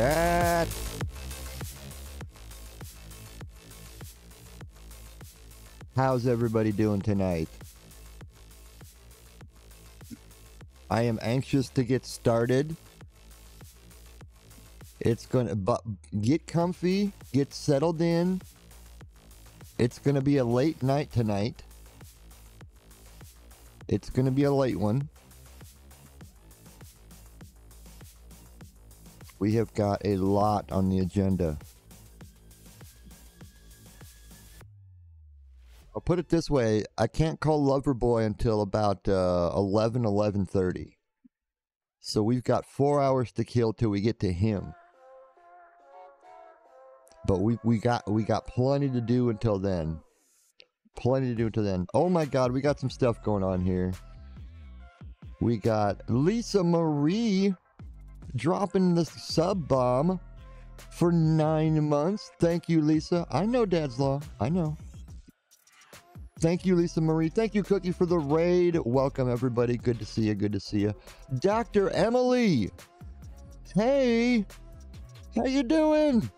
Chat. How's everybody doing tonight? I am anxious to get started. It's gonna but get comfy, get settled in. It's gonna be a late night tonight. It's gonna be a late one. We have got a lot on the agenda. I'll put it this way: I can't call Loverboy until about uh, 11, 11.30. So we've got four hours to kill till we get to him. But we we got we got plenty to do until then. Plenty to do until then. Oh my God, we got some stuff going on here. We got Lisa Marie dropping the sub bomb for nine months. Thank you, Lisa. I know Dad's Law. I know. Thank you, Lisa Marie. Thank you, Cookie, for the raid. Welcome, everybody. Good to see you. Good to see you. Dr. Emily. Hey. How you doing?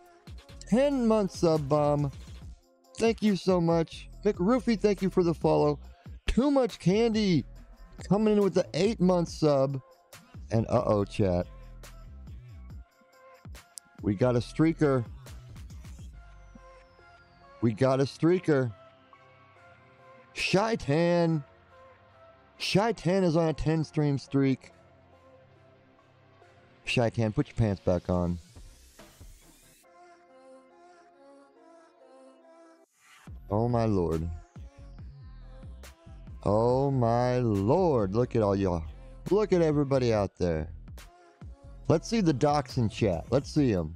10 month sub bomb. Thank you so much. McRoofy, thank you for the follow. Too much candy. Coming in with the 8 month sub. And uh-oh, chat. We got a streaker. We got a streaker. Shy-Tan. Shy-Tan is on a 10 stream streak. Shy-Tan, put your pants back on. Oh my lord. Oh my lord. Look at all y'all. Look at everybody out there. Let's see the docs in chat. Let's see them.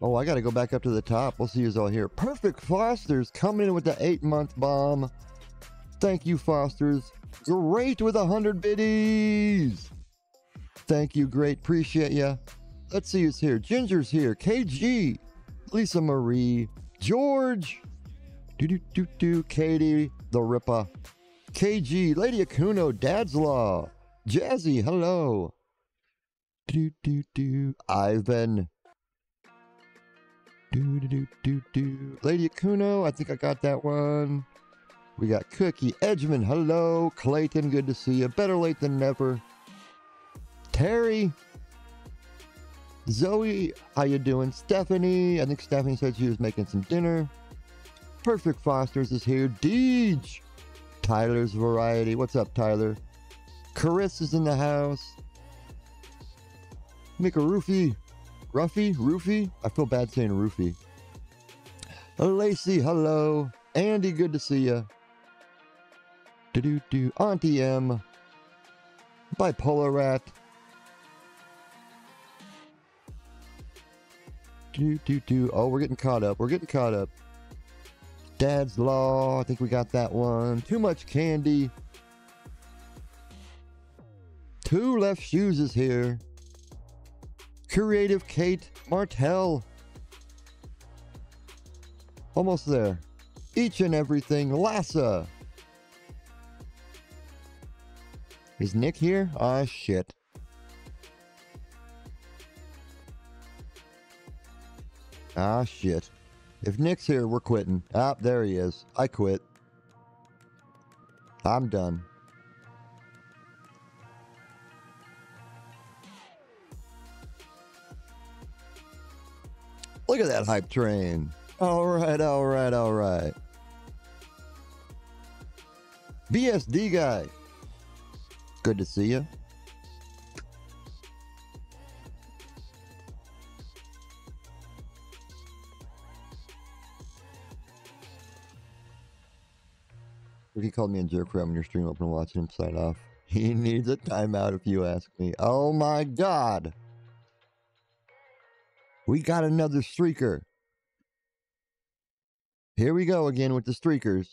Oh, I got to go back up to the top. We'll see who's all here. Perfect Fosters coming in with the eight month bomb. Thank you, Fosters. Great with a hundred biddies. Thank you, great. Appreciate ya. Let's see who's here. Ginger's here. KG. Lisa Marie. George. Do do do do. Katie. The Ripper. KG. Lady Akuno. Dad's Law. Jazzy. Hello. Do do do. Ivan. Do do do do do. Lady Akuno, I think I got that one. We got Cookie Edgman. Hello, Clayton. Good to see you. Better late than never. Terry. Zoe, how you doing? Stephanie, I think Stephanie said she was making some dinner. Perfect Fosters is here. Deej. Tyler's Variety. What's up, Tyler? Chris is in the house. Make a roofie. Ruffy? Roofy? I feel bad saying Roofy. Lacey, hello. Andy, good to see you. Do do do. Auntie M. Bipolar Rat. Do do do. Oh, we're getting caught up. We're getting caught up. Dad's Law. I think we got that one. Too much candy. Two left shoes is here. Creative Kate Martell. Almost there. Each and everything. Lassa. Is Nick here? Ah, shit. Ah, shit. If Nick's here, we're quitting. Ah, there he is. I quit. I'm done. Look at that hype train. All right, all right, all right. BSD guy. Good to see you. If He called me a jerk for having your stream open and watching him sign off. He needs a timeout if you ask me. Oh my god. We got another streaker. Here we go again with the streakers.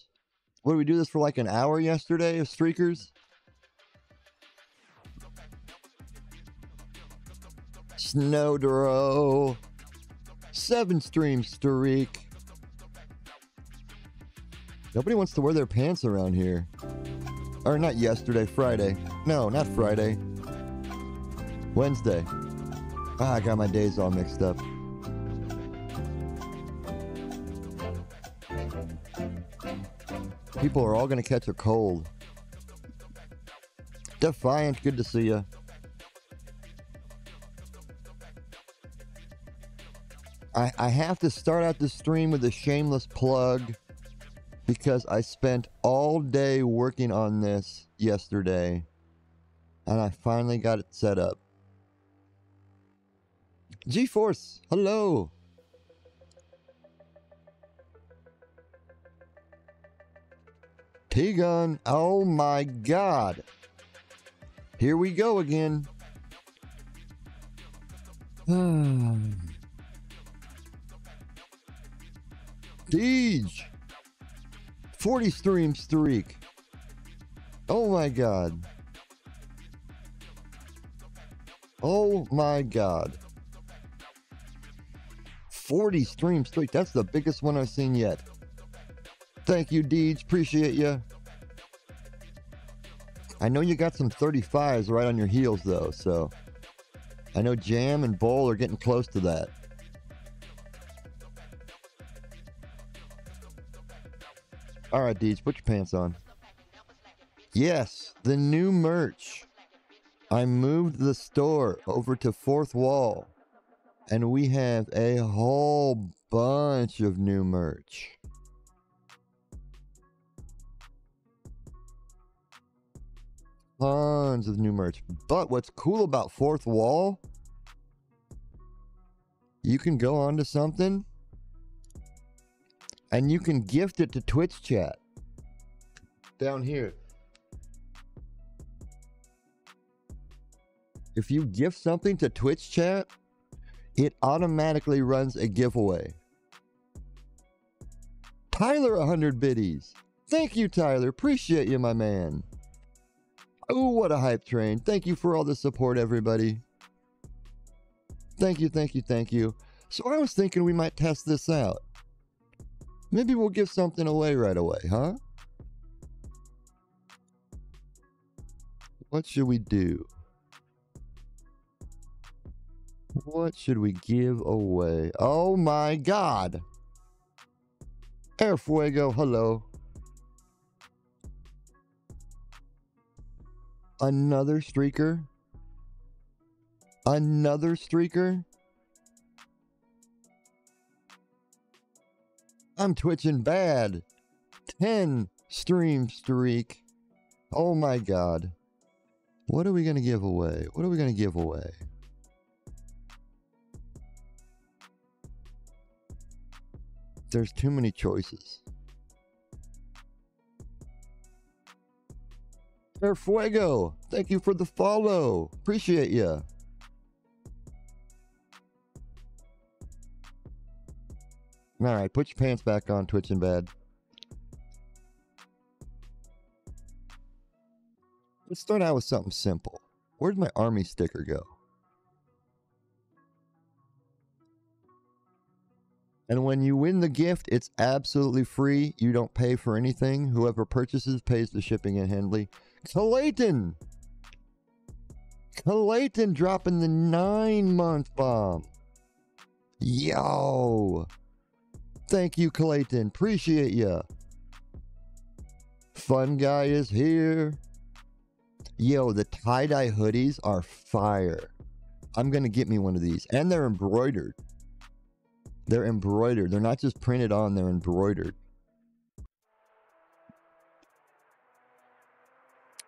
What did we do this for like an hour yesterday of streakers? Snowdro. Seven stream streak. Nobody wants to wear their pants around here. Or not yesterday, Friday. No, not Friday. Wednesday. Ah, I got my days all mixed up. People are all going to catch a cold. Defiant, good to see you. I, I have to start out the stream with a shameless plug because I spent all day working on this yesterday and I finally got it set up. G-Force, hello. T-Gun, oh my god. Here we go again. Deej. 40 stream streak. Oh my god. Oh my god. 40 stream streak. That's the biggest one I've seen yet. Thank you, Deej. Appreciate you. I know you got some 35s right on your heels, though, so I know Jam and Bowl are getting close to that. All right, Deej, put your pants on. Yes, the new merch. I moved the store over to Fourth Wall, and we have a whole bunch of new merch. Tons of new merch. But what's cool about Fourth Wall, you can go onto something and you can gift it to Twitch chat down here. If you gift something to Twitch chat, it automatically runs a giveaway. Tyler 100 biddies. Thank you, Tyler. Appreciate you, my man. Oh, what a hype train. Thank you for all the support, everybody. Thank you, thank you, thank you. So I was thinking we might test this out. Maybe we'll give something away right away, huh? What should we do? What should we give away? Oh my god! Air Fuego, hello. Another streaker? Another streaker? I'm twitching bad. 10 stream streak. Oh my god. What are we going to give away? What are we going to give away? There's too many choices. Air Fuego, thank you for the follow. Appreciate you. All right, put your pants back on, Twitch twitching bad. Let's start out with something simple. Where'd my army sticker go? And when you win the gift, it's absolutely free. You don't pay for anything. Whoever purchases pays the shipping and handling. Clayton! Clayton dropping the nine month bomb. Yo! Thank you, Clayton. Appreciate ya. Fun guy is here. Yo, the tie-dye hoodies are fire. I'm gonna get me one of these. And they're embroidered. They're embroidered. They're not just printed on, they're embroidered.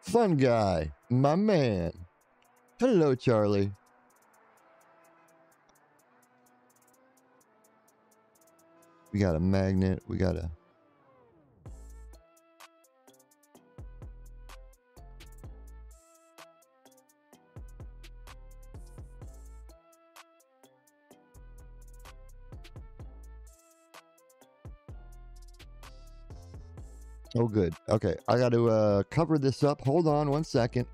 Fun guy. My man. Hello, Charlie. We got a magnet. We got a. Oh, good. Okay, I got to uh, cover this up. Hold on one second.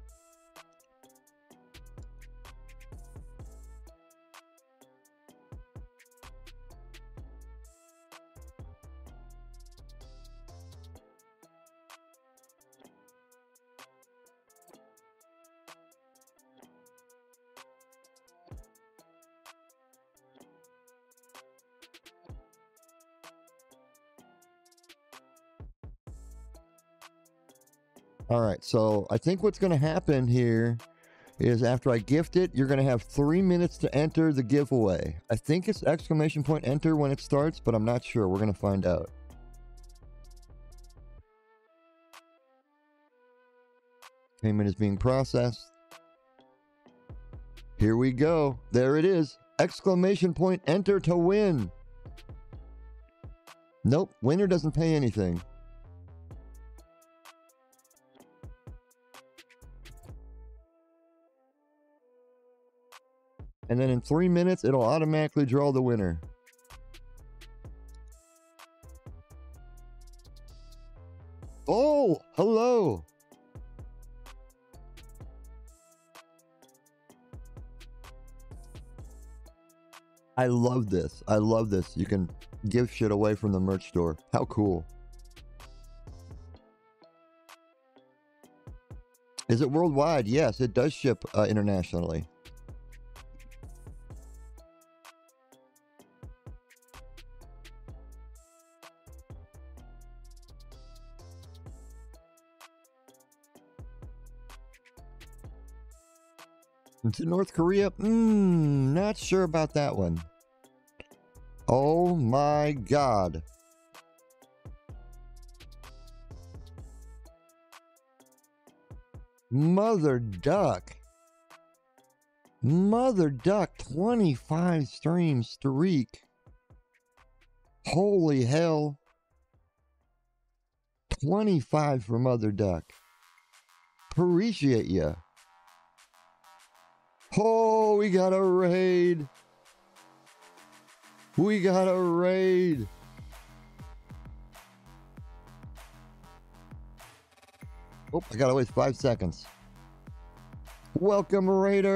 All right, so I think what's going to happen here is after I gift it, you're going to have three minutes to enter the giveaway. I think it's exclamation point enter when it starts, but I'm not sure. We're going to find out. Payment is being processed. Here we go. There it is. Exclamation point enter to win. Nope, winner doesn't pay anything. And then in three minutes it'll automatically draw the winner. Oh, hello. I love this. I love this. You can give shit away from the merch store. How cool. Is it worldwide? Yes, it does ship uh, internationally. To North Korea? Mmm, not sure about that one. Oh my god. Mother Duck. Mother Duck 25 stream streak. Holy hell. 25 for Mother Duck. Appreciate ya. Oh, we got a raid. We got a raid. Oh, I gotta wait five seconds. Welcome, Raiders!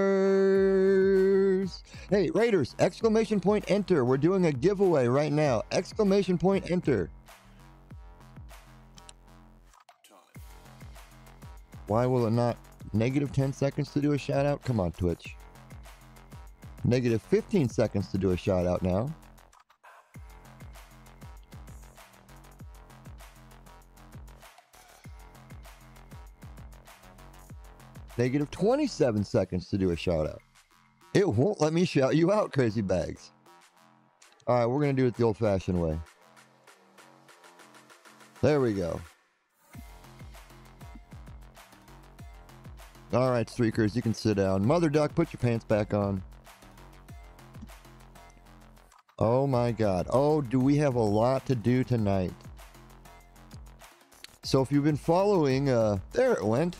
Hey, Raiders, exclamation point enter. We're doing a giveaway right now. Exclamation point enter. Why will it not? Negative 10 seconds to do a shout out? Come on, Twitch. Negative 15 seconds to do a shout out now. Negative 27 seconds to do a shout out. It won't let me shout you out, Crazy Bags. All right, we're going to do it the old fashioned way. There we go. All right, streakers, you can sit down. Mother Duck, put your pants back on. Oh my god. Oh, do we have a lot to do tonight? So if you've been following, uh, there it went.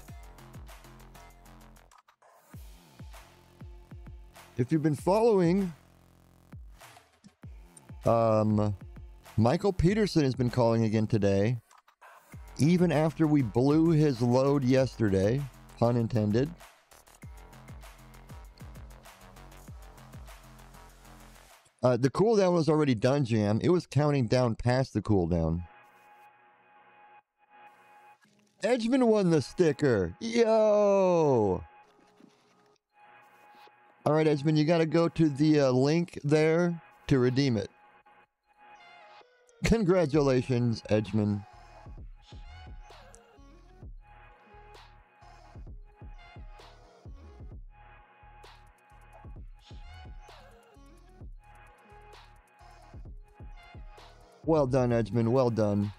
If you've been following, um, Michael Peterson has been calling again today, even after we blew his load yesterday pun intended. Uh, the cooldown was already done, Jam. It was counting down past the cooldown. Edgeman won the sticker. Yo! All right, Edgeman, you got to go to the uh, link there to redeem it. Congratulations, Edgeman. Well done, Edgeman. Well done.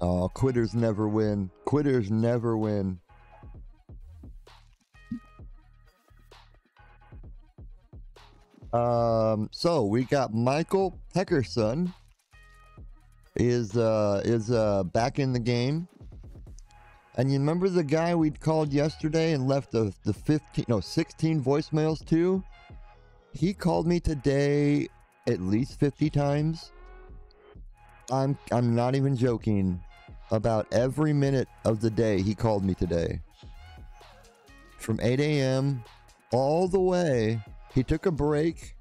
Oh, quitters never win. Quitters never win. Um, so we got Michael Peckerson is uh is uh back in the game And you remember the guy we'd called yesterday and left the, the 15, no, 16 voicemails to? He called me today at least 50 times. I'm I'm not even joking. About every minute of the day he called me today. From 8 a.m. all the way. He took a break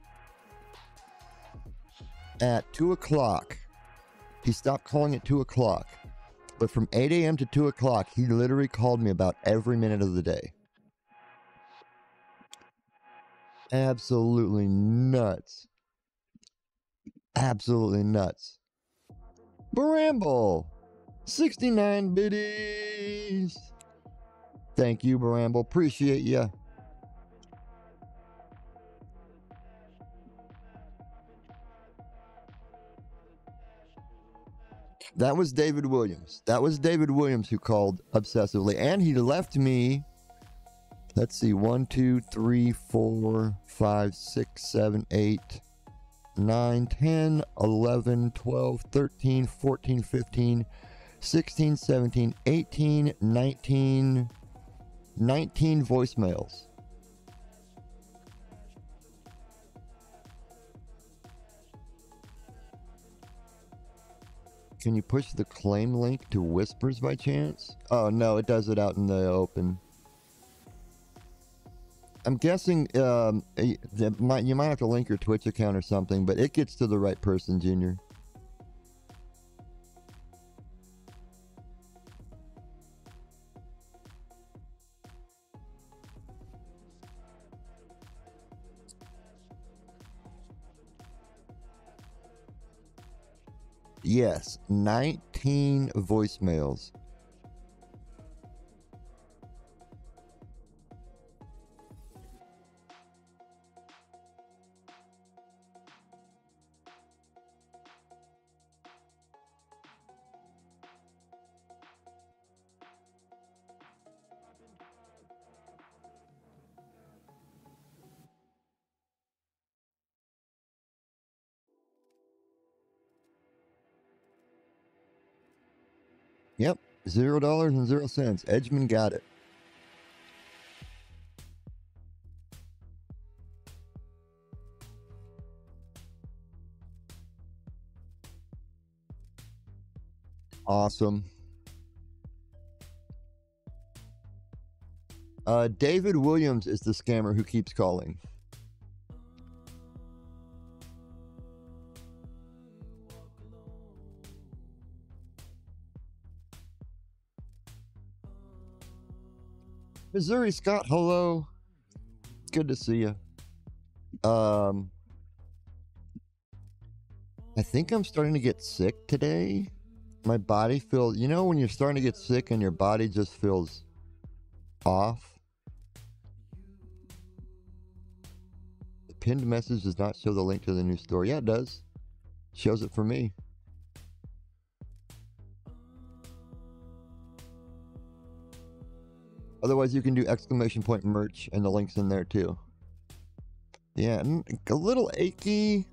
at 2 o'clock. He stopped calling at 2 o'clock. But from 8 a.m. to 2 o'clock, he literally called me about every minute of the day. Absolutely nuts. Absolutely nuts. Bramble! 69 biddies! Thank you, Bramble. Appreciate ya. That was David Williams. That was David Williams who called obsessively. And he left me, let's see, 1, 2, 3, 4, 5, 6, 7, 8, 9, 10, 11, 12, 13, 14, 15, 16, 17, 18, 19, 19 voicemails. Can you push the claim link to Whispers by chance? Oh no, it does it out in the open. I'm guessing um, might, you might have to link your Twitch account or something, but it gets to the right person, Junior. Yes, 19 voicemails. Yep, zero dollars and zero cents. Edgeman got it. Awesome. Uh, David Williams is the scammer who keeps calling. Missouri Scott, hello. Good to see you. Um, I think I'm starting to get sick today. My body feels, you know, when you're starting to get sick and your body just feels off. The pinned message does not show the link to the new store. Yeah, it does. Shows it for me. Otherwise, you can do exclamation point merch, and the link's in there too. Yeah, a little achy,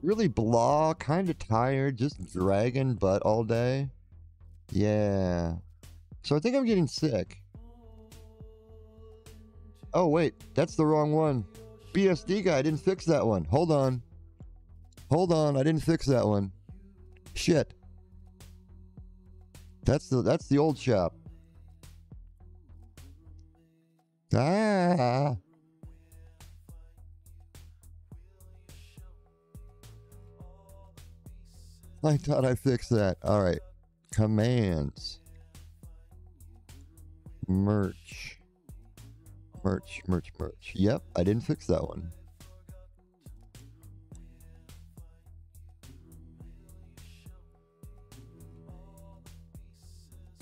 really blah, kind of tired, just dragging butt all day. Yeah. So I think I'm getting sick. Oh, wait, that's the wrong one. BSD guy, I didn't fix that one. Hold on. Hold on, I didn't fix that one. Shit. That's the that's the old shop. Ah. I thought I fixed that. All right. Commands. Merch. Merch, merch, merch. Yep, I didn't fix that one.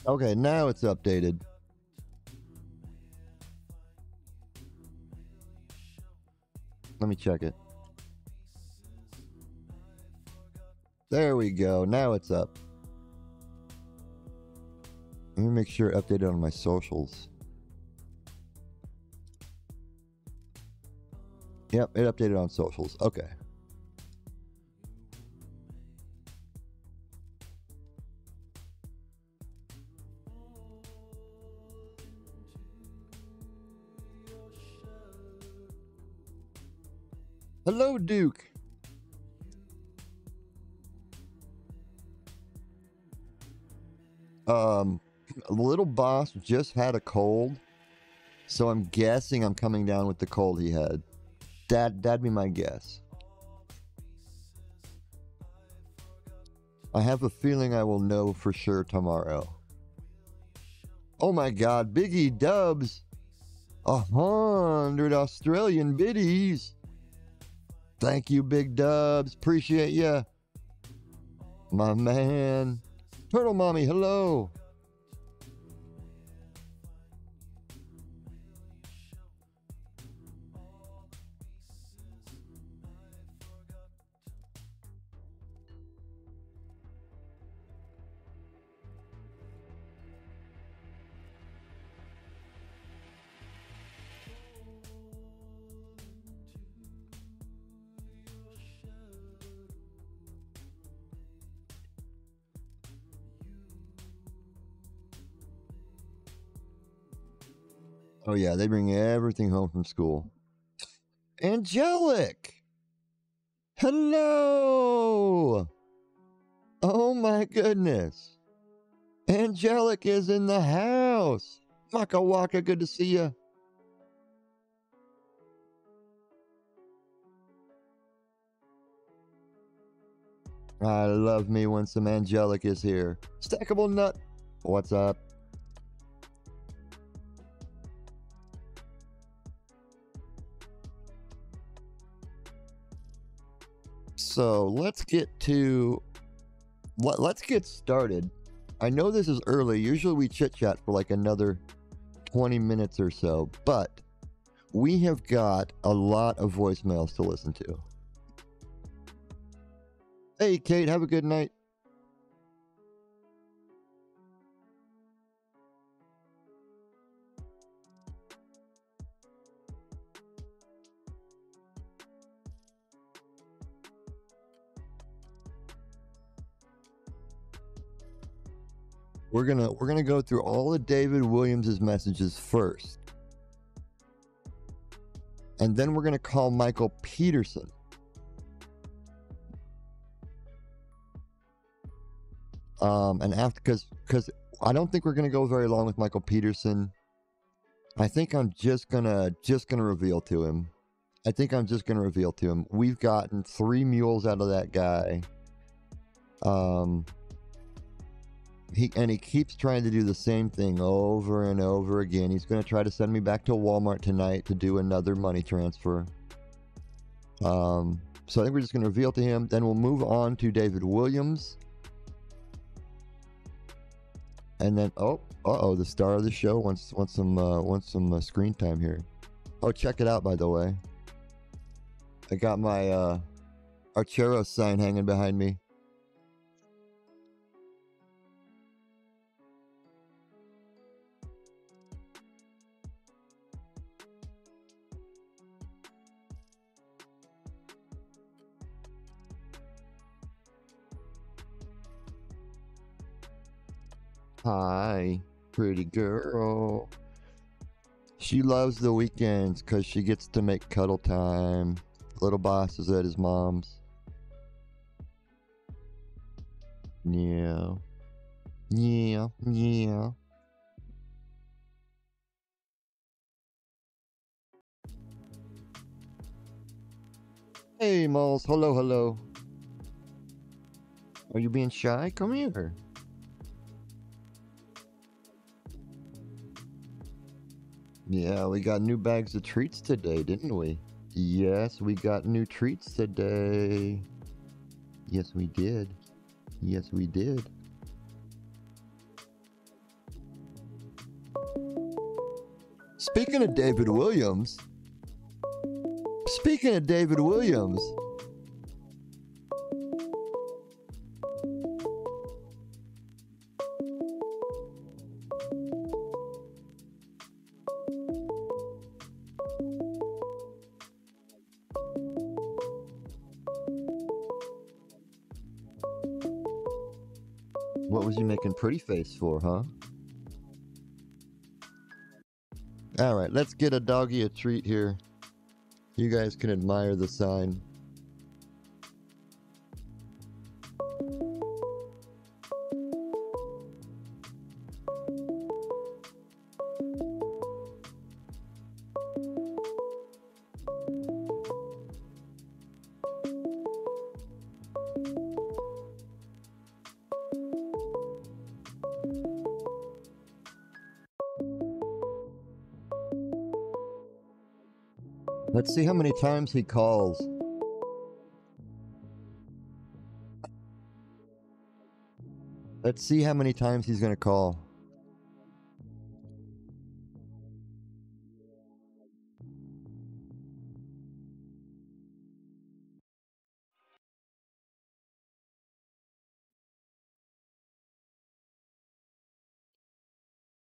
Okay, now it's updated. Let me check it. There we go. Now it's up. Let me make sure updated on my socials. Yep, it updated on socials. Okay. Hello, Duke. Um, little boss just had a cold, so I'm guessing I'm coming down with the cold he had. That that'd be my guess. I have a feeling I will know for sure tomorrow. Oh my god, Biggie Dubs! A hundred Australian biddies! Thank you, Big Dubs. Appreciate ya. My man. Turtle Mommy, hello. Oh yeah, they bring everything home from school. Angelic! Hello! Oh my goodness. Angelic is in the house. Maka Waka, good to see you. I love me when some Angelic is here. Stackable Nut, what's up? So let's get to let, let's get started. I know this is early. Usually we chit chat for like another 20 minutes or so, but we have got a lot of voicemails to listen to. Hey, Kate, have a good night. We're gonna we're gonna go through all of David Williams's messages first. And then we're gonna call Michael Peterson. Um, and after because because I don't think we're gonna go very long with Michael Peterson. I think I'm just gonna just gonna reveal to him. I think I'm just gonna reveal to him. We've gotten three mules out of that guy. Um, he and he keeps trying to do the same thing over and over again. He's going to try to send me back to Walmart tonight to do another money transfer. Um, so I think we're just going to reveal to him. Then we'll move on to David Williams. And then oh, uh oh, the star of the show wants wants some uh, wants some uh, screen time here. Oh, check it out by the way. I got my uh, Archero sign hanging behind me. Hi, pretty girl. She loves the weekends because she gets to make cuddle time. Little boss is at his mom's. Yeah. Yeah, yeah. Hey, Moles. Hello, hello. Are you being shy? Come here. Yeah, we got new bags of treats today, didn't we? Yes, we got new treats today. Yes, we did. Yes, we did. Speaking of David Williams, speaking of David Williams, was you making pretty face for, huh? All right, let's get a doggy a treat here. You guys can admire the sign. See how many times he calls. Let's see how many times he's going to call.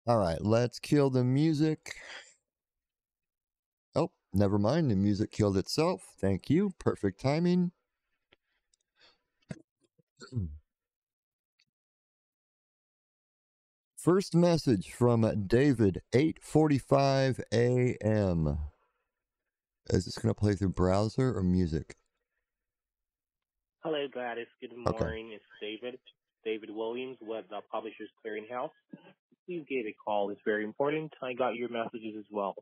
All right, let's kill the music. Never mind. The music killed itself. Thank you. Perfect timing. First message from David, 8:45 a.m. Is this going to play through browser or music? Hello, Gladys. Good Okay. morning. It's David. David Williams with the Publishers Clearinghouse. Please give a call. It's very important. I got your messages as well.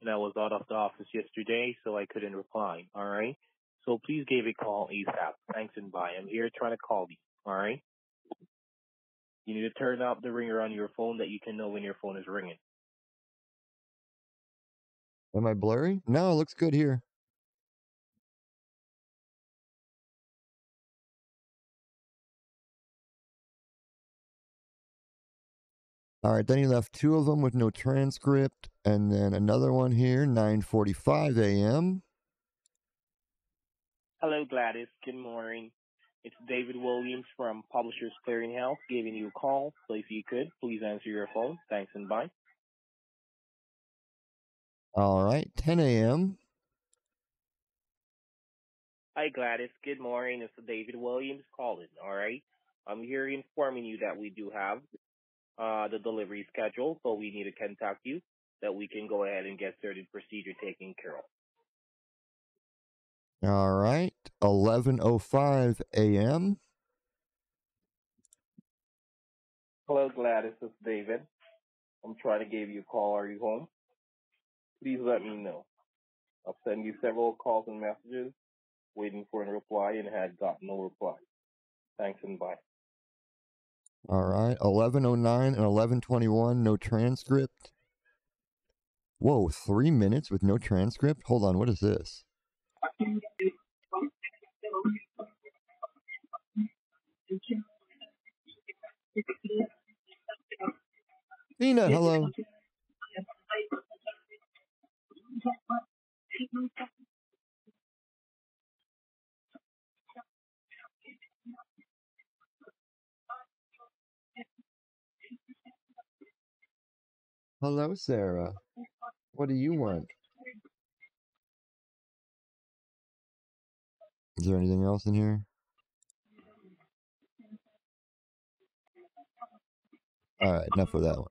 And I was out of the office yesterday, so I couldn't reply. All right? So please give a call ASAP. Thanks and bye. I'm here trying to call you. All right? You need to turn up the ringer on your phone that you can know when your phone is ringing. Am I blurry? No, it looks good here. All right, then he left two of them with no transcript, and then another one here, 9:45 a.m. Hello, Gladys. Good morning. It's David Williams from Publishers Clearinghouse giving you a call. So if you could, please answer your phone. Thanks and bye. All right, 10 a.m. Hi, Gladys. Good morning. It's David Williams calling. All right. I'm here informing you that we do have uh, the delivery schedule, so we need to contact you that we can go ahead and get certain procedure taken care of. All right, 11:05 a.m. Hello, Gladys. It's David. I'm trying to give you a call. Are you home? Please let me know. I've sent you several calls and messages waiting for a reply and had gotten no reply. Thanks and bye. All right, 11:09 and 11:21, no transcript. Whoa, three minutes with no transcript. Hold on, what is this? Nina, hello. Hello, Sarah. What do you want? Is there anything else in here? All right, enough of that one.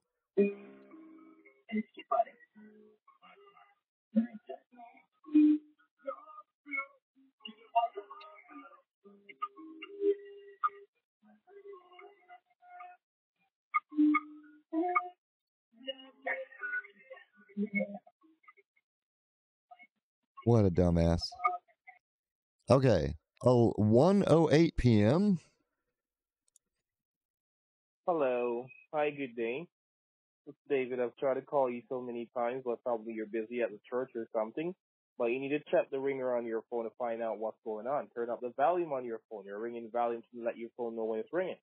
What a dumbass. Okay. Uh, oh, 108 p.m. Hello. Hi, good day. It's David. I've tried to call you so many times, but probably you're busy at the church or something. But you need to check the ringer on your phone to find out what's going on. Turn up the volume on your phone. You're ringing volume to let your phone know when it's ringing.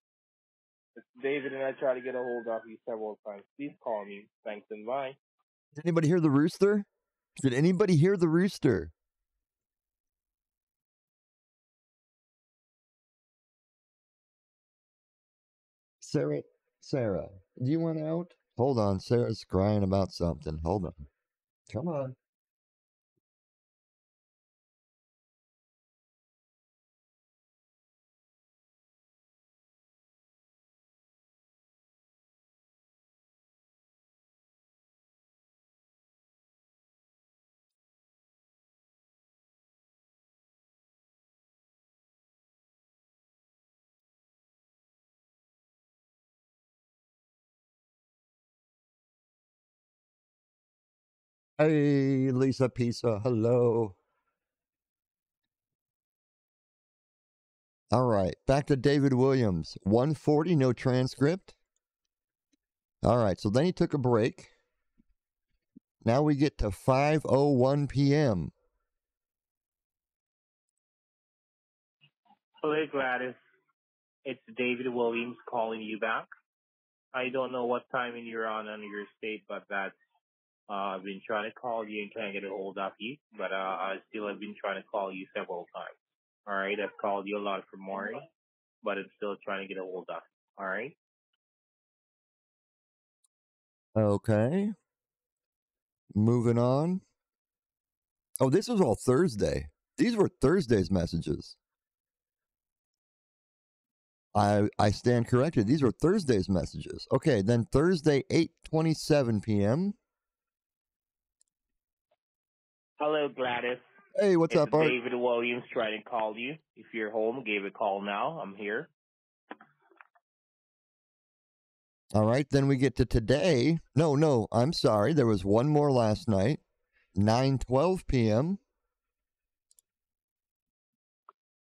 It's David, and I try to get a hold of you several times. Please call me. Thanks and bye. Did anybody hear the rooster? Did anybody hear the rooster? Sarah, Sarah, do you want out? Hold on, Sarah's crying about something. Hold on. Come on. Hey, Lisa Pisa. Hello. All right, back to David Williams. 140, no transcript. All right, so then he took a break. Now we get to 5:01 p.m. Hello, Gladys. It's David Williams calling you back. I don't know what time you're on on your state, but that uh, I've been trying to call you and can't get a hold of you. But uh, I still have been trying to call you several times. All right, I've called you a lot for morning, but I'm still trying to get a hold of. you. All right. Okay. Moving on. Oh, this was all Thursday. These were Thursday's messages. I I stand corrected. These were Thursday's messages. Okay, then Thursday 8:27 p.m. Hello, Gladys. Hey, what's it's up, Art? David Williams trying to call you. If you're home, give a call now. I'm here. All right, then we get to today. No, no, I'm sorry. There was one more last night. 9:12 p.m.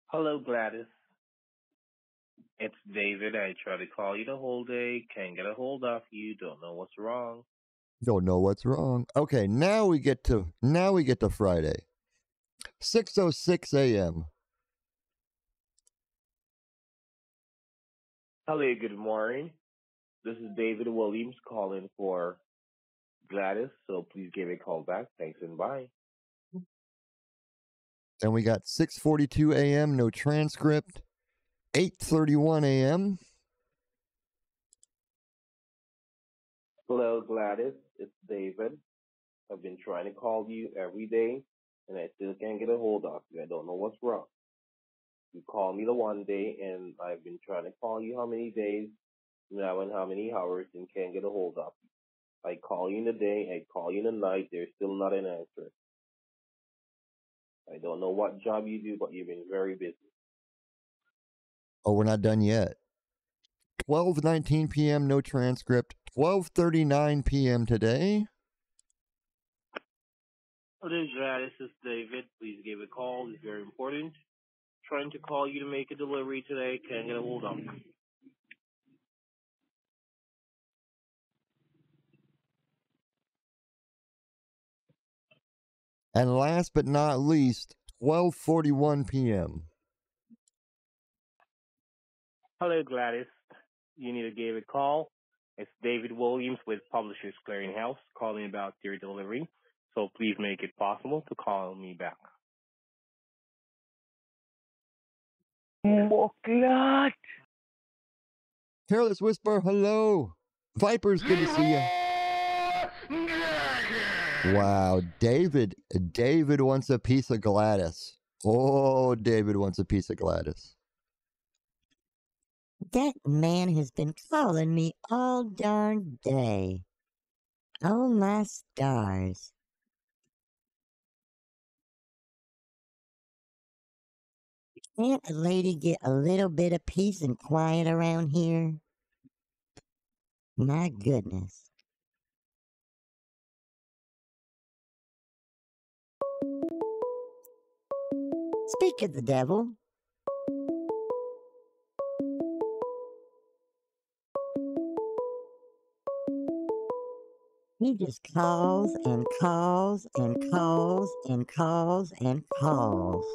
Hello, Gladys. It's David. I try to call you the whole day. Can't get a hold of you. Don't know what's wrong. Don't know what's wrong. Okay, now we get to now we get to Friday. 6:06 a.m. Hello, good morning. This is David Williams calling for Gladys, so please give a call back. Thanks and bye. Then we got 6:42 a.m. No transcript. 8:31 a.m. Hello, Gladys. David. I've been trying to call you every day, and I still can't get a hold of you. I don't know what's wrong. You called me the one day, and I've been trying to call you how many days now and how many hours, and can't get a hold of you. I call you in the day, I call you in the night. There's still not an answer. I don't know what job you do, but you've been very busy. Oh, we're not done yet. 12:19 p.m. No transcript. 12:39 p.m. today. Hello, Gladys. This is David. Please give a call. It's very important. Trying to call you to make a delivery today. Can't get a hold of. And last but not least, 12:41 p.m. Hello, Gladys. You need to give a call. It's David Williams with Publishers Clearinghouse calling about your delivery. So please make it possible to call me back. Moklat! Careless Whisper, hello. Vipers, good to see you. Wow, David. David wants a piece of Gladys. Oh, David wants a piece of Gladys. That man has been calling me all darn day. Oh, my stars. Can't a lady get a little bit of peace and quiet around here? My goodness. Speak of the devil. He just calls and calls and calls and calls and calls.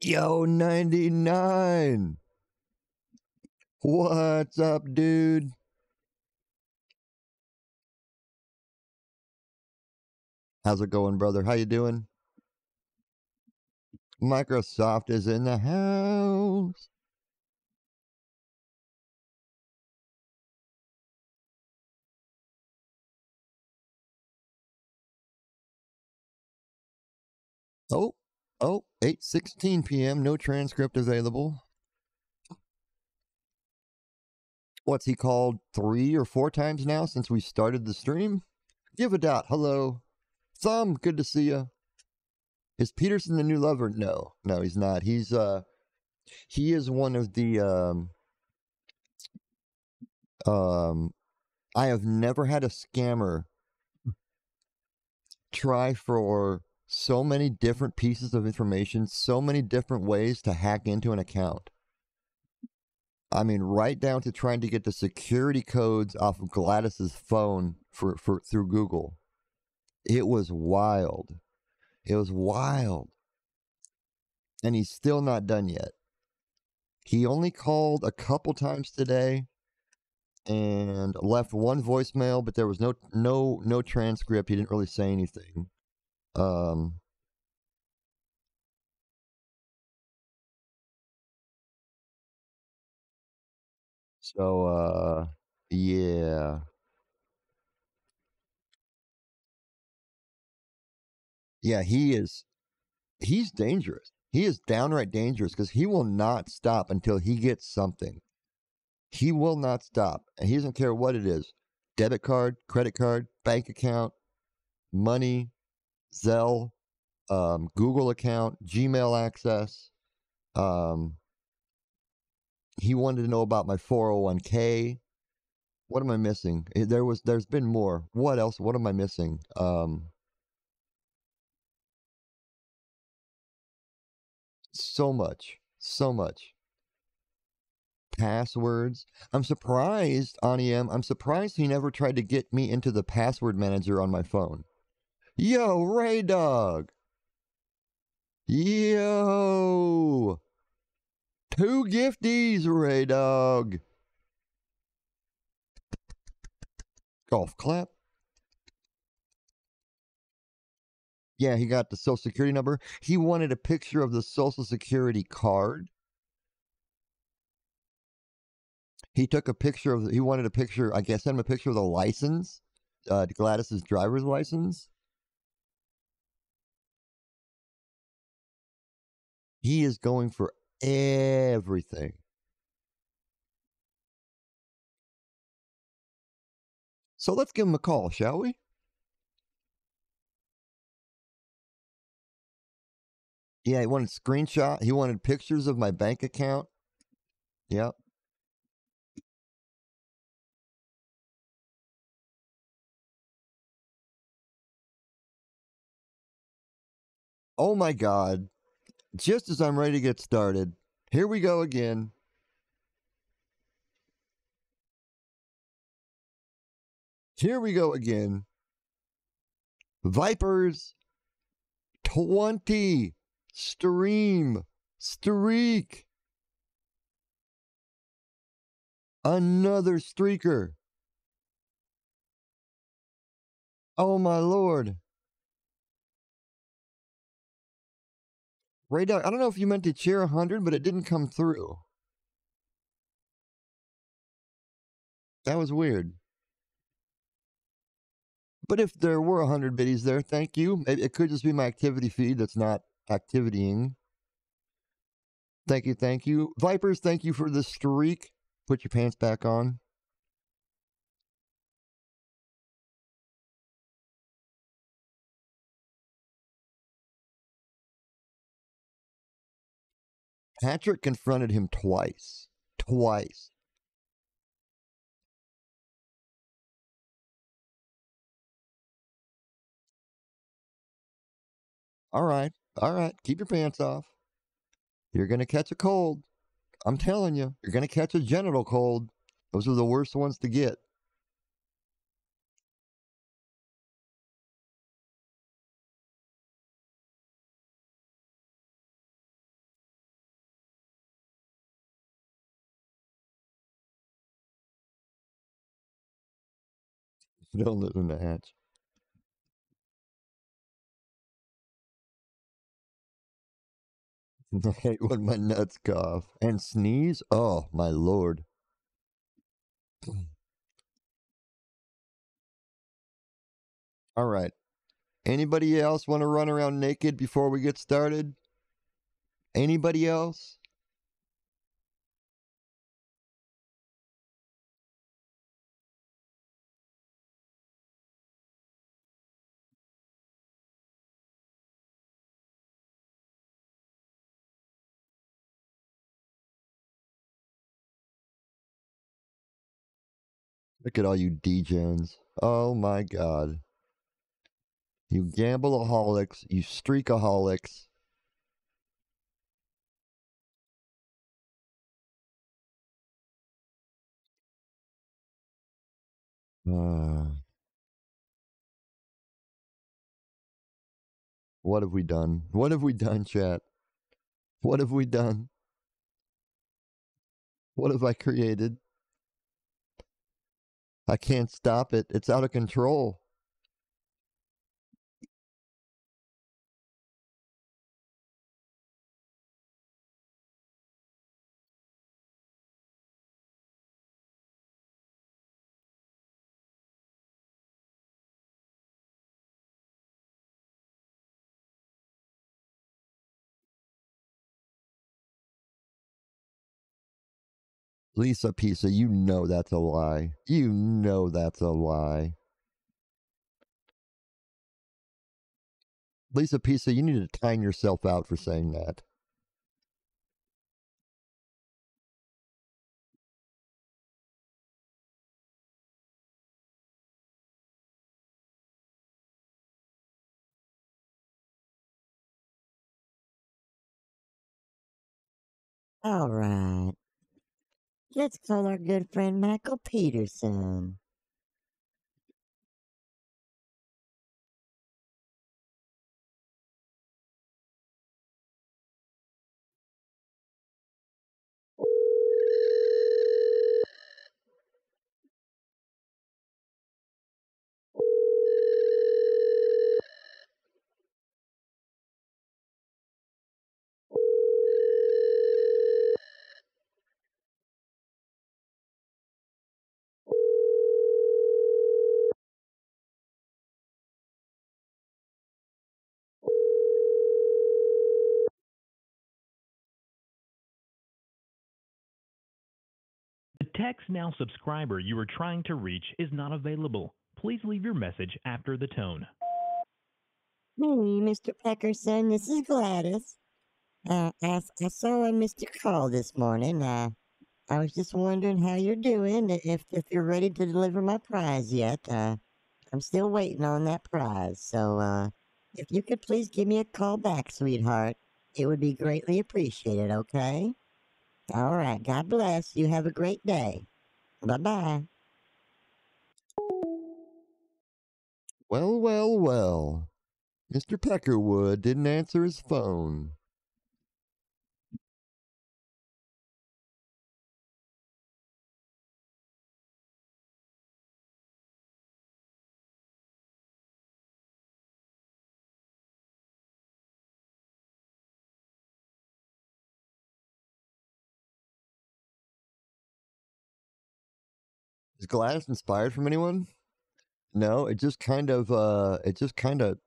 Yo, 99. What's up, dude? How's it going, brother? How you doing? Microsoft is in the house. Oh, oh, 8:16 p.m. No transcript available. What's he called three or four times now since we started the stream? Give a dot. Hello. Thumb, good to see you. Is Peterson the new lover? No, no, he's not. He's uh, he is one of the um, um, I have never had a scammer try for so many different pieces of information, so many different ways to hack into an account. I mean, right down to trying to get the security codes off of Gladys's phone for, for through Google. It was wild. It was wild. And he's still not done yet. He only called a couple times today and left one voicemail, but there was no no no transcript. He didn't really say anything. Um So uh yeah. Yeah, he is he's dangerous. He is downright dangerous because he will not stop until he gets something. He will not stop. And he doesn't care what it is. Debit card, credit card, bank account, money, Zelle, um, Google account, Gmail access. Um, he wanted to know about my 401k. What am I missing? Eh, There was there's been more. What else? What am I missing? Um so much. So much. Passwords. I'm surprised, Ani I'm surprised he never tried to get me into the password manager on my phone. Yo, Ray Dog. Yo. Two gifties, Ray Dog. Golf clap. Yeah, he got the social security number. He wanted a picture of the social security card. He took a picture of, he wanted a picture, I guess, send him a picture of the license, uh, Gladys's driver's license. He is going for everything. So let's give him a call, shall we? Yeah, he wanted screenshot. He wanted pictures of my bank account. Yep. Oh my God. Just as I'm ready to get started, here we go again. Here we go again. Vipers 20 stream streak. Another streaker. Oh my lord. Ray Dog, I don't know if you meant to cheer 100, but it didn't come through. That was weird. But if there were 100 biddies there, thank you. It, it could just be my activity feed that's not activitying. Thank you, thank you. Vipers, thank you for the streak. Put your pants back on. Patrick confronted him twice. Twice. All right. All right. Keep your pants off. You're going to catch a cold. I'm telling you, you're going to catch a genital cold. Those are the worst ones to get. Don't listen to Hatch. I hate when my nuts cough and sneeze. Oh, my lord. All right. Anybody else want to run around naked before we get started? Anybody else? Look at all you degens. Oh my god. You gambleaholics, you streakaholics. Uh, what have we done? What have we done, chat? What have we done? What have I created? I can't stop it. It's out of control. Lisa Pisa, you know that's a lie. You know that's a lie. Lisa Pisa, you need to time yourself out for saying that. All right. Let's call our good friend Michael Peterson. The Text Now subscriber you are trying to reach is not available. Please leave your message after the tone. Hey, Mr. Peckerson, this is Gladys. Uh, I, I saw missed your call this morning. Uh, I was just wondering how you're doing, if if you're ready to deliver my prize yet. Uh, I'm still waiting on that prize, so uh, if you could please give me a call back, sweetheart, it would be greatly appreciated, okay? All right, God bless. You have a great day. Bye bye. Well, well, well. Mr. Peckerwood didn't answer his phone. Is Gladys inspired from anyone? No, it just kind of uh it just kind of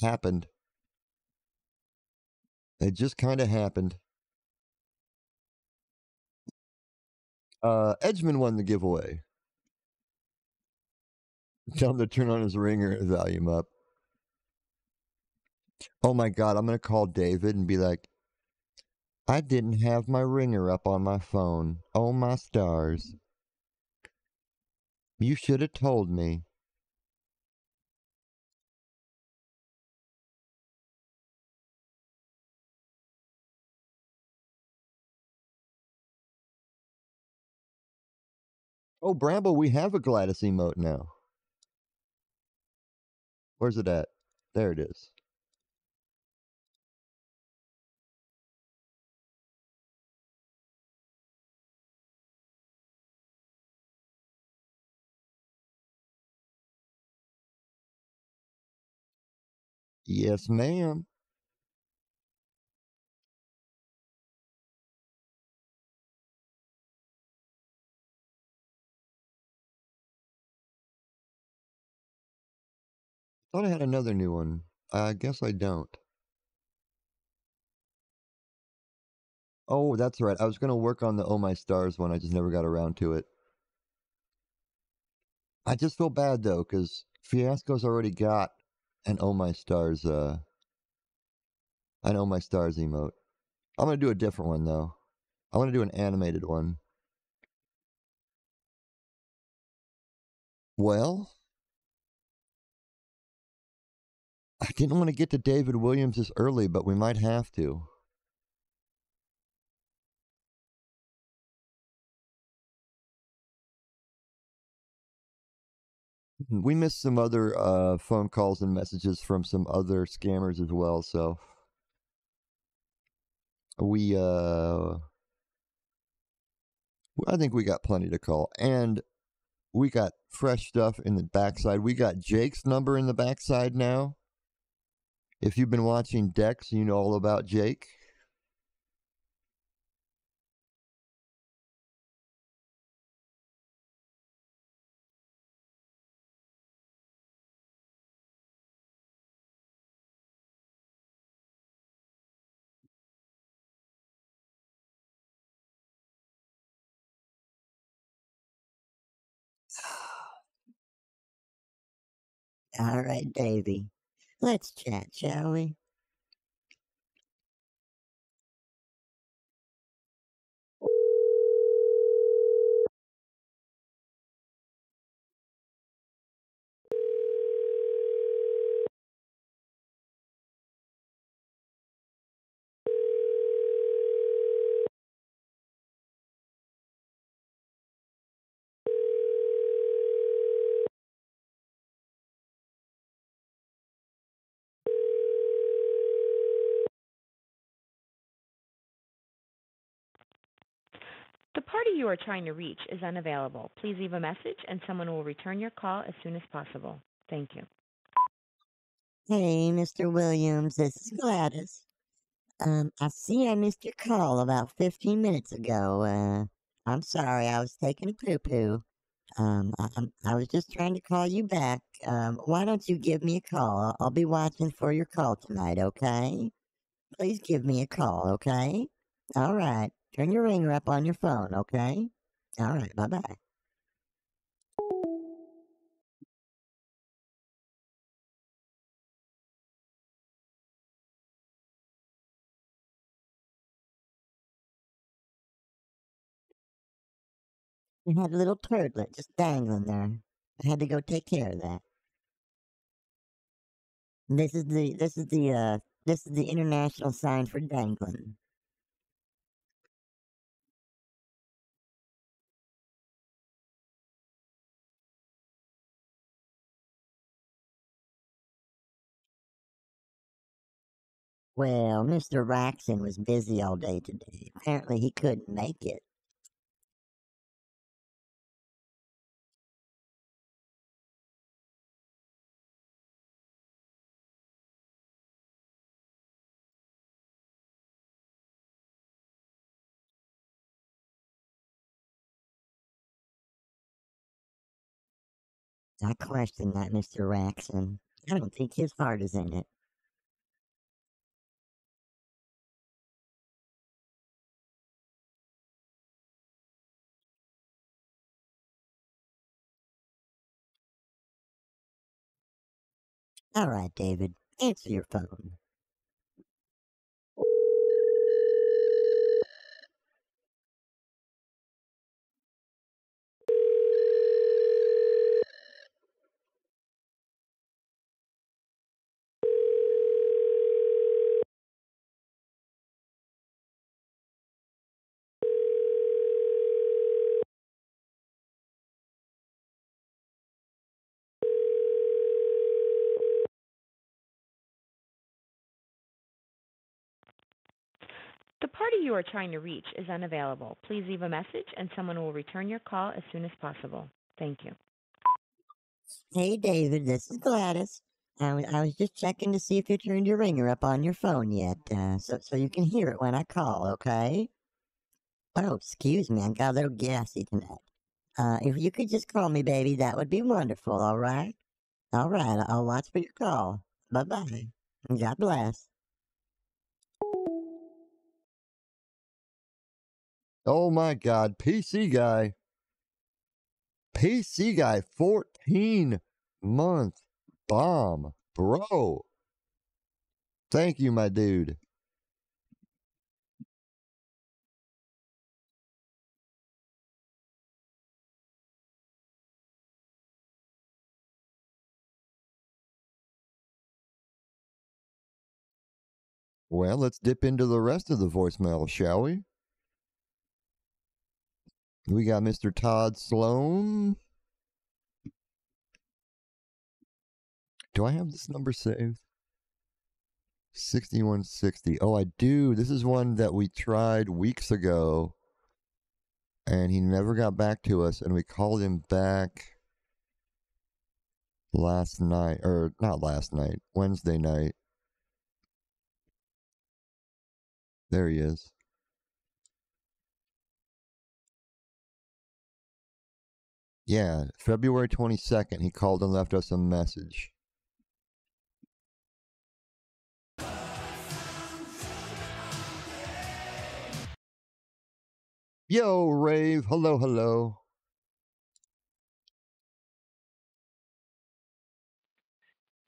happened. It just kind of happened. Uh Edgman won the giveaway. Tell him to turn on his ringer volume up. Oh my god, I'm gonna call David and be like, I didn't have my ringer up on my phone. Oh my stars. You should have told me. Oh, Bramble, we have a Gladys emote now. Where's it at? There it is. Yes, ma'am. Thought I had another new one. I guess I don't. Oh, that's right. I was going to work on the Oh My Stars one. I just never got around to it. I just feel bad though, because Fiasco's already got an Oh My Stars, uh, an Oh My Stars emote. I'm going to do a different one though. I want to do an animated one. Well, I didn't want to get to David Williams this early, but we might have to. We missed some other uh, phone calls and messages from some other scammers as well, so we uh I think we got plenty to call. And we got fresh stuff in the backside. We got Jake's number in the backside now. If you've been watching Dex, you know all about Jake. All right, Davy. Let's chat, shall we? The party you are trying to reach is unavailable. Please leave a message and someone will return your call as soon as possible. Thank you. Hey, Mr. Williams, this is Gladys. Um, I see I missed your call about 15 minutes ago. Uh, I'm sorry, I was taking a poo poo. Um, I, I was just trying to call you back. Um, why don't you give me a call? I'll be watching for your call tonight, okay? Please give me a call, okay? All right. Turn your ringer up on your phone, okay? All right, bye bye. You had a little turdlet just dangling there. I had to go take care of that. This is the this is the uh this is the international sign for dangling. Well, Mr. Raxon was busy all day today. Apparently he couldn't make it. I question that, Mr. Raxon. I don't think his heart is in it. All right, David, answer your phone. The party you are trying to reach is unavailable. Please leave a message and someone will return your call as soon as possible. Thank you. Hey, David, this is Gladys. I was, I was just checking to see if you turned your ringer up on your phone yet, uh, so so you can hear it when I call, okay? Oh, excuse me, I got a little gassy tonight. Uh, if you could just call me, baby, that would be wonderful, all right? All right, I'll watch for your call. Bye bye. God bless. Oh my God. PC guy. PC guy, 14 month bomb. Bro. Thank you, my dude. Well, let's dip into the rest of the voicemail, shall we? We got Mr. Todd Sloan. Do I have this number saved? 6160. Oh, I do. This is one that we tried weeks ago and he never got back to us and we called him back last night or not last night, Wednesday night. There he is. Yeah, February 22nd, he called and left us a message. Yo, Rave. Hello, hello.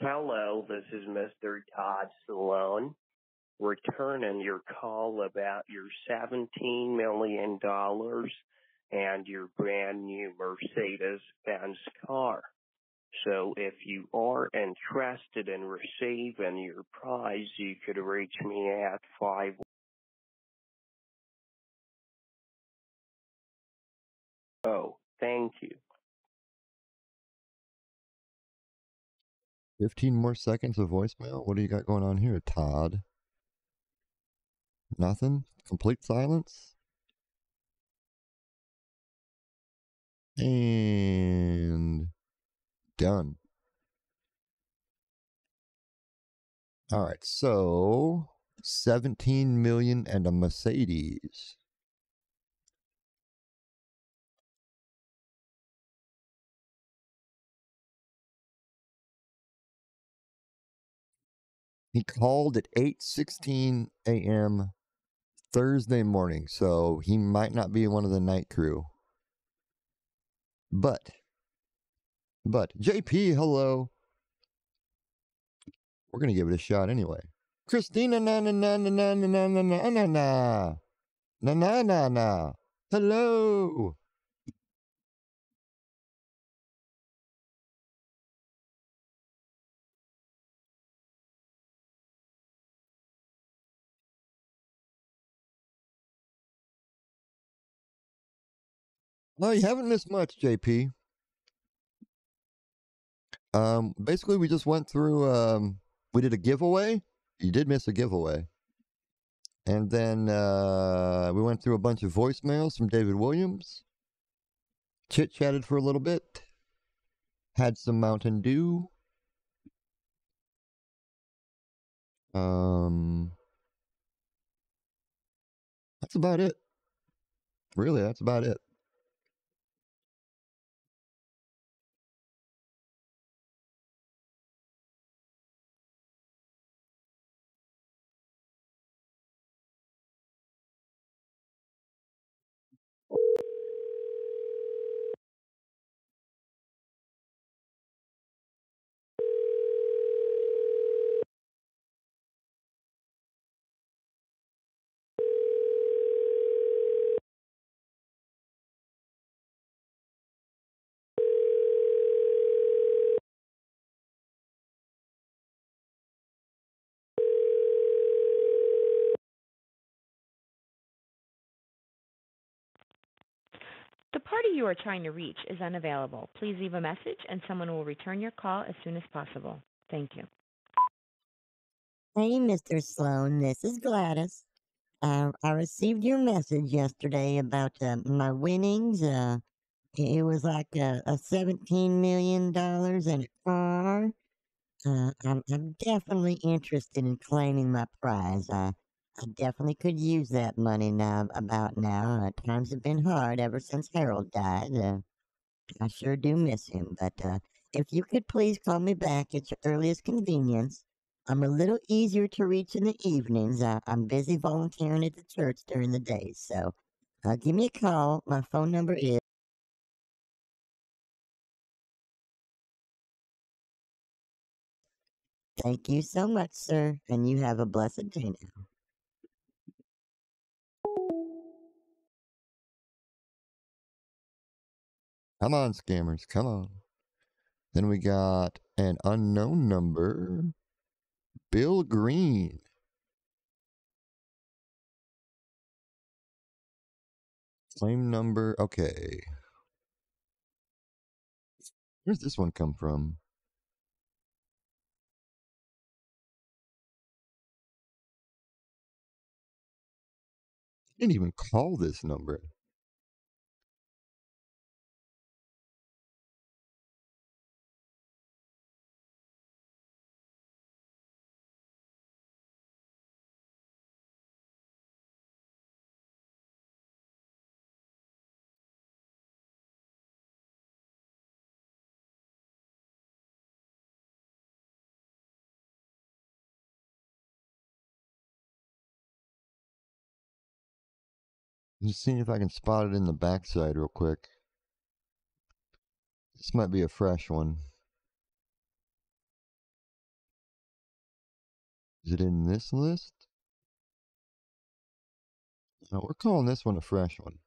Hello, this is Mr. Todd Sloan. Returning your call about your $17 million and your brand new Mercedes Benz car. So if you are interested in receiving your prize, you could reach me at 5 Oh, thank you. 15 more seconds of voicemail? What do you got going on here, Todd? Nothing? Complete silence? And done. All right, so 17 million and a Mercedes. He called at 8:16 a.m. Thursday morning, so he might not be one of the night crew. But but JP, hello. We're gonna give it a shot anyway. Christina na na na na na na na na na na na na na na na. Hello. No, you haven't missed much, JP. Um, basically, we just went through. Um, we did a giveaway. You did miss a giveaway, and then uh, we went through a bunch of voicemails from David Williams. Chit chatted for a little bit. Had some Mountain Dew. Um, that's about it. Really, that's about it. The party you are trying to reach is unavailable. Please leave a message and someone will return your call as soon as possible. Thank you. Hey, Mr. Sloan, this is Gladys. Uh, I received your message yesterday about uh, my winnings. Uh, it was like a, a $17 million and a car. Uh, I'm, I'm definitely interested in claiming my prize. I, I definitely could use that money now, about now. Uh, times have been hard ever since Harold died. Uh, I sure do miss him, but uh, if you could please call me back at your earliest convenience. I'm a little easier to reach in the evenings. I, I'm busy volunteering at the church during the day, so uh, give me a call. My phone number is. Thank you so much, sir, and you have a blessed day now. Come on, scammers. Come on. Then we got an unknown number Bill Green. Claim number. Okay. Where's this one come from? I didn't even call this number. Just seeing if I can spot it in the backside real quick. This might be a fresh one. Is it in this list? No, we're calling this one a fresh one.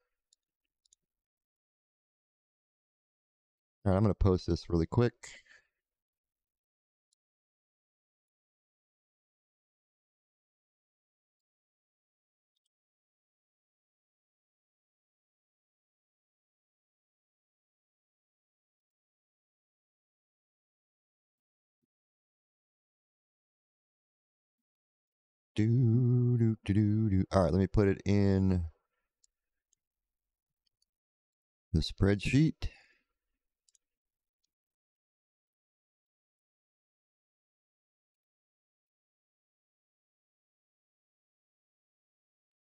Alright, I'm going to post this really quick. Do do do do do. All right, let me put it in the spreadsheet.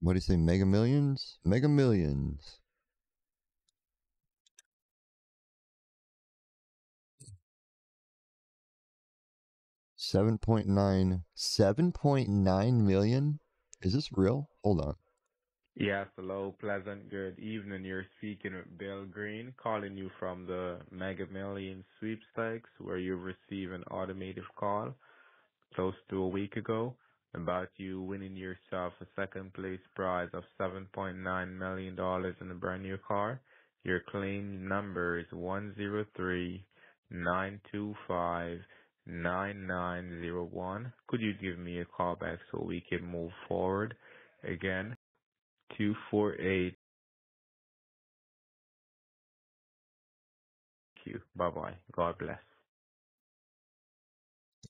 What do you say? Mega Millions? Mega Millions. Seven point nine. Seven point nine million? Is this real? Hold on. Yes, hello, pleasant good evening. You're speaking with Bill Green, calling you from the Mega Million sweepstakes, where you received an automated call close to a week ago about you winning yourself a second place prize of $7.9 million in a brand new car. Your claim number is 103-925-9901. Could you give me a call back so we can move forward? Again, 248. Thank you. Bye bye. God bless.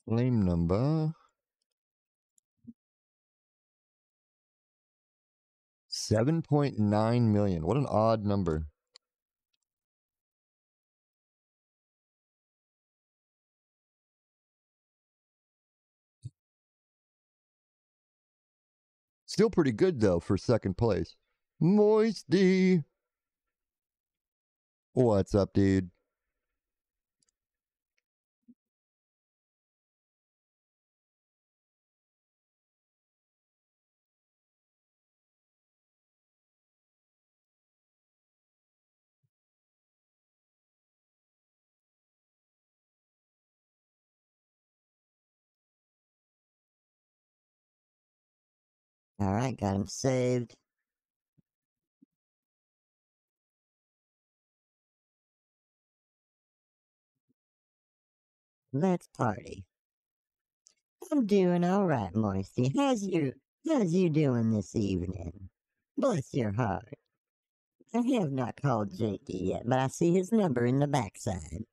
Claim number. Seven point nine million. What an odd number. Still pretty good though for second place. Moisty. What's up, dude? Alright, got him saved. Let's party. I'm doing alright, Moisty. How's you how's you doing this evening? Bless your heart. I have not called Jakey yet, but I see his number in the backside.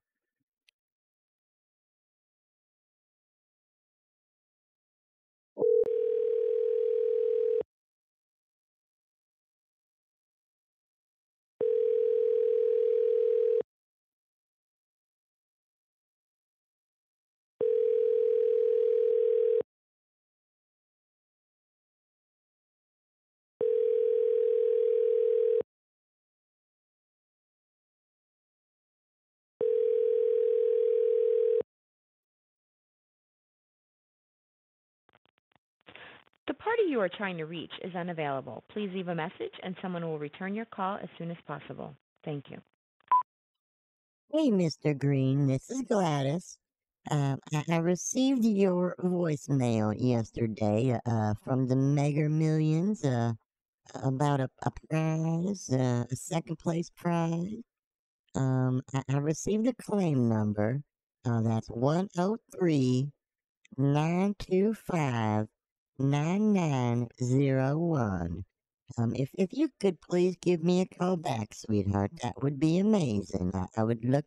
The party you are trying to reach is unavailable. Please leave a message and someone will return your call as soon as possible. Thank you. Hey, Mr. Green, this is Gladys. I, I received your voicemail yesterday uh, from the Mega Millions uh, about a, a prize, uh, a second place prize. Um, I, I received a claim number. Uh, that's 103 925 9901. Um, if if you could please give me a call back, sweetheart, that would be amazing. I, I would look,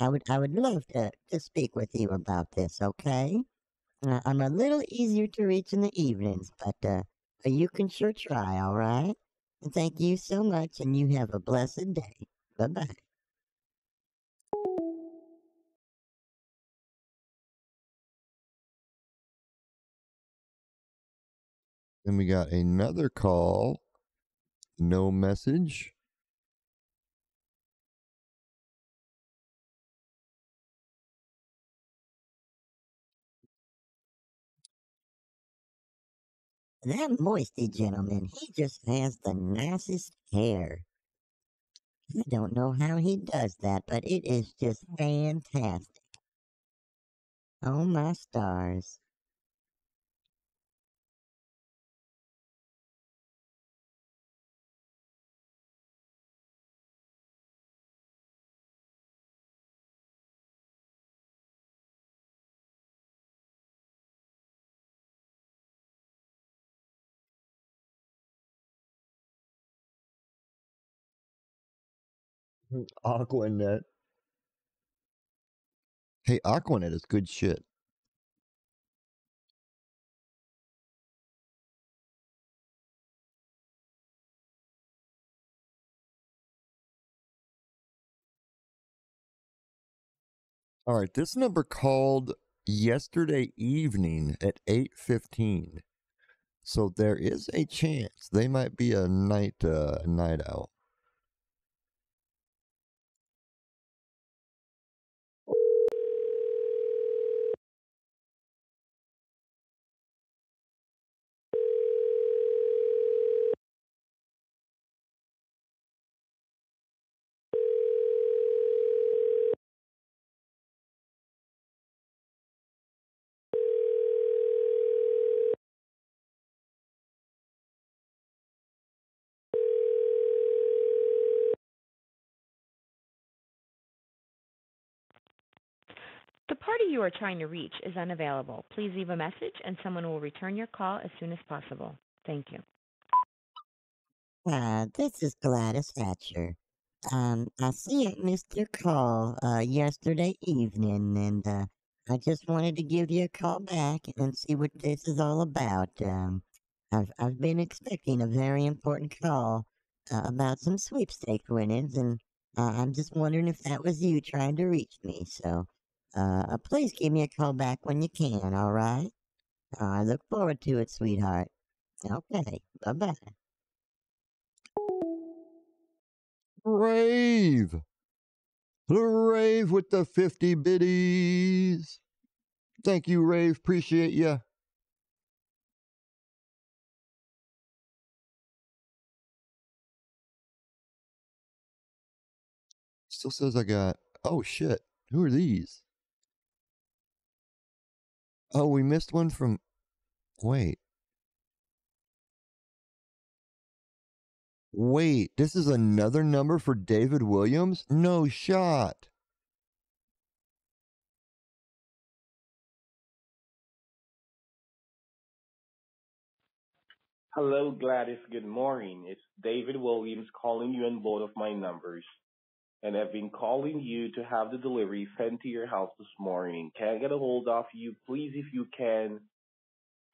I would I would love to to speak with you about this. Okay? Uh, I'm a little easier to reach in the evenings, but uh, you can sure try. All right? And thank you so much, and you have a blessed day. Bye bye. Then we got another call. No message. That moisty gentleman, he just has the nicest hair. I don't know how he does that, but it is just fantastic. Oh my stars. Aqua Net. Hey, Aqua Net is good shit. All right, this number called yesterday evening at 8:15. So there is a chance they might be a night uh, night out. The party you are trying to reach is unavailable. Please leave a message and someone will return your call as soon as possible. Thank you. Uh, this is Gladys Hatcher. Um, I see I missed your call, uh, yesterday evening, and, uh, I just wanted to give you a call back and see what this is all about. Um, I've, I've been expecting a very important call, uh, about some sweepstakes winnings, and, uh, I'm just wondering if that was you trying to reach me, so, uh, please give me a call back when you can, alright? I look forward to it, sweetheart. Okay, bye-bye. Rave. The Rave with the 50 biddies. Thank you, Rave. Appreciate ya. Still says I got. Oh shit. Who are these? Oh, we missed one from. Wait. Wait, this is another number for David Williams? No shot. Hello, Gladys. Good morning. It's David Williams calling you on both of my numbers. And I've been calling you to have the delivery sent to your house this morning. Can't get a hold of you. Please, if you can,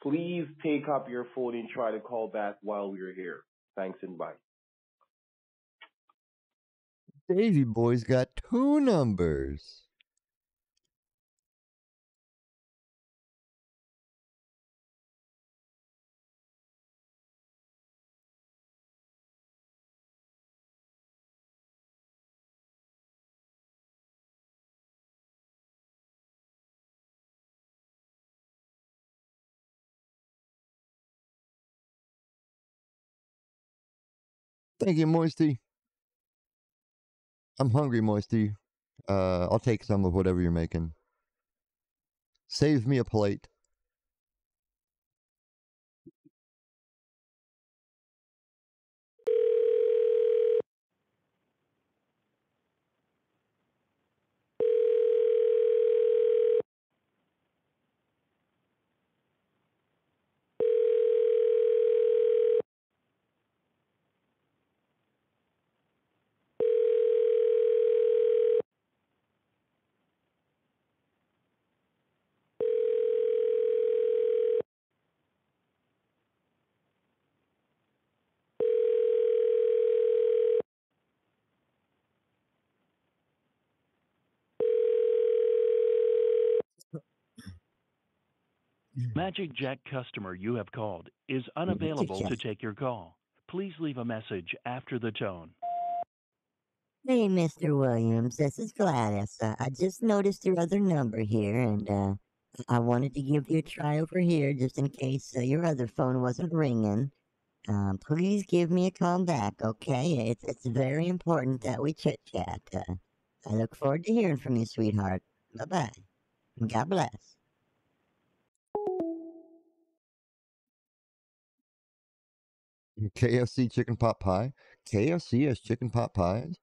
please take up your phone and try to call back while we're here. Thanks and bye. Davy Boy's got two numbers. Thank you, Moisty. I'm hungry, Moisty. Uh, I'll take some of whatever you're making. Save me a plate. Magic Jack customer you have called is unavailable to take your call. Please leave a message after the tone. Hey, Mr. Williams, this is Gladys. Uh, I just noticed your other number here, and uh, I wanted to give you a try over here just in case uh, your other phone wasn't ringing. Um, please give me a call back, okay? It's it's very important that we chit chat. Uh, I look forward to hearing from you, sweetheart. Bye bye. God bless. KFC chicken pot pie. KFC has chicken pot pies.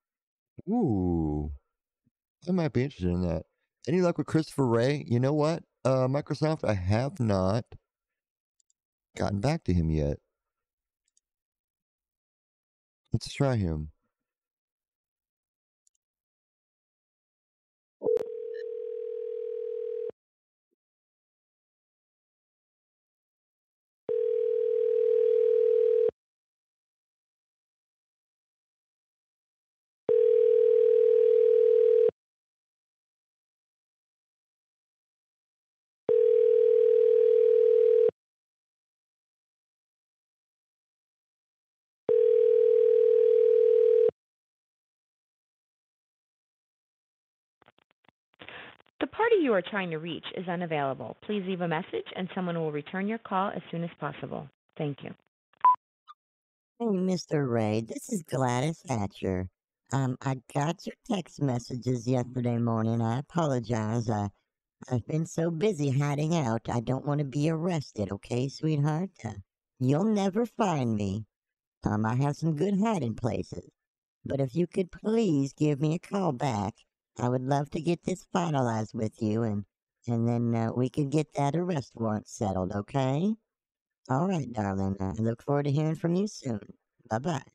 Ooh, I might be interested in that. Any luck with Christopher Ray? You know what, uh, Microsoft, I have not gotten back to him yet. Let's try him. The party you are trying to reach is unavailable. Please leave a message and someone will return your call as soon as possible. Thank you. Hey, Mr. Ray, this is Gladys Hatcher. Um, I got your text messages yesterday morning. I apologize. I, I've been so busy hiding out. I don't want to be arrested, okay, sweetheart? Uh, you'll never find me. Um, I have some good hiding places. But if you could please give me a call back, I would love to get this finalized with you, and and then uh, we could get that arrest warrant settled, okay? All right, darling. I look forward to hearing from you soon. Bye bye.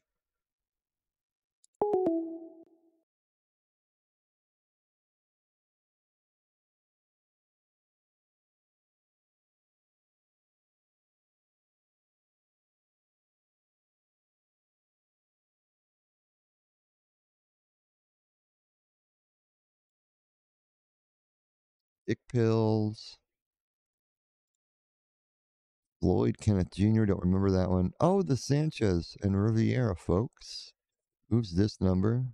Dick pills. Lloyd Kenneth Jr. Don't remember that one. Oh, the Sanchez and Riviera folks. Who's this number?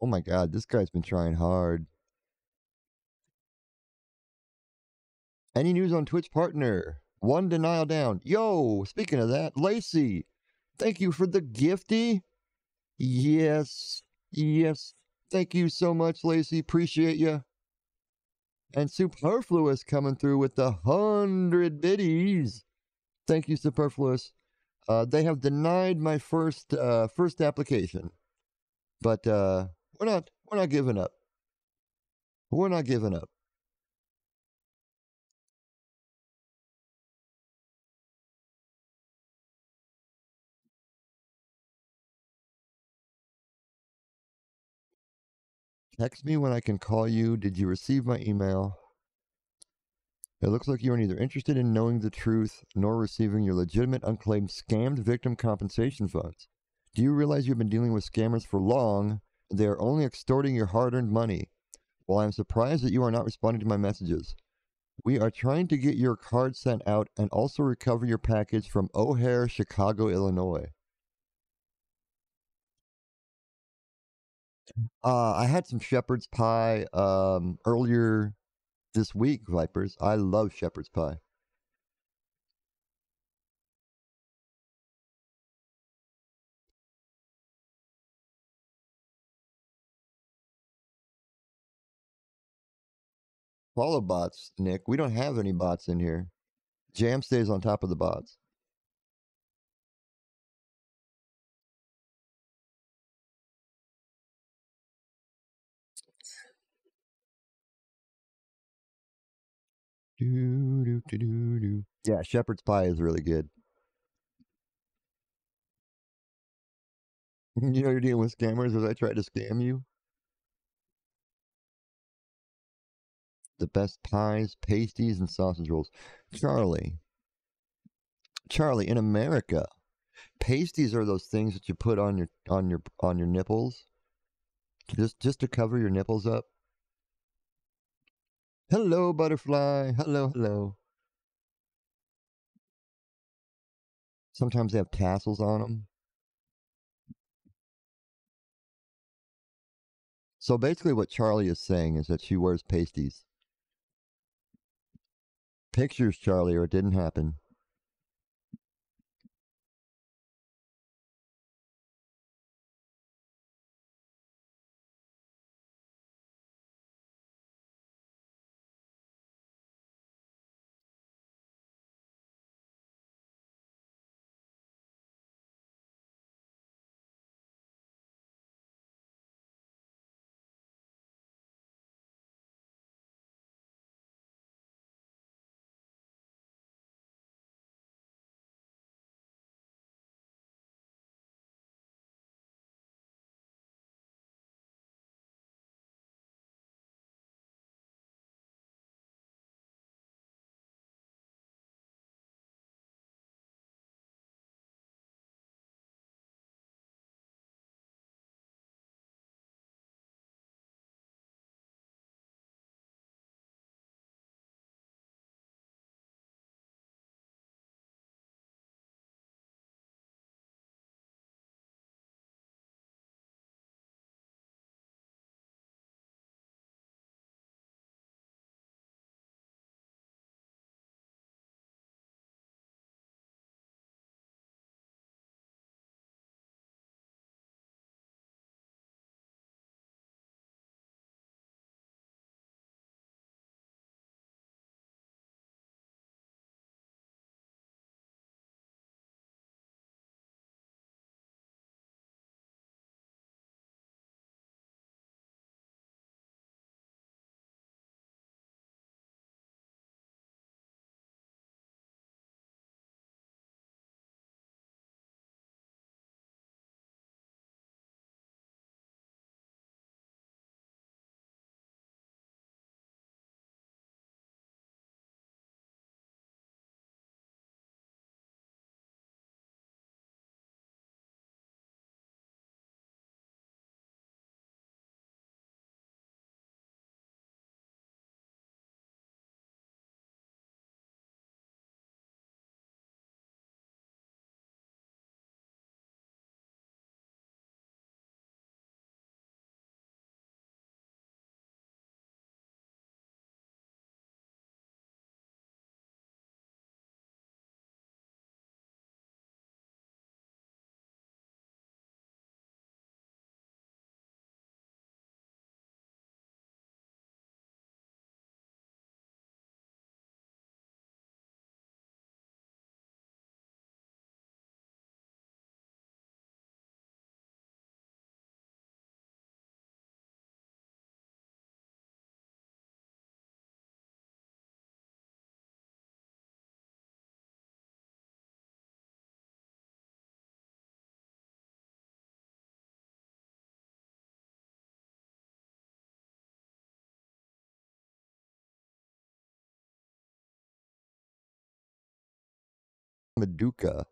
Oh my god, this guy's been trying hard. Any news on Twitch partner? One denial down. Yo, speaking of that, Lacey, thank you for the gifty. Yes, yes. Thank you so much, Lacey. Appreciate you. And Superfluous coming through with the hundred biddies. Thank you, Superfluous. Uh, they have denied my first uh, first application, but uh, we're not we're not giving up. We're not giving up. Text me when I can call you. Did you receive my email? It looks like you are neither interested in knowing the truth nor receiving your legitimate unclaimed scammed victim compensation funds. Do you realize you've been dealing with scammers for long they are only extorting your hard earned money? Well, I am surprised that you are not responding to my messages. We are trying to get your card sent out and also recover your package from O'Hare, Chicago, Illinois. Uh, I had some shepherd's pie um, earlier this week, Vipers. I love shepherd's pie. Follow bots, Nick. We don't have any bots in here. Jam stays on top of the bots. Yeah, shepherd's pie is really good. You know you're dealing with scammers as I try to scam you. The best pies, pasties, and sausage rolls. Charlie, Charlie, in America, pasties are those things that you put on your on your on your nipples, just just to cover your nipples up. Hello, butterfly. Hello, hello. Sometimes they have tassels on them. So basically, what Charlie is saying is that she wears pasties. Pictures, Charlie, or it didn't happen. Maduka.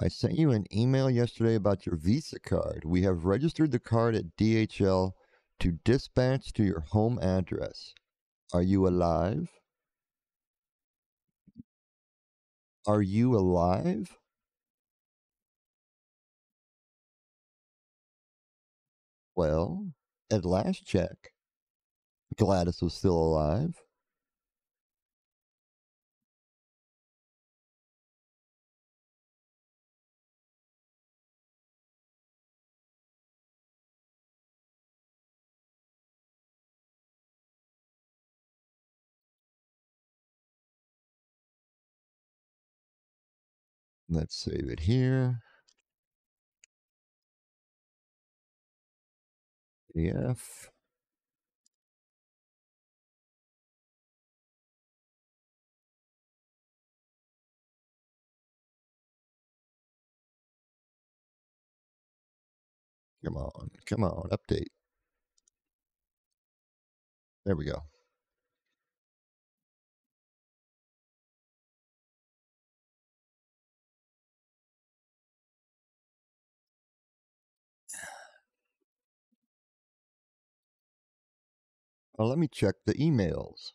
I sent you an email yesterday about your Visa card. We have registered the card at DHL to dispatch to your home address. Are you alive? Are you alive? Well, at last check, Gladys was still alive. Let's save it here. PDF. Come on, come on, update. There we go. Uh, let me check the emails.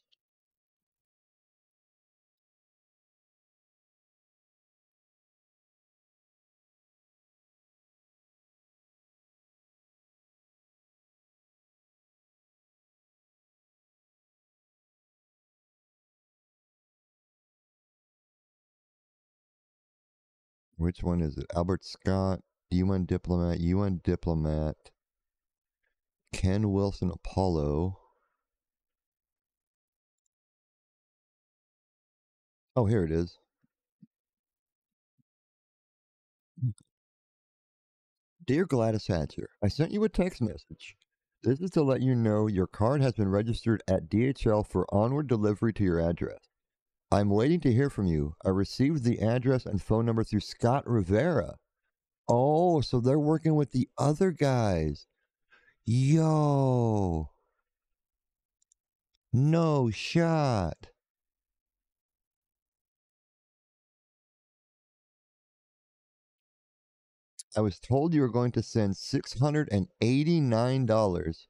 Which one is it? Albert Scott, UN diplomat, UN diplomat, Ken Wilson Apollo. Oh, here it is. Hmm. Dear Gladys Hatcher, I sent you a text message. This is to let you know your card has been registered at DHL for onward delivery to your address. I'm waiting to hear from you. I received the address and phone number through Scott Rivera. Oh, so they're working with the other guys. Yo. No shot. I was told you were going to send $689,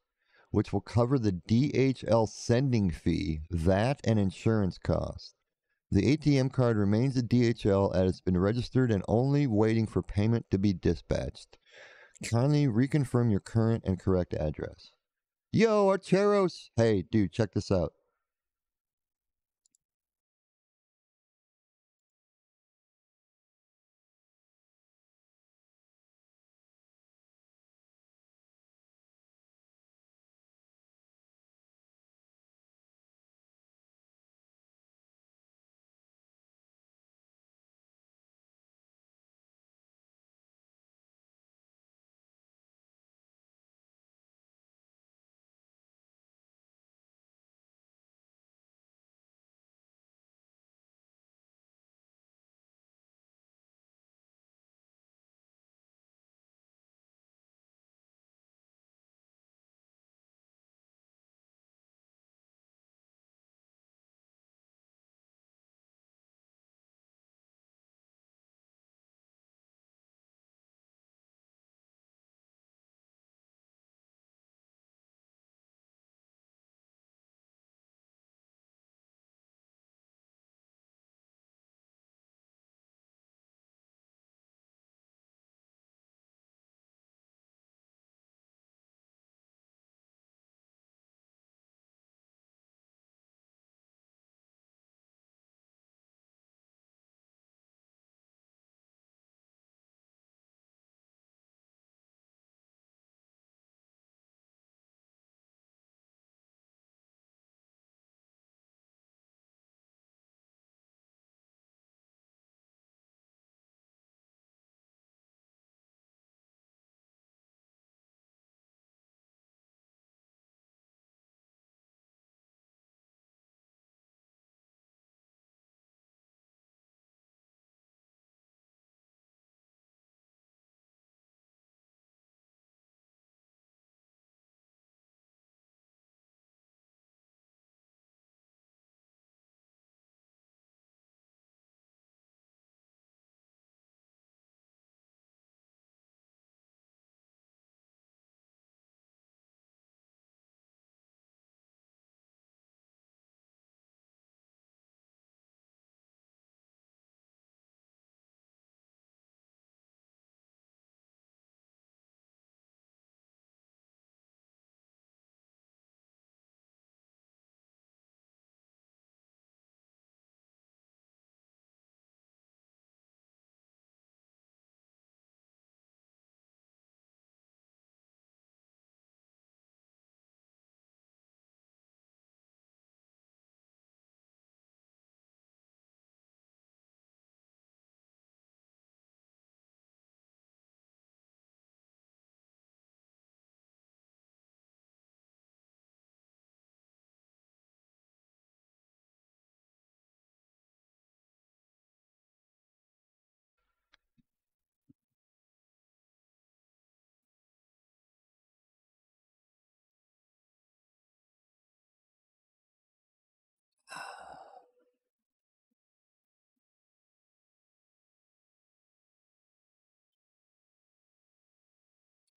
which will cover the DHL sending fee, that, and insurance costs. The ATM card remains at DHL as it's been registered and only waiting for payment to be dispatched. Kindly reconfirm your current and correct address. Yo, Archeros! Hey, dude, check this out.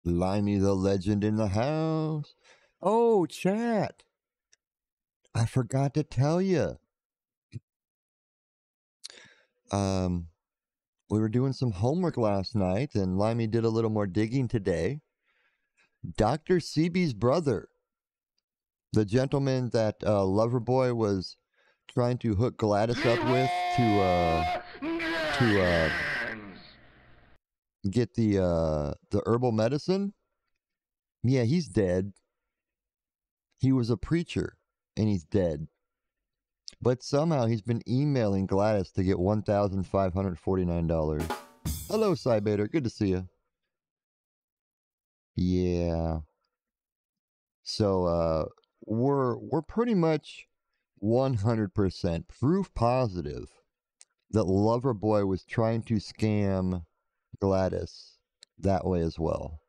Limey the legend in the house. Oh, chat. I forgot to tell you. Um, we were doing some homework last night, and Limey did a little more digging today. Dr. Sebi's brother, the gentleman that uh, Loverboy was trying to hook Gladys up with to uh, to uh, get the uh, the herbal medicine. Yeah, he's dead. He was a preacher, and he's dead. But somehow he's been emailing Gladys to get one thousand five hundred forty nine dollars. Hello, Cybader. Good to see you. Yeah. So uh, we're we're pretty much one hundred percent proof positive that Loverboy was trying to scam Gladys that way as well.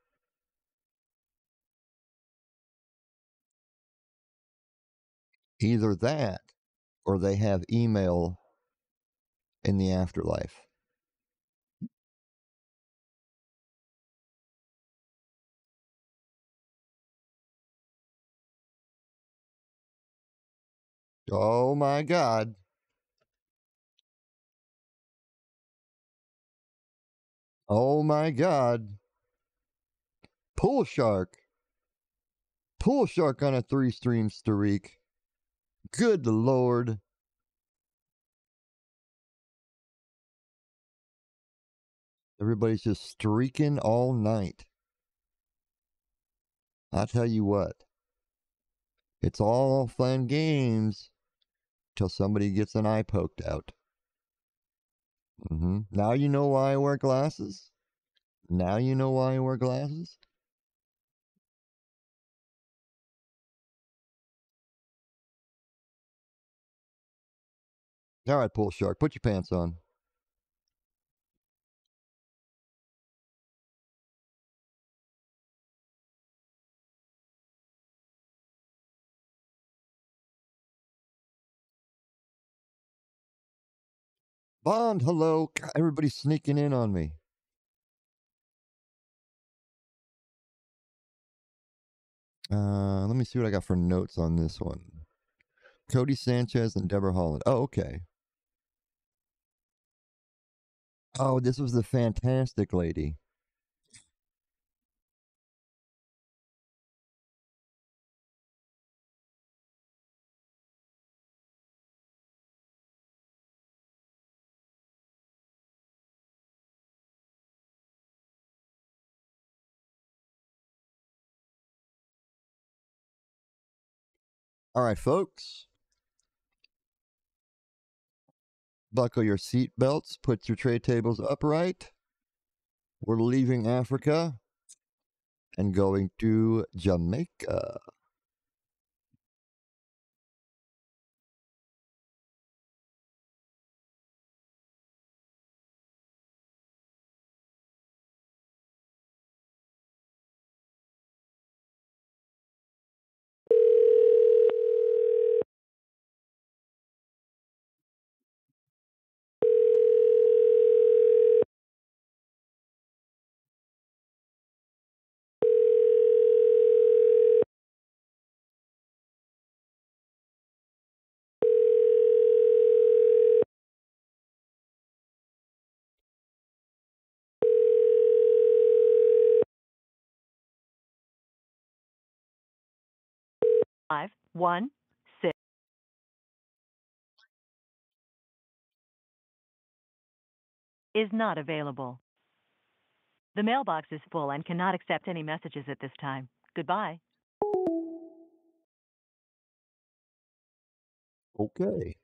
Either that or they have email in the afterlife. Oh my God. Oh my God. Pool shark. Pool shark on a three stream streak. Good Lord. Everybody's just streaking all night. I tell you what, it's all fun games till somebody gets an eye poked out. Hmm Now you know why I wear glasses? Now you know why I wear glasses? All right, pool shark, put your pants on. Bond, hello. God, everybody's sneaking in on me. Uh, let me see what I got for notes on this one. Cody Sanchez and Deborah Holland. Oh, okay. Oh, this was the fantastic lady. All right, folks. Buckle your seat belts, put your tray tables upright. We're leaving Africa and going to Jamaica. Five one six is not available. The mailbox is full and cannot accept any messages at this time. Goodbye. Okay.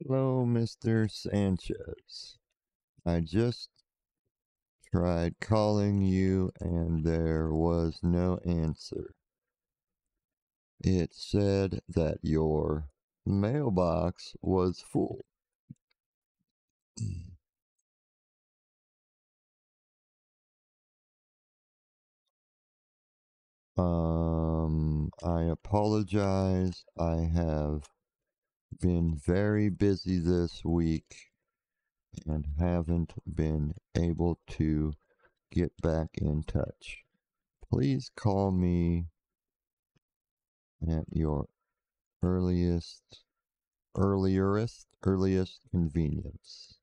Hello, Mr. Sanchez. I just tried calling you and there was no answer. It said that your mailbox was full. Um, I apologize. I have been very busy this week and haven't been able to get back in touch. Please call me at your earliest, earlierest, earliest convenience.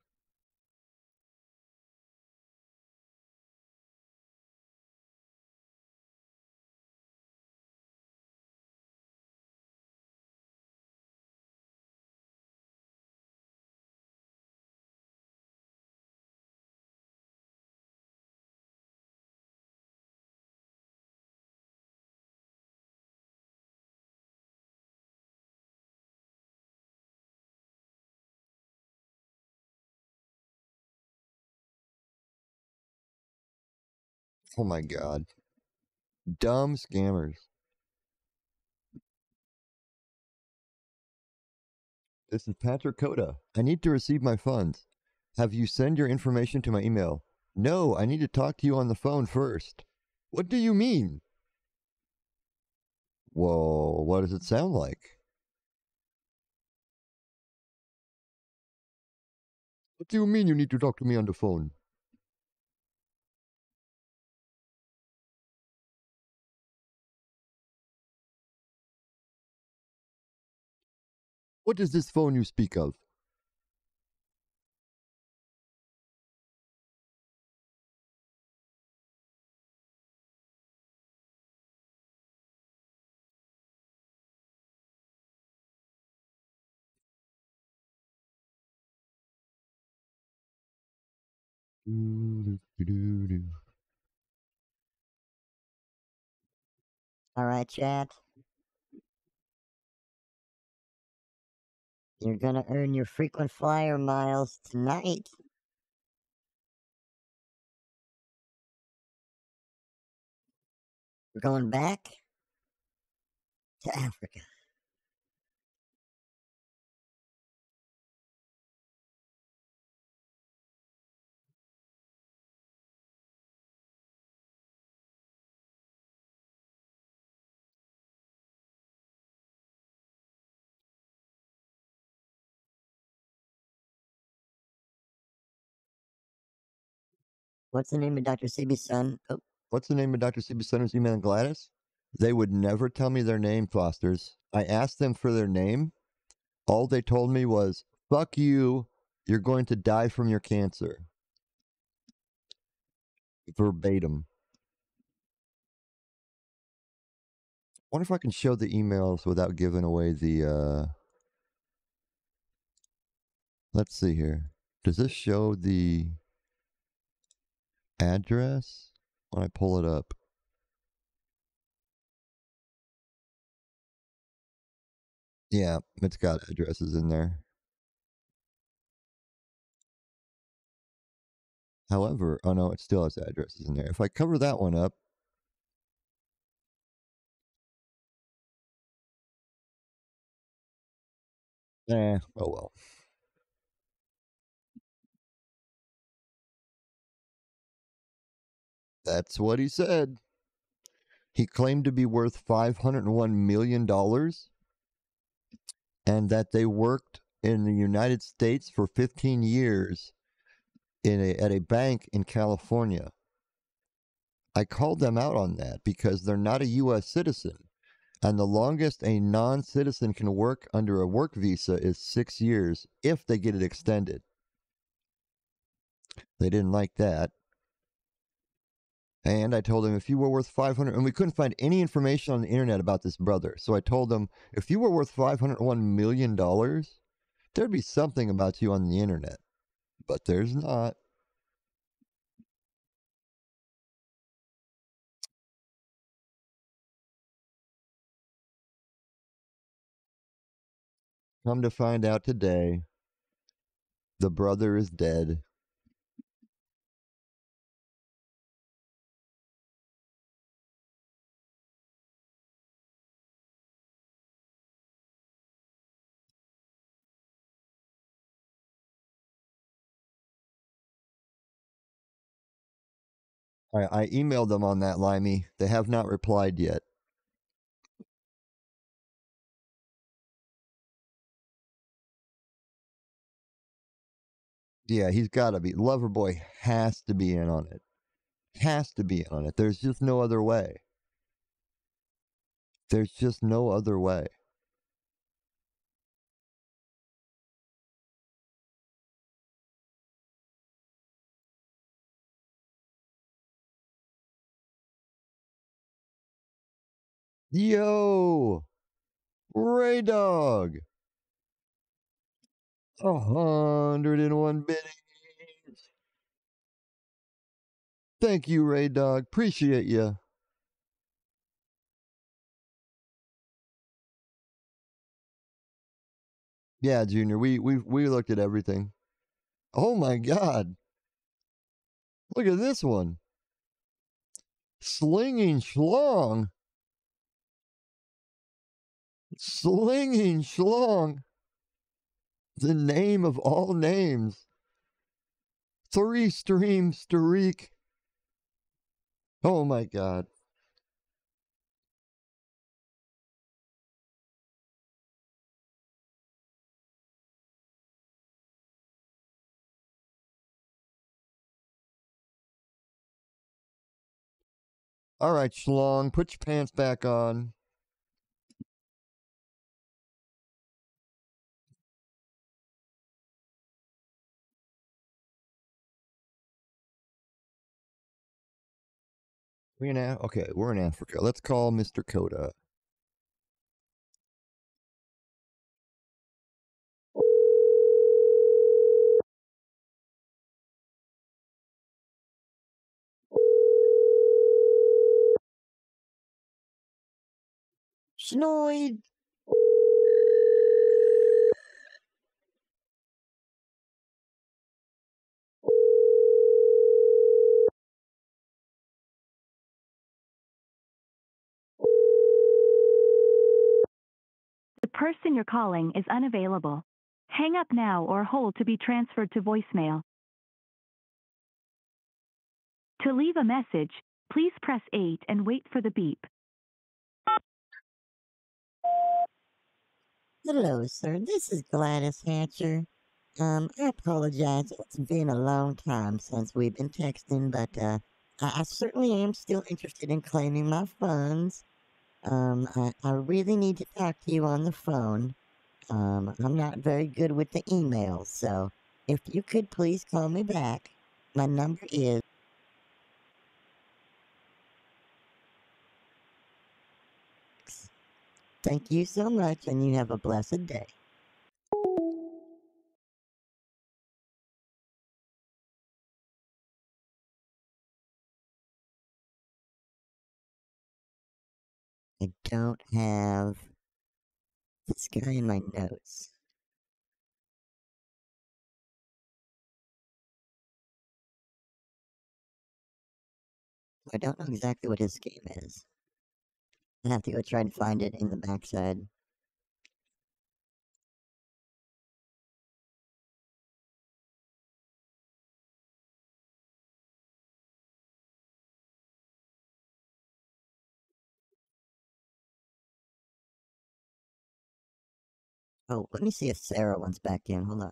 Oh my god. Dumb scammers. This is Patrick Coda. I need to receive my funds. Have you send your information to my email? No, I need to talk to you on the phone first. What do you mean? Whoa, what does it sound like? What do you mean you need to talk to me on the phone? What is this phone you speak of? All right, Chad. You're gonna earn your frequent flyer miles tonight. We're going back to Africa. What's the name of Dr. Sebi's son? Oh, What's the name of Dr. Sebi's son who's emailing Gladys? They would never tell me their name, Fosters. I asked them for their name. All they told me was, fuck you, you're going to die from your cancer. Verbatim. wonder if I can show the emails without giving away the, uh... Let's see here. Does this show the address when I pull it up? Yeah, it's got addresses in there. However, oh no, it still has addresses in there. If I cover that one up, eh, oh well. That's what he said. He claimed to be worth $501 million and that they worked in the United States for 15 years in a, at a bank in California. I called them out on that because they're not a U.S. citizen. And the longest a non citizen can work under a work visa is six years if they get it extended. They didn't like that. And I told him if you were worth 500, and we couldn't find any information on the internet about this brother. So I told him if you were worth 501 million dollars, there'd be something about you on the internet. But there's not. Come to find out today, the brother is dead. I, emailed them on that, Limey. They have not replied yet. Yeah, he's got to be. Loverboy has to be in on it. Has to be in on it. There's just no other way. There's just no other way. Yo! Ray Dog! A hundred and one biddies. Thank you, Ray Dog. Appreciate you. Yeah, Junior. We we we looked at everything. Oh my God! Look at this one. Slinging Schlong. Slinging Schlong. The name of all names. Three stream streak. Oh my God. All right, Schlong, put your pants back on. We in Af- okay, we're in Africa. Let's call Mr. Coda. Schnoid. The person you're calling is unavailable. Hang up now or hold to be transferred to voicemail. To leave a message, please press 8 and wait for the beep. Hello, sir. This is Gladys Hatcher. Um, I apologize. It's been a long time since we've been texting, but uh, I, I certainly am still interested in claiming my funds. Um, I, I really need to talk to you on the phone. Um, I'm not very good with the emails, so if you could please call me back. My number is Thank you so much, and you have a blessed day. I don't have this guy in my notes. I don't know exactly what his game is. I have to go try and find it in the backside. Oh, let me see if Sarah wants back in. Hold on.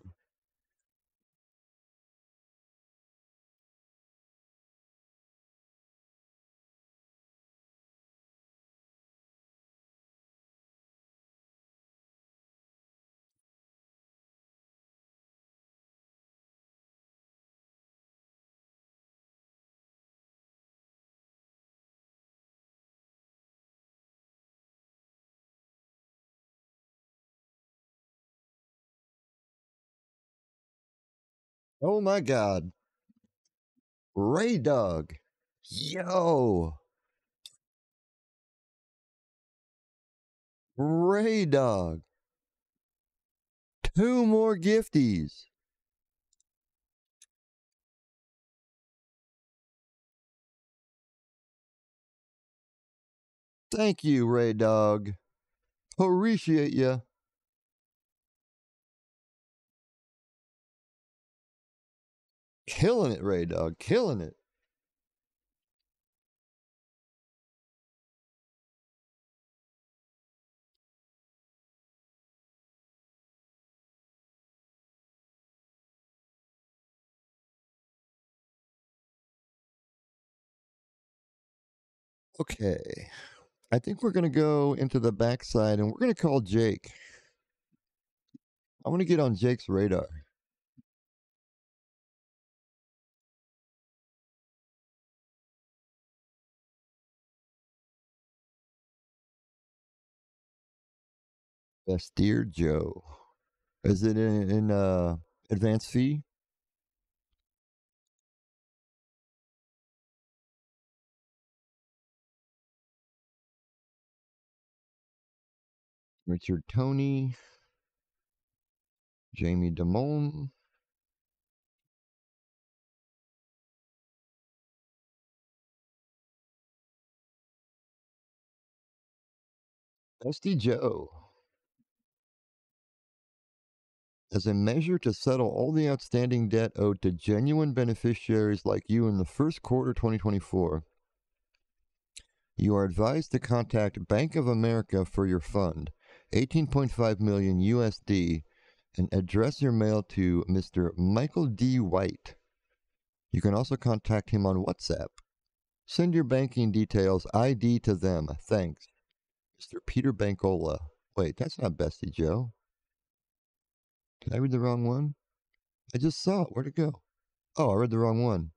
Oh my God. Ray Dog. Yo. Ray Dog. Two more gifties. Thank you, Ray Dog. Appreciate you. Killing it, Ray Dog. Killing it. Okay. I think we're going to go into the backside and we're going to call Jake. I want to get on Jake's radar. Bestier Joe. Is it in, in uh, advance fee? Richard Tony, Jamie Damone, Dusty Joe. As a measure to settle all the outstanding debt owed to genuine beneficiaries like you in the first quarter 2024, you are advised to contact Bank of America for your fund, 18.5 million USD, and address your mail to Mr. Michael D. White. You can also contact him on WhatsApp. Send your banking details ID to them. Thanks. Mr. Peter Bankola. Wait, that's not Bestie Joe. Did I read the wrong one? I just saw it. Where'd it go? Oh, I read the wrong one.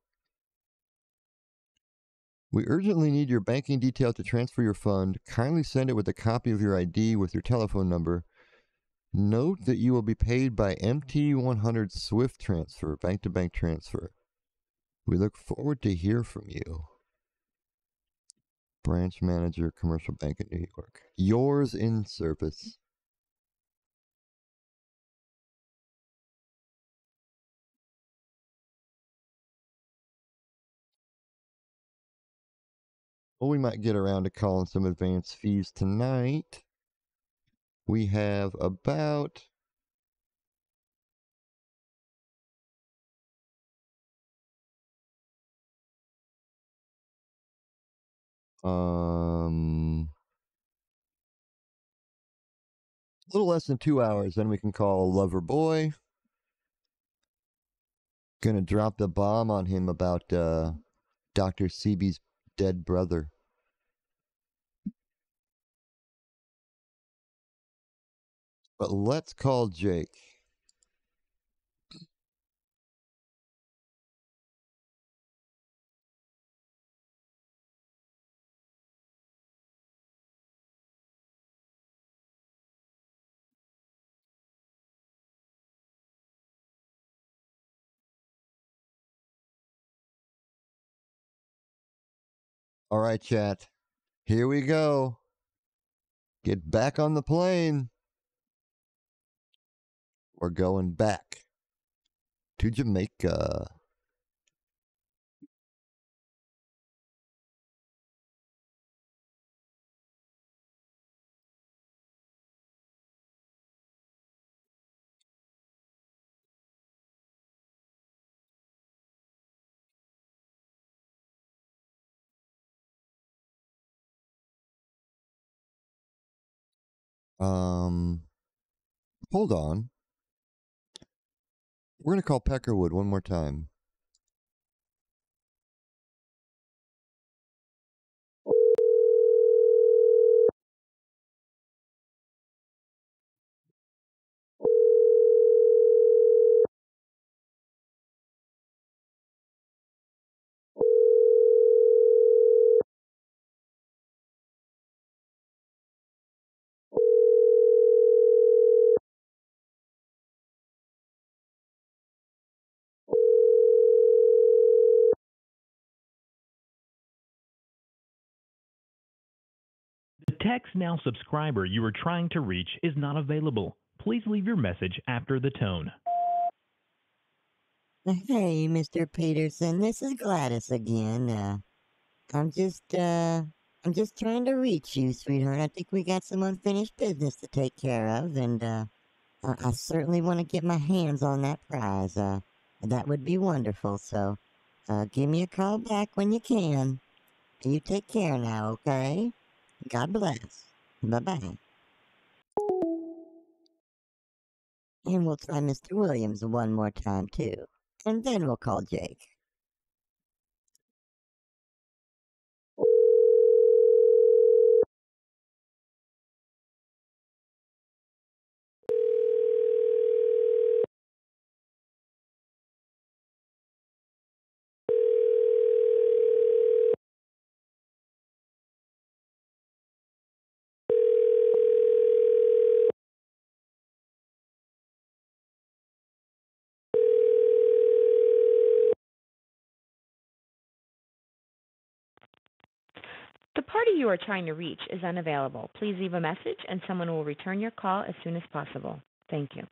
We urgently need your banking detail to transfer your fund. Kindly send it with a copy of your ID with your telephone number. Note that you will be paid by MT100 Swift transfer, bank to bank transfer. We look forward to hear from you. Branch manager, commercial bank in New York. Yours in service. Well, we might get around to calling some advance fees tonight. We have about um a little less than two hours, then we can call Lover Boy. Gonna drop the bomb on him about uh, Dr. Sebi's dead brother. But let's call Jake. All right, chat. Here we go. Get back on the plane. We're going back to Jamaica. Um, hold on. We're going to call Peckerwood one more time. TextNow subscriber you are trying to reach is not available. Please leave your message after the tone. Hey, Mr. Peterson, this is Gladys again. Uh, I'm just, uh, I'm just trying to reach you, sweetheart. I think we got some unfinished business to take care of, and, uh, I, I certainly want to get my hands on that prize. Uh, that would be wonderful, so, uh, give me a call back when you can. Do you take care now, okay? God bless. Bye-bye. And we'll try Mr. Williams one more time, too. And then we'll call Jake. Party you are trying to reach is unavailable. Please leave a message and someone will return your call as soon as possible. Thank you.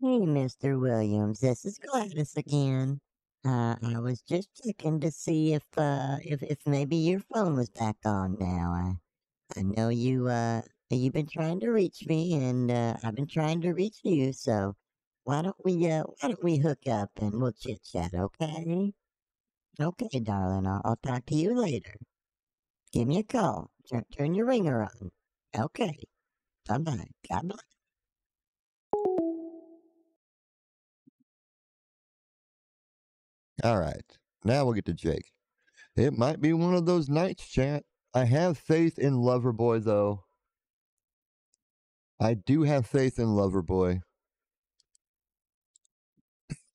Hey, Mr. Williams, this is Gladys again. Uh, I was just checking to see if, uh, if, if maybe your phone was back on now. I, I know you, uh, you've been trying to reach me and, uh, I've been trying to reach you, so why don't we, uh, why don't we hook up and we'll chit chat, okay? Okay, darling, I'll, I'll talk to you later. Give me a call. Turn, turn your ringer on. Okay. Bye-bye. God bless. All right. Now we'll get to Jake. It might be one of those nights, chat. I have faith in Loverboy, though. I do have faith in Loverboy.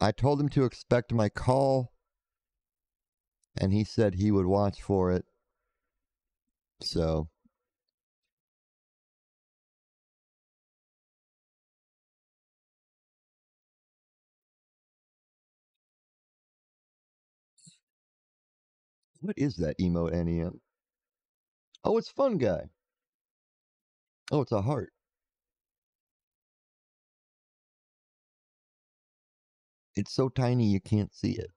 I told him to expect my call, and he said he would watch for it. So. What is that emote, NEM? Oh, it's Fun Guy. Oh, it's a heart. It's so tiny you can't see it.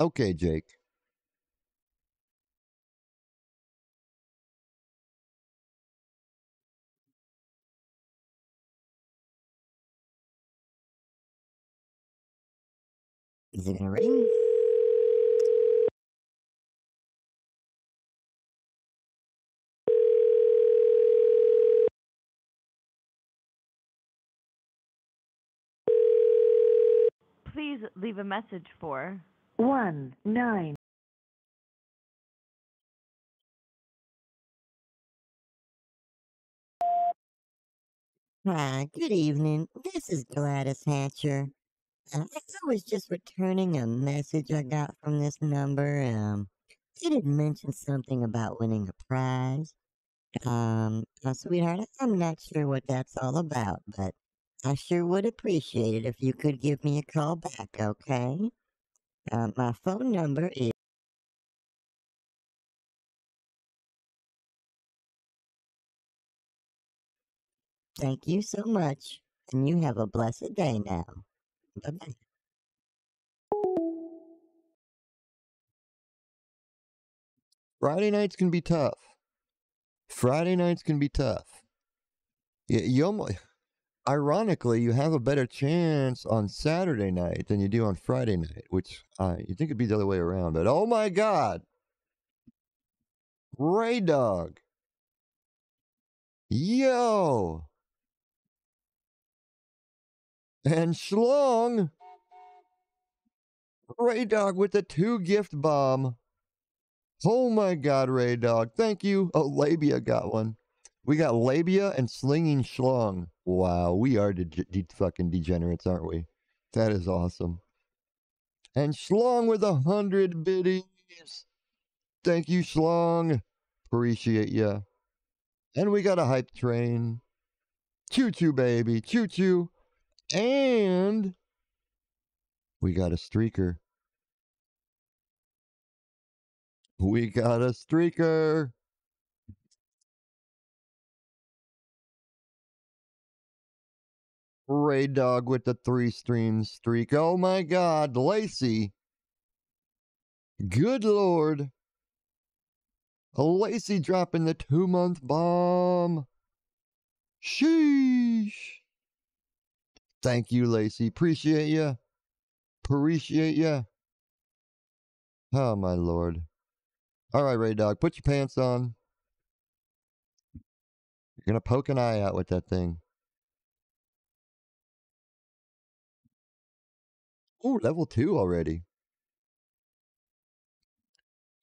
Okay, Jake. Is it gonna ring? Please leave a message for one nine Hi, good evening. This is Gladys Hatcher. I I was just returning a message I got from this number. Um, it had mentioned something about winning a prize. Um, uh, sweetheart, I'm not sure what that's all about, but I sure would appreciate it if you could give me a call back, okay? Uh, my phone number is. Thank you so much, and you have a blessed day now. Bye bye. Friday nights can be tough. Friday nights can be tough. You, you almost, ironically, you have a better chance on Saturday night than you do on Friday night, which uh, you think it'd be the other way around. But oh my God, Ray Dog, yo, and Schlong, Ray Dog with the two gift bomb. Oh my god, Ray Dog. Thank you. Oh, Labia got one. We got Labia and Slinging Schlong. Wow, we are de- de- fucking degenerates, aren't we? That is awesome. And Schlong with a hundred biddies. Thank you, Schlong. Appreciate ya. And we got a hype train. Choo choo, baby. Choo choo. And we got a streaker. We got a streaker. Ray Dog with the three stream streak. Oh my god, Lacey. Good lord. Lacey dropping the two month bomb. Sheesh. Thank you, Lacey. Appreciate ya. Appreciate ya. Oh my lord. All right, Ray Dog, put your pants on. You're gonna poke an eye out with that thing. Ooh, level two already.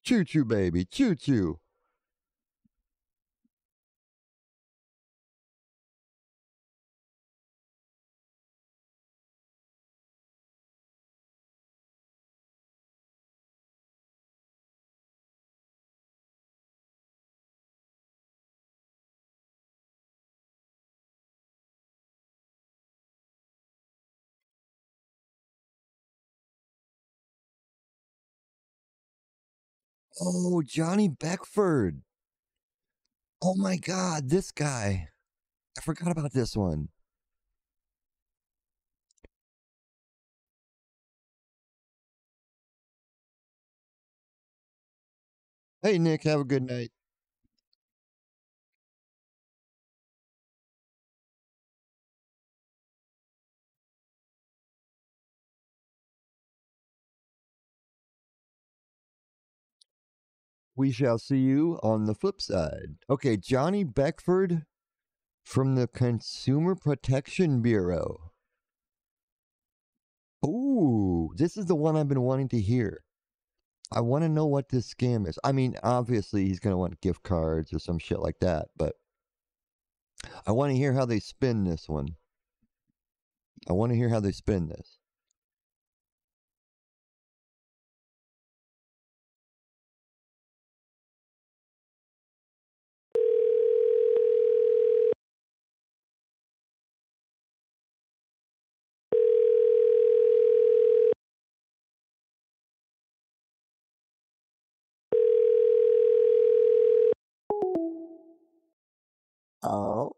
Choo choo, baby. Choo choo. Oh, Johnny Beckford. Oh my God, this guy. I forgot about this one. Hey, Nick, have a good night. We shall see you on the flip side. Okay, Johnny Beckford from the Consumer Protection Bureau. Ooh, this is the one I've been wanting to hear. I want to know what this scam is. I mean, obviously he's going to want gift cards or some shit like that, but I want to hear how they spin this one. I want to hear how they spin this. Oh,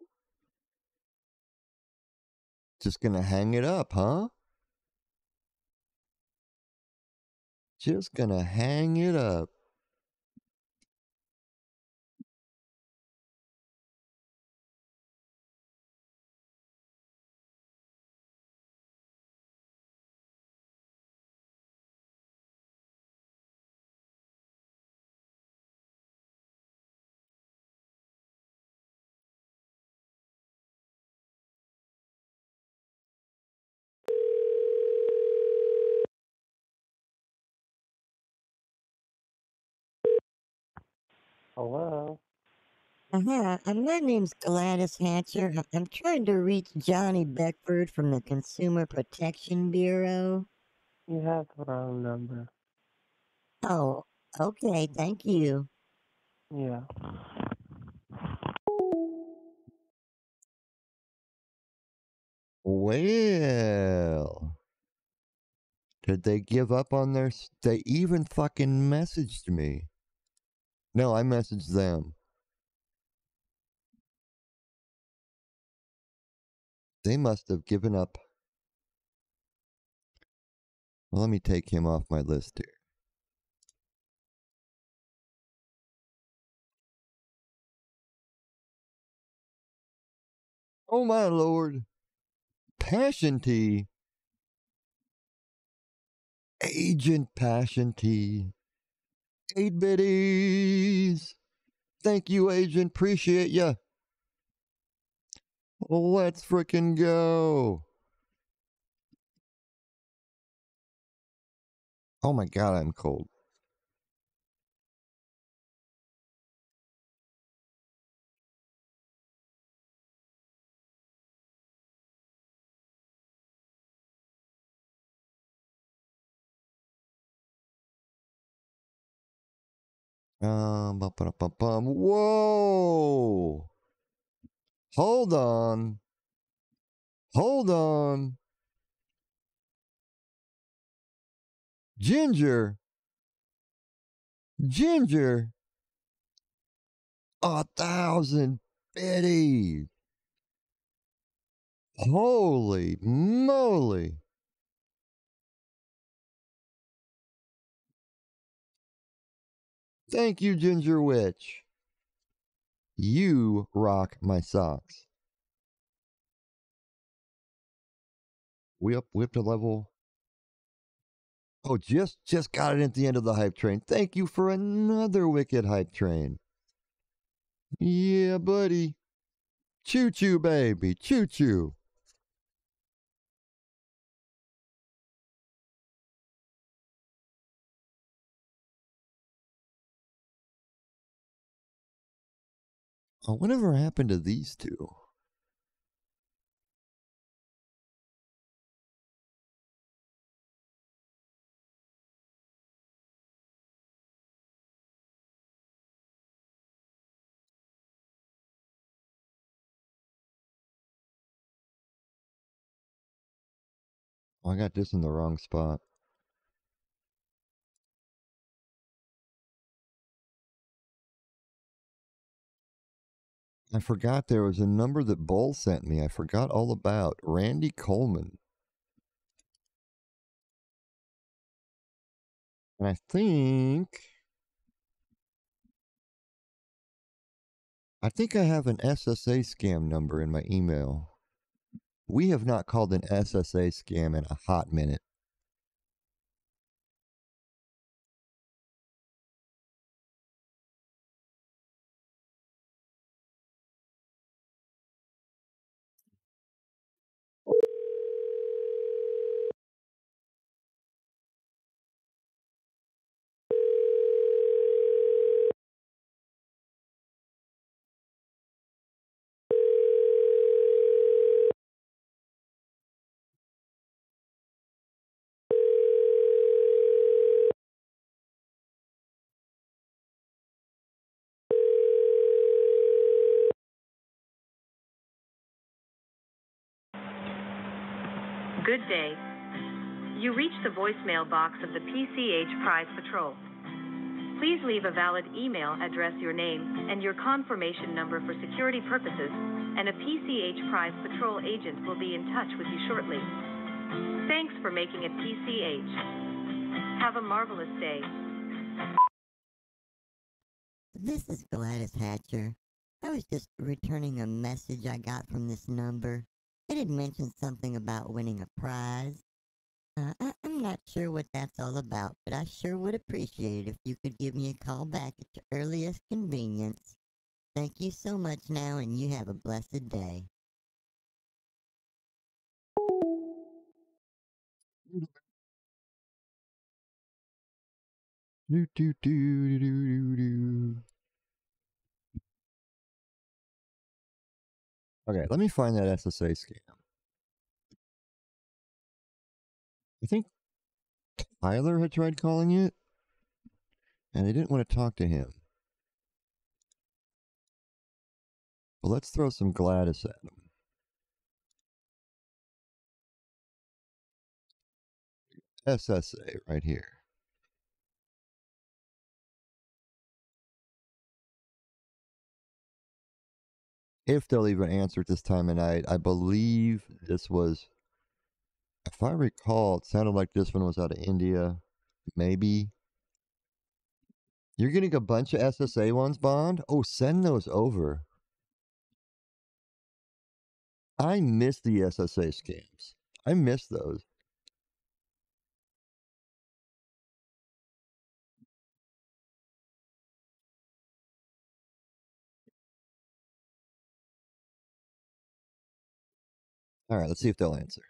Just to hang it up, huh? Just to hang it up. Hello. uh-huh. Uh, my name's Gladys Hatcher. I- I'm trying to reach Johnny Beckford from the Consumer Protection Bureau. You have the wrong number. Oh, okay. Thank you. Yeah. Well, did they give up on their? They even fucking messaged me. No, I messaged them. They must have given up. Well, let me take him off my list here. Oh my lord. Passion tea. Agent Passion tea. Eight biddies. Thank you, Agent. Appreciate ya. Let's frickin' go. Oh my god, I'm cold. Um, bum, bum, bum, bum. Whoa! Hold on. Hold on. Ginger. Ginger. A thousand biddies. Holy moly. Thank you, Ginger Witch. You rock my socks. We up we up to level. Oh, just just got it at the end of the hype train. Thank you for another wicked hype train. Yeah, buddy. Choo choo, baby. Choo choo. Uh, oh, whatever happened to these two? Oh, I got this in the wrong spot. I forgot there was a number that Bull sent me. I forgot all about Randy Coleman. And I think I think I have an SSA scam number in my email. We have not called an SSA scam in a hot minute. Good day. You reached the voicemail box of the PCH Prize Patrol. Please leave a valid email, address your name, and your confirmation number for security purposes, and a PCH Prize Patrol agent will be in touch with you shortly. Thanks for making it PCH. Have a marvelous day. This is Gladys Hatcher. I was just returning a message I got from this number. It had mentioned something about winning a prize. Uh, I, I'm not sure what that's all about, but I sure would appreciate it if you could give me a call back at your earliest convenience. Thank you so much now, and you have a blessed day. Do, do, do, do, do, do. Okay, let me find that SSA scam. I think Tyler had tried calling it, and they didn't want to talk to him. Well, let's throw some Gladys at him. SSA right here. If they'll even answer at this time of night, I believe mm-hmm. this was, if I recall, it sounded like this one was out of India. Maybe. You're getting a bunch of SSA ones, Bond? Oh, send those over. I miss the SSA scams. I miss those. All right, let's see if they'll answer.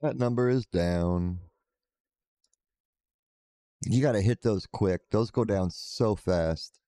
That number is down. You got to hit those quick. Those go down so fast.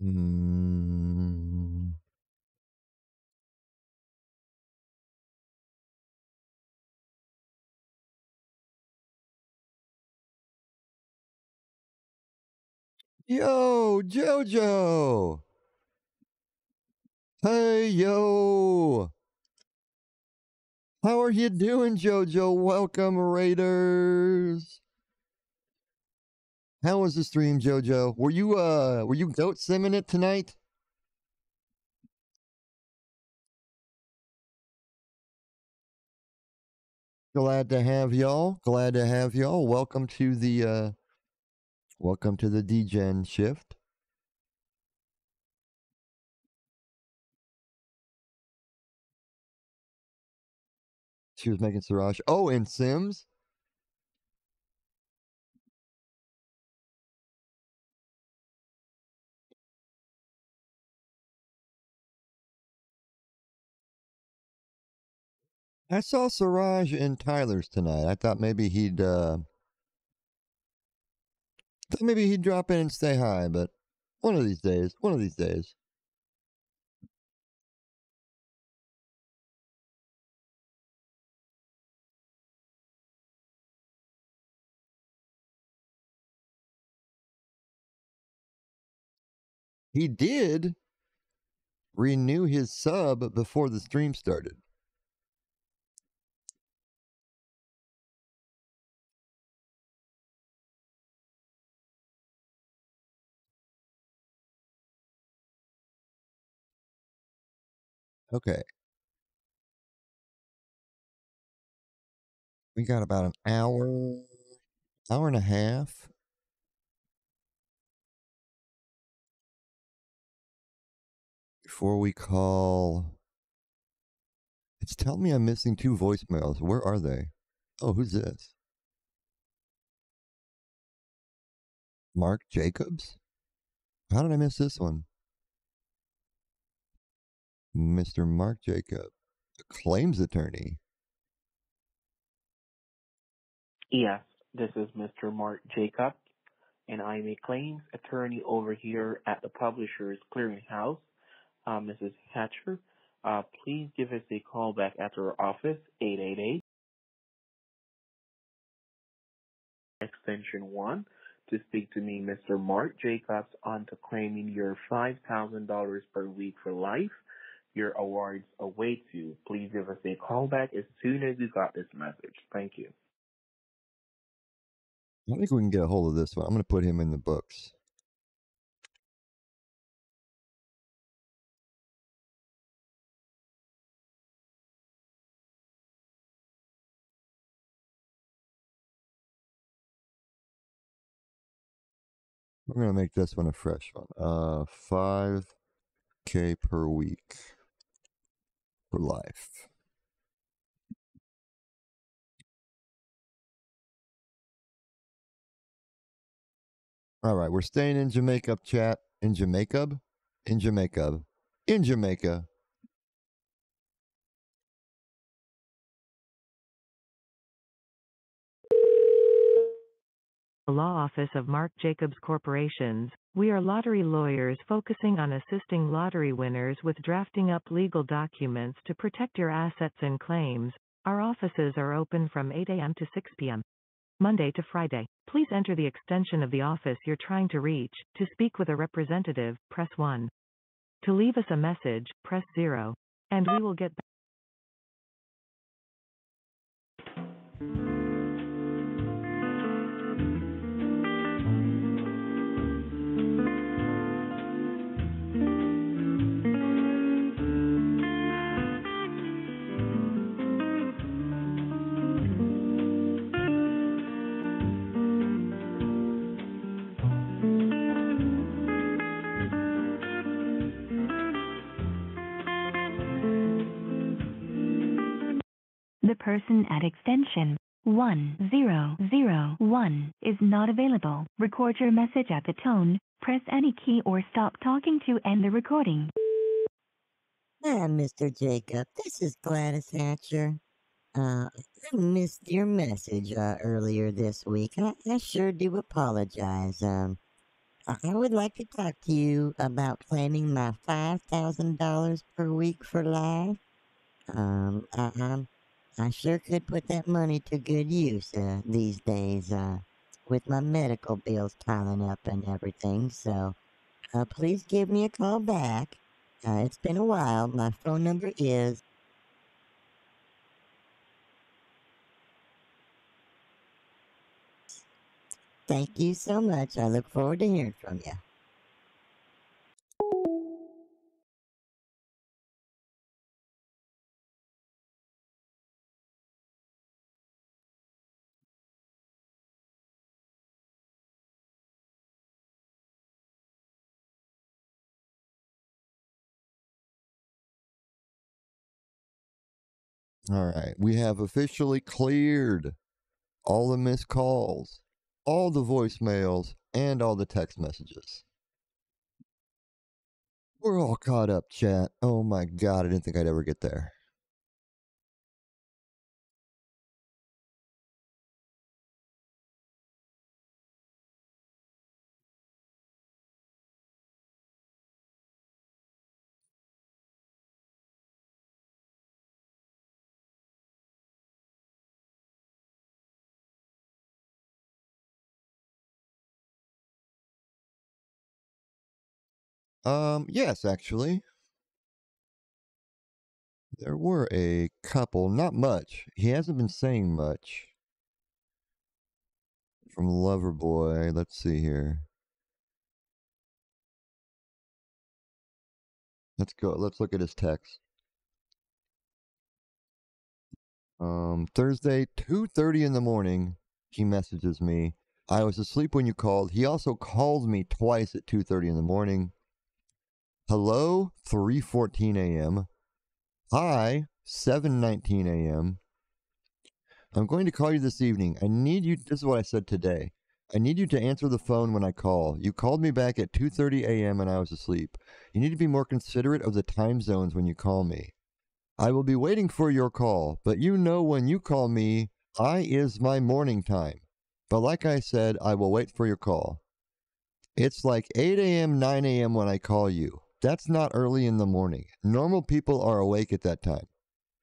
Mm. Yo, Jojo. Hey, yo. How are you doing, Jojo? Welcome, Raiders. How was the stream, Jojo? Were you uh were you goat simming it tonight? Glad to have y'all. Glad to have y'all. Welcome to the uh welcome to the DGen shift. She was making Siraj. Oh, and Sims. I saw Siraj in Tyler's tonight. I thought maybe he'd uh thought maybe he'd drop in and say hi, but one of these days, one of these days. He did renew his sub before the stream started. Okay. We got about an hour, hour and a half. Before we call. It's telling me I'm missing two voicemails. Where are they? Oh, who's this? Mark Jacobs? How did I miss this one? Mr. Mark Jacob, claims attorney. Yes, this is Mr. Mark Jacob, and I'm a claims attorney over here at the Publishers Clearinghouse. Uh, Mrs. Hatcher, uh, please give us a call back at our office, 888 extension 1 to speak to me, Mr. Mark Jacobs, on to claiming your $5,000 per week for life. Your awards await you. Please give us a call back as soon as you got this message. Thank you. I think we can get a hold of this one. I'm going to put him in the books. We're going to make this one a fresh one. Uh, 5K per week life. All right, we're staying in Jamaica chat. In Jamaica? In Jamaica. In Jamaica. The Law Office of Mark Jacobs Corporations. We are lottery lawyers focusing on assisting lottery winners with drafting up legal documents to protect your assets and claims. Our offices are open from 8 a.m. to 6 p.m. Monday to Friday. Please enter the extension of the office you're trying to reach. To speak with a representative, press 1. To leave us a message, press 0. And we will get back. Person at extension 1001 is not available. Record your message at the tone, press any key or stop talking to end the recording. Ah, Mr. Jacob, this is Gladys Hatcher. Uh, I missed your message uh, earlier this week, I, I sure do apologize. Um, I would like to talk to you about planning my five thousand dollars per week for life. Um, I, I'm, I sure could put that money to good use uh, these days. Uh, with my medical bills piling up and everything. So, uh, please give me a call back. Uh, it's been a while. My phone number is Thank you so much. I look forward to hearing from you. All right, we have officially cleared all the missed calls, all the voicemails, and all the text messages. We're all caught up, chat. Oh my god, I didn't think I'd ever get there. Um, yes, actually. There were a couple, not much. He hasn't been saying much. From Loverboy, let's see here. Let's go. Let's look at his text. Um, Thursday, 2:30 in the morning, he messages me. I was asleep when you called. He also called me twice at 2:30 in the morning. Hello, 3:14 a.m. Hi, 7:19 a.m. I'm going to call you this evening. I need you this is what I said today. I need you to answer the phone when I call. You called me back at 2:30 a.m. and I was asleep. You need to be more considerate of the time zones when you call me. I will be waiting for your call, but you know when you call me, I is my morning time. But like I said, I will wait for your call. It's like 8 a.m., 9 a.m. when I call you. That's not early in the morning. Normal people are awake at that time.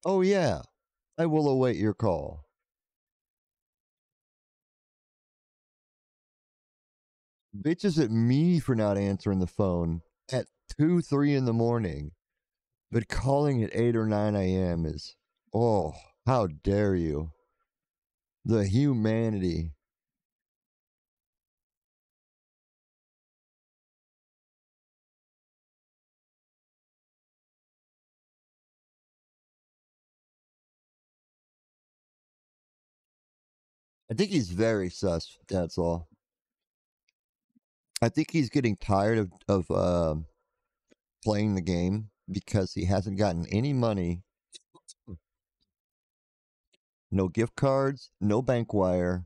Oh, yeah. I will await your call. Bitches at me for not answering the phone at 2, 3 in the morning. But calling at 8 or 9 a.m. is, oh, how dare you. The humanity. Think he's very sus. That's all. I think he's getting tired of of uh, playing the game because he hasn't gotten any money, no gift cards, no bank wire,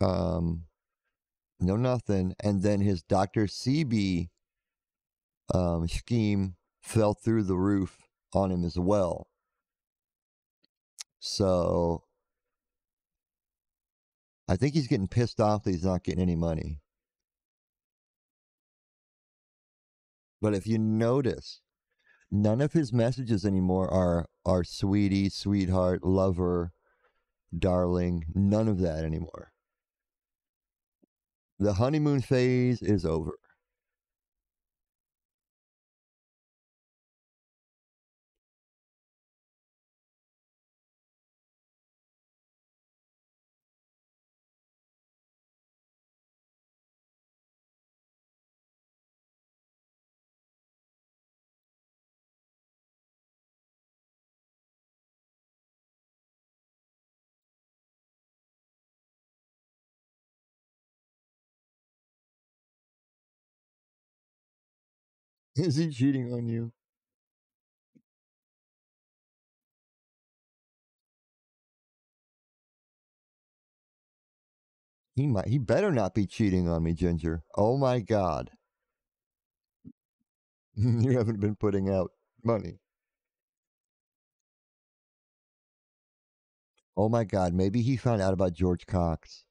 um, no nothing, and then his Doctor Sebi um, scheme fell through the roof on him as well. So I think he's getting pissed off that he's not getting any money. But if you notice, none of his messages anymore are are sweetie, sweetheart, lover, darling. None of that anymore. The honeymoon phase is over. Is he cheating on you? He might. He better not be cheating on me, Ginger. Oh my God. you haven't been putting out money. Oh my God. Maybe he found out about George Cox.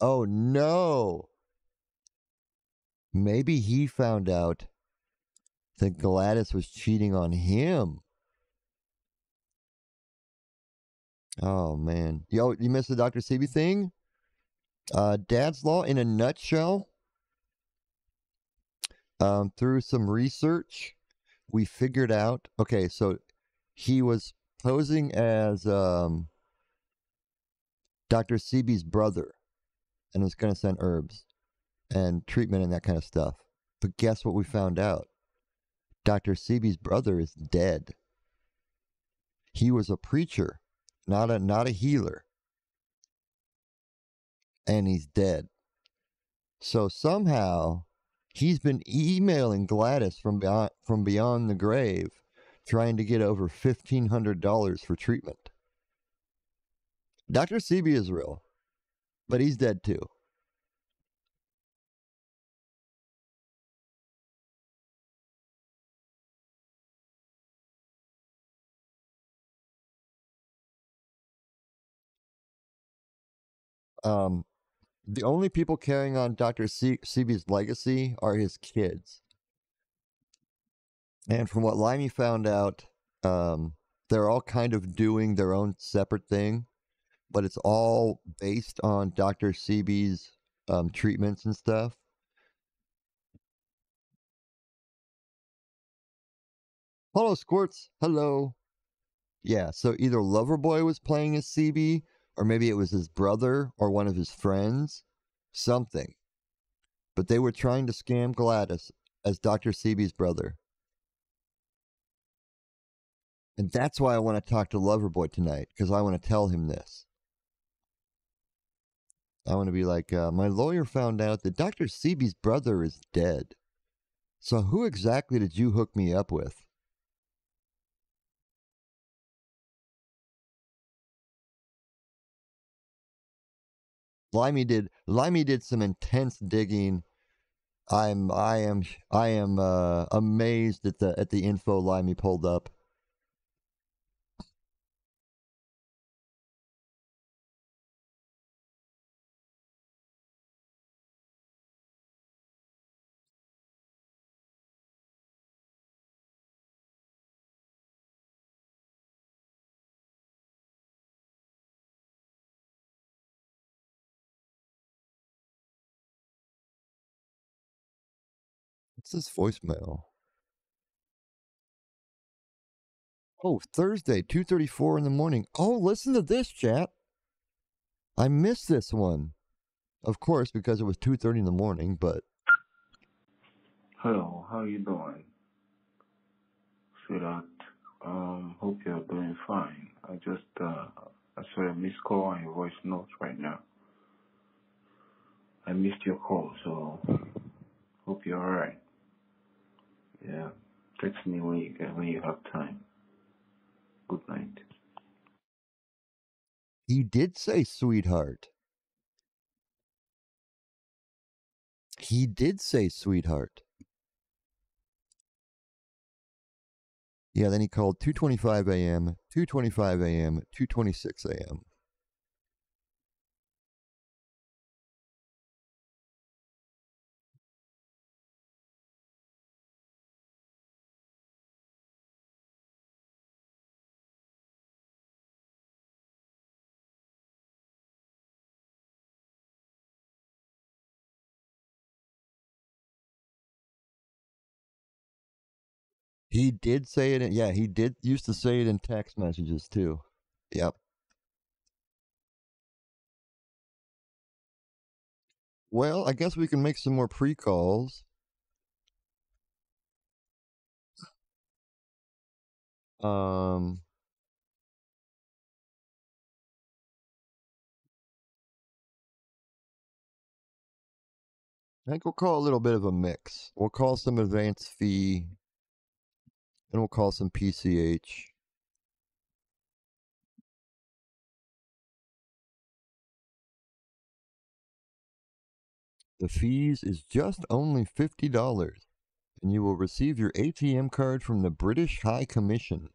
Oh no. Maybe he found out that Gladys was cheating on him. Oh man. Yo, you missed the Dr. Sebi thing? Uh, Dad's Law in a nutshell. Um, through some research, we figured out. Okay, so he was posing as um, Dr. Sebi's brother, and was going to send herbs and treatment and that kind of stuff. But guess what we found out? Dr. Sebi's brother is dead. He was a preacher, not a not a healer. And he's dead. So somehow he's been emailing Gladys from beyond, from beyond the grave trying to get over $1500 for treatment. Dr. Sebi is real, but he's dead too. Um, the only people carrying on Dr. C- Sebi's legacy are his kids. And from what Limey found out, um, they're all kind of doing their own separate thing, but it's all based on Dr. Sebi's um, treatments and stuff. Hello, Squirts. Hello. Yeah, so either Loverboy was playing as Sebi, or maybe it was his brother or one of his friends. Something. But they were trying to scam Gladys as Dr. Sebi's brother. And that's why I want to talk to Loverboy tonight, because I want to tell him this. I want to be like, uh, my lawyer found out that Dr. Sebi's brother is dead. So who exactly did you hook me up with? Limey did Limey did some intense digging. I'm I am I am uh, amazed at the at the info Limey pulled up. What's this voicemail? Oh, Thursday, 2:34 in the morning. Oh, listen to this, chat. I missed this one. Of course, because it was 2:30 in the morning, but Hello, how are you doing? Sweetheart, um, hope you're doing fine. I just, uh, I saw a missed call on your voice note right now. I missed your call, so hope you're alright. Yeah, text me when you when you have time. Good night. he did say sweetheart. He did say sweetheart. Yeah, then he called 2:25 a.m., 2:25 a.m., 2:26 a.m. He did say it. In, yeah, he did used to say it in text messages too. Yep. Well, I guess we can make some more pre-calls. Um, I think we'll call a little bit of a mix. We'll call some advance fee, and we'll call some PCH. The fees is just mm. only $50, and you will receive your ATM card from the British High Commission.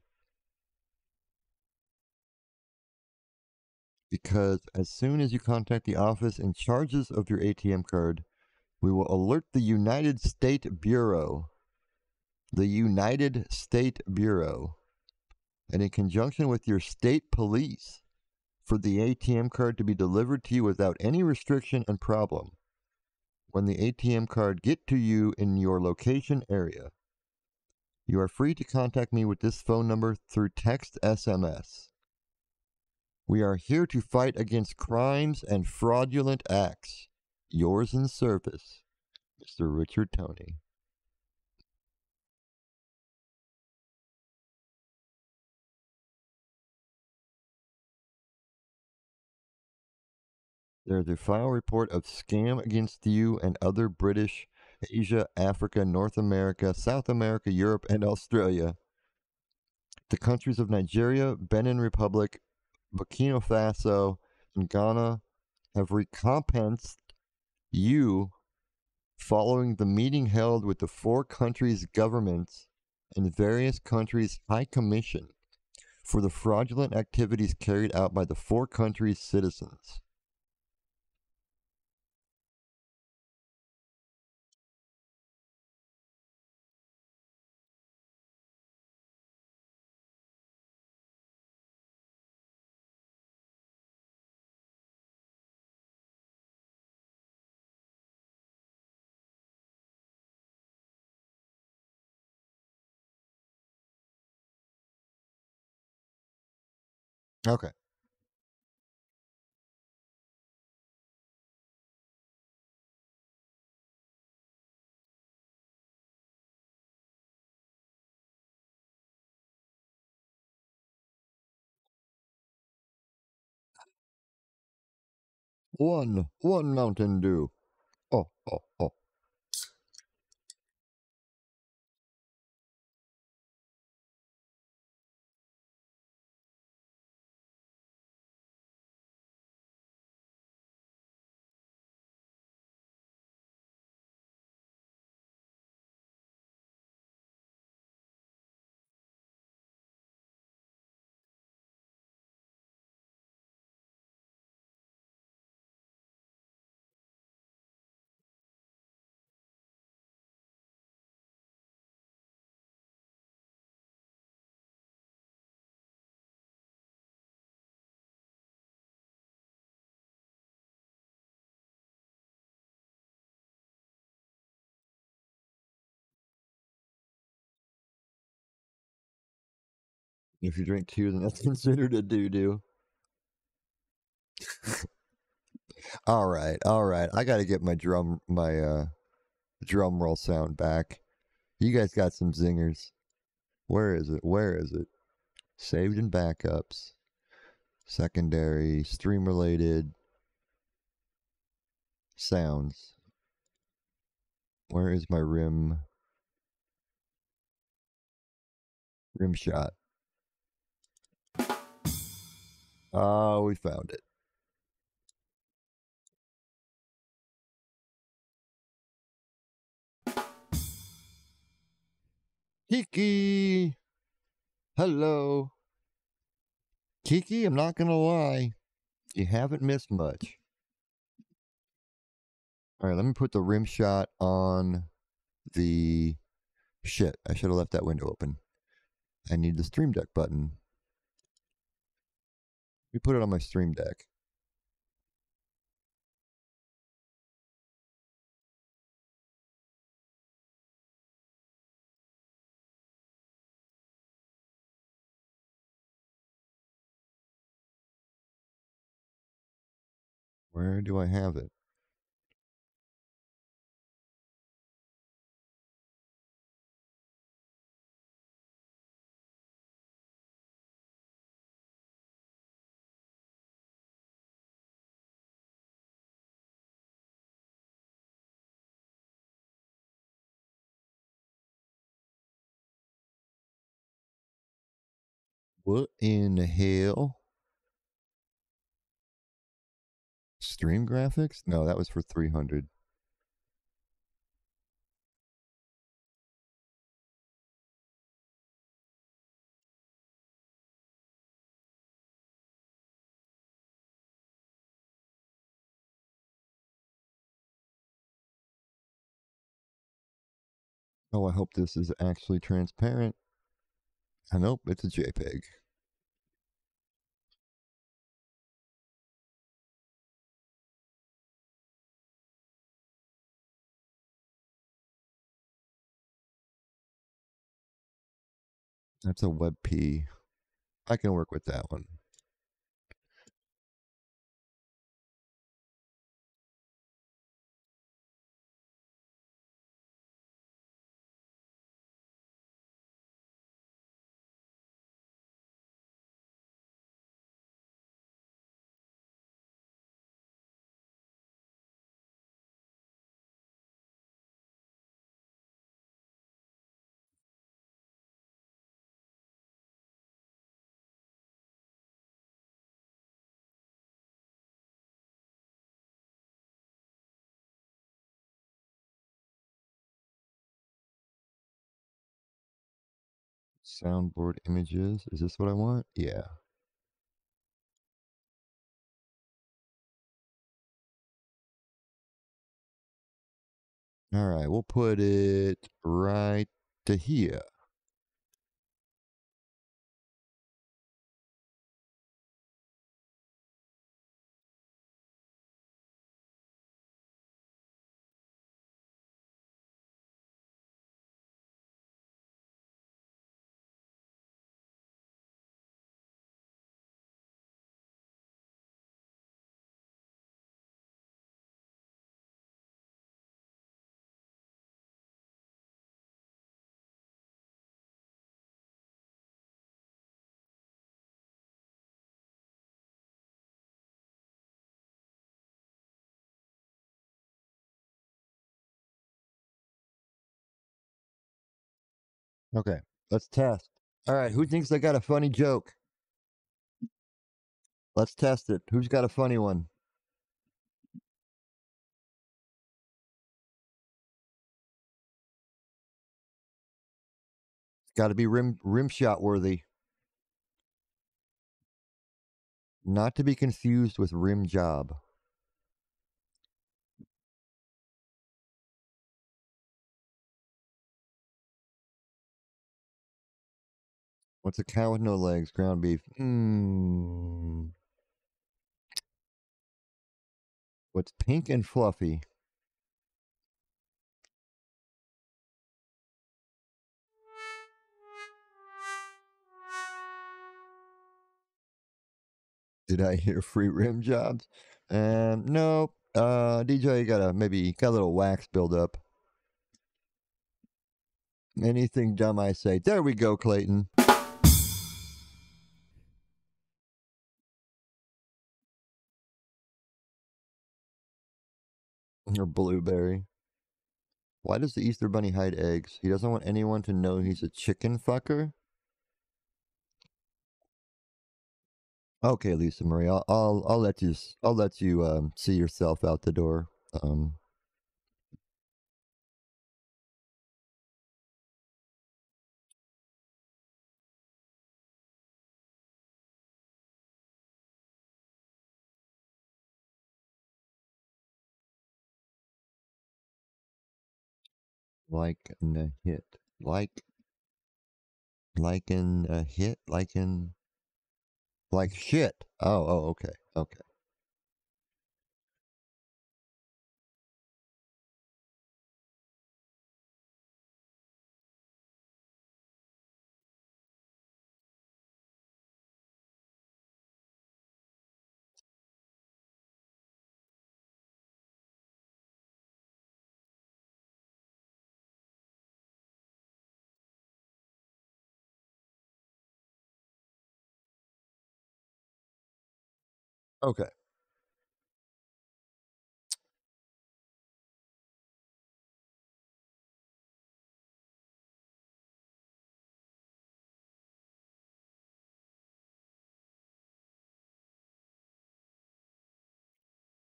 Because as soon as you contact the office in charges of your ATM card, we will alert the United State Bureau. The United State Bureau. And in conjunction with your state police, for the ATM card to be delivered to you without any restriction and problem. When the ATM card get to you in your location area, you are free to contact me with this phone number through text SMS. We are here to fight against crimes and fraudulent acts. Yours in service, Mr. Richard Tony. There's a file report of scam against you and other British, Asia, Africa, North America, South America, Europe, and Australia. The countries of Nigeria, Benin Republic, Burkina Faso, and Ghana have recompensed you following the meeting held with the four countries' governments and various countries' high commission for the fraudulent activities carried out by the four countries' citizens. Okay. One, one Mountain Dew. Oh, oh, oh. If you drink two, then that's considered a doo doo. all right, all right. I got to get my drum, my uh, drum roll sound back. You guys got some zingers. Where is it? Where is it? Saved in backups, secondary, stream related sounds. Where is my rim? Rim shot. Oh, we found it. Kiki! Hello. Kiki, I'm not gonna lie. You haven't missed much. Alright, let me put the rim shot on the... Shit, I should have left that window open. I need the Stream Deck button. Me put it on my Stream Deck. Where do I have it? What in the hell? Stream graphics? No, that was for 300. Oh, I hope this is actually transparent. I nope, it's a JPEG. That's a WebP. I can work with that one. Soundboard images. Is this what I want? Yeah. All right, we'll put it right to here. Okay, let's test. All right, who thinks they got a funny joke? Let's test it. Who's got a funny one? It's got to be rim rim shot worthy. Not to be confused with rim job. What's a cow with no legs? Ground beef. Mmm. What's pink and fluffy? Did I hear free rim jobs? Um, no. Uh, DJ got a maybe got a little wax buildup. Anything dumb I say. There we go, Clayton. Or blueberry. Why does the Easter Bunny hide eggs? He doesn't want anyone to know he's a chicken fucker? Okay, Lisa Marie, I'll I'll, I'll let you I'll let you um, see yourself out the door. Um, like in a hit, like like in a hit, like in like shit. Oh, oh, okay, okay. Okay.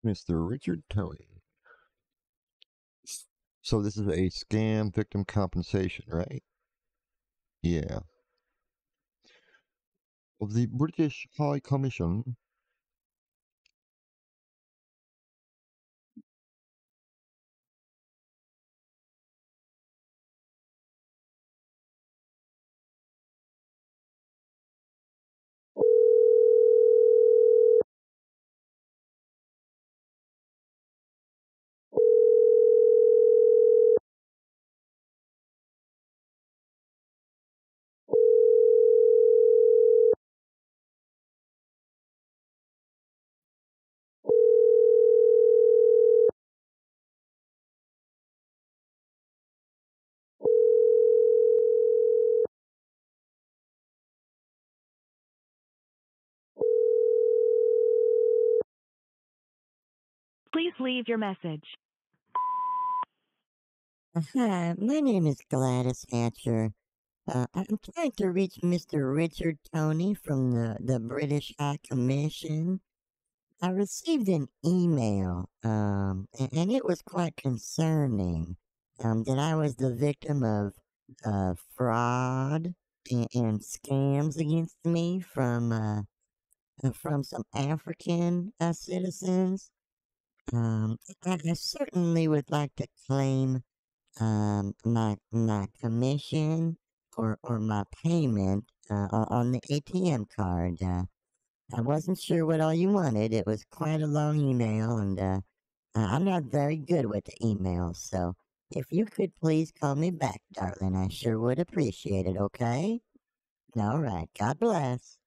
Mr. Richard Tony. So this is a scam victim compensation, right? Yeah. Of the British High Commission. Please leave your message. Hi, my name is Gladys Hatcher. Uh, I'm trying to reach Mr. Richard Tony from the, the British High Commission. I received an email, um, and it was quite concerning, um, that I was the victim of, uh, fraud and, and scams against me from, uh, from some African, uh, citizens. Um, I, I certainly would like to claim um, my my commission or or my payment uh, on the ATM card. Uh, I wasn't sure what all you wanted. It was quite a long email, and uh, I'm not very good with the emails. So if you could please call me back, darling, I sure would appreciate it. Okay? All right. God bless.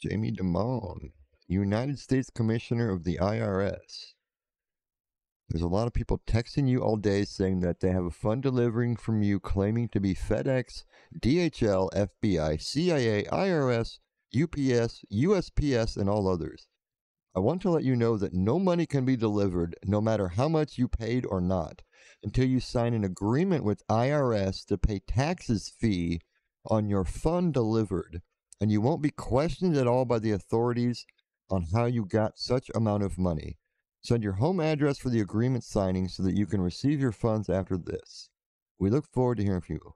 Jamie Dimon, United States Commissioner of the IRS. There's a lot of people texting you all day saying that they have a fund delivering from you claiming to be FedEx, DHL, FBI, CIA, IRS, UPS, USPS, and all others. I want to let you know that no money can be delivered, no matter how much you paid or not, until you sign an agreement with IRS to pay taxes fee on your fund delivered, and you won't be questioned at all by the authorities on how you got such amount of money. Send your home address for the agreement signing so that you can receive your funds after this. We look forward to hearing from you.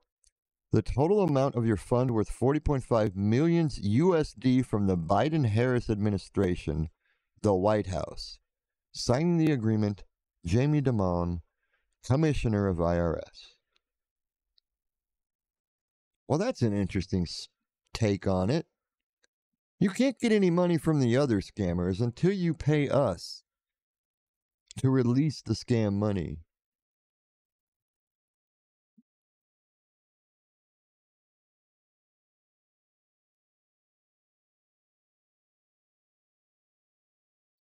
The total amount of your fund worth 40.5 millions USD from the Biden Harris administration, the White House. Signing the agreement, Jamie Dimon, Commissioner of IRS. Well, that's an interesting take on it. You can't get any money from the other scammers until you pay us to release the scam money.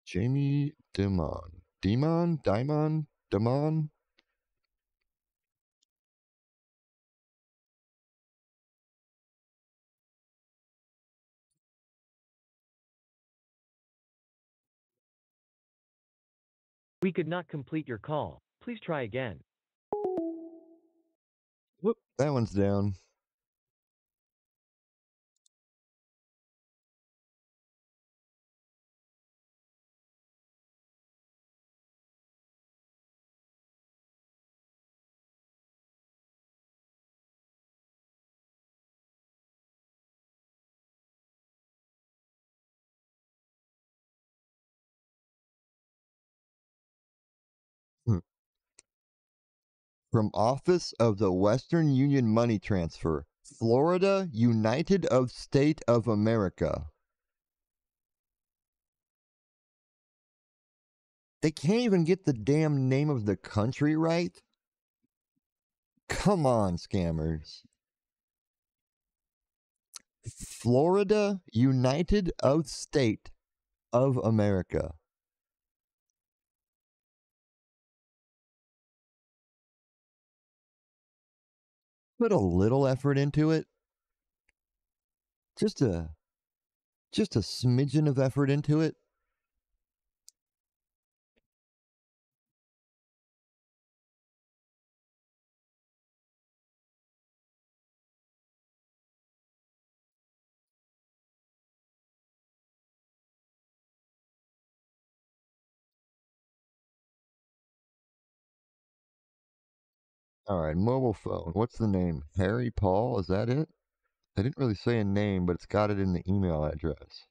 Jamie Dimon. Demon? Dimon? Dimon? We could not complete your call. Please try again. Whoop, that one's down. From Office of the Western Union Money Transfer, Florida United of State of America. They can't even get the damn name of the country right? Come on, scammers. Florida United of State of America. Put a little effort into it. Just a just a smidgen of effort into it. All right, mobile phone. What's the name? Harry Paul? Is that it? I didn't really say a name, but it's got it in the email address.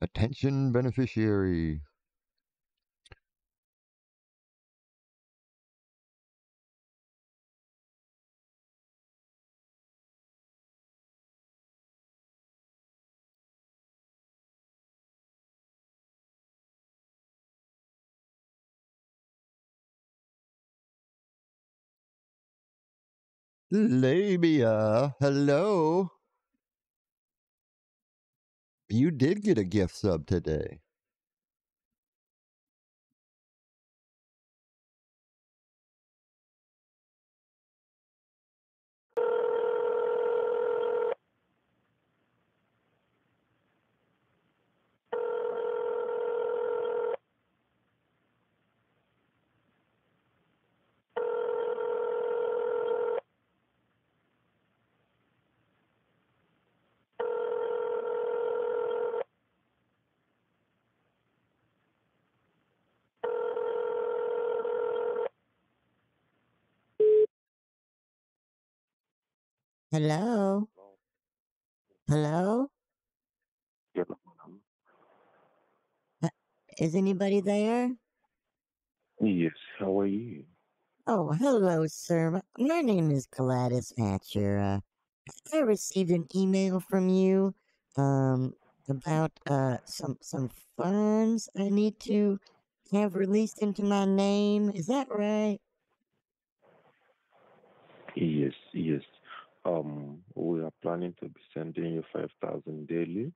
Attention beneficiary. Labia, hello. You did get a gift sub today. Hello? Hello? Uh, Is anybody there? Yes, how are you? Oh, hello, sir. My- My name is Gladys Hatcher. Uh, I received an email from you, um, about, uh, some, some funds I need to have released into my name. Is that right? Yes, yes. Um, we are planning to be sending you 5,000 daily.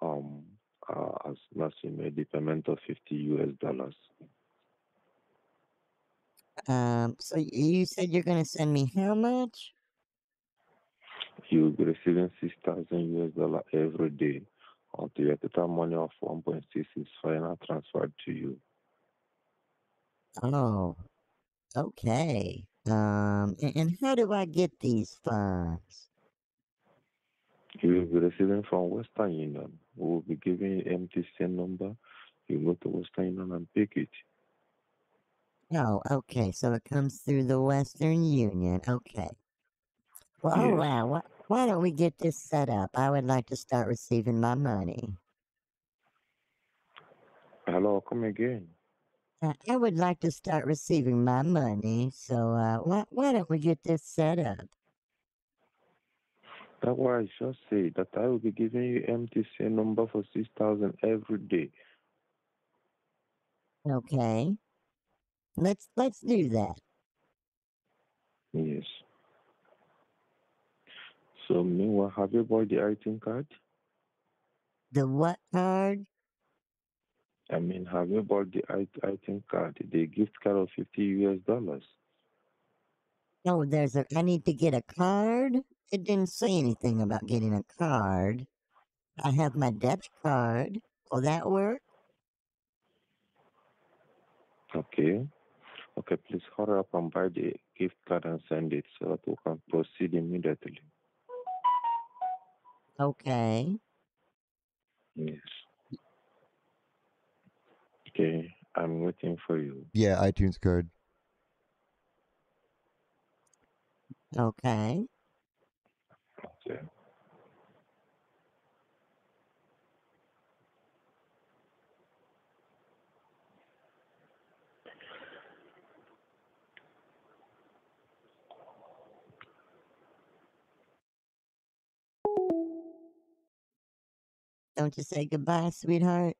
Um, uh, as soon as you made the payment of 50 US dollars. Um, so you said you're gonna send me how much? You will be receiving 6,000 US dollar every day until your total money of 1.6 is finally transferred to you. Oh, okay. Um, a- and how do I get these funds? You will be receiving from Western Union. We will be giving you MTCN number. You go to Western Union and pick it. Oh, okay. So it comes through the Western Union. Okay. Well, oh Yes. wow. Why, why don't we get this set up? I would like to start receiving my money. Hello, come again. Uh, I would like to start receiving my money. So, uh, why, why don't we get this set up? That's why I just say that I will be giving you MTC number for 6,000 every day. Okay. Let's let's do that. Yes. So meanwhile, have you bought the item card? The what card? I mean, have you bought the i- item card, uh, the gift card of 50 US dollars? Oh, there's a. I need to get a card. It didn't say anything about getting a card. I have my debit card. Will that work? Okay. Okay, please hurry up and buy the gift card and send it so that we can proceed immediately. Okay. Yes. Okay, I'm waiting for you. Yeah, iTunes card. Okay. Okay. Don't you say goodbye, sweetheart?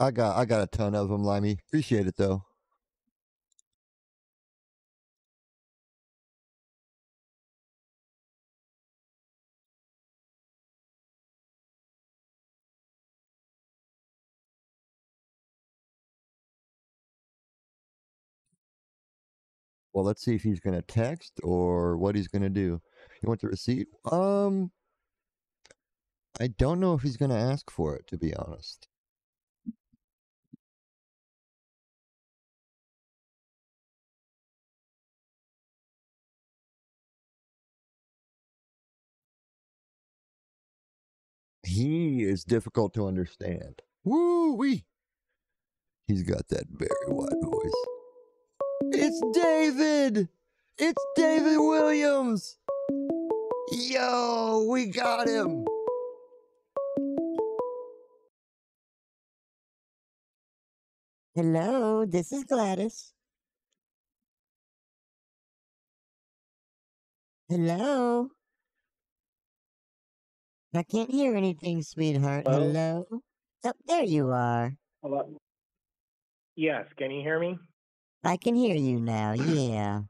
I got I got a ton of them, Limey. Appreciate it though. Well, let's see if he's gonna text or what he's gonna do. You want the receipt? Um, I don't know if he's gonna ask for it, to be honest. He is difficult to understand. Woo wee! He's got that very wide voice. It's David! It's David Williams! Yo, we got him! Hello, this is Gladys. Hello? I can't hear anything, sweetheart. Hello? Hello? Oh, there you are. Hello? Yes, can you hear me? I can hear you now, yeah.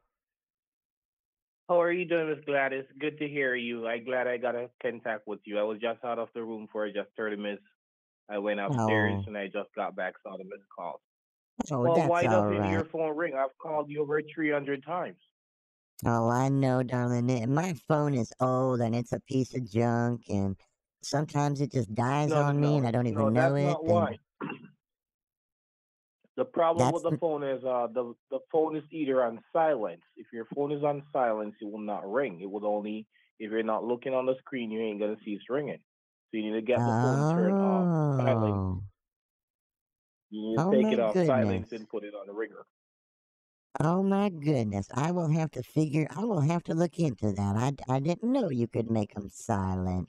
How are you doing, Miss Gladys? Good to hear you. I'm glad I got a contact with you. I was just out of the room for just 30 minutes. I went upstairs Oh. and I just got back, saw the missed calls. Oh, well, that's why doesn't your phone ring? I've called you over 300 times. Oh, I know, darling. It, my phone is old and it's a piece of junk, and sometimes it just dies No, on me and I don't no, even that's know it. not And why. The problem that's with the phone is uh the the phone is either on silence. If your phone is on silence, it will not ring. It will only if you're not looking on the screen, you ain't gonna see it's ringing. So you need to get the phone turned off silent. oh, You need to oh take my it off goodness. silence and put it on the ringer. Oh my goodness. I will have to figure, I will have to look into that. I, I didn't know you could make them silent.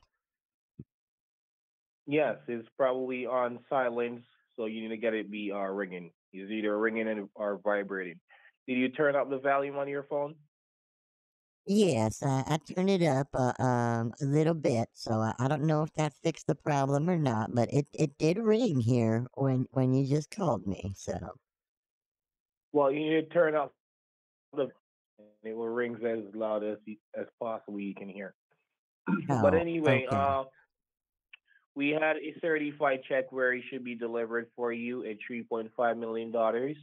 Yes, it's probably on silence, so you need to get it be uh ringing. It's either ringing or vibrating. Did you turn up the volume on your phone? Yes, I, I turned it up uh, um a little bit, so I, I don't know if that fixed the problem or not, but it, it did ring here when when you just called me. So Well, you need to turn up the. and It will ring as loud as as possible you can hear. but Oh, anyway, okay. uh, we had a certified check where it should be delivered for you at three point five million dollars,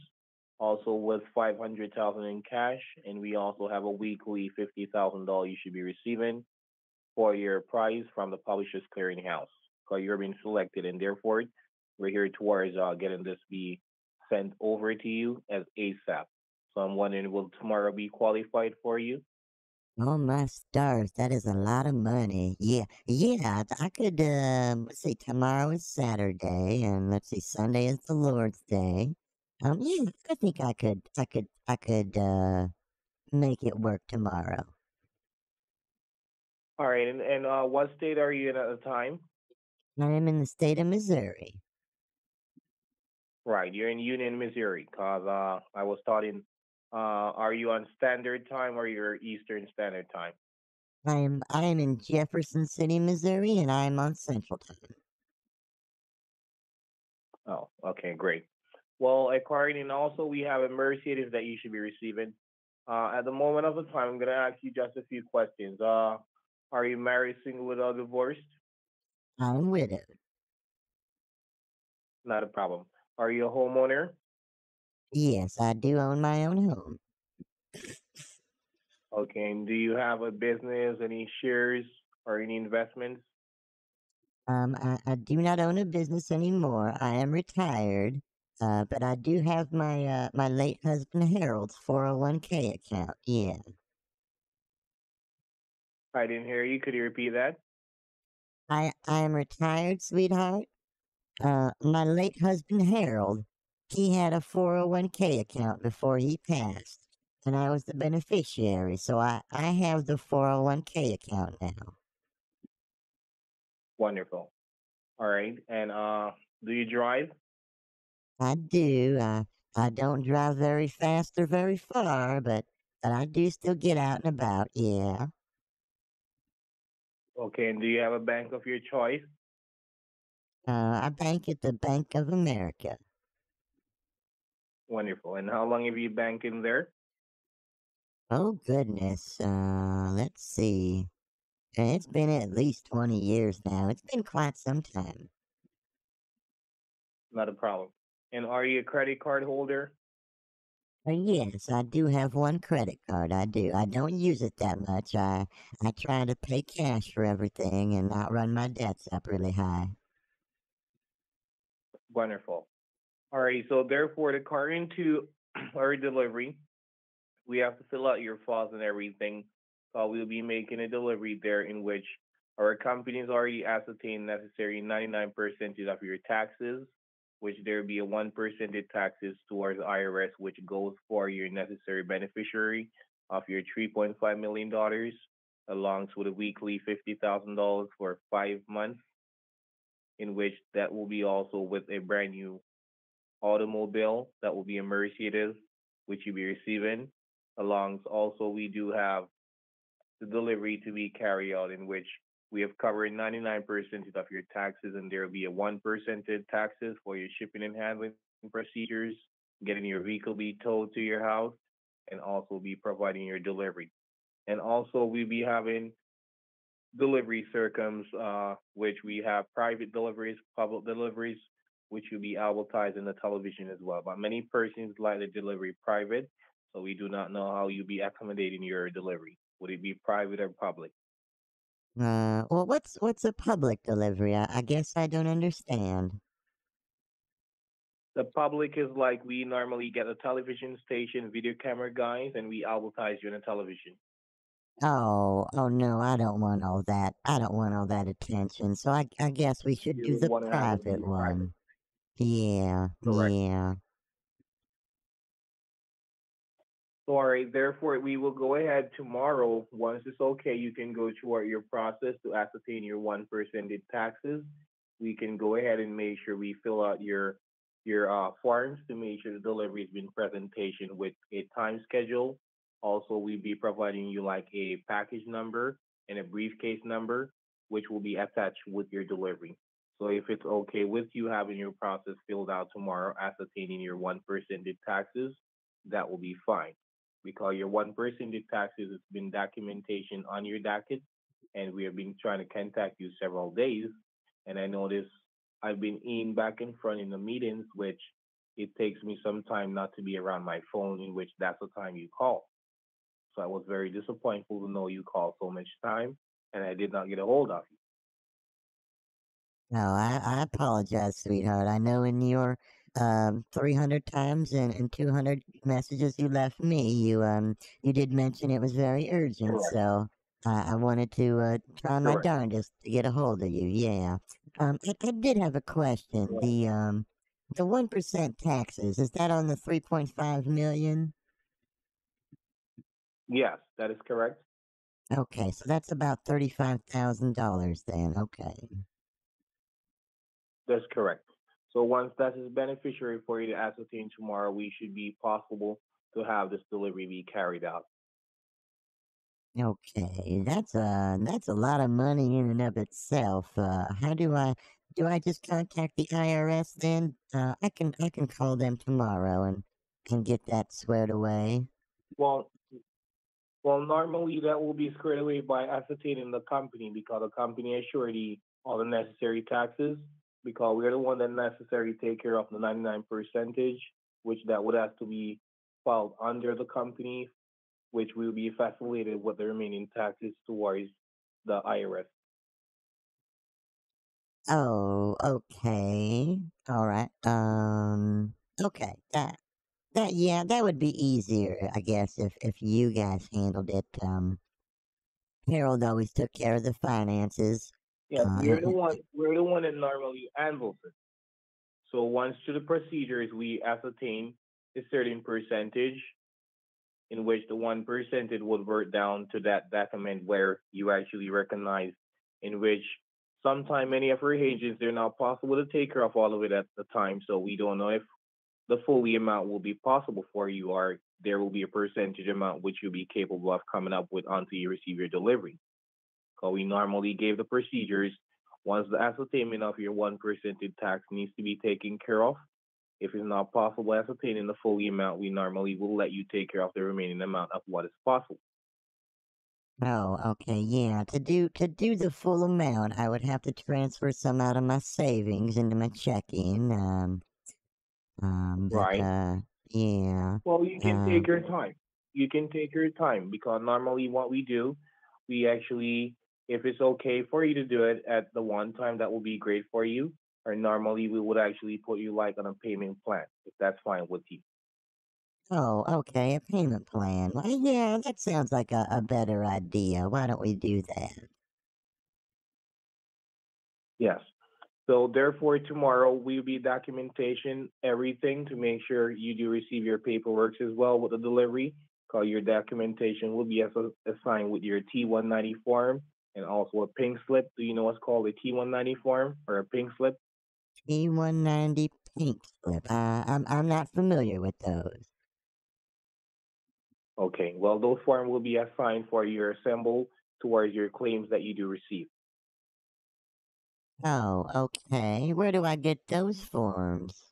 also with five hundred thousand in cash, and we also have a weekly fifty thousand dollars you should be receiving for your prize from the Publishers Clearinghouse. Because you're being selected, and therefore we're here towards uh, getting this be sent over to you as ASAP. So I'm wondering, will tomorrow be qualified for you? Oh my stars, that is a lot of money. Yeah, yeah, I could, um, let's see, tomorrow is Saturday, and let's see, Sunday is the Lord's Day. Um, yeah, I think I could, I could, I could, uh, make it work tomorrow. All right, and, and uh, what state are you in at the time? I am in the state of Missouri. Right, you're in Union, Missouri, cause uh, I was starting. Uh, are you on Standard Time or you're Eastern Standard Time? I am, I am in Jefferson City, Missouri, and I am on Central Time. Oh, okay, great. Well, according also we have a Mercedes that you should be receiving. Uh, at the moment of the time, I'm gonna ask you just a few questions. Uh, are you married, single, without divorced? I am widowed. Not a problem. Are you a homeowner? Yes, I do own my own home. Okay, and do you have a business, any shares, or any investments? Um, I, I do not own a business anymore. I am retired. Uh, but I do have my, uh, my late husband Harold's 401k account. Yeah. I didn't hear you. Could you repeat that? I, I am retired, sweetheart. Uh, my late husband Harold, he had a 401k account before he passed, and I was the beneficiary, so I, I have the 401k account now. Wonderful. All right, and uh, do you drive? I do. I, I don't drive very fast or very far, but, but I do still get out and about, yeah. Okay, and do you have a bank of your choice? Uh, I bank at the Bank of America. Wonderful. And how long have you banked in there? Oh goodness, uh, let's see. It's been at least 20 years now. It's been quite some time. Not a problem. And are you a credit card holder? Uh, yes, I do have one credit card. I do. I don't use it that much. I I try to pay cash for everything and not run my debts up really high. Wonderful. All right, so therefore, the car into our delivery, we have to fill out your files and everything. So we'll be making a delivery there in which our company has already ascertained necessary 99% of your taxes, which there be a 1% in taxes towards IRS, which goes for your necessary beneficiary of your $3.5 million, along with a weekly $50,000 for five months, in which that will be also with a brand new automobile that will be a Mercedes, which you'll be receiving. Along also, we do have the delivery to be carried out in which we have covered 99% of your taxes, and there will be a 1% in taxes for your shipping and handling procedures, getting your vehicle be towed to your house, and also be providing your delivery. And also, we'll be having delivery circums, uh, which we have private deliveries, public deliveries, which will be advertised in the television as well. But many persons like the delivery private, so we do not know how you'll be accommodating your delivery. Would it be private or public? Uh, well, what's what's a public delivery? I, I guess I don't understand. The public is like we normally get a television station, video camera guys, and we advertise you on the television. Oh, oh no, I don't want all that. I don't want all that attention. So I, I guess we should do You the want to have it private be private. one. Yeah, Correct. yeah. So, all right, therefore, we will go ahead tomorrow. Once it's okay, you can go through your process to ascertain your 1% in taxes. We can go ahead and make sure we fill out your your uh, forms to make sure the delivery has been presentation with a time schedule. Also, we'll be providing you like a package number and a briefcase number, which will be attached with your delivery. So if it's okay with you having your process filled out tomorrow, ascertaining your 1% in taxes, that will be fine. Because your one percentage taxes it's been documentation on your docket, and we have been trying to contact you several days. And I noticed I've been in back and front in the meetings, which it takes me some time not to be around my phone, in which that's the time you call. So I was very disappointed to know you called so much time, and I did not get a hold of you. No, I, I apologize, sweetheart. I know in your um 300 times and, and 200 messages you left me, you um you did mention it was very urgent, Correct. so I, I wanted to uh, try my Correct. darndest to get a hold of you. Yeah. Um, I, I did have a question. The um the one percent taxes is that on the 3.5 million? Yes, that is correct. Okay, so that's about thirty-five thousand dollars then. Okay. That's correct. So once that is beneficiary for you to ascertain tomorrow, we should be possible to have this delivery be carried out. Okay, that's a that's a lot of money in and of itself. Uh, how do I do? I just contact the IRS then? Uh, I can I can call them tomorrow and and get that squared away. Well, well, normally that will be squared away by ascertaining the company because the company has surety all the necessary taxes because we're the one that necessarily take care of the 99 percentage, which that would have to be filed under the company, which will be facilitated with the remaining taxes towards the IRS. Oh, okay. All right. Um, okay. That that yeah, that would be easier, I guess, if if you guys handled it. Um, Harold always took care of the finances. Yeah, Uh, we're the one. We're the one that normally handles it. So once through the procedures, we ascertain a certain percentage, in which the one percentage would work down to that document where you actually recognize, in which sometime many of our agents they're not possible to take care of all of it at the time. So we don't know if the full amount will be possible for you, or there will be a percentage amount which you'll be capable of coming up with until you receive your delivery. So we normally gave the procedures. Once the ascertainment of your one percentage tax needs to be taken care of, if it's not possible ascertaining the full amount, we normally will let you take care of the remaining amount of what is possible. Oh, okay, yeah. To do to do the full amount, I would have to transfer some out of my savings into my checking. Um, um, but, Right. uh, yeah. Well, you can Um, take your time. You can take your time because normally what we do, we actually, if it's okay for you to do it at the one time, that will be great for you. Or normally we would actually put you like on a payment plan if that's fine with you. Oh, okay, a payment plan. Well, yeah, that sounds like a, a better idea. Why don't we do that? Yes. So therefore, tomorrow we will be documentation, everything to make sure you do receive your paperwork as well with the delivery. Cause your documentation will be as- assigned with your T190 form and also a pink slip. Do you know what's called a T190 form or a pink slip? T190 pink slip. Uh, I'm I'm not familiar with those. Okay. Well, those form will be assigned for your assemble towards your claims that you do receive. Oh, okay. Where do I get those forms?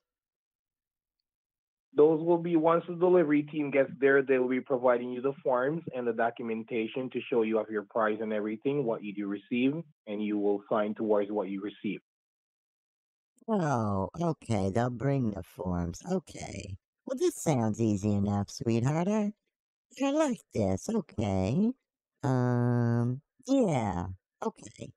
Those will be once the delivery team gets there, they will be providing you the forms and the documentation to show you of your price and everything, what you do receive, and you will sign towards what you receive. Oh, okay. They'll bring the forms. Okay. Well, this sounds easy enough, sweetheart. I, I like this. Okay. Um, yeah. Okay.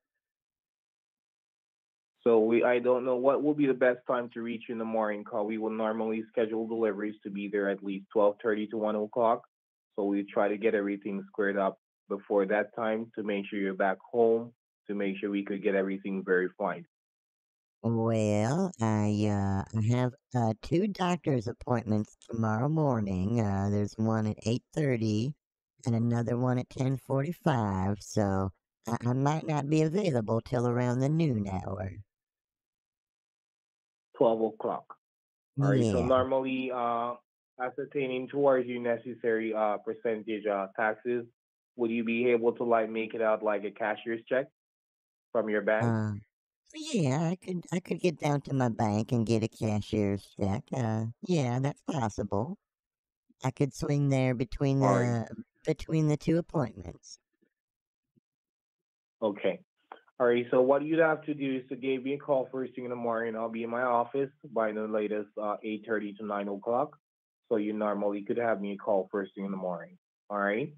So we, I don't know what will be the best time to reach in the morning call. We will normally schedule deliveries to be there at least twelve thirty to one o'clock. So we try to get everything squared up before that time to make sure you're back home to make sure we could get everything verified. Well, I uh I have uh two doctor's appointments tomorrow morning. Uh there's one at 8:30 and another one at 10:45, so I, I might not be available till around the noon hour. Twelve o'clock. All right. So normally, uh, ascertaining towards your necessary uh percentage uh taxes, would you be able to like make it out like a cashier's check from your bank? Uh yeah, I could I could get down to my bank and get a cashier's check. Uh yeah, that's possible. I could swing there between the between the two appointments. Okay. All right. So what you'd have to do is to give me a call first thing in the morning. I'll be in my office by the latest uh, eight thirty to nine o'clock. So you normally could have me a call first thing in the morning. All right.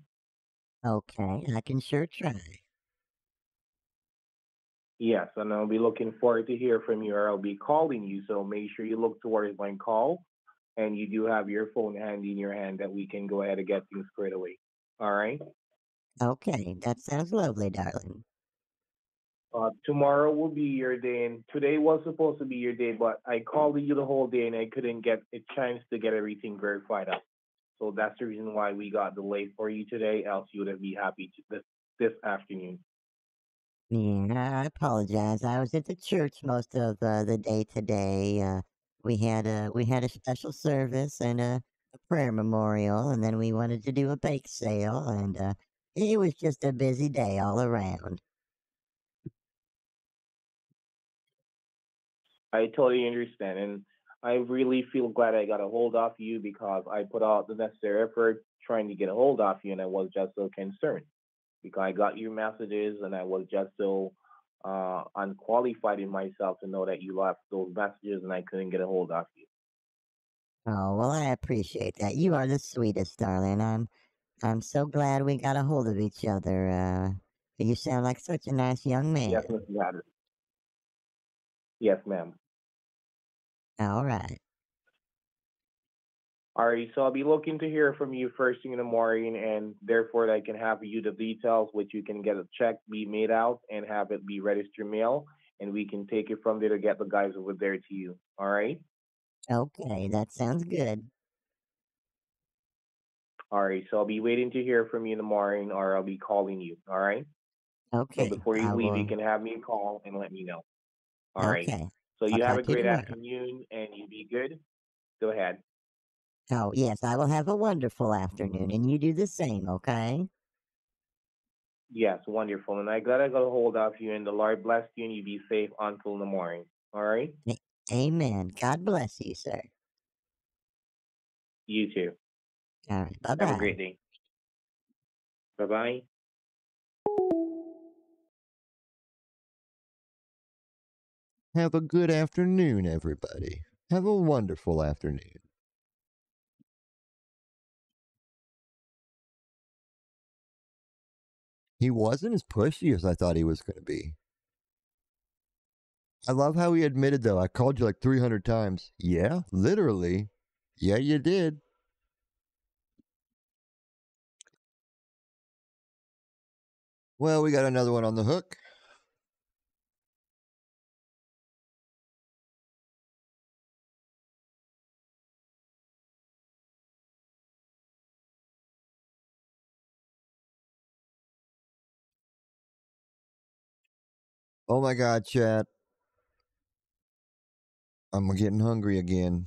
Okay, I can sure try. Yes, and I'll be looking forward to hear from you, or I'll be calling you. So make sure you look towards my call, and you do have your phone handy in your hand that we can go ahead and get things squared away. All right. Okay, that sounds lovely, darling. Uh, tomorrow will be your day, and today was supposed to be your day, but I called you the whole day and I couldn't get a chance to get everything verified up. So that's the reason why we got delayed for you today. Else you would be happy to this this afternoon. Yeah, I apologize. I was at the church most of uh, the day today. Uh, we had a we had a special service and a, a prayer memorial, and then we wanted to do a bake sale, and uh, it was just a busy day all around. I totally understand, and I really feel glad I got a hold of you because I put out the necessary effort trying to get a hold of you, and I was just so concerned because I got your messages, and I was just so uh, unqualified in myself to know that you left those messages, and I couldn't get a hold of you. Oh well, I appreciate that. You are the sweetest, darling. I'm I'm so glad we got a hold of each other. Uh, you sound like such a nice young man. Yes, Mrs. Yes, ma'am. All right. All right, so I'll be looking to hear from you first thing in the morning, and therefore I can have you the details, which you can get a check be made out and have it be registered mail, and we can take it from there to get the guys over there to you. All right. Okay, that sounds good. All right, so I'll be waiting to hear from you in the morning, or I'll be calling you. All right. Okay. So before you I leave, you will- can have me a call and let me know. All right. Okay. So you have a to great afternoon, and you be good. Go ahead. Oh yes, I will have a wonderful afternoon, and you do the same. Okay. Yes, wonderful. And I glad I got a hold of you, and the Lord bless you, and you be safe until the morning. All right. Amen. God bless you, sir. You too. All right. Bye Have a great day. Bye bye. Have a good afternoon, everybody. Have a wonderful afternoon. He wasn't as pushy as I thought he was going to be. I love how he admitted, though. I called you like 300 times. Yeah, literally. Yeah, you did. Well, we got another one on the hook. Oh my God, chat. I'm getting hungry again.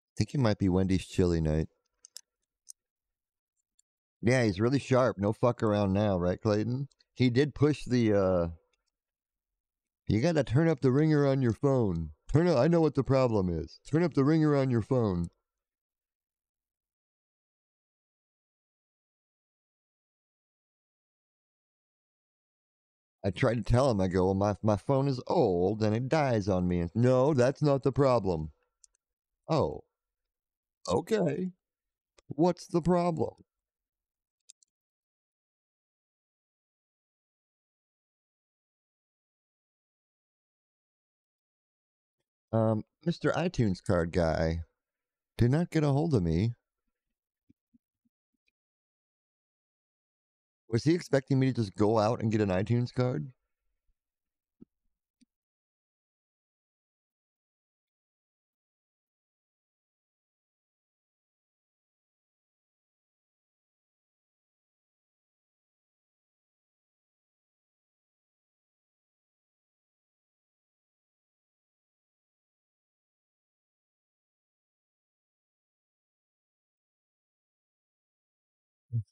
I think it might be Wendy's chili night. Yeah, he's really sharp. No fuck around now, right, Clayton? He did push the uh You got to turn up the ringer on your phone. Turn up I know what the problem is. Turn up the ringer on your phone. I tried to tell him, I go, well, my, my phone is old and it dies on me. And, No, that's not the problem. Oh, okay. What's the problem? Um, Mr. iTunes card guy did not get a hold of me. Was he expecting me to just go out and get an iTunes card?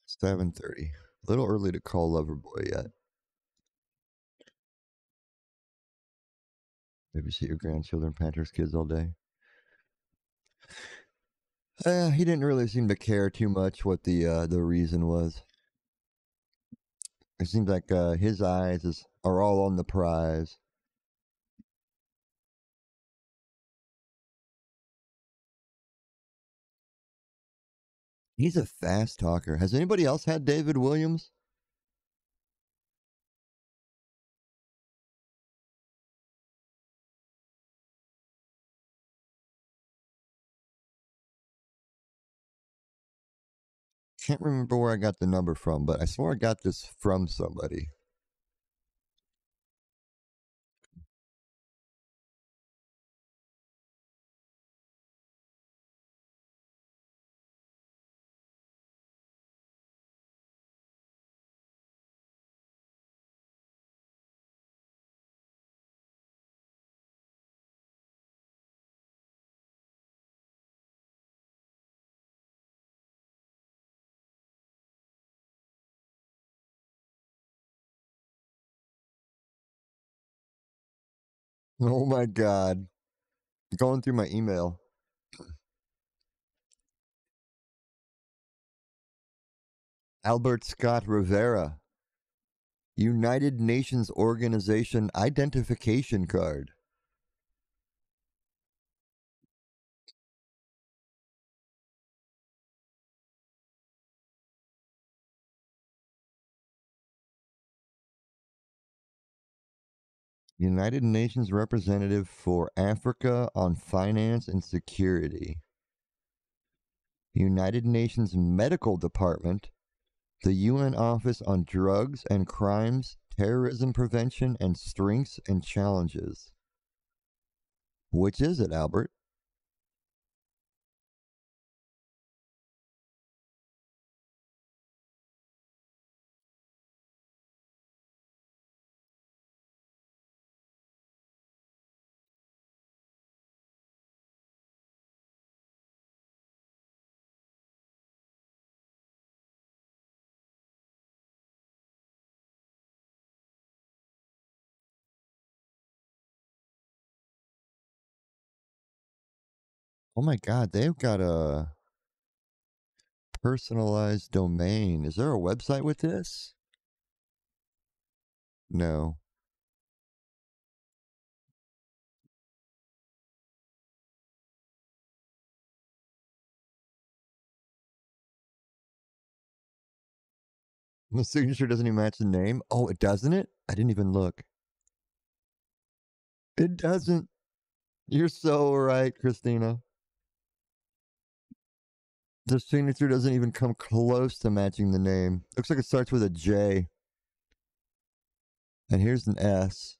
Seven thirty. Little early to call Loverboy yet. Babysit your grandchildren, Panthers kids all day. Uh, he didn't really seem to care too much what the uh, the reason was. It seems like uh, his eyes is, are all on the prize. He's a fast talker. Has anybody else had David Williams? Can't remember where I got the number from, but I swear I got this from somebody. Oh my god. Going through my email. Albert Scott Rivera. United Nations Organization Identification Card. United Nations Representative for Africa on Finance and Security. United Nations Medical Department, the UN Office on Drugs and Crimes, Terrorism Prevention, and Strengths and Challenges. Which is it, Albert? Oh my god, they've got a personalized domain. Is there a website with this? No. The signature doesn't even match the name. Oh, it doesn't it? I didn't even look. It doesn't. You're so right, Christina. The signature doesn't even come close to matching the name. Looks like it starts with a J. And here's an S.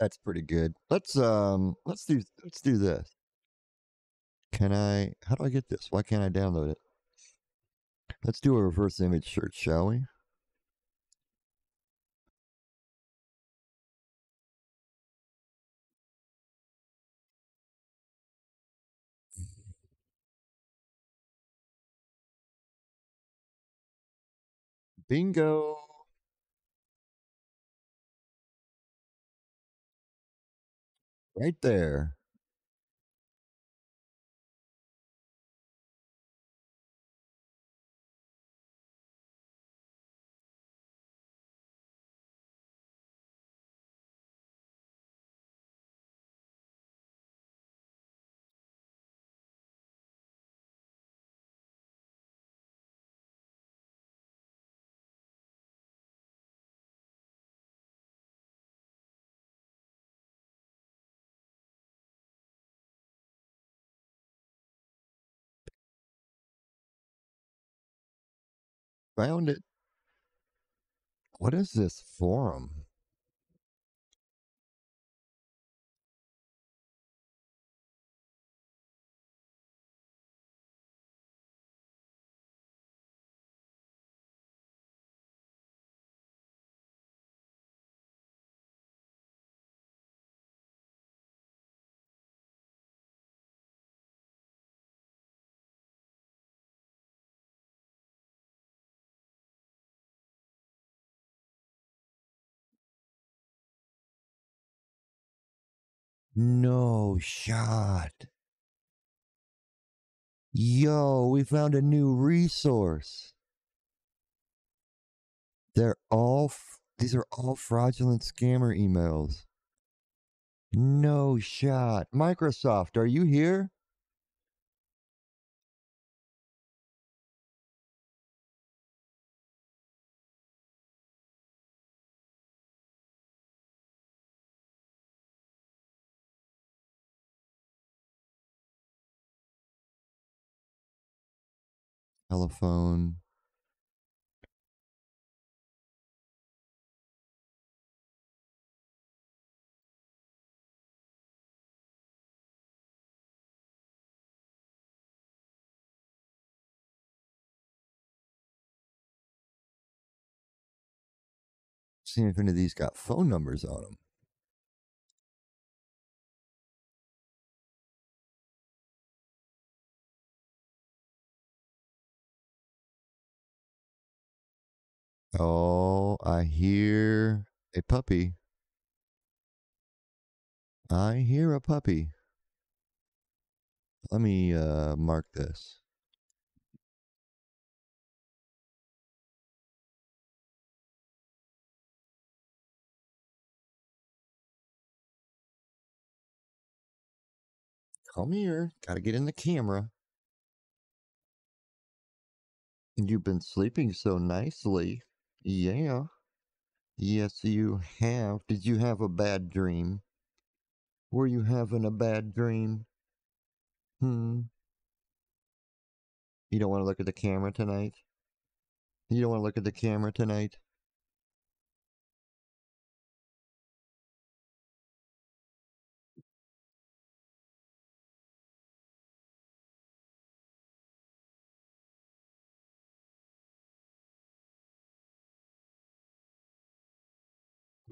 That's pretty good. Let's um let's do let's do this. Can I how do I get this? Why can't I download it? Let's do a reverse image search, shall we? Bingo. Right there. Found it. What is this forum? No shot. Yo, we found a new resource. They're all, these are all fraudulent scammer emails. No shot. Microsoft, are you here? Telephone. Seeing if any of these got phone numbers on them. Oh, I hear a puppy. I hear a puppy. Let me uh, mark this. Come here. Gotta get in the camera. And you've been sleeping so nicely. Yeah. Yes, you have. Did you have a bad dream? Were you having a bad dream? Hmm. You don't want to look at the camera tonight? You don't want to look at the camera tonight?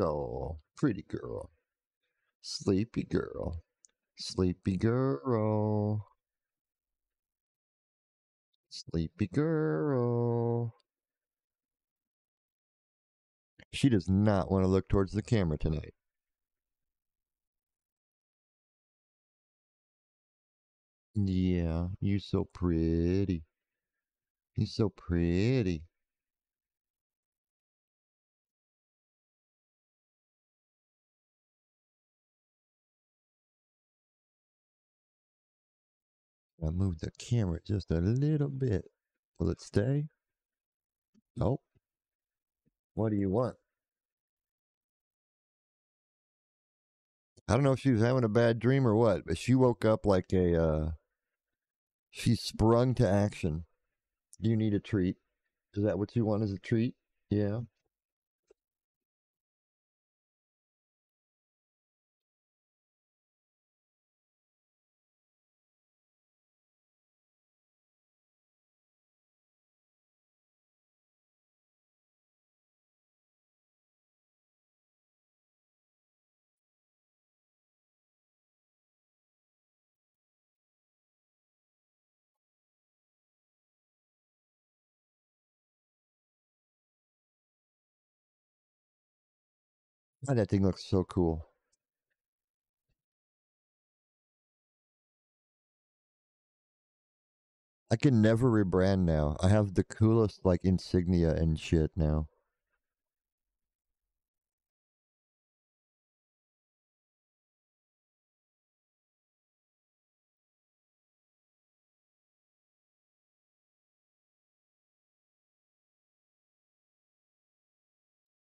Oh, pretty girl. Sleepy girl. Sleepy girl. Sleepy girl. She does not want to look towards the camera tonight. Yeah, you're so pretty. You're so pretty. I move the camera just a little bit. Will it stay? Nope. What do you want? I don't know if she was having a bad dream or what, but she woke up like a, uh, she sprung to action. Do you need a treat? Is that what you want as a treat? Yeah. God, that thing looks so cool. I can never rebrand now. I have the coolest like insignia and shit now.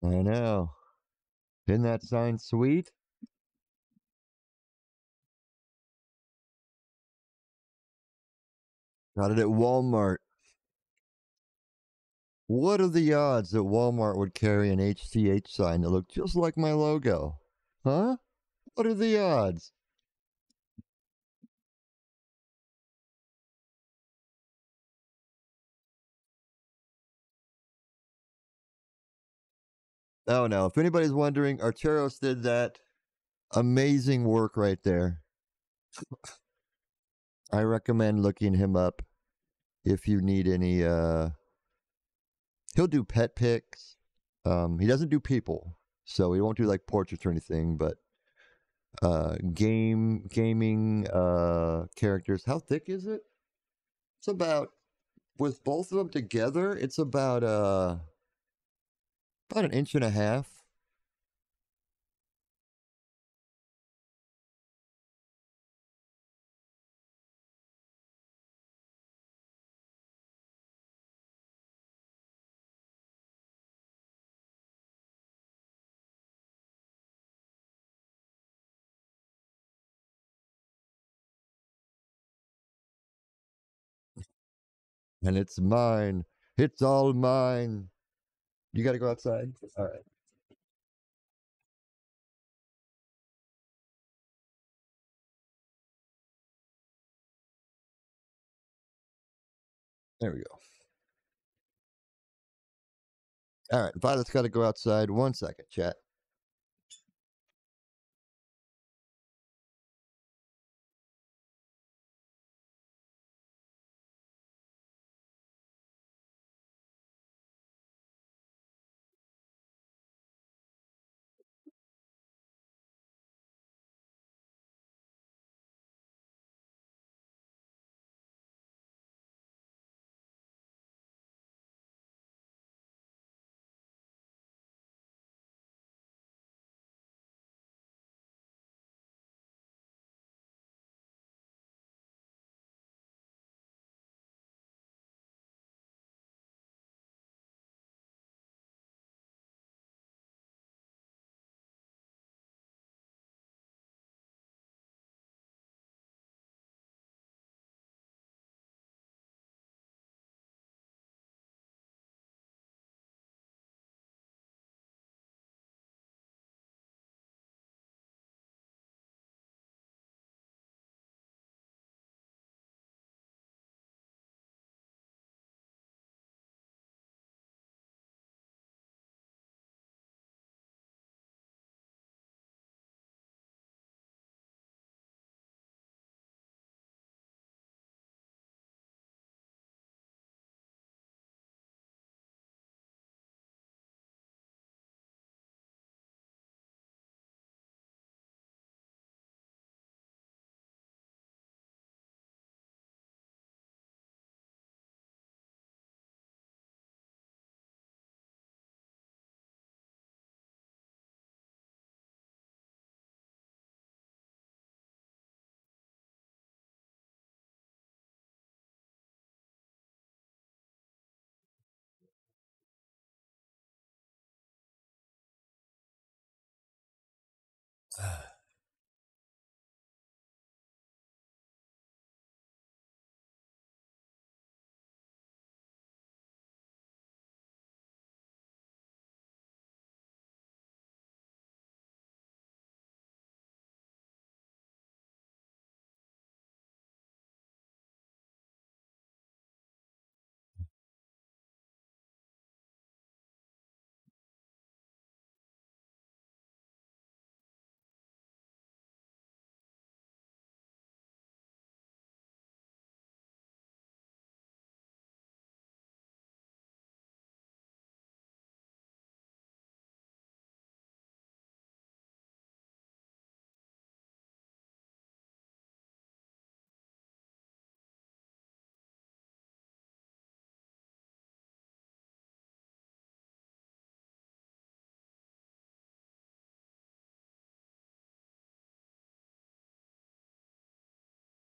I know. Isn't that sign sweet? Got it at Walmart. What are the odds that Walmart would carry an HCH sign that looked just like my logo? Huh? What are the odds? Oh no, if anybody's wondering, Arturos did that. Amazing work right there. I recommend looking him up if you need any uh he'll do pet pics. Um he doesn't do people, so he won't do like portraits or anything, but uh, game gaming uh, characters. How thick is it? It's about with both of them together. It's about uh about an inch and a half. and it's mine. It's all mine. You got to go outside. All right. There we go. All right, Violet's got to go outside. One second, chat.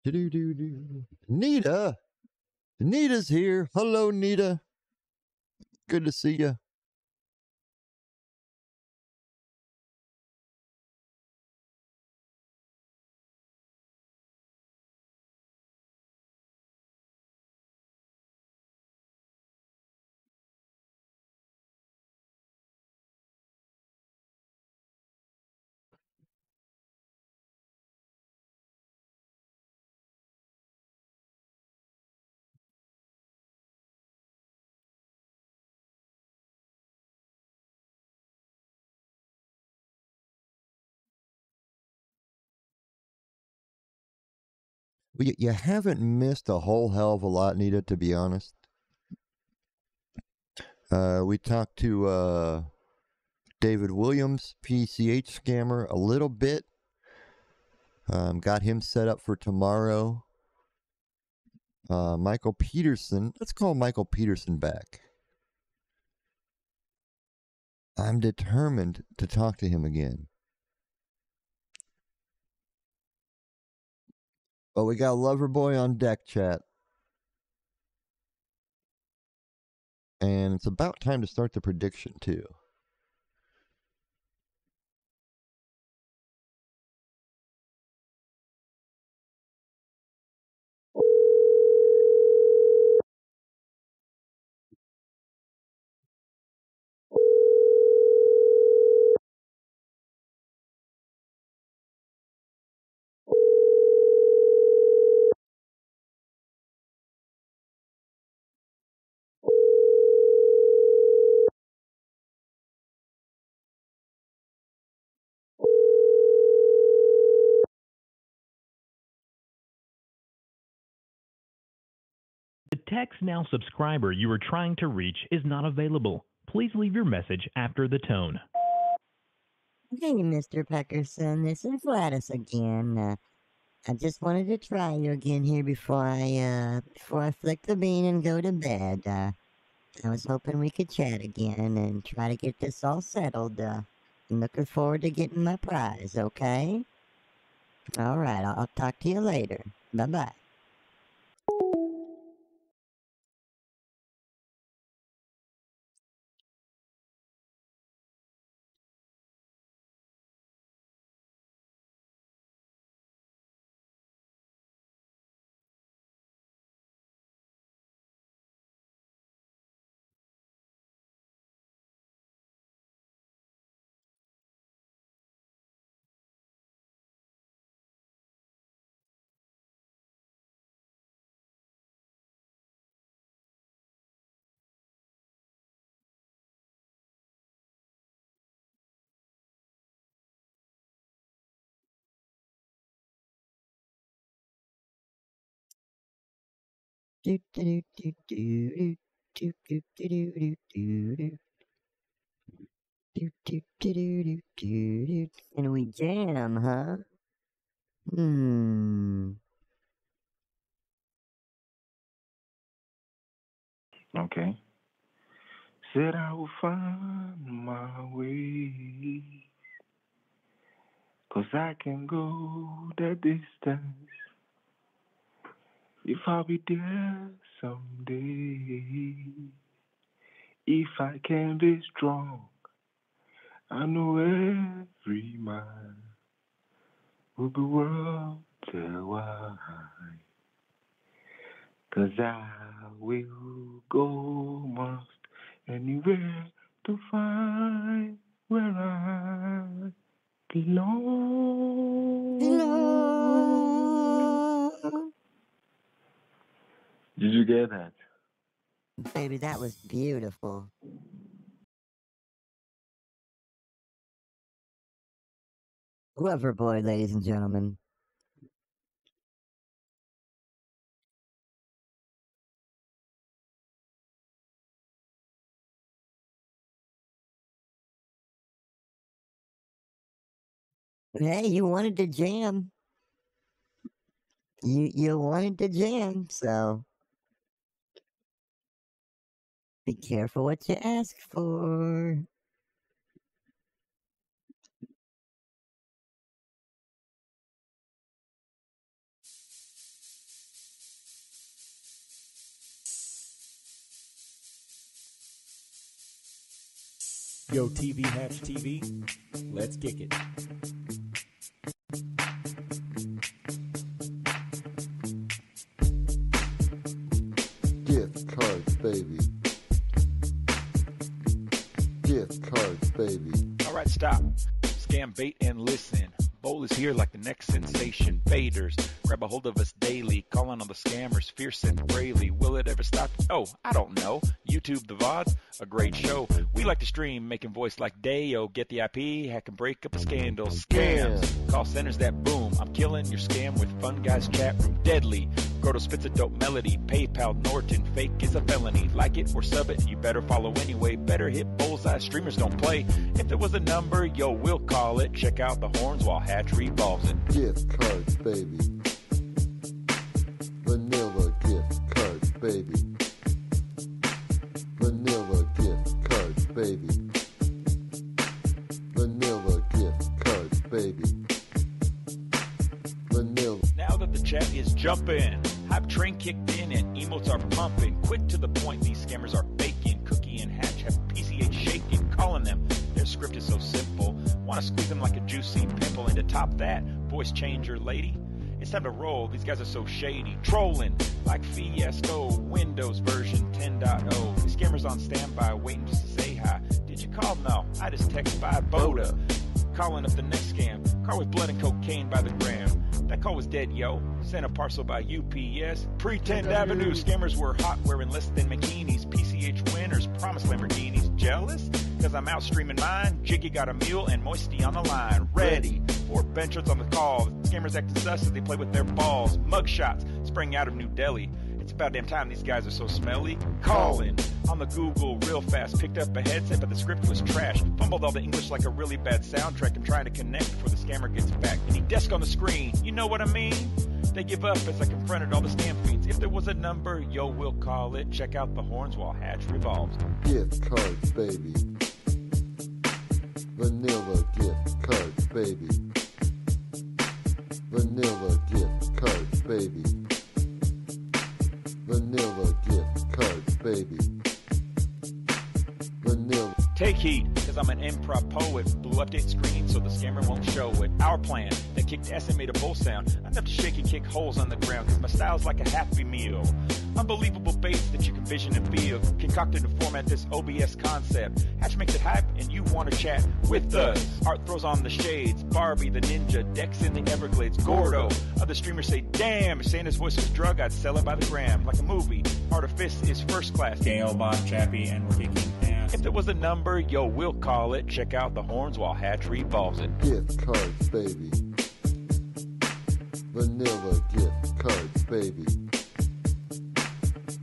Do do do. Nita, Nita's here. Hello, Nita. Good to see you. Well, you, you haven't missed a whole hell of a lot, Nita, to be honest. Uh, we talked to uh, David Williams, PCH scammer, a little bit. Um, got him set up for tomorrow. Uh, Michael Peterson. Let's call Michael Peterson back. I'm determined to talk to him again. But we got Loverboy on deck chat. And it's about time to start the prediction, too. TextNow subscriber you are trying to reach is not available. Please leave your message after the tone. Hey, Mr. Peckerson, this is Gladys again. Uh, I just wanted to try you again here before I, uh, before I flick the bean and go to bed. Uh, I was hoping we could chat again and try to get this all settled. Uh, I'm looking forward to getting my prize, okay? Alright, I'll, I'll talk to you later. Bye-bye. Do do do do do do do do do do do. Do do do do do do do. And we jam, huh? Hmm. Okay. Said I will find my way. Cause I can go the distance. If I'll be there someday. If I can be strong. I know every man will be world wide. Cause I will go most anywhere to find where I belong. Did you get that? Baby, that was beautiful. Loverboy, ladies and gentlemen. Hey, you wanted to jam. You you wanted to jam, so be careful what you ask for. Yo, TV Hatch TV, let's kick it. Gift cards, baby. Cards, baby. All right, stop. Scam bait and listen. Bowl is here like the next sensation. Faders grab a hold of us daily, calling on the scammers fierce and braily. Will it ever stop? Oh, I don't know. YouTube the VODs, a great show. We like to stream, making voice like Dayo. Get the IP, hack and break up a scandal. Scams, call centers that boom. I'm killing your scam with fun guys chat room. Deadly Gordo spits a dope melody. PayPal Norton, fake is a felony. Like it or sub it, you better follow anyway. Better hit bullseye, streamers don't play. If there was a number, yo, we'll call it. Check out the horns while Hatch revolves it. Gift cards, baby. Vanilla gift cards, baby. Vanilla gift cards, baby. Jumping, hype train kicked in and emotes are pumping. Quick to the point, these scammers are faking. Cookie and Hatch have PCH shaking, calling them. Their script is so simple. Wanna squeeze them like a juicy pimple. And to top that, voice changer lady. It's time to roll. These guys are so shady. Trolling like Fiasco, Windows version 10.0. These scammers on standby, waiting just to say hi. Did you call? No, I just text by Boda. Calling up the next scam. Car with blood and cocaine by the gram. That call was dead, yo. Sent a parcel by UPS. Pretend Avenue. Scammers were hot wearing less than bikinis. PCH winners promised Lamborghinis. Jealous? Cause I'm out streaming mine. Jiggy got a mule and Moisty on the line. Ready for Benchards on the call. Scammers acting sus as they play with their balls. Mugshots sprang out of New Delhi. It's about damn time these guys are so smelly. Calling on the Google real fast. Picked up a headset, but the script was trash. Fumbled all the English like a really bad soundtrack. I'm trying to connect before the scammer gets back. AnyDesk on the screen, you know what I mean? They give up as I confronted all the scam fiends. If there was a number, yo, we'll call it. Check out the horns while Hatch revolves. Gift cards, baby. Vanilla gift cards, baby. Vanilla gift cards, baby. Vanilla gift baby. Vanilla. Take heed, cause I'm an improv poet. Blue update screen so the scammer won't show it. Our plan, that kicked ass and made a bull sound. Enough to shake and kick holes on the ground, cause my style's like a happy meal. Unbelievable bass that you can vision and feel. Concocted to format this OBS concept. Hatch makes it hype and you wanna chat with us. Art throws on the shades. Barbie the ninja, Dex in the Everglades. Gordo. Other streamers say, damn, if Santa's voice was drug, I'd sell it by the gram. Like a movie. Artifice is first class. Gale, Bot, Chappie, and we're kicking ass. If there was a number, yo, we'll call it. Check out the horns while Hatch revolves it. Gift cards, baby. Vanilla gift cards, baby.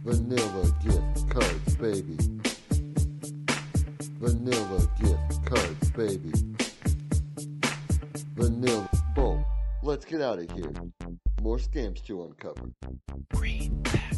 Vanilla gift cards, baby. Vanilla gift cards, baby. Vanilla. Boom. Let's get out of here. More scams to uncover. Greenback,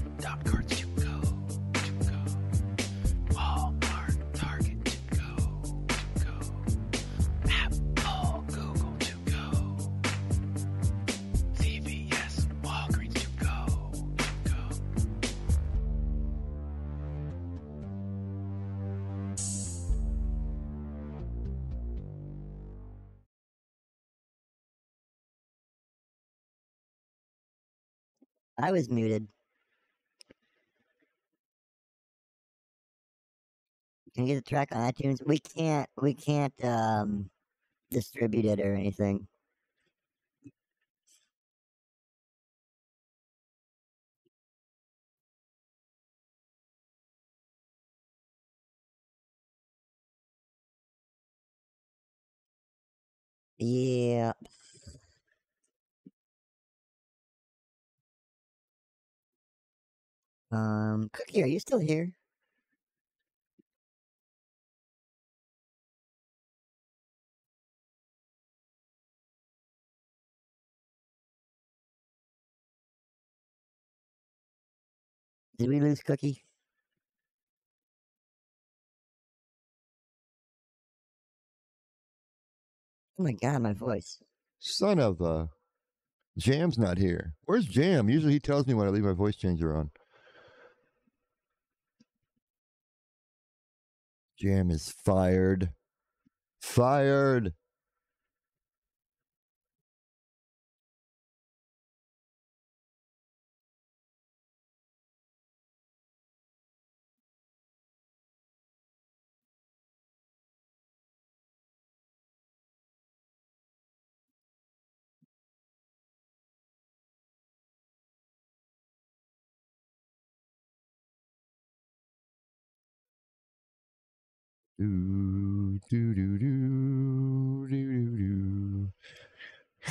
I was muted. Can you get the track on iTunes? We can't. We can't um, distribute it or anything. Yeah. Um, Cookie, are you still here? Did we lose Cookie? Oh my god, my voice. Son of a. Jam's not here. Where's Jam? Usually he tells me when I leave my voice changer on. Jam is fired. Fired.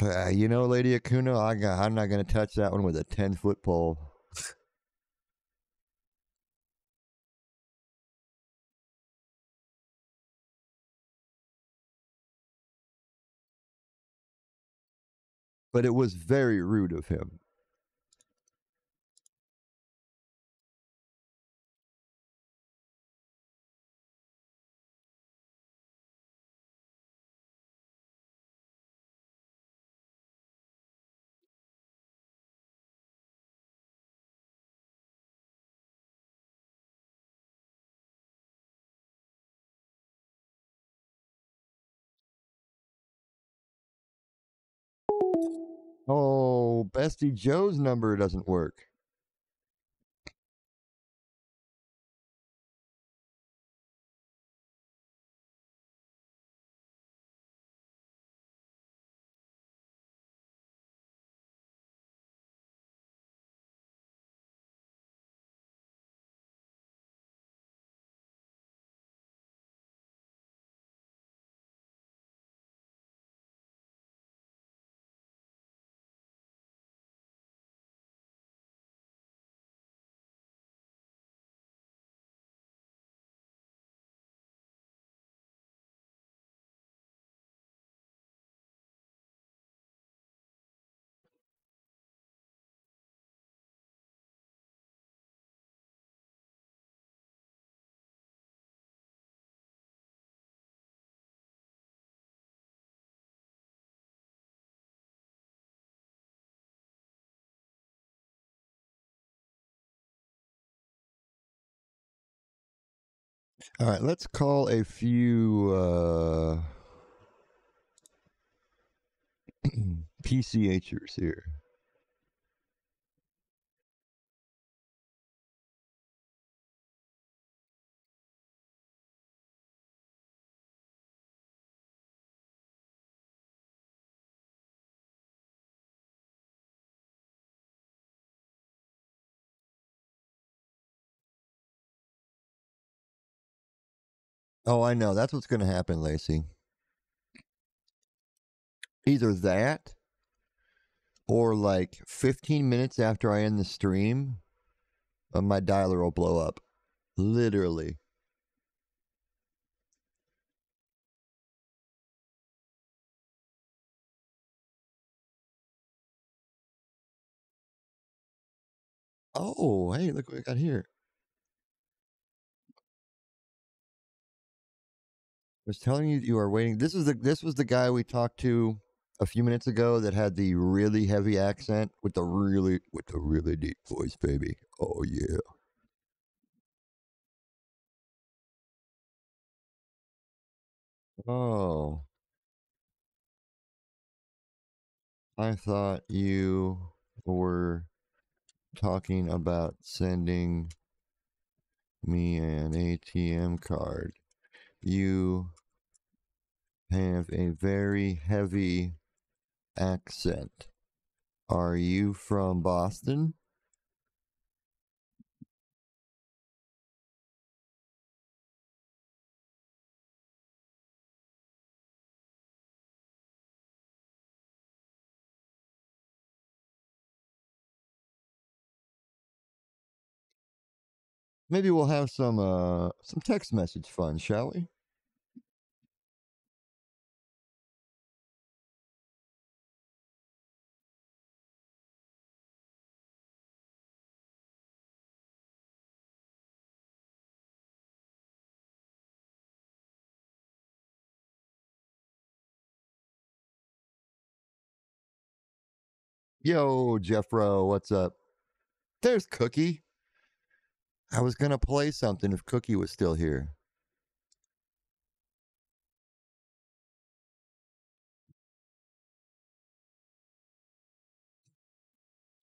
Uh, you know, Lady Akuno, I I'm not going to touch that one with a 10 foot pole. but it was very rude of him. Oh, Bestie Joe's number doesn't work. All right, let's call a few uh, PCHers here. Oh, I know. That's what's going to happen, Lacey. Either that or like 15 minutes after I end the stream, uh, my dialer will blow up. Literally. Oh, hey, look what I got here. Was telling you you are waiting. This is the this was the guy we talked to a few minutes ago that had the really heavy accent with the really with the really deep voice, baby. Oh yeah. Oh. I thought you were talking about sending me an ATM card. You have a very heavy accent. Are you from Boston? Maybe we'll have some uh some text message fun, shall we? Yo, Jeffro, what's up? There's Cookie. I was gonna play something if Cookie was still here.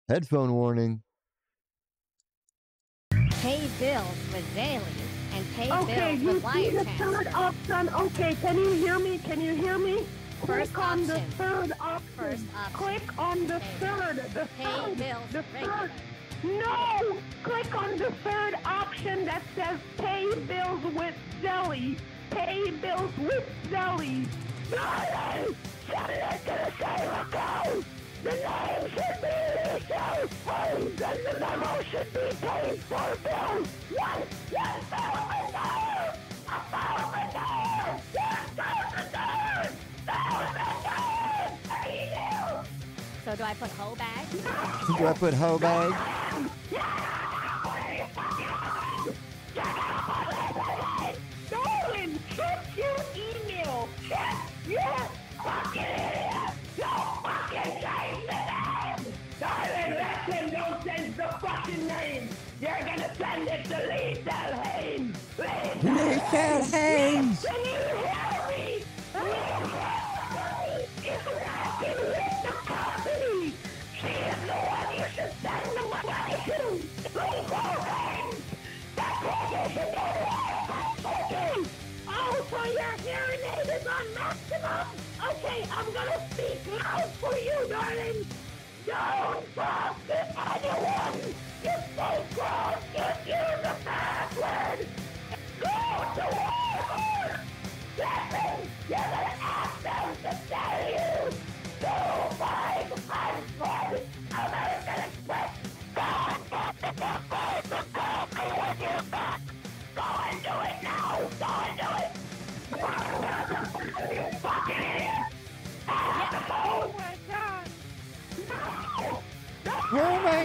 Headphone warning. Pay bills with dailies and pay Okay, bills you with see wire the third option. Okay, can you hear me? Can you hear me? First Click on the third option. First option. Click on the third. The Pay third. bills the regular. third. No! Click on the third option that says pay bills with Zelly. Pay bills with Zelly. Darling! Something's gonna say look out! The name should be Lisa Holmes and the memo should be paid for Bill! One, one thousand dollars! A thousand dollars! Do I put hoe bag? Do I put hoe bag? Darling, check your email! Check your fucking idiot! Don't fucking change the name! Darling, listen, don't change the fucking name! You're gonna send it to Liesel Haynes! Liesel Haynes! Don't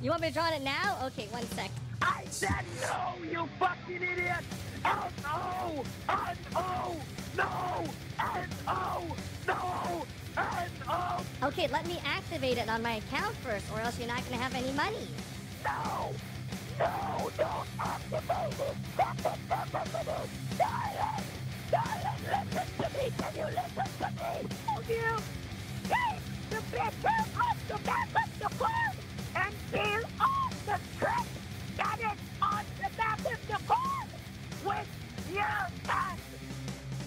You want me to draw it now? Okay, one sec. I said no, you fucking idiot! Oh, N-O! Oh, N-O! Oh, no! N-O! No! Okay, let me activate it on my account first, or else you're not gonna have any money. No! No! Don't activate it! Darling! Darling, listen to me! Can you listen to me? Oh, you! Take the picture of the back of the card and seal off the trick that is on the back of the card with your thumb!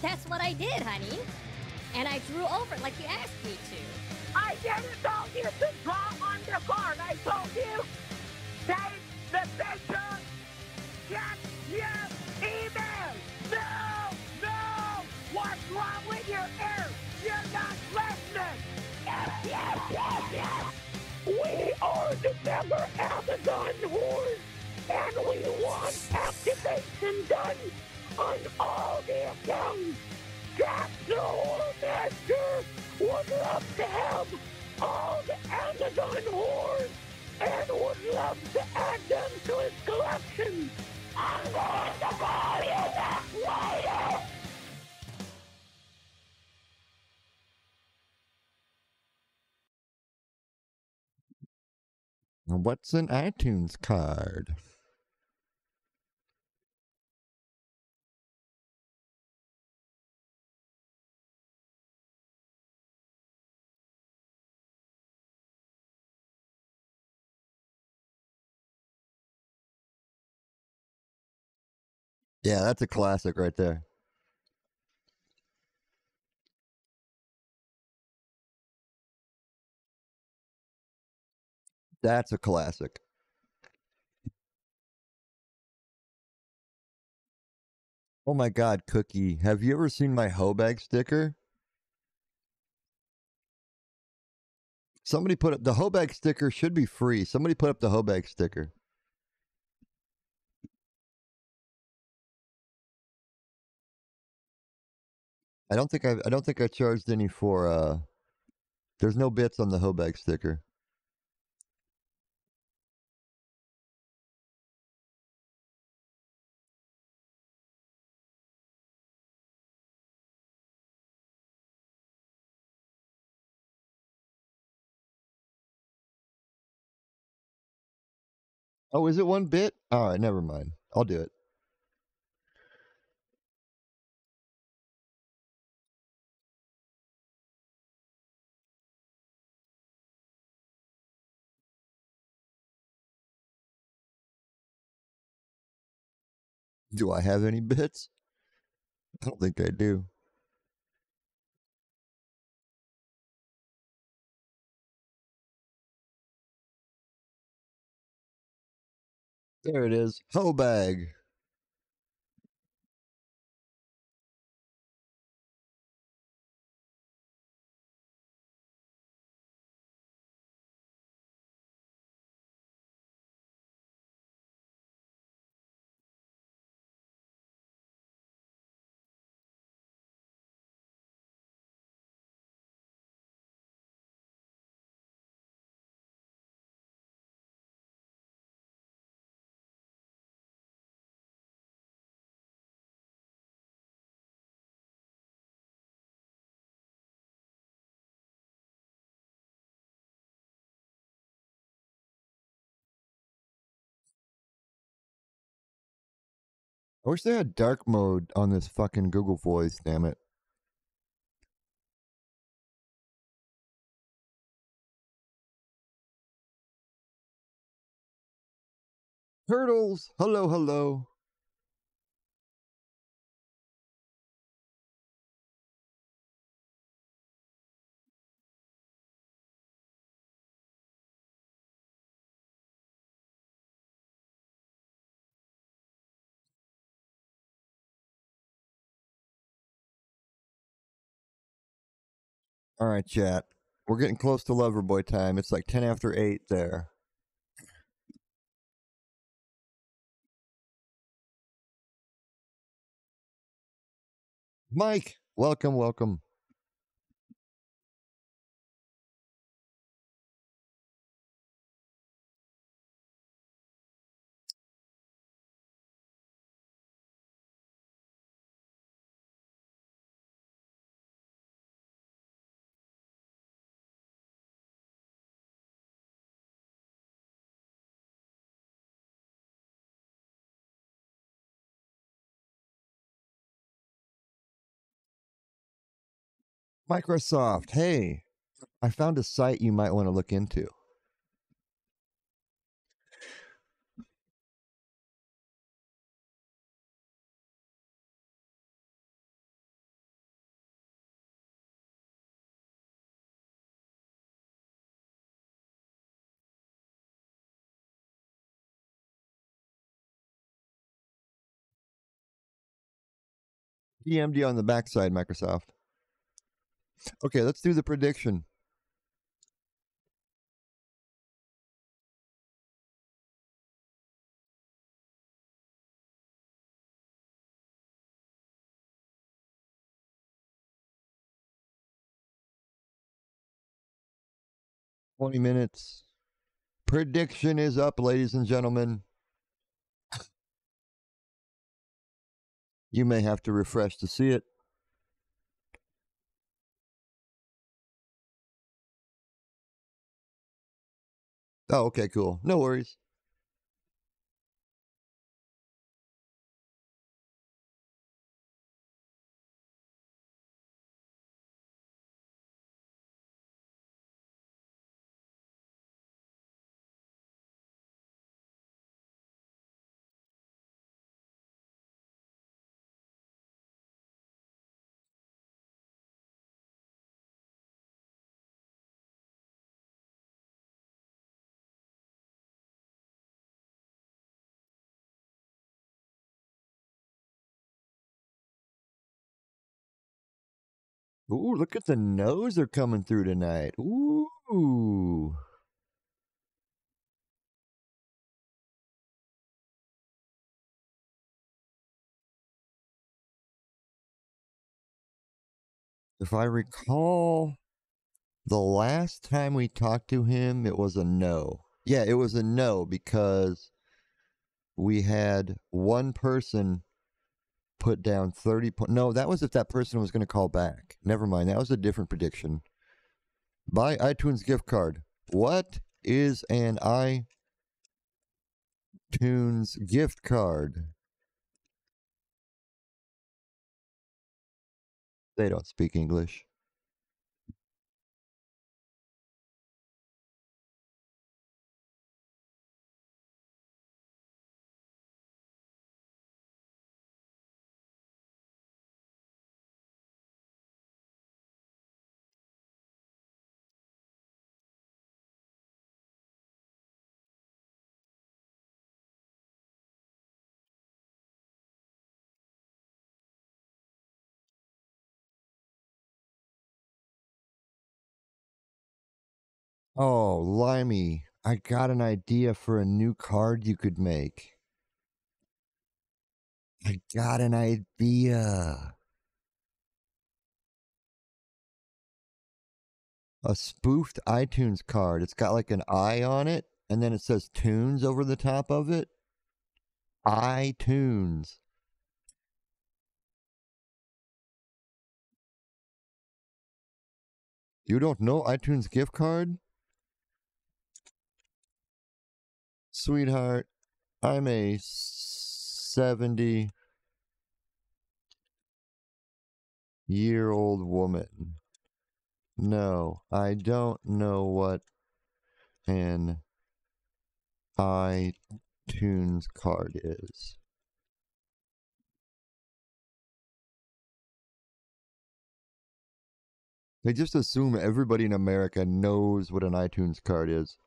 That's what I did, honey. And I drew over it like you asked me to. I didn't tell you to draw on the card. I told you take the picture. Check your email. No, no. What's wrong with your ear? You're not listening. Yes, yes, yes, yes. We are the member Amazon whores, and we want activation done on all the accounts. Capsule Master would love to have all the Amazon whores and would love to add them to his collection. I'm going to call you back later. What's an iTunes card? Yeah, that's a classic right there. That's a classic. Oh my god, Cookie, have you ever seen my hoe bag sticker? Somebody put up the hoe bag sticker should be free. Somebody put up the hoe bag sticker. I don't think I I don't think I charged any for uh there's no bits on the Hobag sticker. Oh, is it one bit? All right, never mind. I'll do it. Do I have any bits? I don't think I do. There it is. Hoe bag. I wish they had dark mode on this fucking Google Voice, damn it. Turtles! Hello, hello. All right, chat. We're getting close to Loverboy time. It's like 10 after 8 there. Mike, welcome, welcome. Microsoft, hey, I found a site you might want to look into. DMD on the backside, Microsoft. Okay, let's do the prediction. Twenty minutes. Prediction is up, ladies and gentlemen. You may have to refresh to see it. Oh, okay, cool. No worries. Ooh, look at the nose they're coming through tonight. Ooh. If I recall, the last time we talked to him, it was a no. Yeah, it was a no because we had one person put down 30 po- No, that was if that person was going to call back. Never mind. That was a different prediction. Buy iTunes gift card. What is an iTunes gift card. They don't speak English. Oh, Limey, I got an idea for a new card you could make. I got an idea. A spoofed iTunes card. It's got like an eye on it, and then it says tunes over the top of it. iTunes. You don't know iTunes gift card? Sweetheart, I'm a 70 year old woman. No, I don't know what an iTunes card is. They just assume everybody in America knows what an iTunes card is.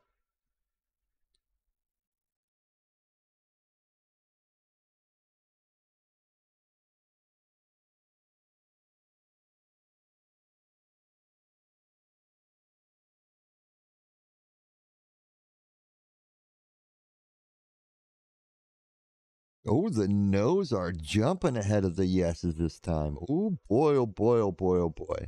Oh, the no's are jumping ahead of the yeses this time. Oh boy, oh boy, oh boy, oh boy.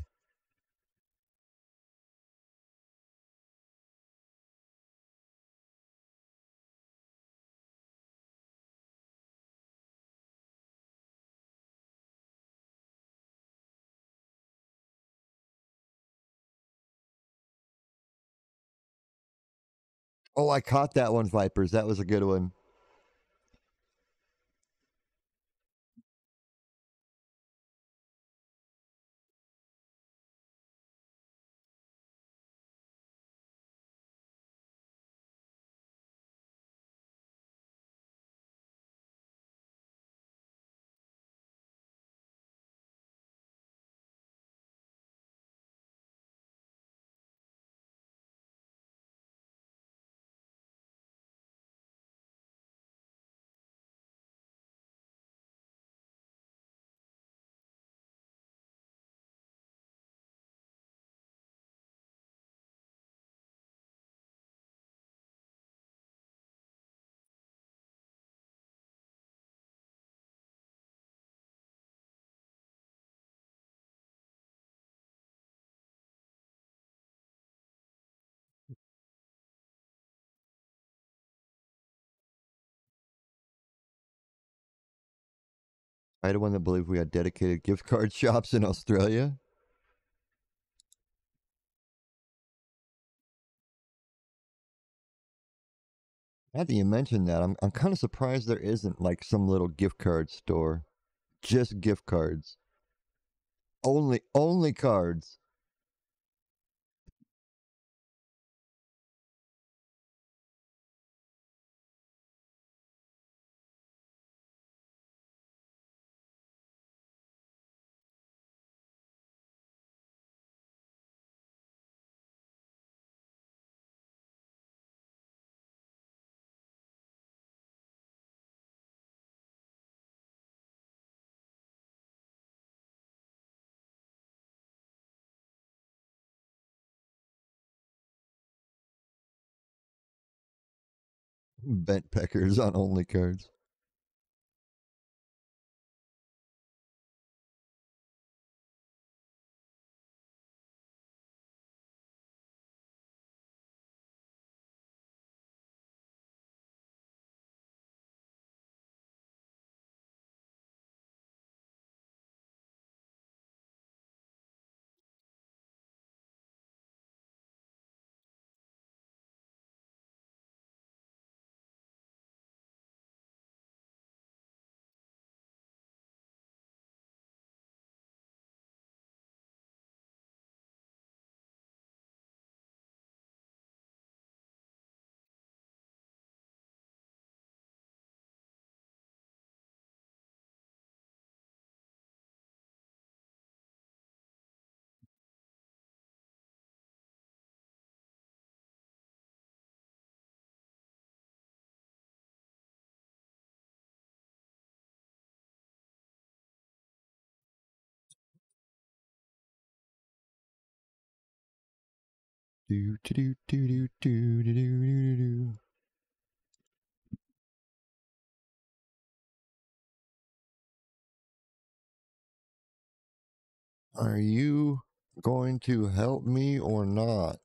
Oh, I caught that one, Vipers. That was a good one. I the one that believed we had dedicated gift card shops in Australia. Now that you mentioned that, I'm I'm kind of surprised there isn't like some little gift card store, just gift cards. Only only cards. Bent peckers on only cards. Are you going to help me or not?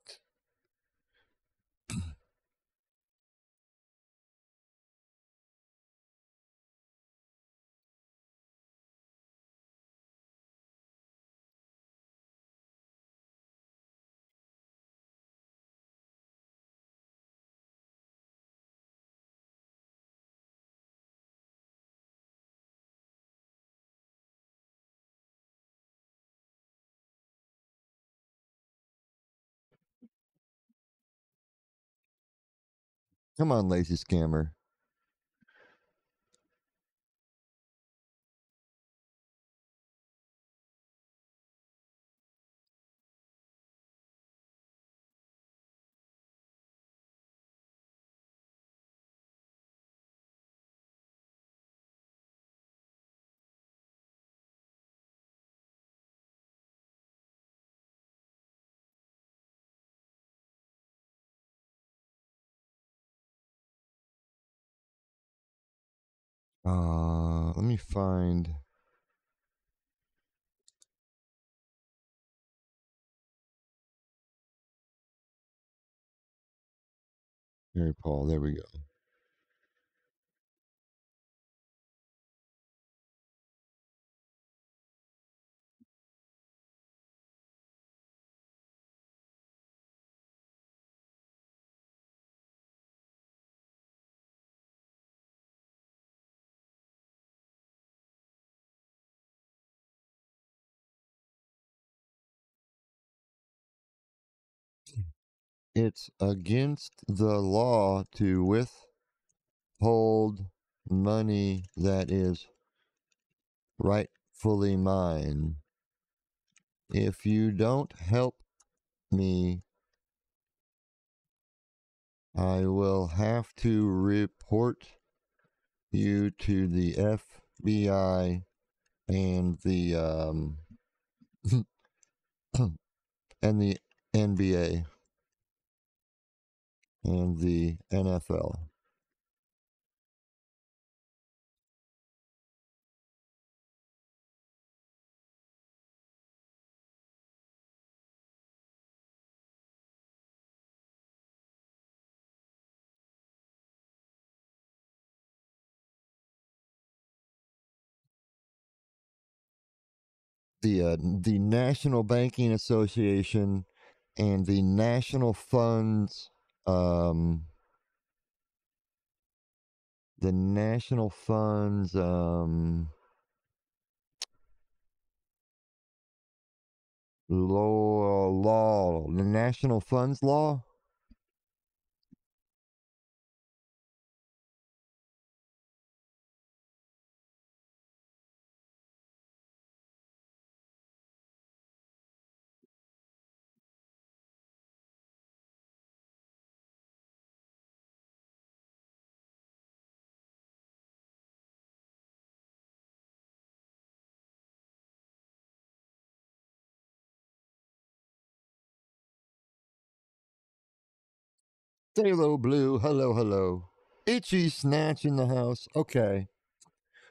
Come on, lazy scammer. Uh, let me find. Mary Paul, there we go. It's against the law to withhold money that is rightfully mine. If you don't help me, I will have to report you to the FBI and the um and the NBA and the NFL. The uh, the National Banking Association and the National Funds um the National Funds um law law the National Funds law hello, Blue. Hello, hello. Itchy Snatch in the house. Okay.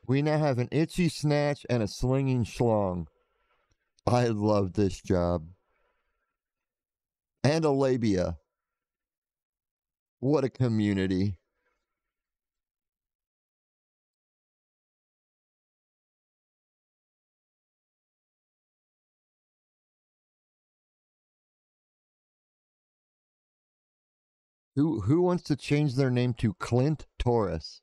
We now have an itchy snatch and a slinging schlong. I love this job. And a labia. What a community. Who who wants to change their name to Clint Torres?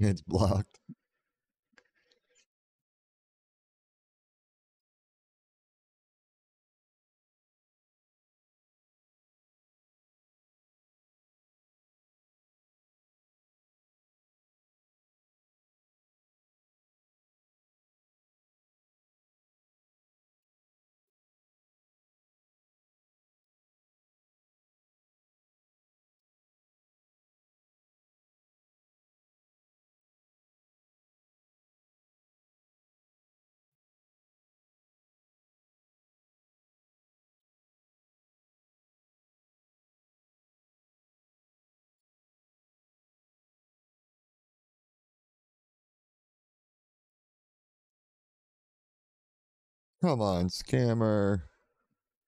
It's blocked. Come on, scammer.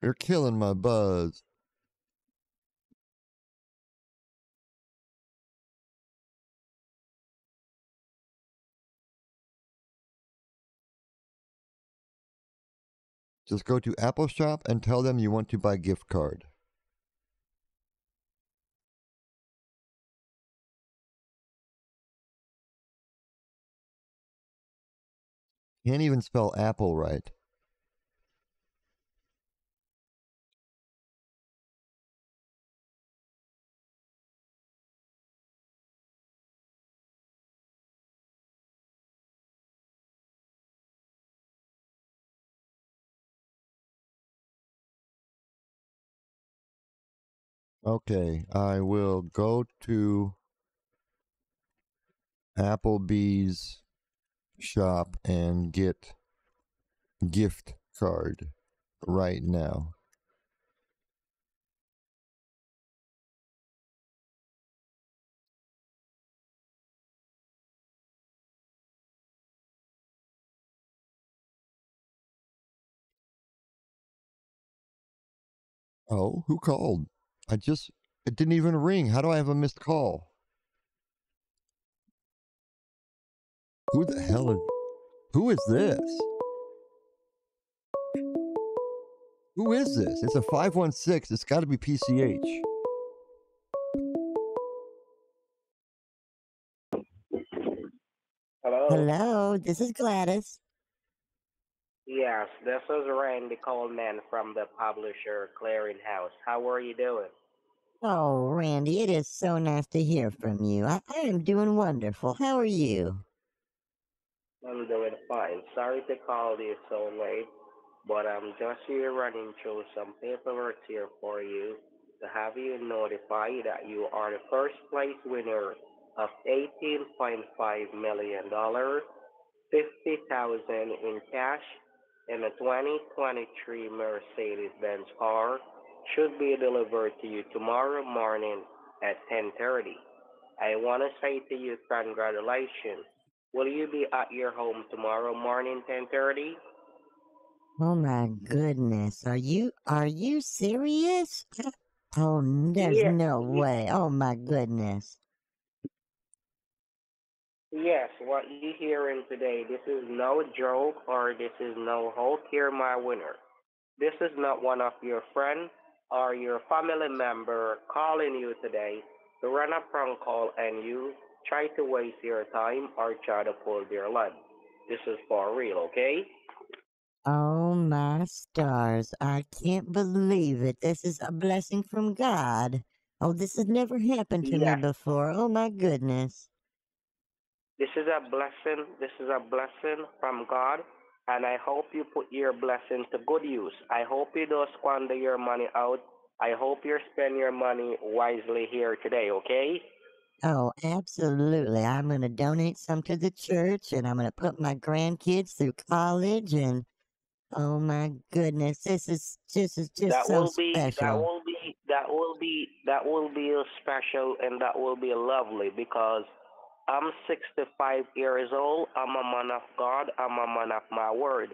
You're killing my buzz. Just go to Apple Shop and tell them you want to buy gift card. Can't even spell apple right. Okay, I will go to Applebee's shop and get gift card right now. Oh, who called? I just, it didn't even ring. How do I have a missed call? Who the hell is, who is this? Who is this? It's a 516. It's got to be PCH. Hello? Hello, this is Gladys. Yes, this is Randy Coleman from the Publisher Clearinghouse. How are you doing? Oh, Randy, it is so nice to hear from you. I, I am doing wonderful. How are you? I'm doing fine. Sorry to call you so late, but I'm just here running through some paperwork here for you to have you notify that you are the first place winner of $18.5 million, 50000 in cash, and a 2023 Mercedes-Benz car should be delivered to you tomorrow morning at 10:30. I want to say to you congratulations. Will you be at your home tomorrow morning 10:30? Oh my goodness. Are you are you serious? Oh, there's Yeah. no way. Oh my goodness. Yes, what you hearing today, this is no joke or this is no hope. You're my winner. This is not one of your friends or your family member calling you today to run a prank call and you try to waste your time or try to pull their leg. This is for real, okay? Oh my stars. I can't believe it. This is a blessing from God. Oh, this has never happened to me before. Oh my goodness. This is a blessing. This is a blessing from God, and I hope you put your blessing to good use. I hope you don't squander your money out. I hope you spend your money wisely here today, okay? Oh, absolutely. I'm going to donate some to the church and I'm going to put my grandkids through college and oh my goodness, this is this is just that so will be that special. will be that will be that will be special and that will be lovely because I'm 65 years old. I'm a man of God. I'm a man of my word.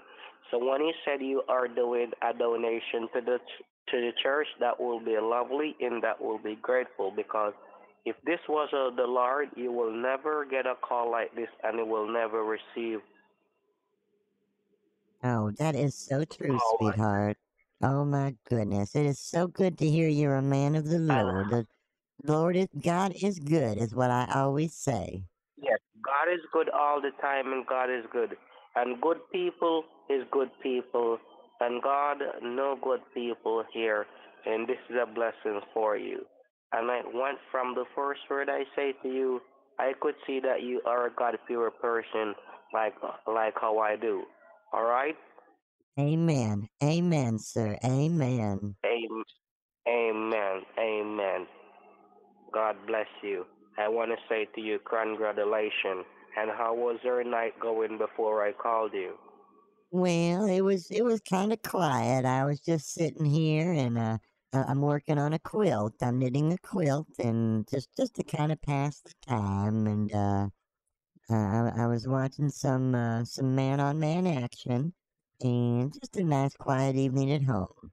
So when you said you are doing a donation to the ch- to the church, that will be lovely and that will be grateful because if this was uh, the Lord, you will never get a call like this and you will never receive. Oh, that is so true, Oh, my- sweetheart. Oh my goodness. It is so good to hear you're a man of the Lord. Lord is God is good is what I always say. Yes, God is good all the time, and God is good. And good people is good people, and God, no good people here. And this is a blessing for you. And I went from the first word I say to you, I could see that you are a God fearer person, like like how I do. All right. Amen. Amen, sir. Amen. Amen. Amen. Amen. God bless you. I want to say to you, congratulations. And how was your night going before I called you? Well, it was it was kind of quiet. I was just sitting here and uh I'm working on a quilt. I'm knitting a quilt and just just to kind of pass the time and uh uh, I, I was watching some uh, some man on man action and just a nice quiet evening at home.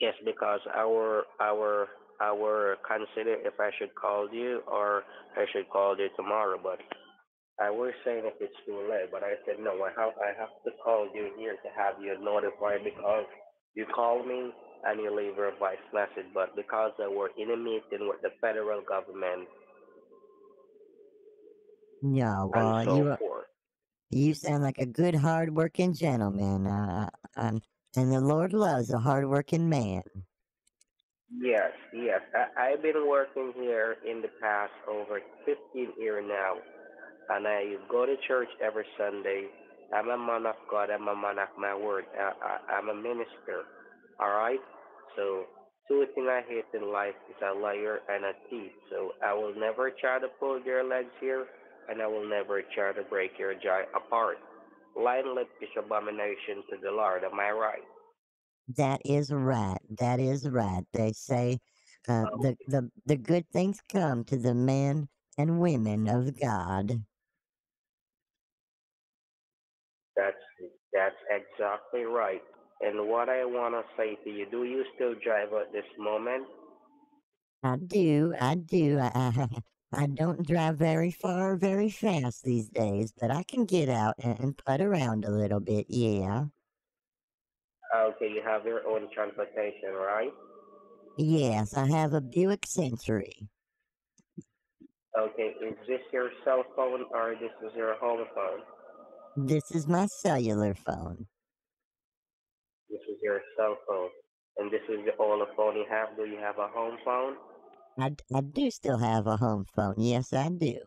Yes, because our our our consider if I should call you or I should call you tomorrow, but I was saying if it's too late, but I said no. I have I have to call you here to have you notified because you call me and you leave a voice message, but because I were in a meeting with the federal government Yeah, and well, so you forth. you sound like a good, hard-working gentleman, uh, um, and the Lord loves a hard-working man. Yes, yes. I, I've been working here in the past over 15 years now, and I go to church every Sunday. I'm a man of God. I'm a man of my word. I, I, I'm a minister. All right. So two things I hate in life is a liar and a thief. So I will never try to pull your legs here, and I will never try to break your jaw apart. Lying lip is abomination to the Lord. Am I right? That is right. That is right. They say uh, the, the the good things come to the men and women of God. That's that's exactly right. And what I want to say to you, do you still drive at this moment? I do. I do. I, I, don't drive very far, very fast these days, but I can get out and, and putt around a little bit. Yeah. Okay, you have your own transportation, right? Yes, I have a Buick Century. Okay, is this your cell phone or this is your home phone? This is my cellular phone. This is your cell phone. And this is the only phone you have. Do you have a home phone? I, I do still have a home phone. Yes, I do.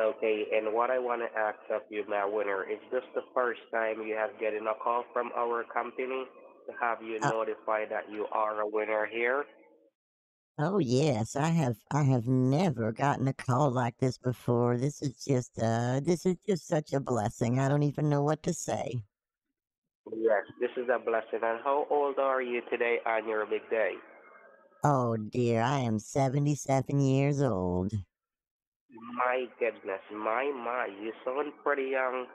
Okay, and what I want to ask of you, my winner, is this the first time you have getting a call from our company to have you Uh, notified that you are a winner here? oh yes, I have. I have never gotten a call like this before. This is just. Uh, this is just such a blessing. I don't even know what to say. Yes, this is a blessing. And how old are you today on your big day? Oh dear, I am seventy-seven years old. My goodness, my my, you sound pretty young.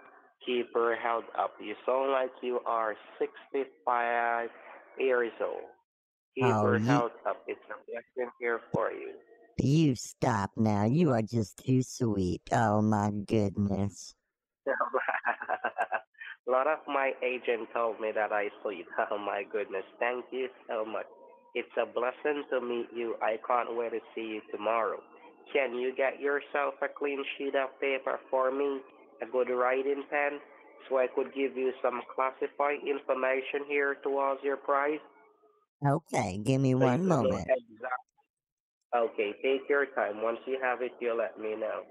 Keep your head up. You sound like you are 65 years old. Keep Oh, your you head up. It's a blessing here for you. you stop now. You are just too sweet. Oh my goodness. a lot of my agent told me that I sweet. Oh my goodness, thank you so much. It's a blessing to meet you. I can't wait to see you tomorrow. Can you get yourself a clean sheet of paper for me, a good writing pen, so I could give you some classified information here towards your price? Okay, give me So one moment. exact. Okay, take your time. Once you have it, you let me know.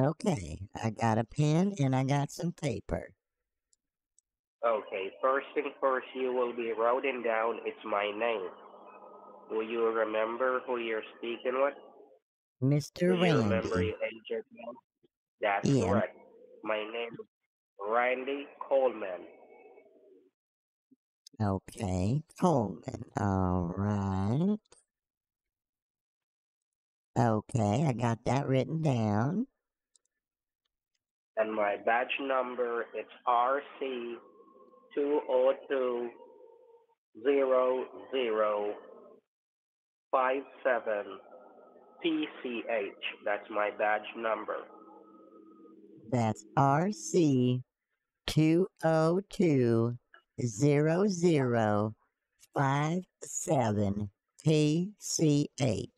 Okay, I got a pen and I got some paper. Okay, first thing first, you will be writing down it's my name. Will you remember who you're speaking with? Do Mr. you remember your agent name? That's Yeah. correct. My name is Randy Coleman. Okay, Coleman. All right. Okay, I got that written down. And my badge number is RC two O two zero zero five seven PCH. That's my badge number. That's RC two O two zero zero five seven PCH.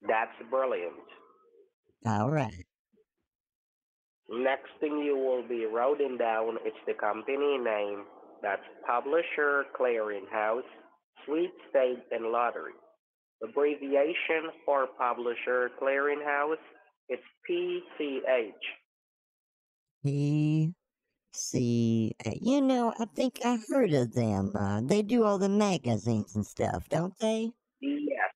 That's brilliant. All right. Next thing you will be writing down is the company name. That's Publisher Clearinghouse, Sweepstakes and Lottery. Abbreviation for Publisher Clearinghouse is PCH. P C. You know, I think I heard of them. Uh, they do all the magazines and stuff, don't they? Yes,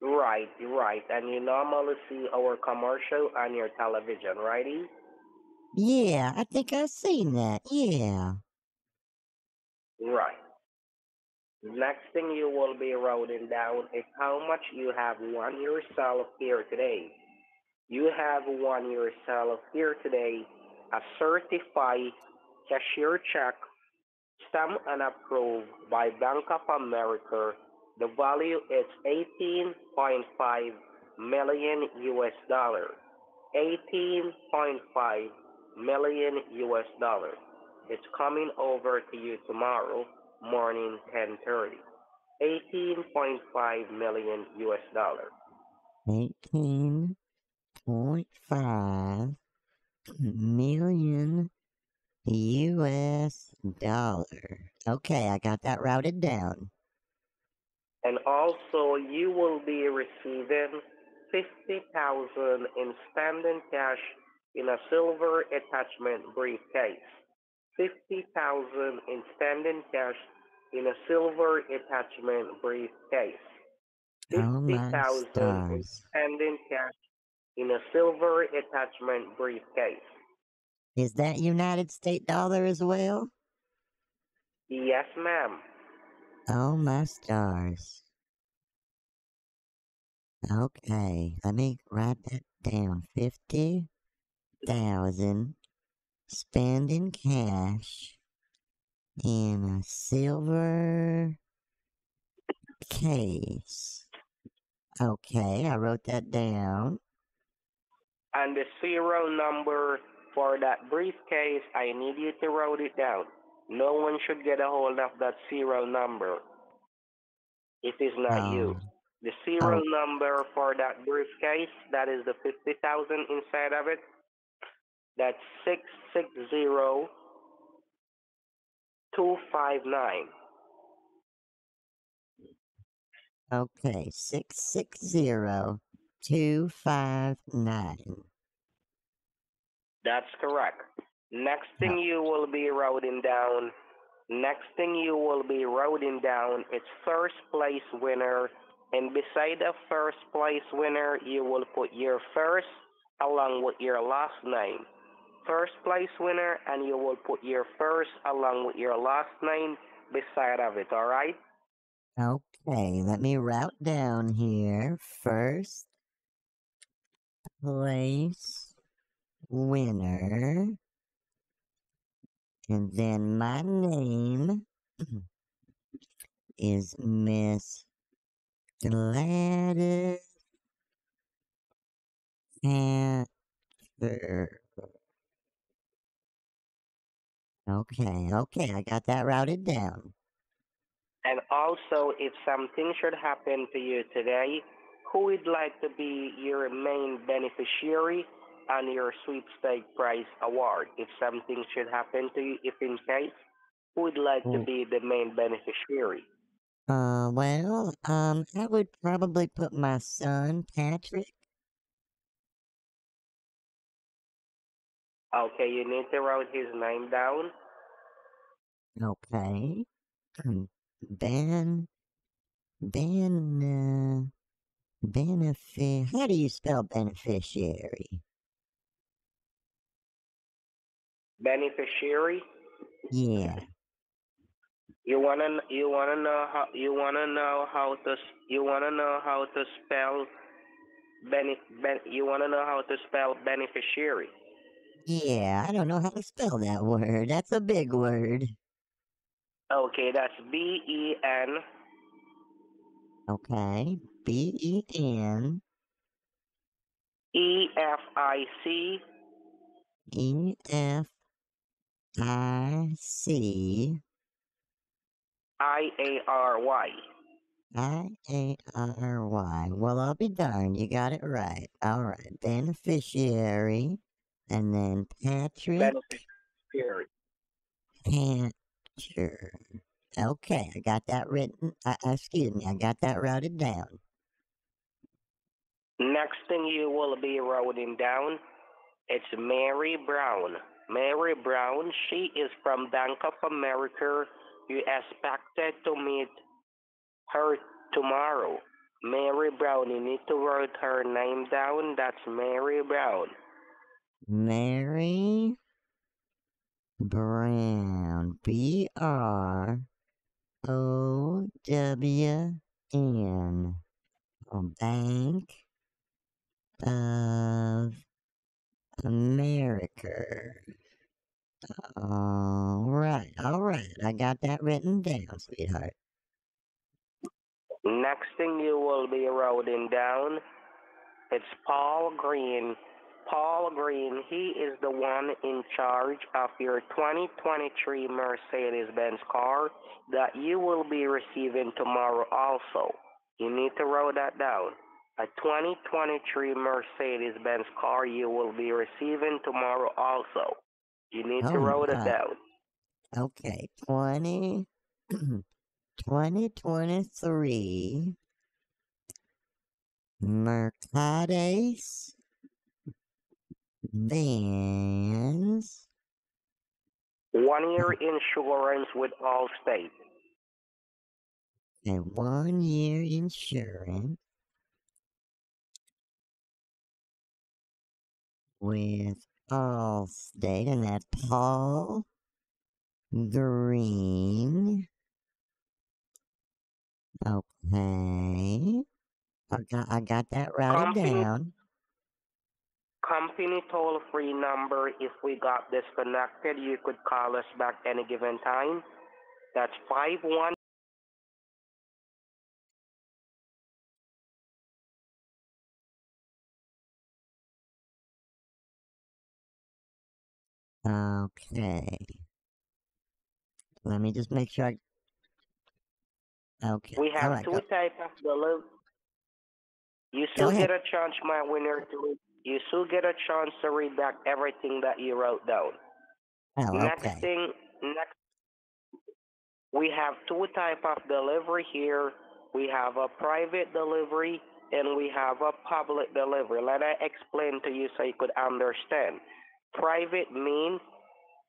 right, right. And you normally see our commercial on your television, righty? Yeah, I think I've seen that. Yeah. Right. Next thing you will be writing down is how much you have won yourself here today. You have won yourself here today a certified cashier check stamped and approved by Bank of America. The value is 18.5 million US dollar. 18.5 million US dollars. It's coming over to you tomorrow morning 10:30. 18.5 million US dollar. Eighteen point five million U.S. dollar. Okay, I got that routed down. And also you will be receiving 50,000 in standing cash in a silver attachment briefcase. 50,000 in standing cash in a silver attachment briefcase. Oh my 50,000 in standing cash in a silver attachment briefcase. Is that United States dollar as well? Yes, ma'am. Oh my stars. Okay, let me write that down. Fifty thousand spending cash in a silver case. Okay, I wrote that down. And the serial number for that briefcase, I need you to write it down. No one should get a hold of that serial number. It is not oh. you. Oh, The serial oh, number for that briefcase, that is the 50,000 inside of it, that's 660259. okay. Six six zero two five nine. That's correct. Next thing you will be writing down, next thing you will be writing down is first place winner. And beside the first place winner, you will put your first along with your last name. First place winner, and you will put your first along with your last name beside of it, all right? Okay, let me route down here. First place winner. And then my name is Miss Gladys Panther. Okay, okay, I got that routed down. And also, if something should happen to you today, who would like to be your main beneficiary on your sweepstake prize award? If something should happen to you, if in case, who would like to Mm, be the main beneficiary? Uh, well, um, I would probably put my son, Patrick. Okay, you need to write his name down. Okay. Ben, Ben, uh, benefi- how do you spell beneficiary? Beneficiary. Yeah. You wanna you wanna know how you wanna know how to you wanna know how to spell bene, ben, you wanna know how to spell beneficiary. Yeah, I don't know how to spell that word. That's a big word. Okay, that's B E N Okay. B E N E F I C E F I C I A R Y. I A R Y. Well, I'll be darned. You got it right. All right. Beneficiary. And then Patrick Beneficiary. Hatcher. Okay, I got that written. Uh, excuse me, I got that routed down. Next thing you will be writing down, it's Mary Brown. Mary Brown, she is from Bank of America. You expected to meet her tomorrow. Mary Brown, you need to write her name down. That's Mary Brown. Mary Brown. B R O W N. Bank of America. All right, all right. I got that written down, sweetheart. Next thing you will be writing down, it's Paul Green. Paul Green, he is the one in charge of your 2023 Mercedes Benz car that you will be receiving tomorrow also. You need to write that down. A 2023 Mercedes Benz car you will be receiving tomorrow also. You need to Oh, write it down. Okay, 20, 2023 Mercedes Mm-hmm. Benz. One year mm-hmm. insurance with Allstate. A one year insurance with Allstate, and that's Paul Green. Okay. I got, I got that routed down. Company toll free number. If we got disconnected, you could call us back any given time. That's five one. Okay. Let me just make sure I. Okay. We have right. two Go, types of delivery. You still get a chance, my winner, to you still get a chance to read back everything that you wrote down. Oh, Next thing, next, we have two type of delivery here. We have a private delivery and we have a public delivery. Let I explain to you so you could understand. Private means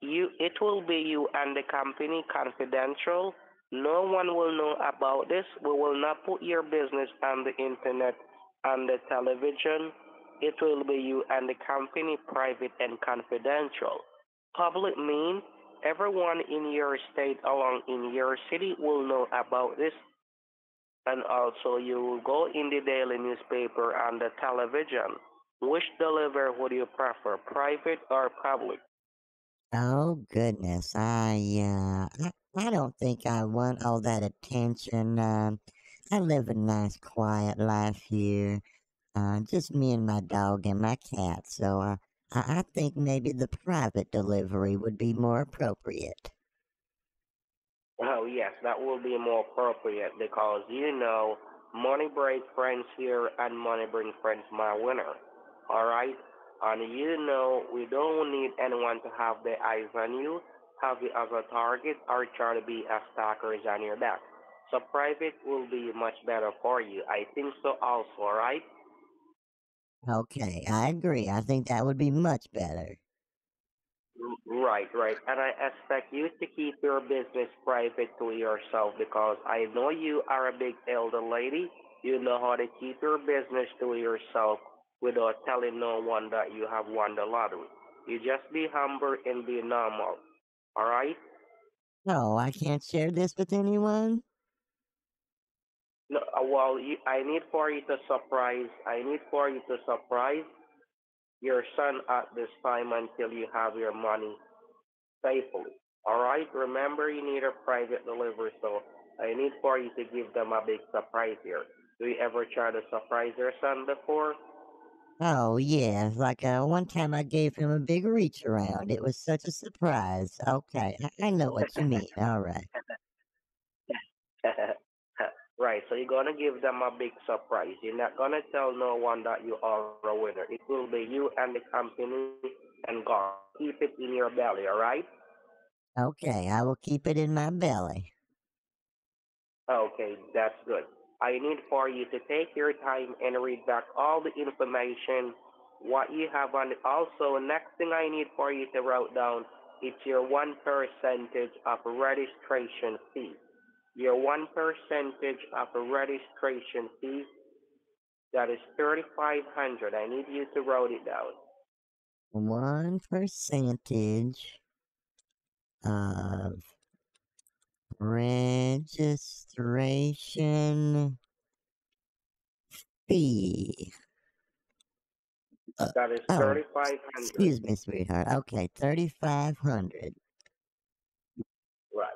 you it will be you and the company confidential. No one will know about this. We will not put your business on the internet, on the television. It will be you and the company private and confidential. Public means everyone in your state along in your city will know about this. And also you will go in the daily newspaper and the television. Which delivery would you prefer, private or public? Oh goodness, I uh, I, don't think I want all that attention. Um, I live a nice, quiet life here. Uh, just me and my dog and my cat. So uh, I, I think maybe the private delivery would be more appropriate. Oh, yes, that will be more appropriate because you know, money brings friends here and money brings friends my winner. All right? And you know, we don't need anyone to have their eyes on you, have you as a target, or try to be as stalkers on your back. So private will be much better for you. I think so also, all right? Okay, I agree. I think that would be much better. Right, right. And I expect you to keep your business private to yourself because I know you are a big elder lady. You know how to keep your business to yourself without telling no one that you have won the lottery. You just be humble and be normal. All right? No, I can't share this with anyone. No, uh, well, you, I need for you to surprise. I need for you to surprise your son at this time until you have your money safely. All right? Remember, you need a private delivery, so I need for you to give them a big surprise here. Do you ever try to surprise your son before? Oh yeah, like uh, one time I gave him a big reach around. It was such a surprise. Okay, I, I know what you mean. All right. So you're gonna give them a big surprise. You're not gonna tell no one that you are a winner. It will be you and the company and God. Keep it in your belly, alright? Okay, I will keep it in my belly. Okay, that's good. I need for you to take your time and read back all the information, what you have on it. Also, next thing I need for you to write down, it's your one percentage of registration fee. Your one percentage of a registration fee, that is 3500 I need you to write it down. One percentage of registration fee. Uh, That is oh, 3500 excuse me, sweetheart. Okay, 3500 Right.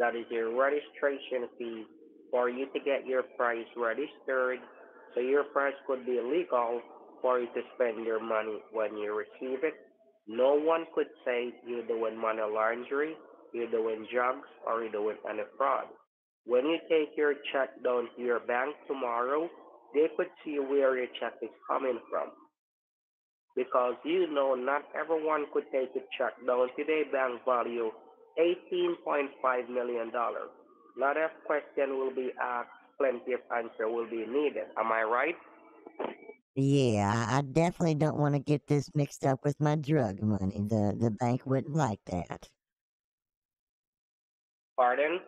That is your registration fee for you to get your price registered. So your price could be legal for you to spend your money when you receive it. No one could say you're doing money laundering, you're doing drugs, or you're doing any fraud. When you take your check down to your bank tomorrow, they could see where your check is coming from. Because you know not everyone could take a check down to their bank value $18.5 million. Lot of question will be asked, plenty of answer will be needed. Am I right? Yeah, I definitely don't want to get this mixed up with my drug money. The the bank wouldn't like that. Pardon?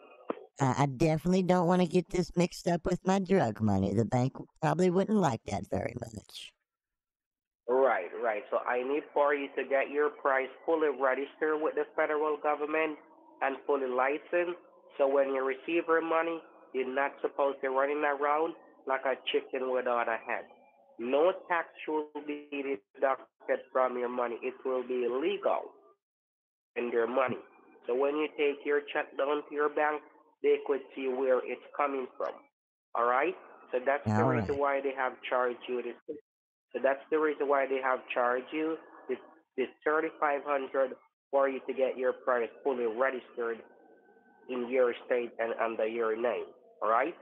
I, I definitely don't want to get this mixed up with my drug money. The bank probably wouldn't like that very much. Right, right. So I need for you to get your price fully registered with the federal government and fully licensed. So when you receive your money, you're not supposed to running around like a chicken without a head. No tax will be deducted from your money. It will be illegal in your money. So when you take your check down to your bank, they could see where it's coming from. All right? So that's the All reason right. why they have charged you this. So that's the reason why they have charged you this, this 3500 for you to get your product fully registered in your state and under your name. All right?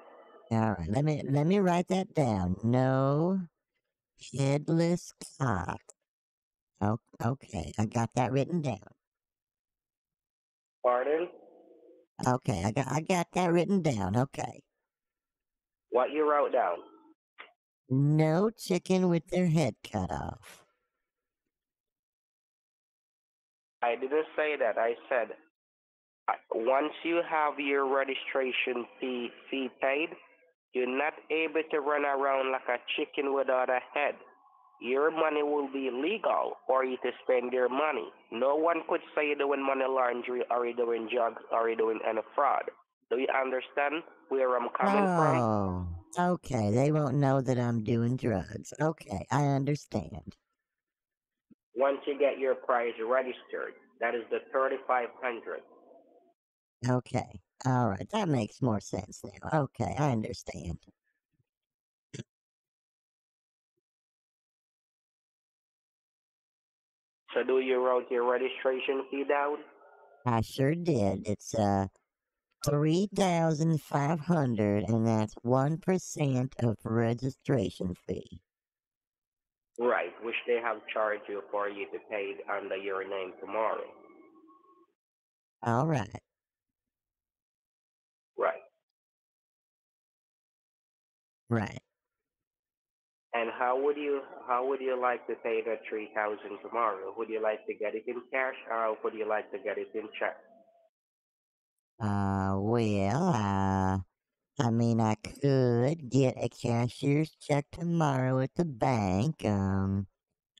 All right, let me let me write that down. No headless cock. Oh, okay, I got that written down. Pardon? Okay, I got I got that written down. Okay. What you wrote down? No chicken with their head cut off. I didn't say that. I said once you have your registration fee fee paid, you're not able to run around like a chicken without a head. Your money will be legal for you to spend your money. No one could say you're doing money laundering or you're doing drugs or you're doing any fraud. Do you understand where I'm coming from? Oh. Okay. They won't know that I'm doing drugs. Okay, I understand. Once you get your price registered, that is the 3500 Okay. All right, that makes more sense now. Okay, I understand. So do you wrote your registration fee down? I sure did. It's uh three thousand five hundred, and that's one percent of registration fee. Right, which they have charged you for you to pay it under your name tomorrow. All right. Right. Right. And how would you how would you like to pay the three thousand tomorrow? Would you like to get it in cash or would you like to get it in check? Uh, well, uh, I mean, I could get a cashier's check tomorrow at the bank. Um,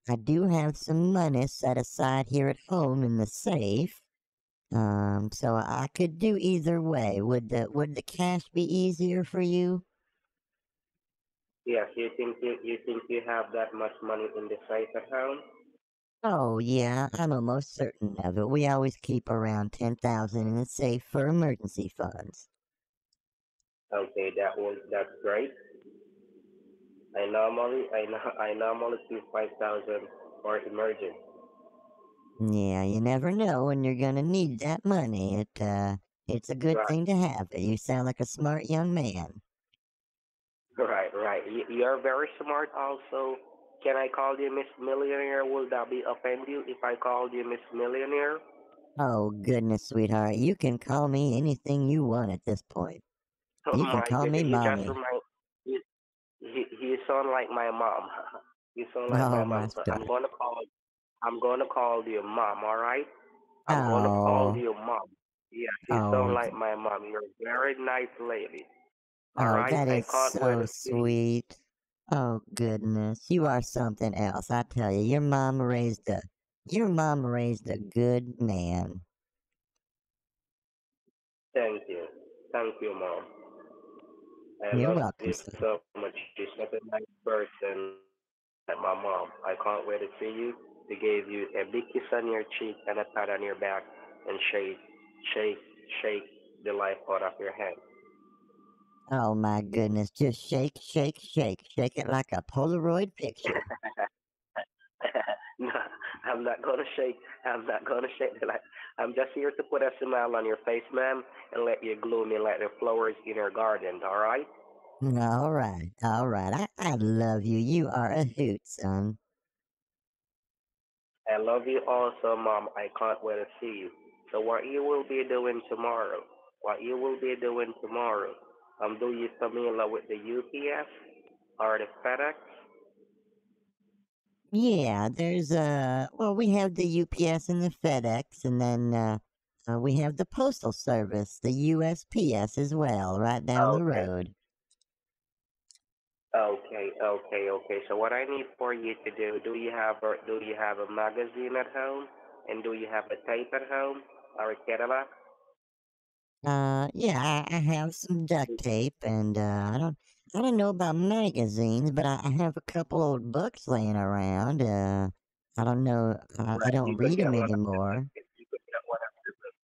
I do have some money set aside here at home in the safe. Um, so I could do either way. Would the would the cash be easier for you? Yes, you think you, you think you have that much money in the safe home? Oh yeah, I'm almost certain of it. We always keep around ten thousand in the safe for emergency funds. Okay, that was that's great. I normally I no- I normally keep five thousand for emergency. Yeah, you never know when you're gonna need that money. It uh it's a good Right. thing to have it. You sound like a smart young man. Right, right. Y- You're very smart also. Can I call you Miss Millionaire? Will that be offend you if I called you Miss Millionaire? Oh, goodness, sweetheart. You can call me anything you want at this point. Oh You can call me goodness, mommy. remind you, you, you sound like my mom. you sound like my Oh, my mom. So I'm gonna call I'm gonna call you mom, all right? I'm gonna call Oh, you mom. Yeah, you oh, sound like my mom. You're a very nice lady. All oh, right, that I is so sweet. Oh, goodness. You are something else. I tell you, your mom raised a, your mom raised a good man. Thank you, thank you, mom. I You're love welcome, you so much. You're such a nice person, like my mom. I can't wait to see you. To gave you a big kiss on your cheek and a pat on your back, and shake, shake, shake the life out of your head. Oh, my goodness. Just shake, shake, shake. Shake it like a Polaroid picture. no, I'm not gonna shake. I'm not gonna shake. it Like I'm just here to put a smile on your face, ma'am, and let you bloom in like the flowers in your garden. All right? All right, all right. I, I love you. You are a hoot, son. I love you also, mom. I can't wait to see you. So what you will be doing tomorrow? What you will be doing tomorrow? Um, do you familiar with the UPS or the FedEx? Yeah, there's uh well we have the UPS and the FedEx and then uh, uh we have the postal service, the USPS as well, right down the road. Okay, okay, okay. So what I need for you to do, do you have a do you have a magazine at home? And do you have a tape at home or a catalog? Uh yeah, I, I have some duct tape and uh I don't I don't know about magazines, but I, I have a couple old books laying around. Uh I don't know I, I Right. don't You could read get them one of the anymore. you could get one of the book.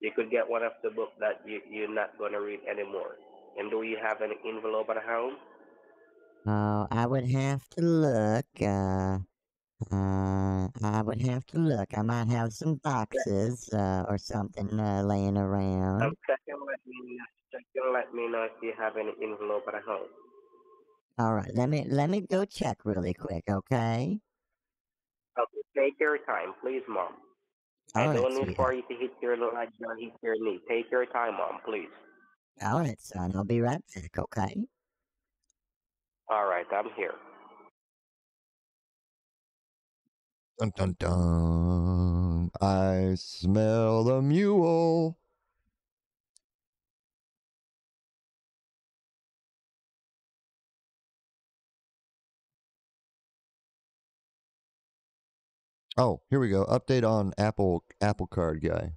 You could get one of the book that you you're not gonna read anymore. And do you have an envelope at home? Uh I would have to look, uh uh I would have to look. I might have some boxes uh or something uh laying around. Um, check and let me know. Check and let me know if you have any envelope at home. All right, let me let me go check really quick, okay? Okay, take your time, please, mom. All I right, don't need for you to hit your leg or hit your knee. Take your time, mom, please. All right, son. I'll be right back, okay? All right, I'm here. Dun dun dun. I smell the mule. Oh, here we go. Update on Apple Apple Card guy.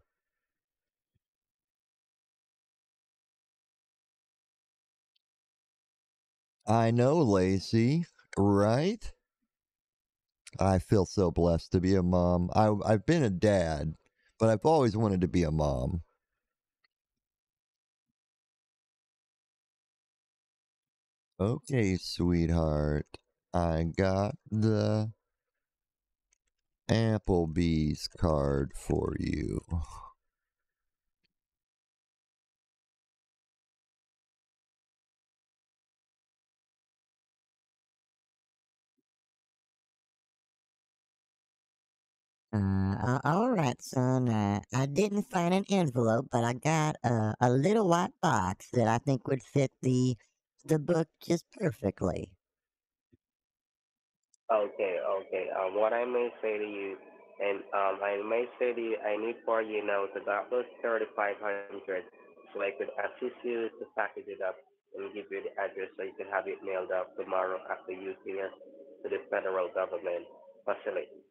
I know, Lacey. Right? I feel so blessed to be a mom. I I've been a dad, but I've always wanted to be a mom. Okay, sweetheart. I got the Applebee's card for you. Uh, all right, son. Uh, I didn't find an envelope, but I got a, a little white box that I think would fit the the book just perfectly. Okay, okay. Um, what I may say to you, and um, I may say to you, I need for you now to that was thirty five hundred, so I could assist you to package it up and give you the address so you can have it mailed out tomorrow after UPS to the federal government facility.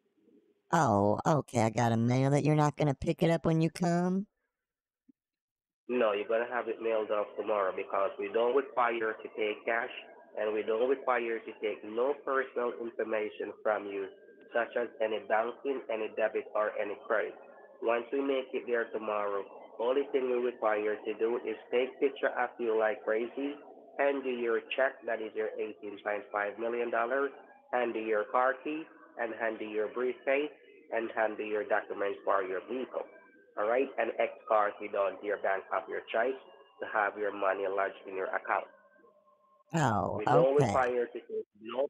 Oh, okay. I got a mail that you're not gonna pick it up when you come. No, you're gonna have it mailed out tomorrow because we don't require to take cash and we don't require to take no personal information from you, such as any banking, any debit, or any credit. Once we make it there tomorrow, only thing we require to do is take picture of you like crazy, hand you your check, that is your $18.5 million, hand you your car key, and hand your briefcase, and hand your documents for your vehicle. All right, and escort you down to your bank of your choice to have your money lodged in your account. Oh, We don't okay. require to take no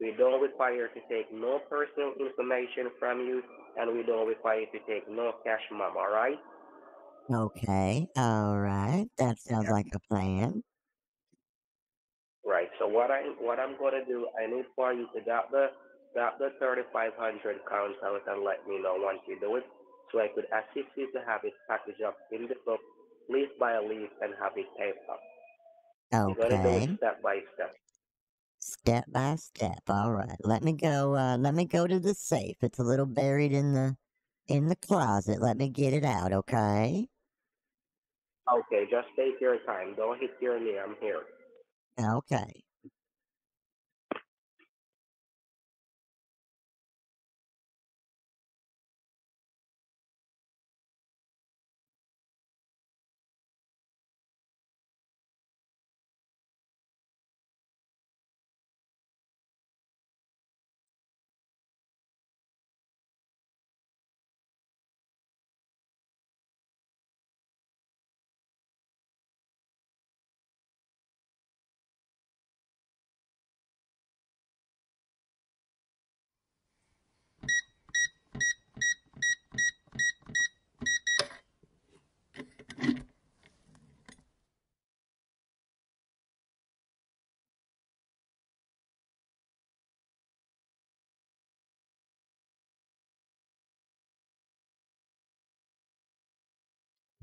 we don't require to take no personal information from you and we don't require you to take no cash mom, all right? Okay. All right. That sounds like a plan. Right. So what I what I'm gonna do, I need for you to drop the the thirty five hundred counts out and let me know once you do it so I could assist you to have it packaged up in the book leaf by leaf and have it taped up. You're gonna do Okay. it step by step. Step by step. All right. Let me go. Uh, let me go to the safe. It's a little buried in the in the closet. Let me get it out. Okay. Okay, just take your time. Don't hit your knee, I'm here. Okay.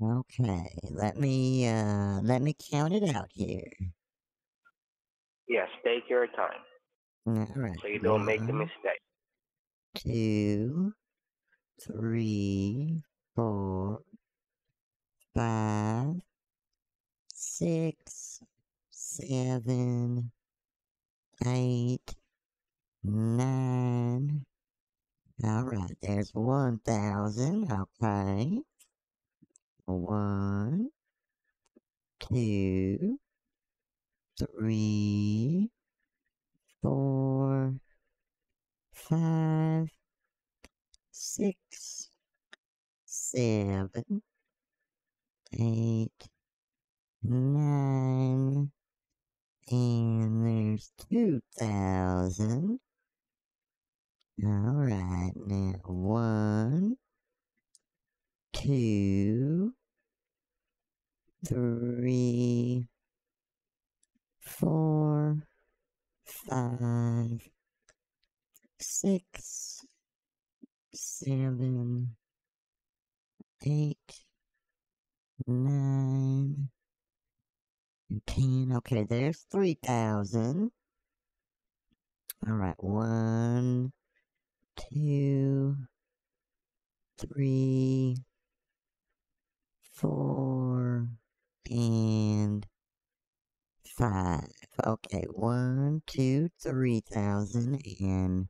Okay. Let me uh let me count it out here. Yes, take your time All right. so you don't make the mistake. two, three, four, five, six, seven, eight, nine. All right, there's one thousand. Okay. One, two, three, four, five, six, seven, eight, nine, and there's two thousand. All right, now one, two, three, four, five, six, seven, eight, nine, ten. Okay, there's three thousand. All right, one, two, three, four, and five. Okay, one, two, three thousand, and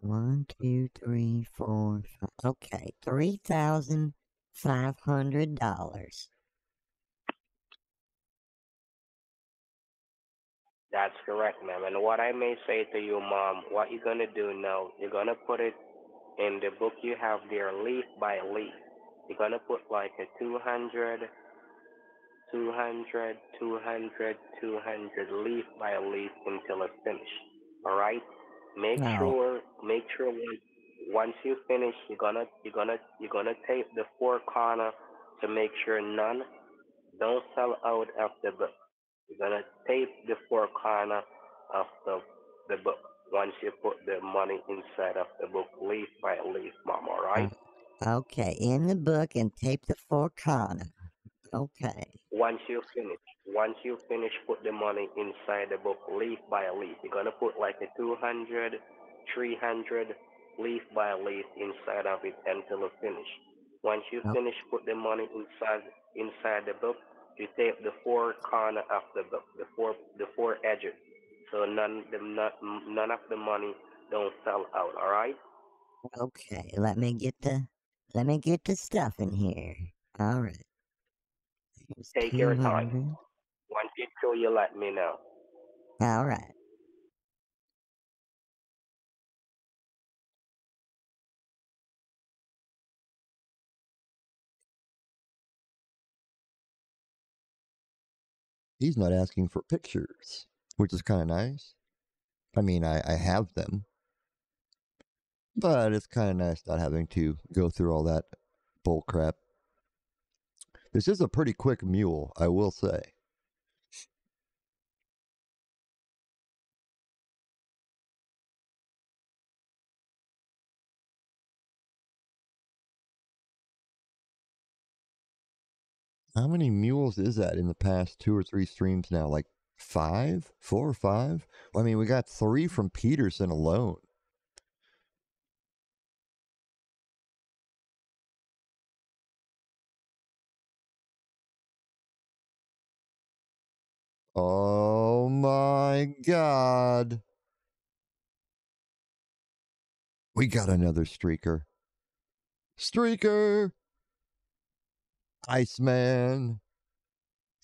one, two, three, four, five. Okay, three thousand five hundred dollars. That's correct, ma'am. And what I may say to you, mom, what you're gonna do now, you're gonna put it in the book you have there, leaf by leaf. You're gonna put like a 200, 200, 200, 200, leaf by leaf until it's finished. All right. Make sure, make sure once once you finish, you're gonna you're gonna you're gonna tape the four corner to make sure none don't sell out of the book. You're gonna tape the four corner of the the book once you put the money inside of the book, leaf by leaf, mom. All right. Mm. Okay, in the book and tape the four corner. Okay. Once you finish, once you finish, put the money inside the book, leaf by leaf. You're gonna put like a 200, 300, leaf by leaf inside of it until it's finished. Once you Oh. finish, put the money inside inside the book. You tape the four corner of the book, the four the four edges, so none the none, none of the money don't sell out. All right. Okay, let me get the let me get the stuff in here. All right. Just Take your time. Over. Once you're through, you let me know. All right. He's not asking for pictures, which is kind of nice. I mean, I, I have them, but it's kind of nice not having to go through all that bull crap. This is a pretty quick mule, I will say. How many mules is that in the past two or three streams now? Like five? Four or five? I mean, we got three from Peterson alone. Oh my god. We got another streaker. Streaker! Iceman.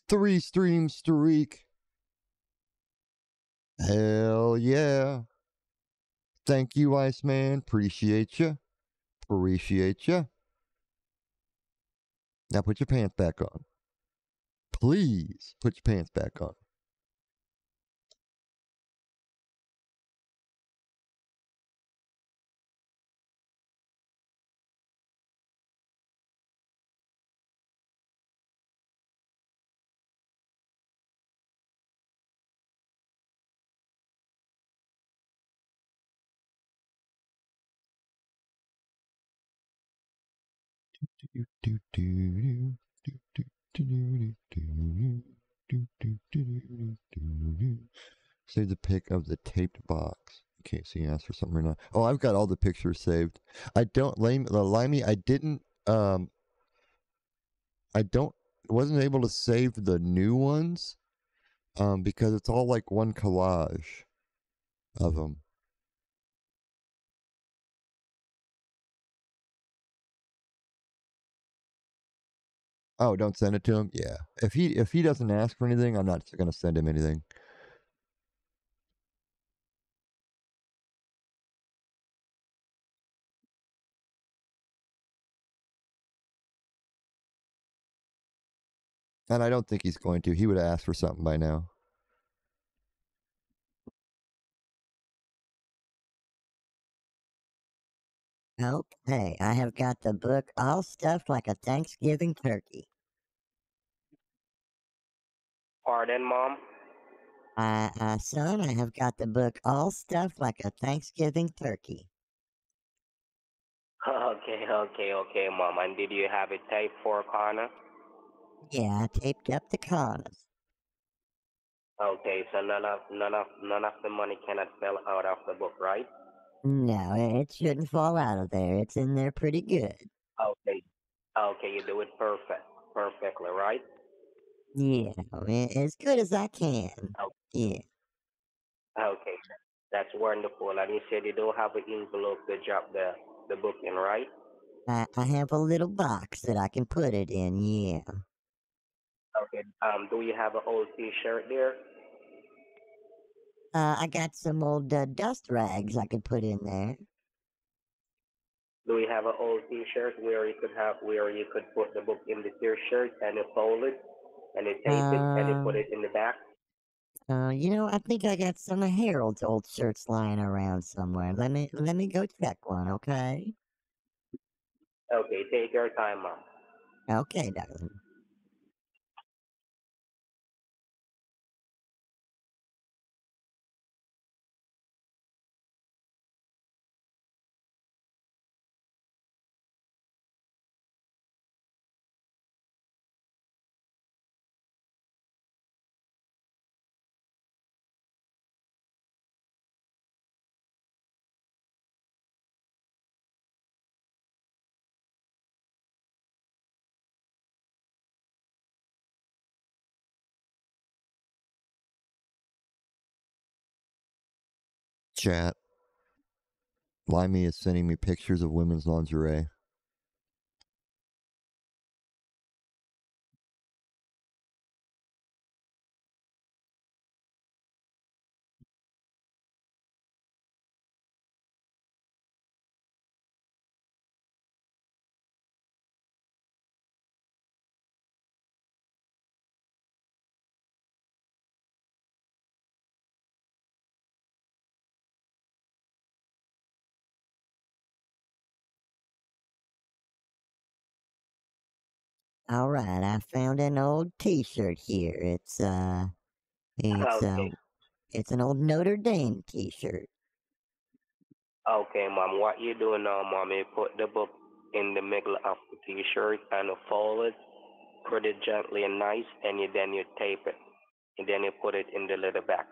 Three stream streak. Hell yeah. Thank you, Iceman. Appreciate you. Appreciate you. Now put your pants back on. Please put your pants back on. Save the pic of the taped box. In case he asks for something or not. Oh, I've got all the pictures saved. I don't lame Limey. I didn't. Um, I don't. Wasn't able to save the new ones. Um, because it's all like one collage of them. Oh, don't send it to him. Yeah, if he if he doesn't ask for anything, I'm not gonna send him anything. And I don't think he's going to. He would have asked for something by now. Okay, I have got the book all stuffed like a Thanksgiving turkey. Pardon, Mom? Uh, uh, son, I have got the book all stuffed like a Thanksgiving turkey. Okay, okay, okay, Mom. And did you have it taped for Connor? Yeah, I taped up the corners. Okay, so none of none of none of the money cannot fell out of the book, right? No, it shouldn't fall out of there. It's in there pretty good. Okay. Okay, you do it perfect. Perfectly, right? Yeah, as good as I can. Yeah. Okay. That's wonderful. And you said you don't have an envelope to drop the, the book in, right? I, I have a little box that I can put it in, yeah. Okay. Um, do you have an old t shirt there? Uh, I got some old uh, dust rags I could put in there. Do we have an old t shirt where you could have where you could put the book in the t shirt and you fold it and you tape it and you put Um, it in the back? Uh, you know, I think I got some of Harold's old shirts lying around somewhere. Let me let me go check one, okay? Okay, take your time, Mom. Okay, darling. Chat. Limey is sending me pictures of women's lingerie. All right, I found an old T-shirt here. It's uh, it's uh, it's an old Notre Dame T-shirt. Okay, mom. What you do now, mommy? Put the book in the middle of the T-shirt and you fold it, it gently and nice, and you then you tape it, and then you put it in the little box.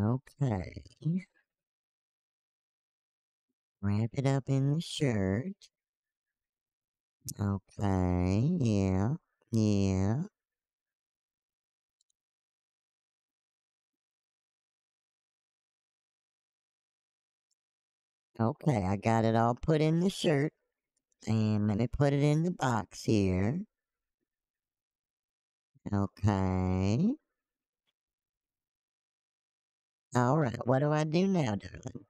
Okay. Wrap it up in the shirt. Okay, yeah, yeah. Okay, I got it all put in the shirt. And let me put it in the box here. Okay. All right, what do I do now, darling?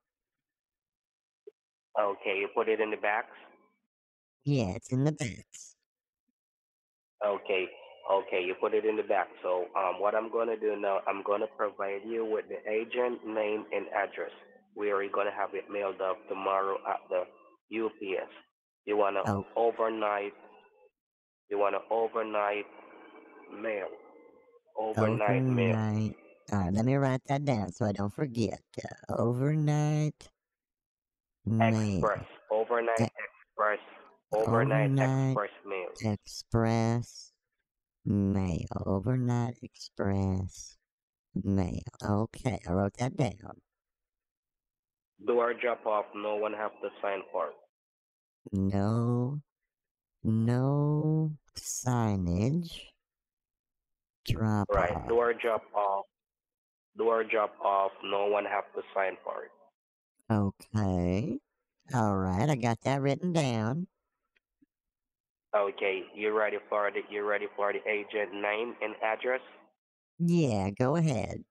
Okay, you put it in the box. Yeah, it's in the box. Okay, okay, you put it in the back. So, um, what I'm gonna do now, I'm gonna provide you with the agent name and address. We are gonna have it mailed up tomorrow at the UPS. You wanna Oh. overnight? You wanna overnight mail? Overnight mail. Overnight. All right, let me write that down so I don't forget. Uh, overnight mail. Express. Overnight E- express. Overnight, overnight express mail. express mail. Overnight express mail. Okay, I wrote that down. Door drop off. No one have to sign for. No, no signage. Drop off. Right. off. Door drop off. Door job off. No one have to sign for it. Okay. All right, I got that written down. Okay, you ready for the you ready for the agent name and address? Yeah, go ahead.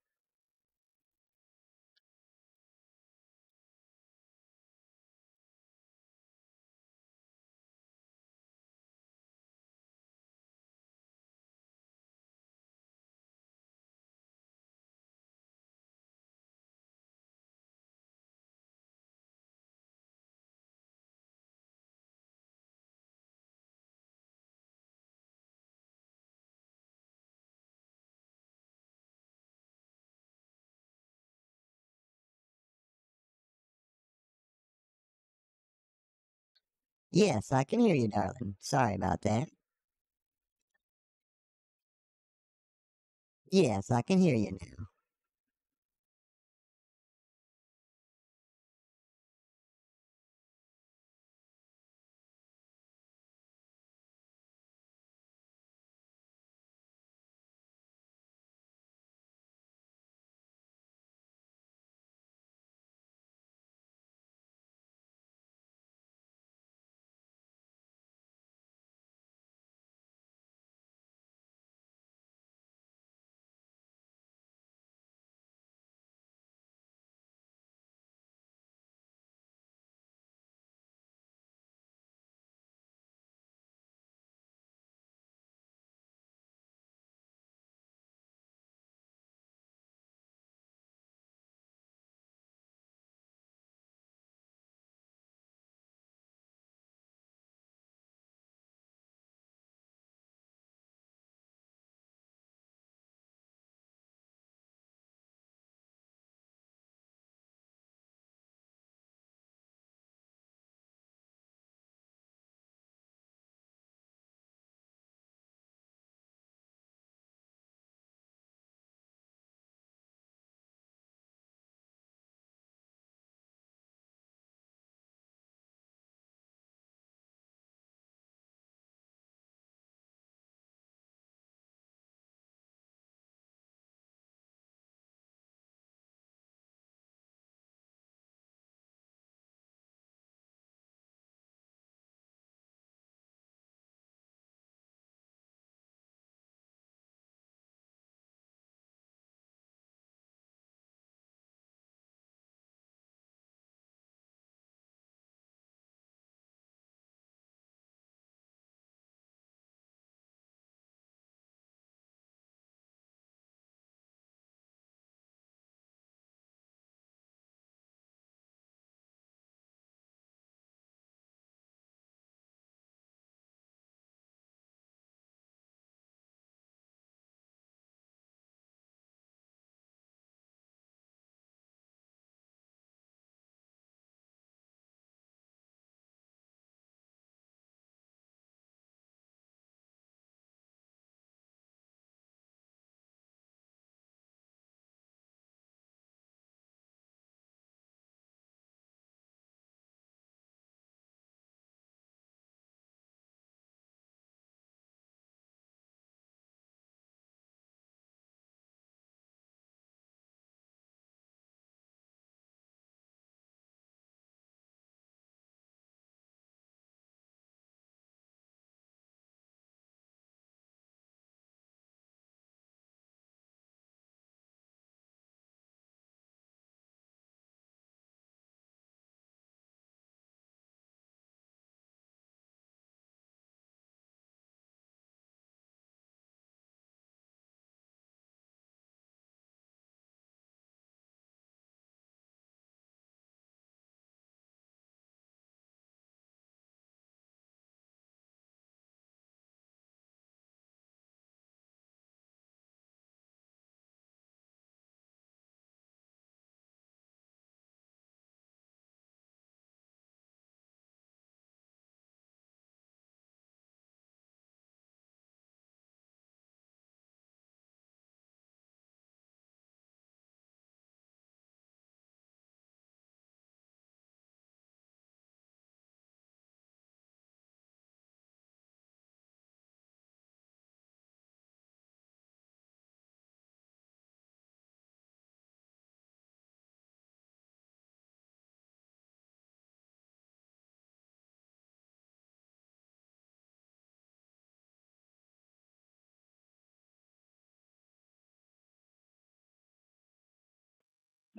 Yes, I can hear you, darling. Sorry about that. Yes, I can hear you now.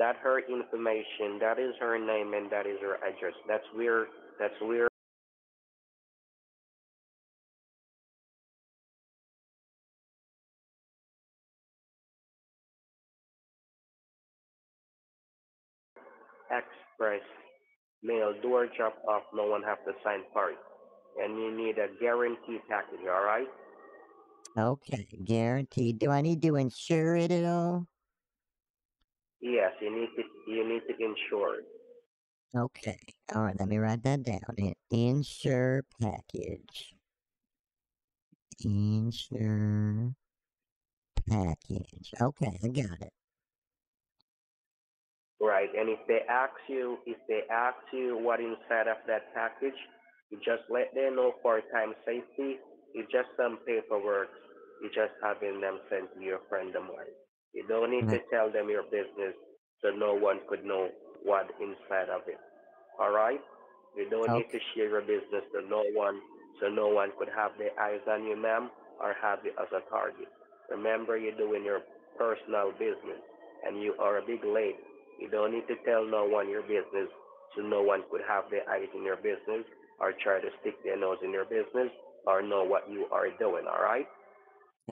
That her information. That is her name and that is her address. That's where. That's where. Express mail door drop off. No one have to sign for it, and you need a guarantee package. All right. Okay, guaranteed. Do I need to insure it at all? Yes, you need to. You need to insure it. Okay. All right, let me write that down. An insure package. Insure package. Okay, I got it. Right, and if they ask you, if they ask you what inside of that package, you just let them know for time safety. It's just some paperwork. You just having them sent to your friend of mine. You don't need to mm-hmm. tell them your business so no one could know what inside of it. All right? You don't need to share your business to no one so no one could have their eyes on you, ma'am, or have you as a target. Remember, you're doing your personal business and you are a big lady. You don't need to tell no one your business so no one could have their eyes in your business or try to stick their nose in your business or know what you are doing, all right?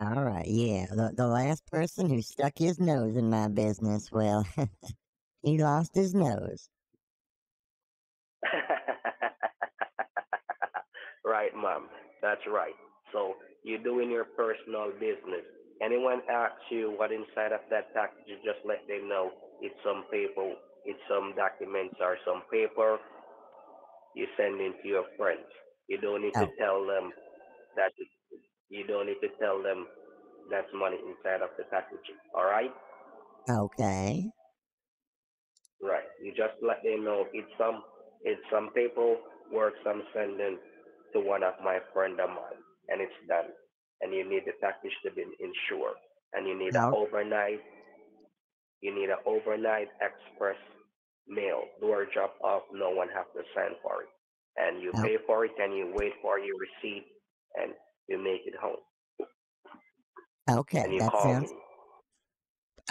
All right, yeah. The, the last person who stuck his nose in my business, well, he lost his nose. right, mom. That's right. So you're doing your personal business. Anyone asks you what inside of that package, you just let them know it's some paper, it's some documents or some paper you send in to your friends. You don't need to Oh. tell them that it, you don't need to tell them that's money inside of the package. All right? Okay. Right. You just let them know it's some it's some paperwork I'm sending to one of my friend of mine, and it's done. And you need the package to be insured, and you need an overnight. You need an overnight express mail door drop off. No one have to sign for it, and you No. pay for it, and you wait for your receipt, and you make it home, Okay, that sounds me.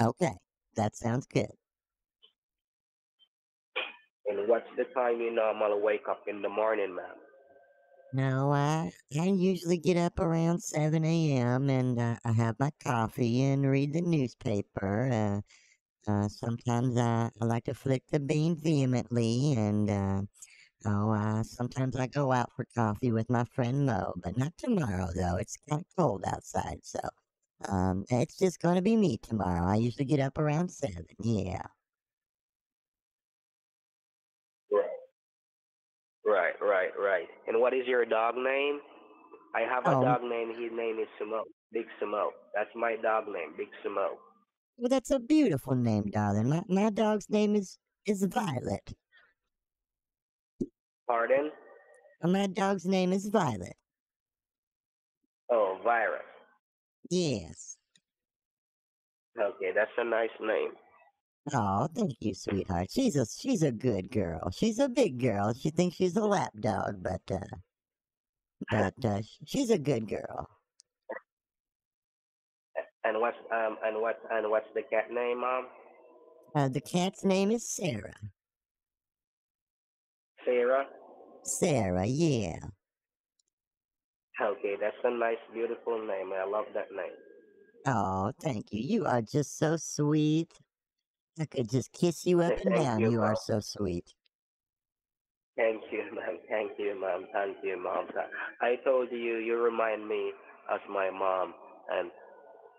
okay. That sounds good. And what's the time you normally wake up in the morning, ma'am? No, I I usually get up around seven a.m. and uh, I have my coffee and read the newspaper. Uh, uh, sometimes I, I like to flick the bean vehemently, and oh, uh, sometimes I go out for coffee with my friend Mo, but not tomorrow though. It's kind of cold outside, so um, it's just gonna be me tomorrow. I usually get up around seven. Yeah. Right. Right, right, right. And what is your dog name? I have a Oh, dog name. His name is Samo. Big Samo. That's my dog name, Big Samo. well, that's a beautiful name, darling. My my dog's name is is Violet. Pardon? Uh, My dog's name is Violet. Oh, Virus. Yes. Okay, that's a nice name. Oh, thank you, sweetheart. She's a she's a good girl. She's a big girl. She thinks she's a lap dog, but uh, but uh, she's a good girl. And what's um and what and what's the cat name, Mom? Uh, the cat's name is Sarah. Sarah. Sarah, yeah. Okay, that's a nice, beautiful name. I love that name. Oh, thank you. You are just so sweet. I could just kiss you up and Thank down. you, You are so sweet. Thank you, ma'am. Thank you, ma'am. Thank you, mom. I told you, you remind me as my mom, and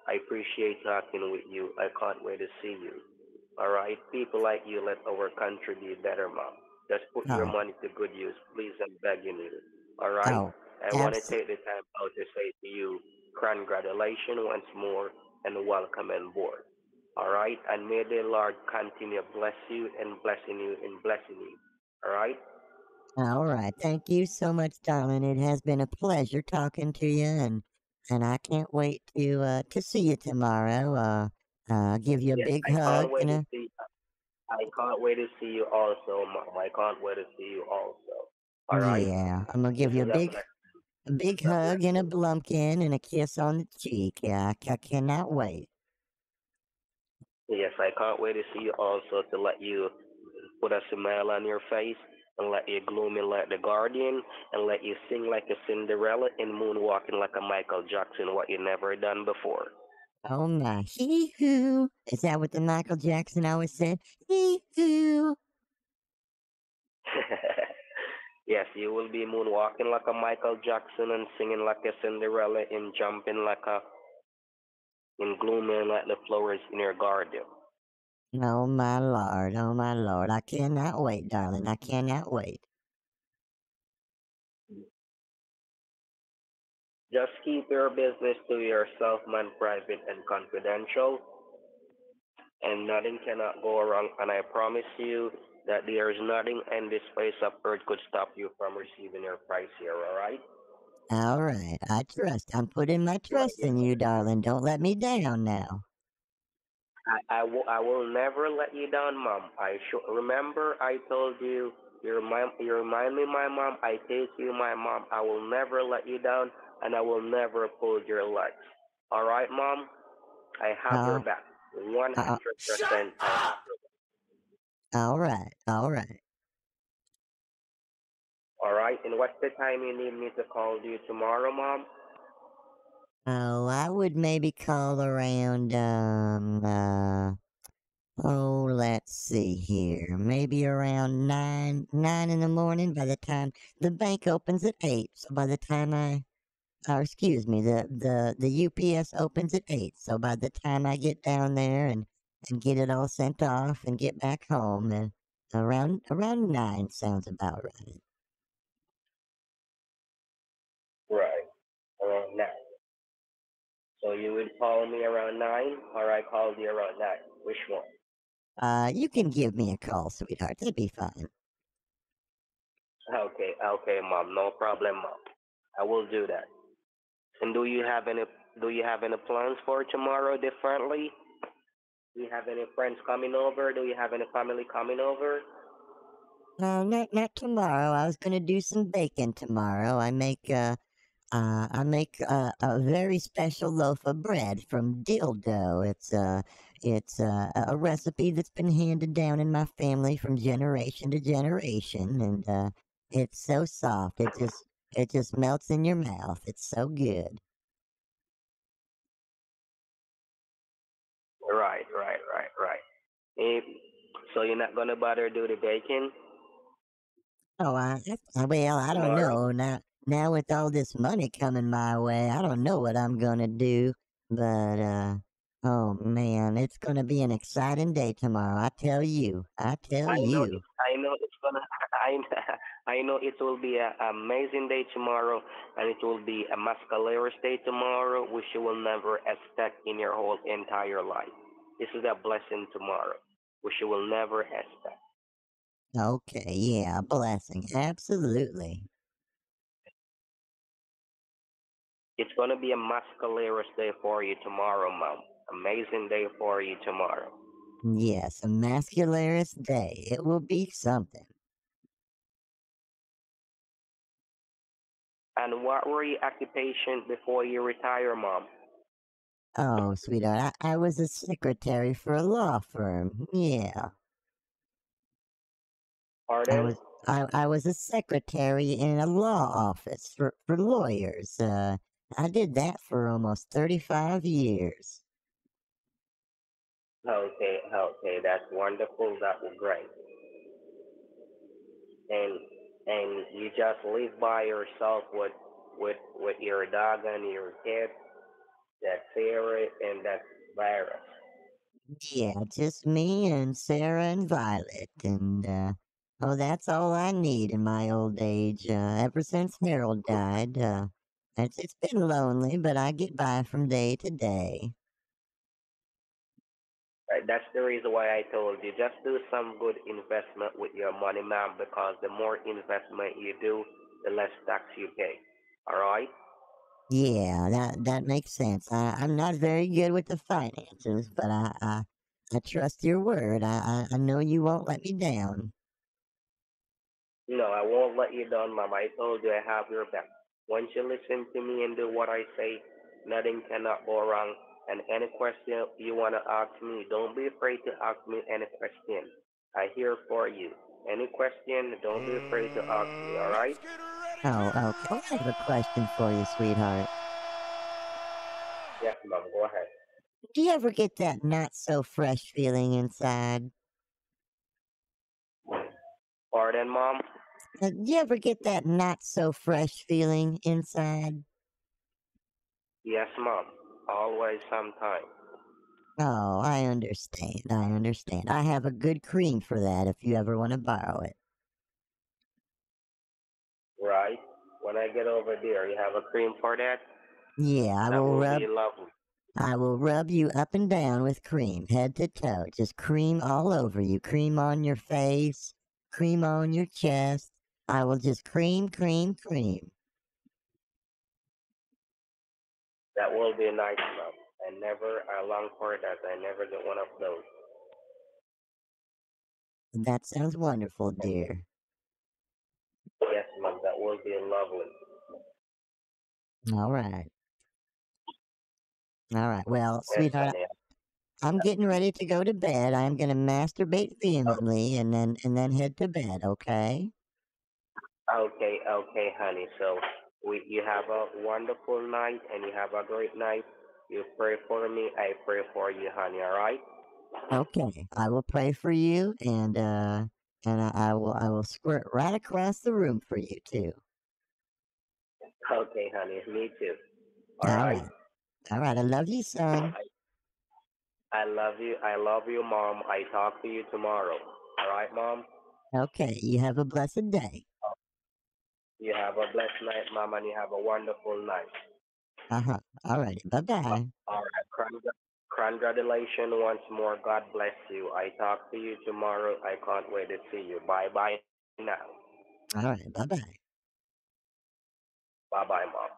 I appreciate talking with you. I can't wait to see you. All right, people like you let our country be better, mom. Just put your Oh. money to good use, please. I'm begging you. All right. Oh, I want to take the time out to say to you, congratulations once more, and welcome on board. All right, and may the Lord continue to bless you and blessing you and blessing you. All right. All right. Thank you so much, darling. It has been a pleasure talking to you, and and I can't wait to uh, to see you tomorrow. Uh, uh, give you a Yes, big I hug can't wait and to a see. I can't wait to see you also, Mom. I can't wait to see you also. All right. yeah. I'm gonna give you a big a big hug and a blumpkin and a kiss on the cheek. Yeah, I, ca- cannot wait. Yes, I can't wait to see you also to let you put a smile on your face and let you gloomy like the Guardian and let you sing like a Cinderella and moonwalking like a Michael Jackson, what you never done before. Oh my, hee hoo. Is that what the Michael Jackson always said? Hee hoo. yes, you will be moonwalking like a Michael Jackson and singing like a Cinderella and jumping like a and glooming like the flowers in your garden. Oh my lord, oh my lord. I cannot wait, darling. I cannot wait. Just keep your business to yourself, man, private and confidential. And nothing cannot go wrong. And I promise you that there is nothing in this face of earth could stop you from receiving your price here, all right? All right, I trust. I'm putting my trust in you, darling. Don't let me down now. I, I, will, I will never let you down, Mom. I sh- remember I told you, you remind, you remind me, my mom. I take you, my mom. I will never let you down, and I will never pull your legs. All right, Mom? I have your Uh, back. Uh, hundred percent. I have your all right, all right. All right, And what's the time you need me to call you tomorrow, Mom? Oh, I would maybe call around, um, uh, oh, let's see here. Maybe around nine, nine in the morning by the time the bank opens at eight. So by the time I, or excuse me, the, the, the UPS opens at eight. So by the time I get down there and, and get it all sent off and get back home, and around, around nine sounds about right. Right. Around nine. So you would call me around nine, or I called you around nine. Which one? Uh, you can give me a call, sweetheart. That'd be fine. Okay, okay, Mom. No problem, Mom. I will do that. And do you have any do you have any plans for tomorrow differently? Do you have any friends coming over? Do you have any family coming over? No, not not tomorrow. I was gonna do some baking tomorrow. I make uh, uh I make uh, a very special loaf of bread from dildo. It's uh it's uh, a recipe that's been handed down in my family from generation to generation, and uh, it's so soft. It just it just melts in your mouth. It's so good. Right, right, right, right. Eh, so you're not gonna bother do the baking Oh, I, I well, I don't know now. Now with all this money coming my way, I don't know what I'm gonna do. But uh, oh man, it's gonna be an exciting day tomorrow. I tell you, I tell I know you. I know it's gonna I I know it will be an amazing day tomorrow and it will be a mascaleros day tomorrow which you will never expect in your whole entire life. This is a blessing tomorrow, which you will never expect. Okay, yeah, a blessing, absolutely. It's gonna be a mascaleros day for you tomorrow, Mom. Amazing day for you tomorrow. Yes, a mascularis day. It will be something. And what were your occupation before you retire, Mom? Oh, sweetheart, I, I was a secretary for a law firm. Yeah. I was I, I was a secretary in a law office for, for lawyers. Uh, I did that for almost 35 years. Okay, okay, that's wonderful. That was great. And and you just live by yourself with with with your dog and your kid. That's Sarah and that's Virus. Yeah, just me and Sarah and Violet. And, uh, oh, that's all I need in my old age. Uh, ever since Harold died, uh, it's, it's been lonely, but I get by from day to day. That's the reason why I told you just do some good investment with your money, ma'am, because the more investment you do, the less tax you pay. All right? Yeah, that that makes sense. I, I'm not very good with the finances, but I I, I trust your word. I, I I know you won't let me down. No, I won't let you down, ma'am. I told you I have your back. Once you listen to me and do what I say, nothing cannot go wrong, And any question you want to ask me, don't be afraid to ask me any question. I here for you. Any question, don't be afraid to ask me, all right? Oh, okay. I have a question for you, sweetheart. Yes, mom, go ahead. Do you ever get that not so fresh feeling inside? Pardon, mom? Do you ever get that not so fresh feeling inside? Yes, mom. Always, sometime. Oh, I understand. I understand. I have a good cream for that if you ever want to borrow it. Right? When I get over there, you have a cream for that? Yeah, I that will will rub. I will rub you up and down with cream, head to toe. Just cream all over you. Cream on your face, cream on your chest. I will just cream, cream, cream. That will be a nice, mom. I never, I long for it that. I never get one of those. That sounds wonderful, dear. Yes, mom, that will be lovely. All right. All right. Well, Yes, sweetheart. I'm getting ready to go to bed. I'm going to masturbate oh. vehemently and then and then head to bed, okay? Okay, okay, honey. So we, you have a wonderful night and you have a great night. You pray for me. I pray for you, honey. All right? Okay. I will pray for you and uh and I, I will I will squirt right across the room for you too. Okay, honey. Me too. All All right. right. All right. I love you, son. I love you. I love you, mom. I talk to you tomorrow. All right, mom? Okay. You have a blessed day. You have a blessed night, mom, and you have a wonderful night. Uh-huh. All righty. Bye-bye. All right. Congr- Congratulations once more. God bless you. I talk to you tomorrow. I can't wait to see you. Bye bye now. All right. Bye-bye. Bye bye, mom.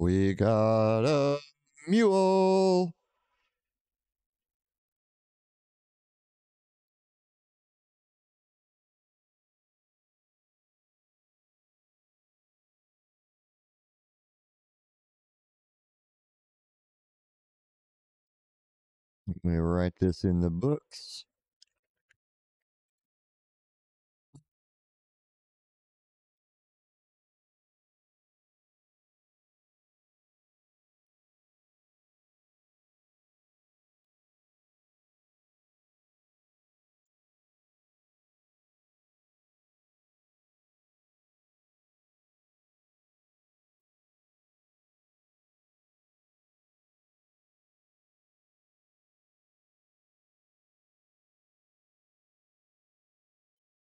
We got a mule. Let me write this in the books.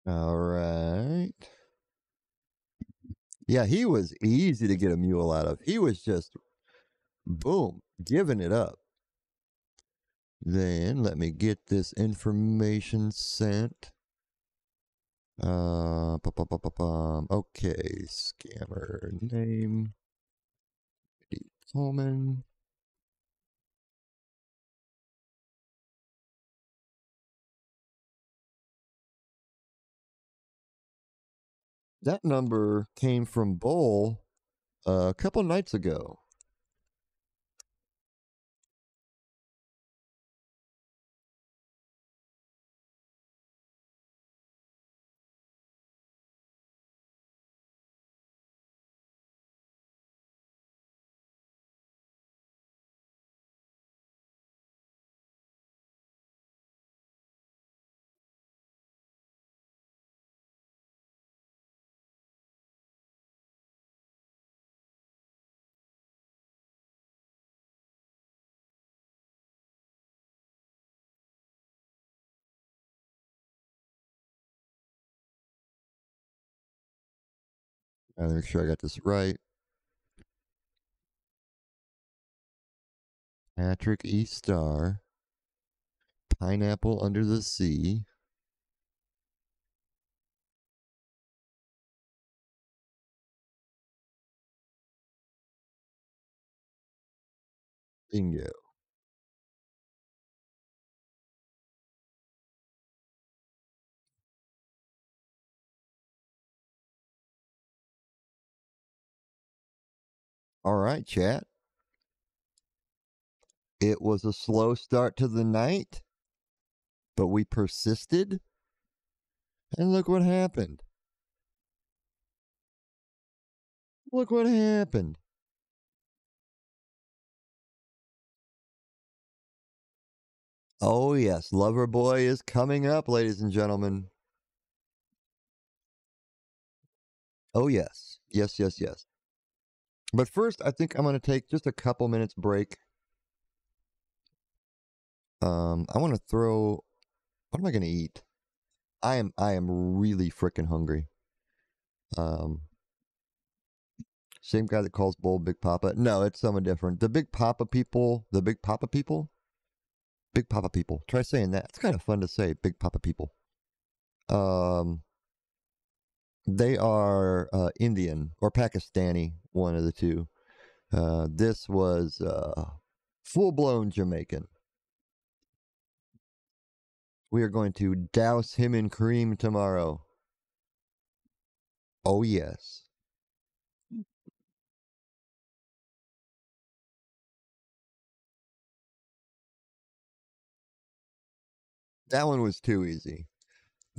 All right. Yeah, he was easy to get a mule out of. He was just boom, giving it up. Then let me get this information sent. Uh, okay, scammer name. Coleman. That number came from Bull uh, a couple nights ago. Gotta make sure I got this right. Patrick E. Star. Pineapple Under the Sea. Bingo. All right, chat. It was a slow start to the night, but we persisted. And look what happened. Look what happened. Oh, yes. Loverboy is coming up, ladies and gentlemen. Oh, yes. Yes, yes, yes. But first, I think I'm going to take just a couple minutes break. Um, I want to throw. What am I going to eat? I am I am really freaking hungry. Um, same guy that calls Bull Big Papa. No, it's someone different. The Big Papa people. The Big Papa people. Big Papa people. Try saying that. It's kind of fun to say. Big Papa people. Um, they are uh, Indian or Pakistani, one of the two. Uh, this was uh, full blown Jamaican. We are going to douse him in cream tomorrow. Oh, yes. That one was too easy.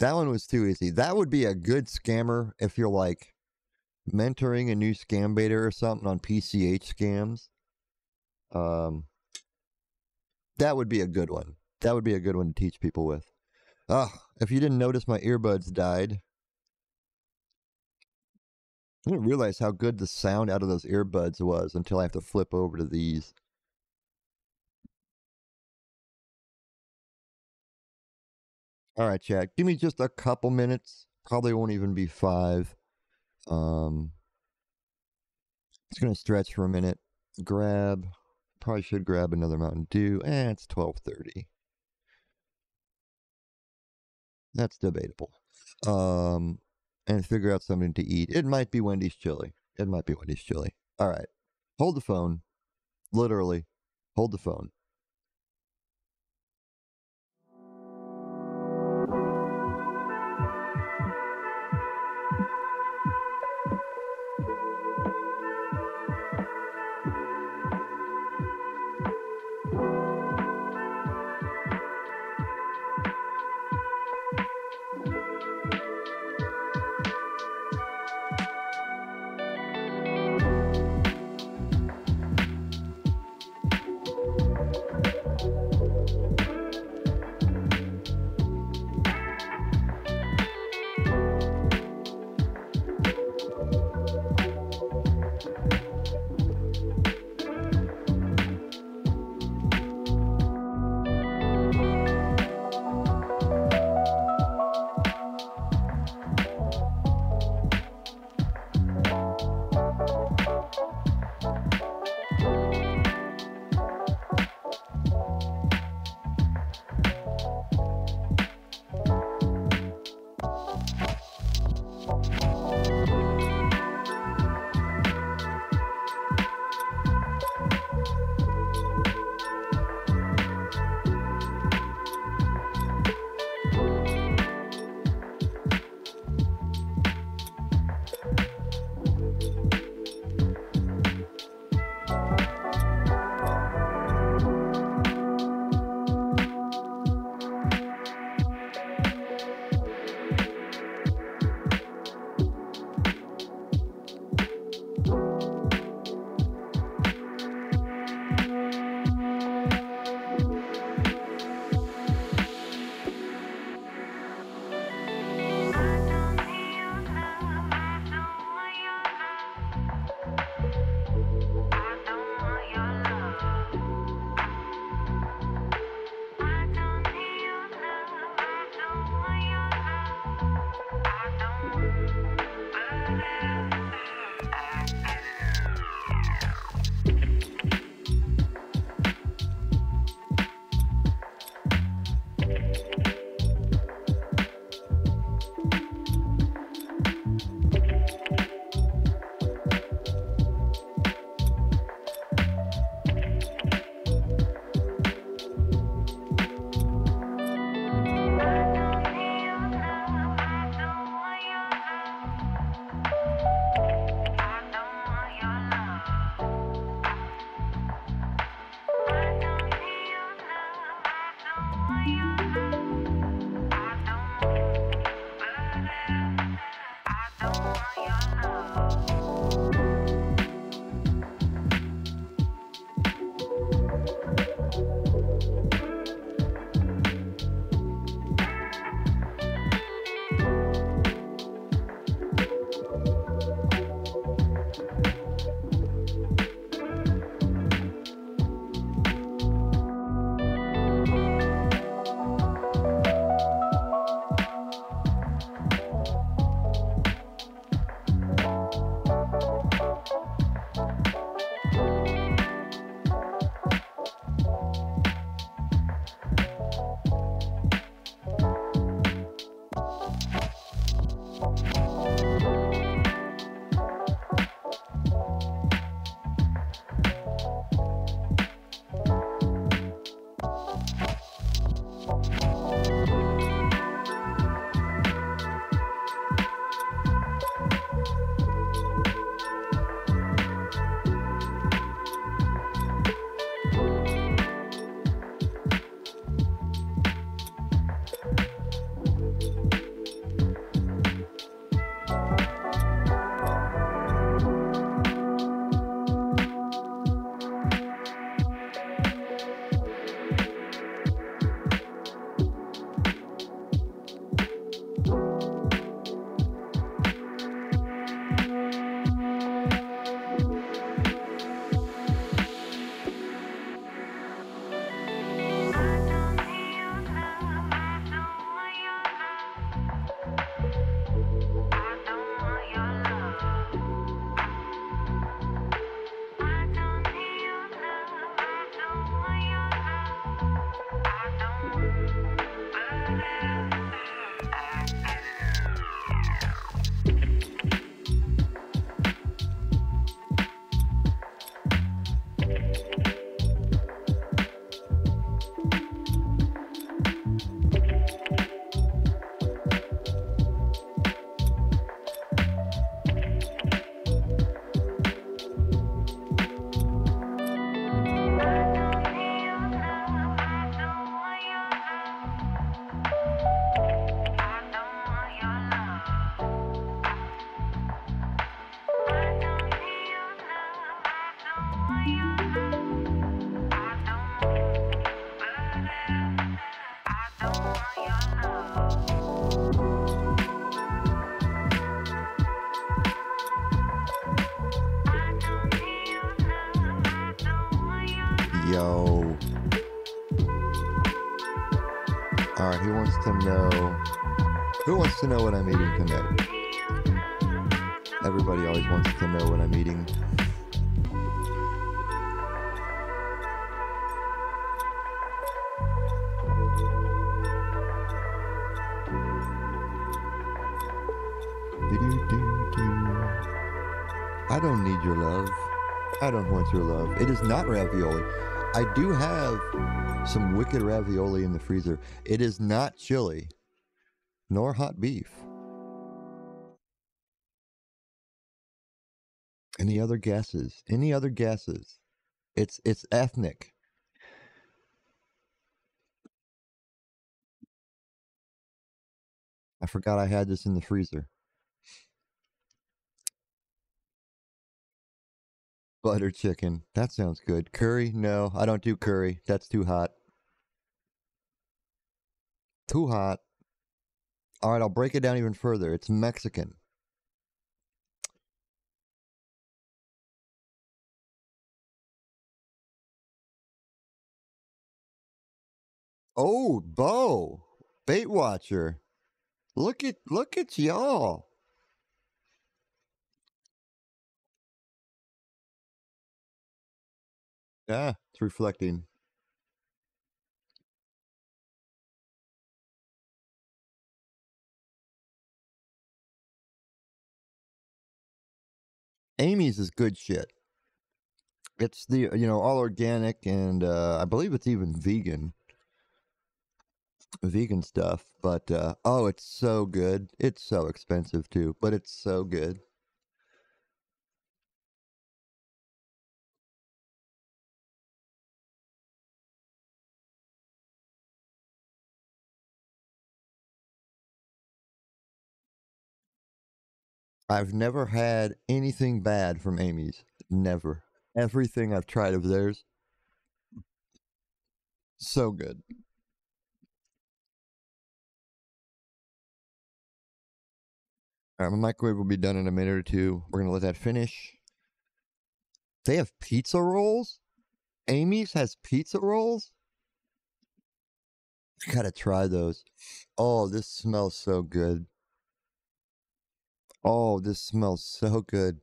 That one was too easy. That would be a good scammer if you're like mentoring a new scam baiter or something on PCH scams. Um, that would be a good one. That would be a good one to teach people with. Ah, if you didn't notice, my earbuds died. I didn't realize how good the sound out of those earbuds was until I have to flip over to these. All right, Chad, Give me just a couple minutes. Probably won't even be five. Um, just gonna stretch for a minute. Grab. Probably should grab another Mountain Dew. Eh, it's twelve thirty. That's debatable. Um, and figure out something to eat. It might be Wendy's chili. It might be Wendy's chili. All right. Hold the phone. Literally, hold the phone. To know what I'm eating tonight? Everybody always wants to know what I'm eating. I don't need your love. I don't want your love. It is not ravioli. I do have some wicked ravioli in the freezer. It is not chili, nor hot beef. Any other guesses? Any other guesses? It's it's ethnic. I forgot I had this in the freezer. Butter chicken. That sounds good. Curry? No, I don't do curry. That's too hot. Too hot. All right, I'll break it down even further. It's Mexican. Oh, Bo, bait watcher. Look at look at y'all. Yeah, it's reflecting. Amy's is good shit. It's the you know all organic and uh, I believe it's even vegan, vegan stuff. But uh, oh, it's so good. It's so expensive too, but it's so good. I've never had anything bad from Amy's. Never. Everything I've tried of theirs, so good. All right, my microwave will be done in a minute or two. We're gonna let that finish. They have pizza rolls. Amy's has pizza rolls. I gotta try those. Oh, this smells so good. Oh, this smells so good.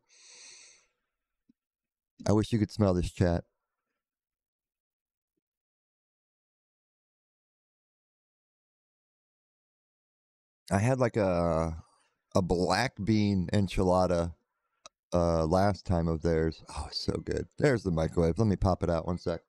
I wish you could smell this chat. I had like a a black bean enchilada uh last time of theirs. Oh, so good. There's the microwave. Let me pop it out one sec.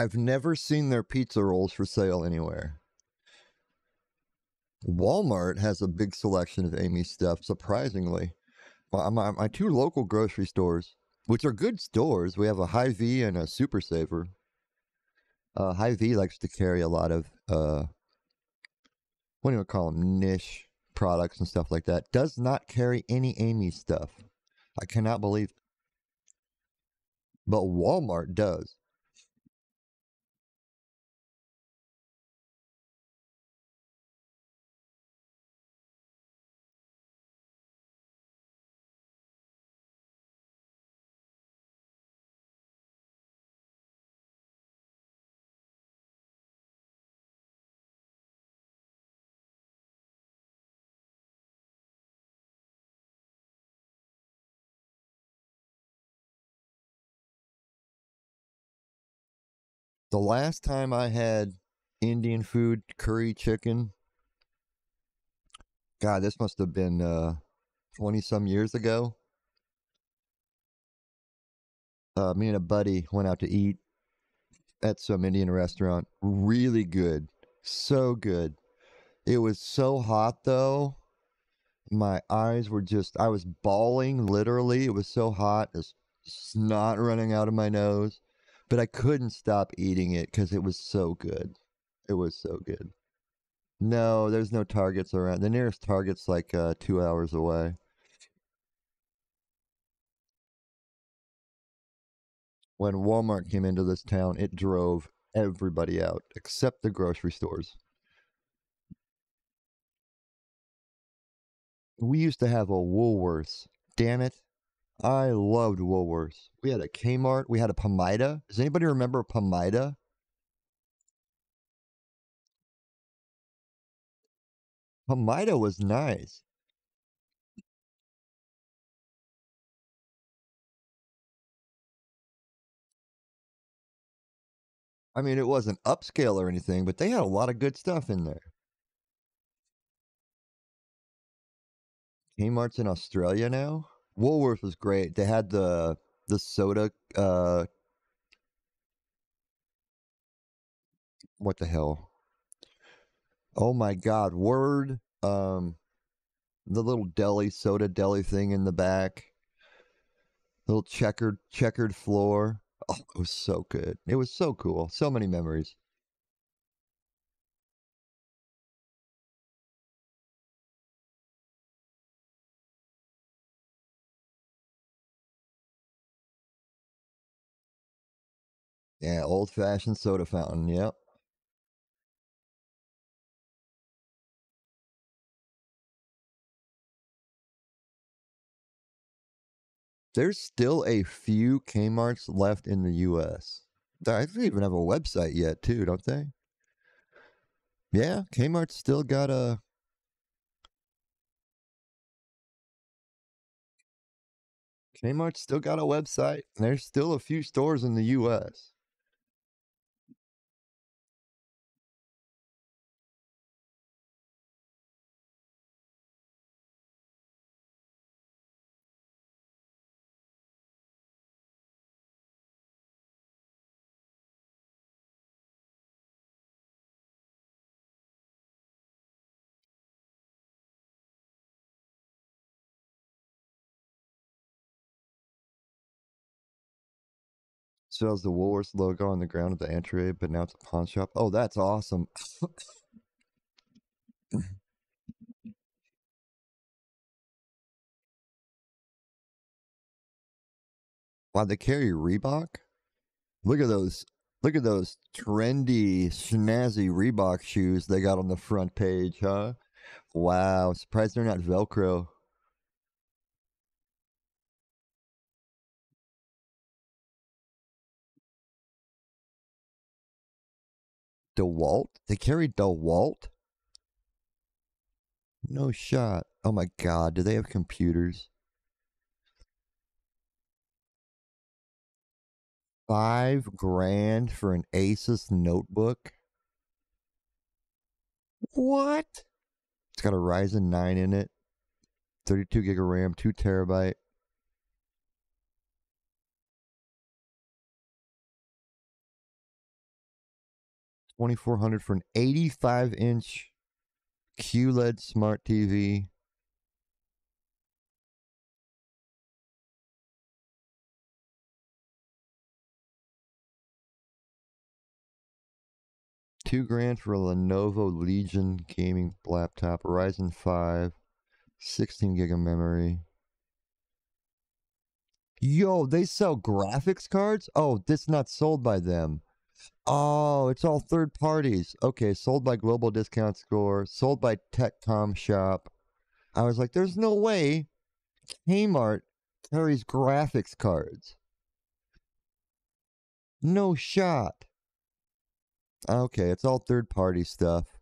I've never seen their pizza rolls for sale anywhere. Walmart has a big selection of Amy stuff, surprisingly. My, my, my two local grocery stores, which are good stores, we have a Hy-Vee and a Super Saver. Uh, Hy-Vee likes to carry a lot of, uh, what do you call them, niche products and stuff like that. Does not carry any Amy stuff. I cannot believe it. But Walmart does. The last time I had Indian food, curry chicken, God, this must have been uh, 20 some years ago. Uh, me and a buddy went out to eat at some Indian restaurant. Really good. So good. It was so hot though. My eyes were just, I was bawling literally. It was so hot. There's snot running out of my nose. But I couldn't stop eating it because it was so good. It was so good. No, there's no targets around. The nearest target's like uh, two hours away. When Walmart came into this town, it drove everybody out except the grocery stores. We used to have a Woolworths. Damn it. I loved Woolworths. We had a Kmart. We had a Pamida. Does anybody remember Pamida? Pamida was nice. I mean, it wasn't upscale or anything, but they had a lot of good stuff in there. Kmart's in Australia now. Woolworths was great. They had the the soda. Uh, what the hell? Oh my God! Word. Um, the little deli soda deli thing in the back. Little checkered checkered floor. Oh, it was so good. It was so cool. So many memories. Yeah, old fashioned soda fountain. Yep. There's still a few Kmart's left in the US. They they even have a website yet, too, don't they? Yeah, Kmart's still got a. Kmart's still got a website. There's still a few stores in the US. Still has the Woolworths logo on the ground at the entryway, but now it's a pawn shop. Oh, that's awesome. Wow, they carry Reebok? Look at those. Look at those trendy, snazzy Reebok shoes they got on the front page, huh? Wow, surprised they're not Velcro. DeWalt? They carry DeWalt? No shot. Oh my god, do they have computers? Five grand for an Asus notebook? What? It's got a Ryzen 9 in it, 32 gig of RAM, 2 terabyte. Twenty-four hundred for an eighty-five inch QLED smart TV. Two grand for a Lenovo Legion gaming laptop, Ryzen 5, 16 gig of memory. Yo, they sell graphics cards? Oh, this not sold by them. Oh, it's all third parties. Okay, sold by Global Discount Score, sold by Techcom Shop. I was like, there's no way Kmart carries graphics cards. No shot. Okay, it's all third party stuff.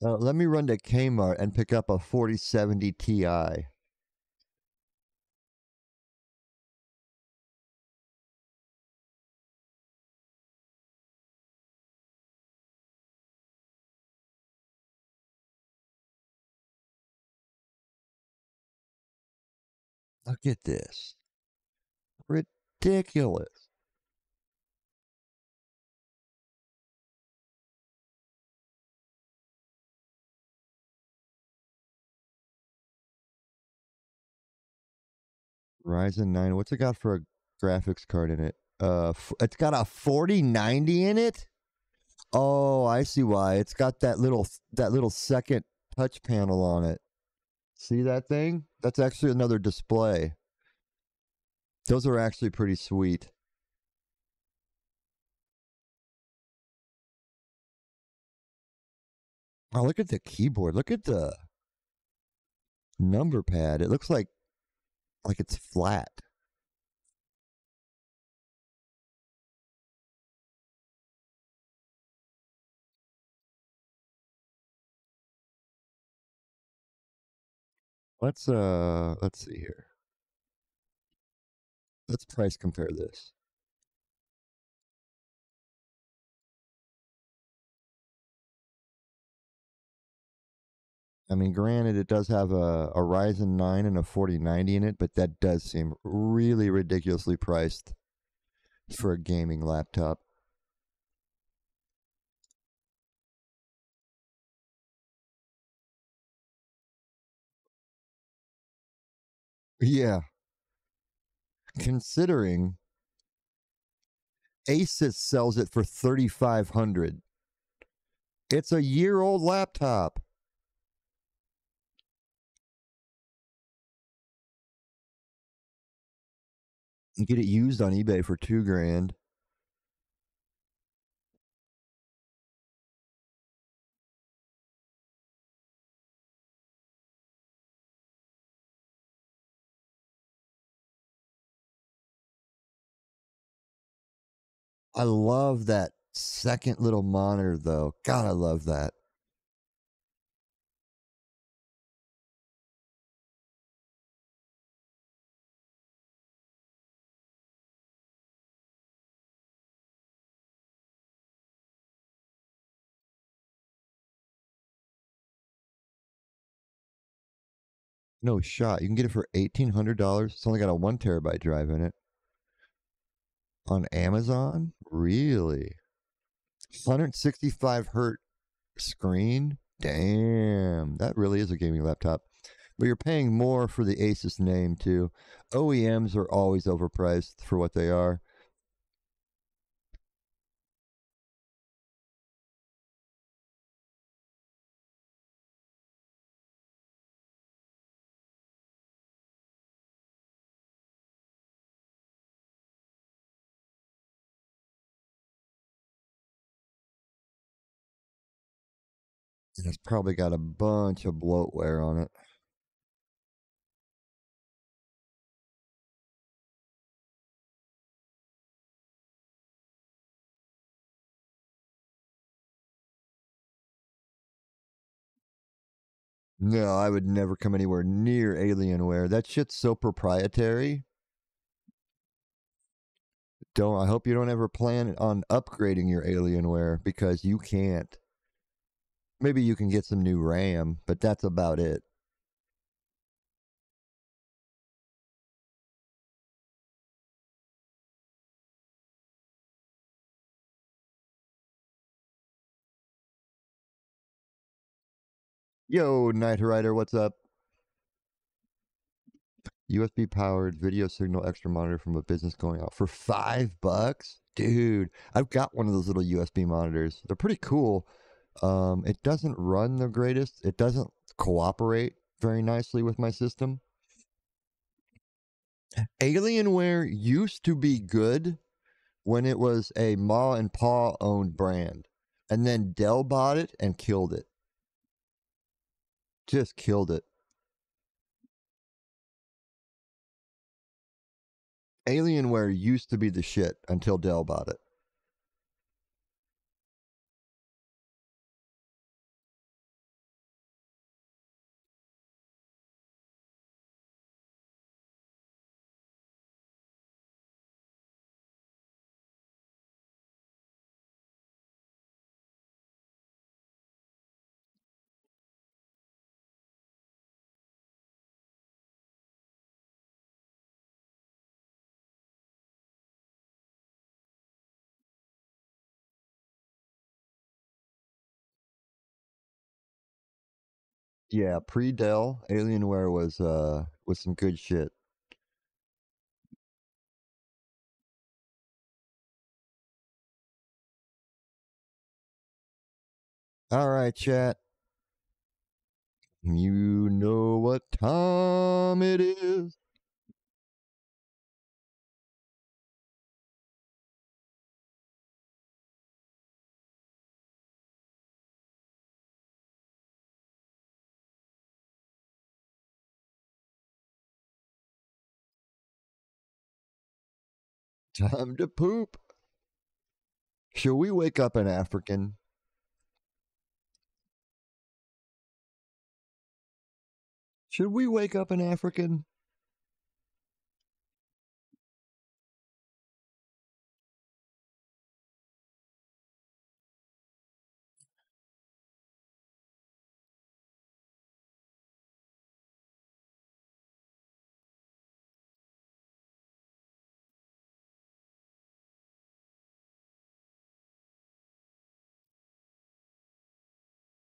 Uh, let me run to Kmart and pick up a 4070 Ti. Look at this. Ridiculous. Ryzen 9. What's it got for a graphics card in it? Uh, f- it's got a 4090 in it. Oh, I see why. It's got that little that little second touch panel on it. See that thing? That's actually another display. Those are actually pretty sweet. Oh, look at the keyboard. Look at the number pad. It looks like like it's flat. Let's uh let's see here. Let's price compare this. I mean, granted, it does have a, a Ryzen 9 and a 4090 in it, but that does seem really ridiculously priced for a gaming laptop. Yeah. Considering Asus sells it for 3500 It's a year old laptop. Get it used on eBay for two grand. I love that second little monitor though. God, I love that. No shot. You can get it for eighteen hundred dollars. It's only got a one terabyte drive in it. On Amazon? Really? 165 hertz screen? Damn. That really is a gaming laptop. But you're paying more for the Asus name too. OEMs are always overpriced for what they are. It's probably got a bunch of bloatware on it. No, I would never come anywhere near Alienware. That shit's so proprietary. Don't I hope you don't ever plan on upgrading your Alienware because you can't. Maybe you can get some new RAM, but that's about it. Yo, Night Rider, what's up? USB powered video signal extra monitor from a business going out for five bucks? Dude, I've got one of those little USB monitors. They're pretty cool. Um, it doesn't run the greatest. It doesn't cooperate very nicely with my system. Alienware used to be good when it was a Ma and Pa owned brand. And then Dell bought it and killed it. Just killed it. Alienware used to be the shit until Dell bought it. yeah, pre Dell, Alienware was uh was some good shit. All right, chat. You know what time it is. Time to poop. Shall we wake up an African? Should we wake up an African?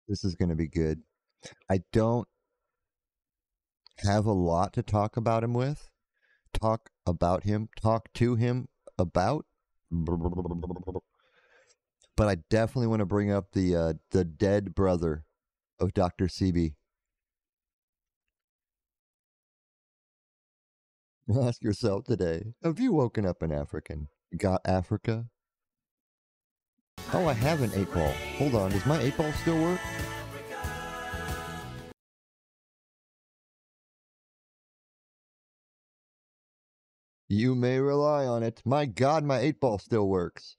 This is going to be good. I don't have a lot to talk about him with. Talk about him, talk to him about. But I definitely want to bring up the uh, the dead brother of Dr. Sebi. Ask yourself today, have you woken up an African? Got Africa? Oh, I have an eight ball. Hold on, does my eight ball still work? You may rely on it. My god, my eight ball still works.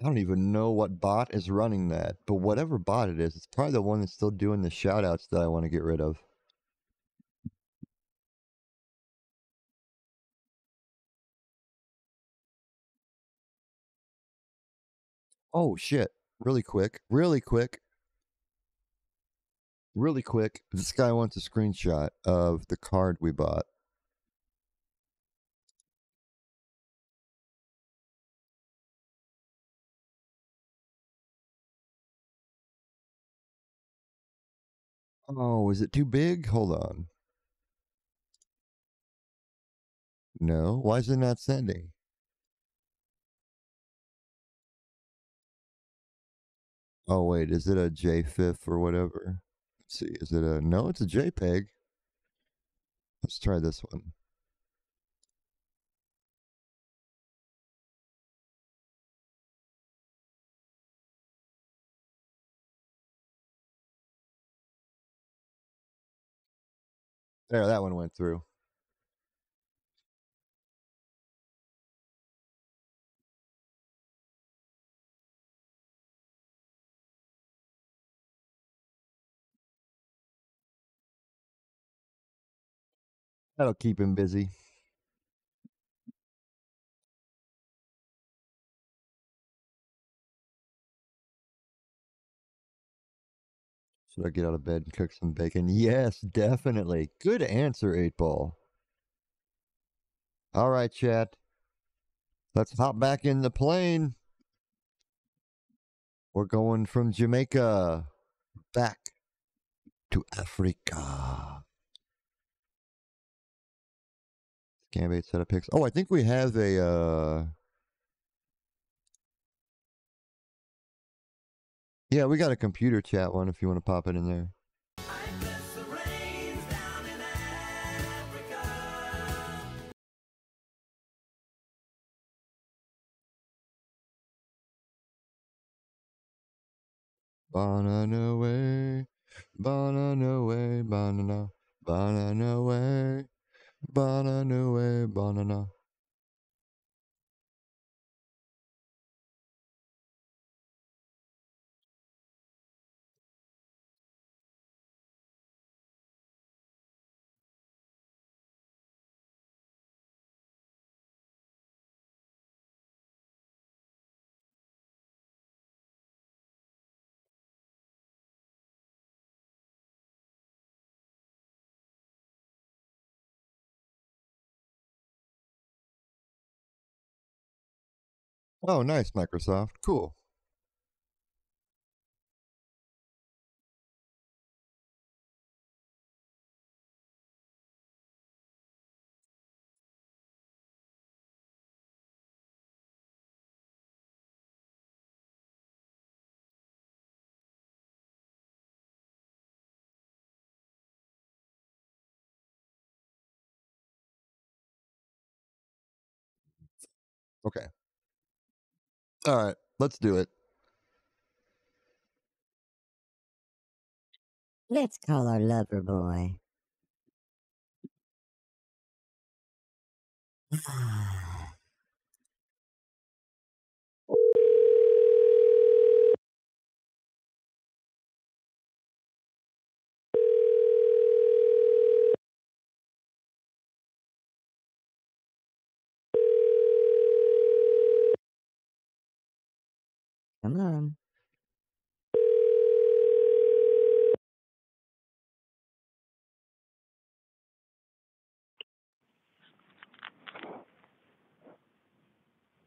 I don't even know what bot is running that, but whatever bot it is, it's probably the one that's still doing the shoutouts that I want to get rid of. Oh shit. Really quick. Really quick. Really quick. This guy wants a screenshot of the card we bought. Oh, is it too big? Hold on. No. Why is it not sending? Oh wait, is it a JFIF or whatever? Let's see. Is it a no? It's a JPEG. Let's try this one. There, that one went through. That'll keep him busy. Should I get out of bed and cook some bacon? Yes, definitely. Good answer, 8 Ball. All right, chat. Let's hop back in the plane. We're going from Jamaica back to Africa. Scambait setup picks. Oh, I think we have a uh Yeah, we got a computer chat one if you want to pop it in there. Banana way, banana way, banana, banana way, banana banana. Oh, nice, Microsoft. Cool. Okay all right, let's do it. Let's call our lover boy. Come on.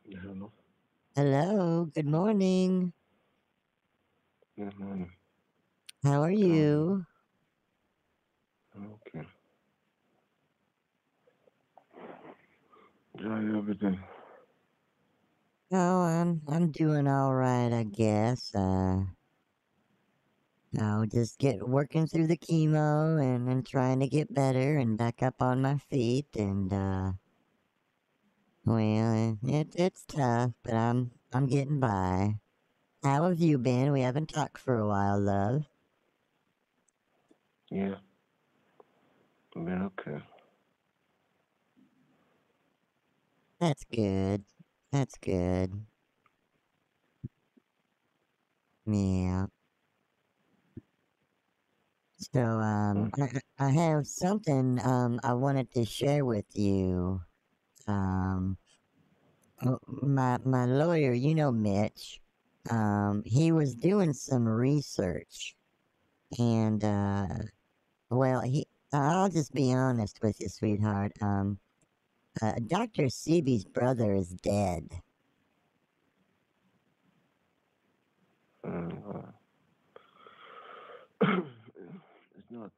Hello. Hello, good morning. Good morning. How are you? Okay. How everything? Oh, I'm I'm doing all right, I guess. Uh, no, just get working through the chemo and and trying to get better and back up on my feet and uh, well, it it's tough, but I'm I'm getting by. How have you been? We haven't talked for a while, love. Yeah. Been okay. That's good. That's good. Yeah. So, um, I, I have something, um, I wanted to share with you. Um, uh, my, my lawyer, you know Mitch, um, he was doing some research and, uh, well, he, I'll just be honest with you, sweetheart. Um, uh, Dr. Sebi's brother is dead. Uh, it's not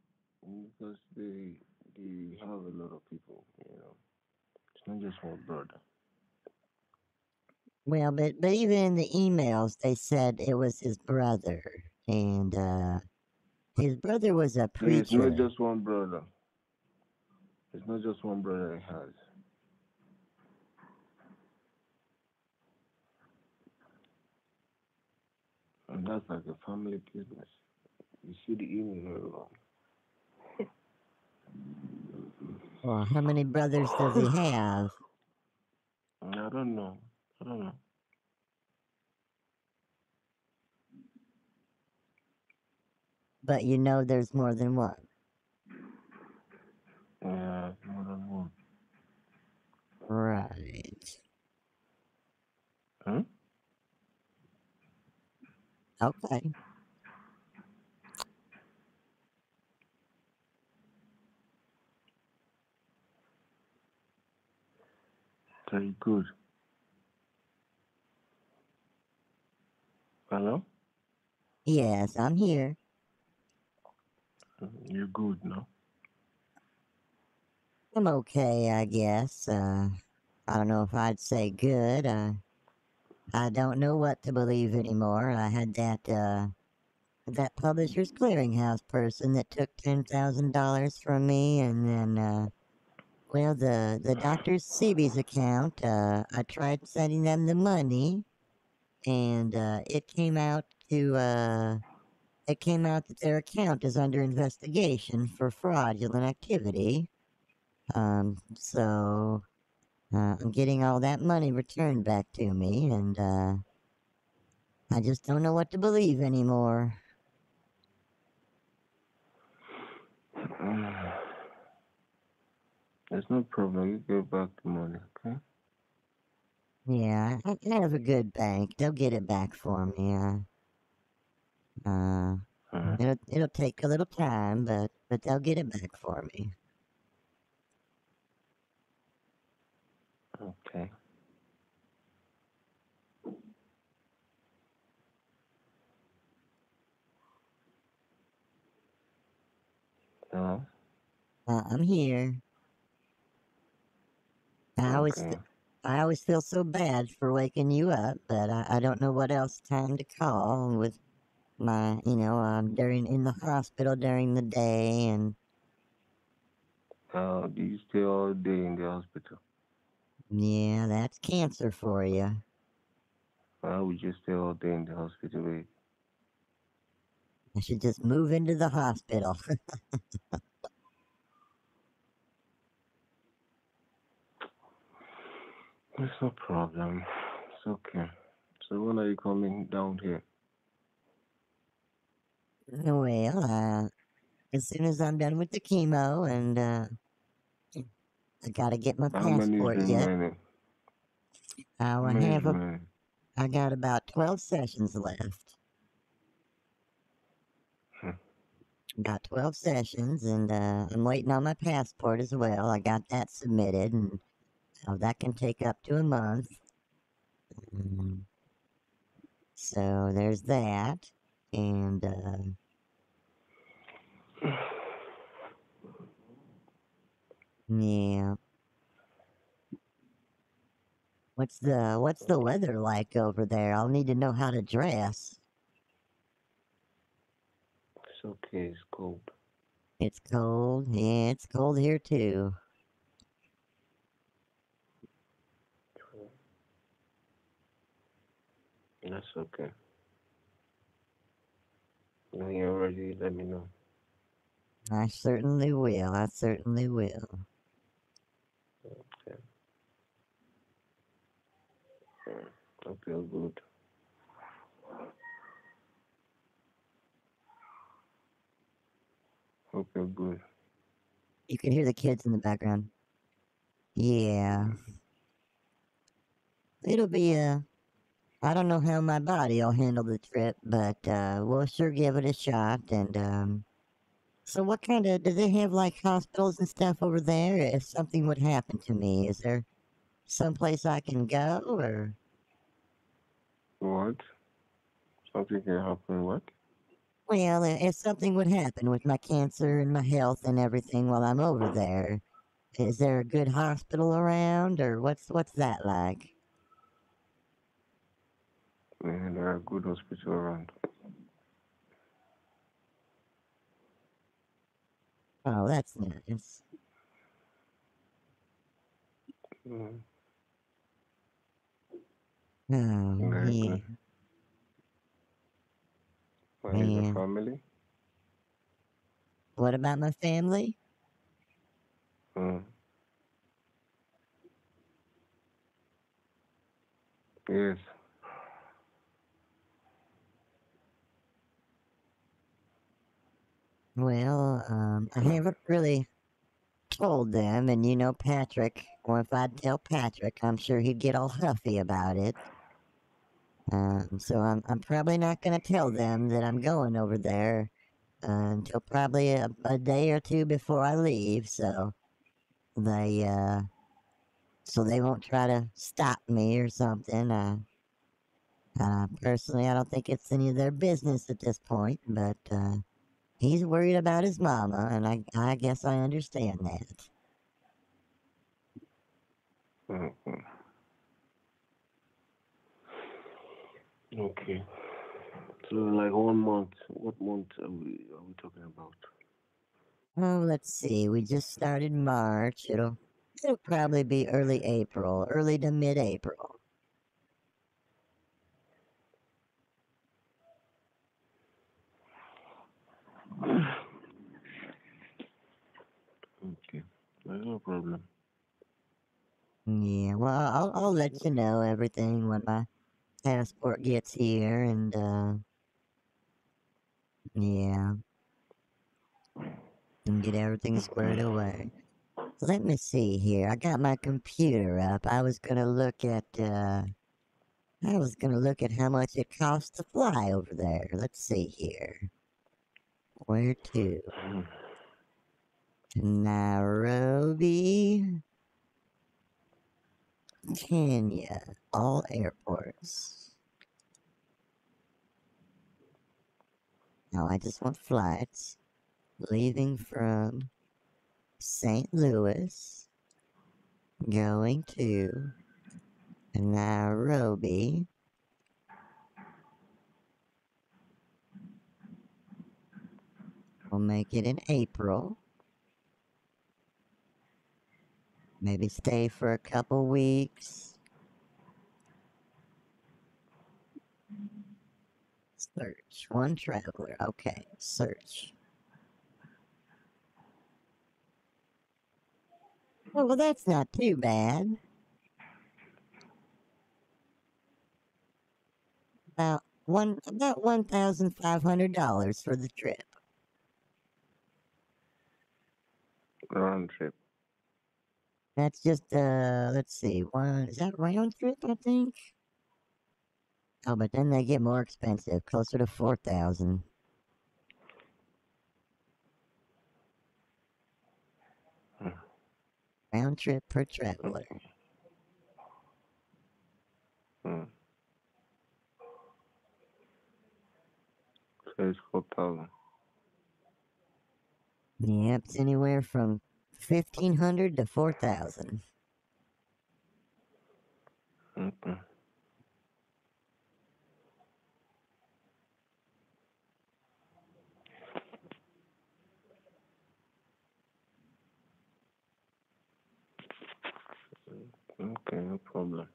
because they they have a lot of people, you know. It's not just one brother. Well, but but even in the emails, they said it was his brother, and uh, his brother was a preacher. It's not just one brother. It's not just one brother he has. And that's like a family business. You see the email very well. Well, how many brothers does he have? I don't know. I don't know. But you know, there's more than one. Yeah, more than one. Right. Huh? Okay. Very good. Hello? Yes, I'm here. You're good, no? I'm okay, I guess. Uh, I don't know if I'd say good. Uh, I don't know what to believe anymore. I had that uh, that Publishers Clearinghouse person that took ten thousand dollars from me, and then uh, well, the the Doctor Sebi's account. Uh, I tried sending them the money, and uh, it came out to uh, it came out that their account is under investigation for fraudulent activity. Um, so uh, I'm getting all that money returned back to me, and uh, I just don't know what to believe anymore. There's no problem. You get back the money, okay? Yeah, I, I have a good bank. They'll get it back for me. Uh, uh, it'll it'll take a little time, but but they'll get it back for me. Okay. Hello? Uh, I'm here. I always Okay. I always feel so bad for waking you up, but I, I don't know what else time to call with my you know um during in the hospital during the day and Uh, do you stay all day in the hospital? Yeah, that's cancer for you. Why would you stay all day in the hospital? I should just move into the hospital. It's no problem. It's okay. So when are you coming down here? well, uh, as soon as I'm done with the chemo and, uh, I gotta get my How many is passport yet. remaining? I How will many is have a, remaining? I got about 12 sessions left. Hmm. Got 12 sessions and, uh, I'm waiting on my passport as well. I got that submitted and uh, that can take up to a month. Um, so there's that. And, uh, yeah. What's the what's the weather like over there? I'll need to know how to dress. It's okay. It's cold. It's cold. Yeah, it's cold here too. That's okay. When you're ready, let me know. I certainly will. I certainly will. Okay. I feel good. Hope you're good. You can hear the kids in the background. Yeah. It'll be a. I don't know how my body will handle the trip, but uh, we'll sure give it a shot. And um, so, what kind of do they have like hospitals and stuff over there? If something would happen to me, is there someplace I can go, or What? Something can happen, what? well, if something would happen with my cancer and my health and everything while I'm over there, is there a good hospital around, or what's what's that like? And there are good hospitals around. Oh, that's nice. Mm, Oh, yeah. good. And is your family? What about my family? Mm. Yes. Well, um, I haven't really told them, and you know Patrick. Or if I'd tell Patrick, I'm sure he'd get all huffy about it. Um, so I'm I'm probably not gonna tell them that I'm going over there uh, until probably a, a day or two before I leave. So they uh, so they won't try to stop me or something. Uh, uh, personally, I don't think it's any of their business at this point, but uh, he's worried about his mama, and I I guess I understand that. Mm-hmm. Okay. So like one month. What month are we are we talking about? Oh, let's see. We just started March. It'll it'll probably be early April, early to mid-April. Okay. There's no problem. Yeah, well, I'll I'll let you know everything when my passport gets here, and uh, yeah, and get everything squared away. Let me see here. I got my computer up. I was gonna look at uh, I was gonna look at how much it costs to fly over there. Let's see here. Where to? Nairobi, Kenya, all airports. Now I just want flights leaving from St. Louis, going to Nairobi. We'll make it in April. Maybe stay for a couple weeks. Search. One traveler. Okay. Search. Oh, well, that's not too bad. About one, about one thousand five hundred dollars for the trip. Round trip. That's just uh, let's see, one is that round trip? I think. Oh, but then they get more expensive, closer to four thousand. Round trip per traveler. Hmm. So it's four thousand. Yep, it's anywhere from fifteen hundred to four thousand. Okay. Okay, no problem.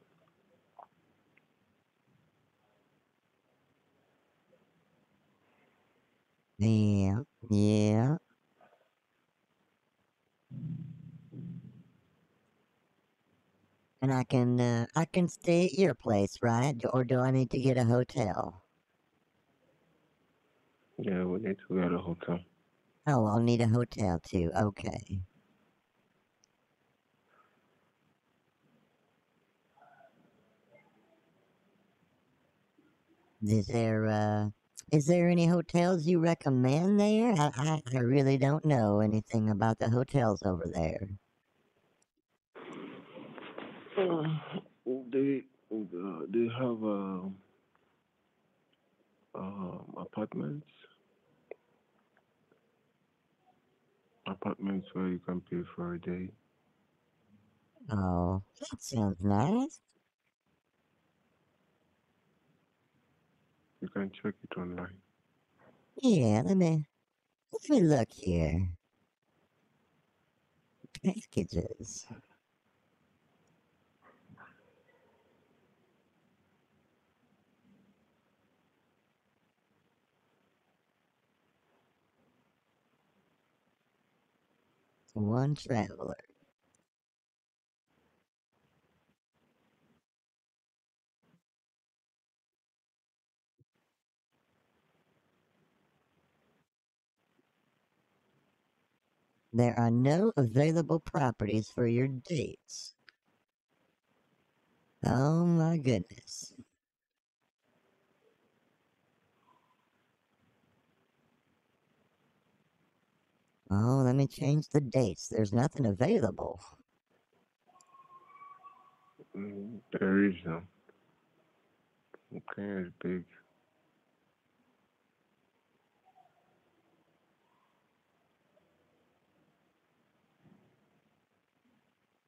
Yeah, yeah. And I can uh, I can stay at your place, right? Or do I need to get a hotel? Yeah, we need to get a hotel. Oh, I'll need a hotel too. Okay. Is there uh is there any hotels you recommend there? I, I, I really don't know anything about the hotels over there. Uh, they uh, they have um, um, apartments. Apartments where you can pay for a day. Oh, that sounds nice. You can check it online. Yeah, let me let me look here. Packages. One traveler. There are no available properties for your dates. Oh my goodness. Oh, let me change the dates. There's nothing available. Mm, There is no. Okay, it's big.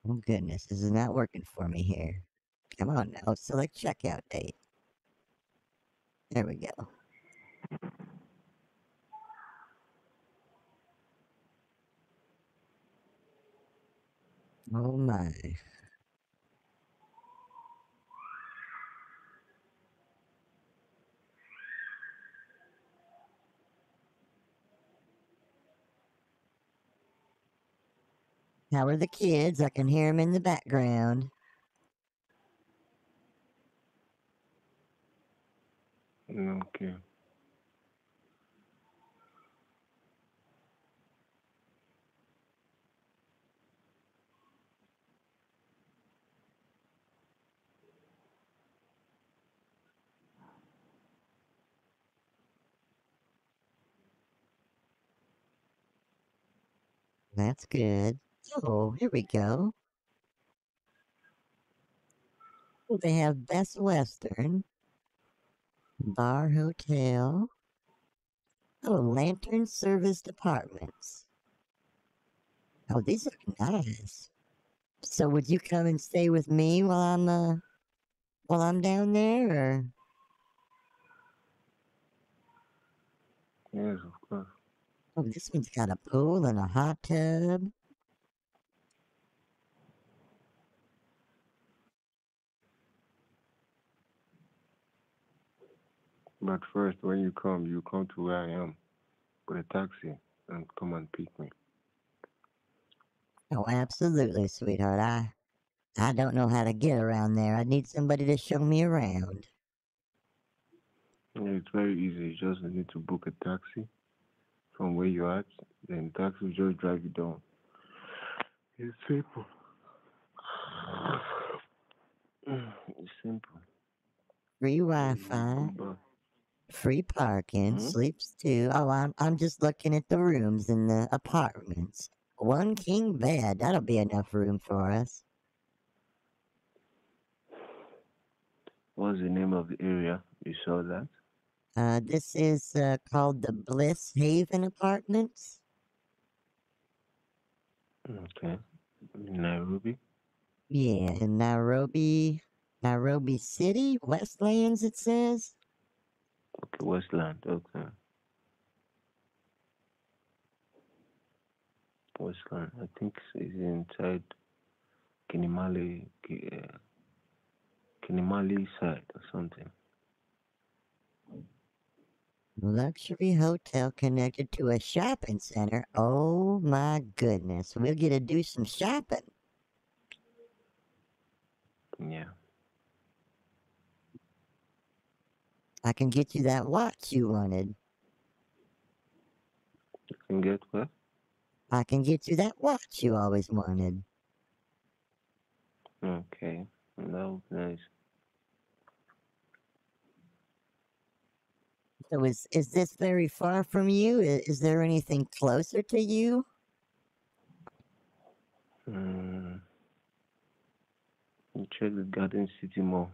Oh goodness, this is not working for me here. Come on now, select checkout date. There we go. Oh my. How are the kids? I can hear them in the background. Okay. That's good. Oh, here we go. They have Best Western, Bar Hotel, oh, Lantern Service Apartments. Oh, these are nice. So, would you come and stay with me while I'm uh, while I'm down there, or Yes, of course. Oh, this one's got a pool and a hot tub. But first, when you come, you come to where I am. with a taxi and come and pick me. Oh, absolutely, sweetheart. I, I don't know how to get around there. I need somebody to show me around. Yeah, it's very easy. You just need to book a taxi from where you're at, then taxi will just drive you down. It's simple. It's simple. Free Wi-Fi, free parking, hmm? sleeps too. Oh, I'm I'm just looking at the rooms in the apartments. One king bed. That'll be enough room for us. What's the name of the area? You saw that? Uh, this is uh, called the Bliss Haven Apartments. Okay. Nairobi? Yeah, in Nairobi, Nairobi City, Westlands. It says. Okay, Westland. Okay. Westland. I think it's inside Kinimali, Ki- uh, Kinimali side or something. Luxury hotel connected to a shopping center. Oh my goodness. We'll get to do some shopping. Yeah. I can get you that watch you wanted. You can get what? I can get you that watch you always wanted. Okay. Would nice. So is is this very far from you? I- Is there anything closer to you? Mm. Check the Garden City Mall.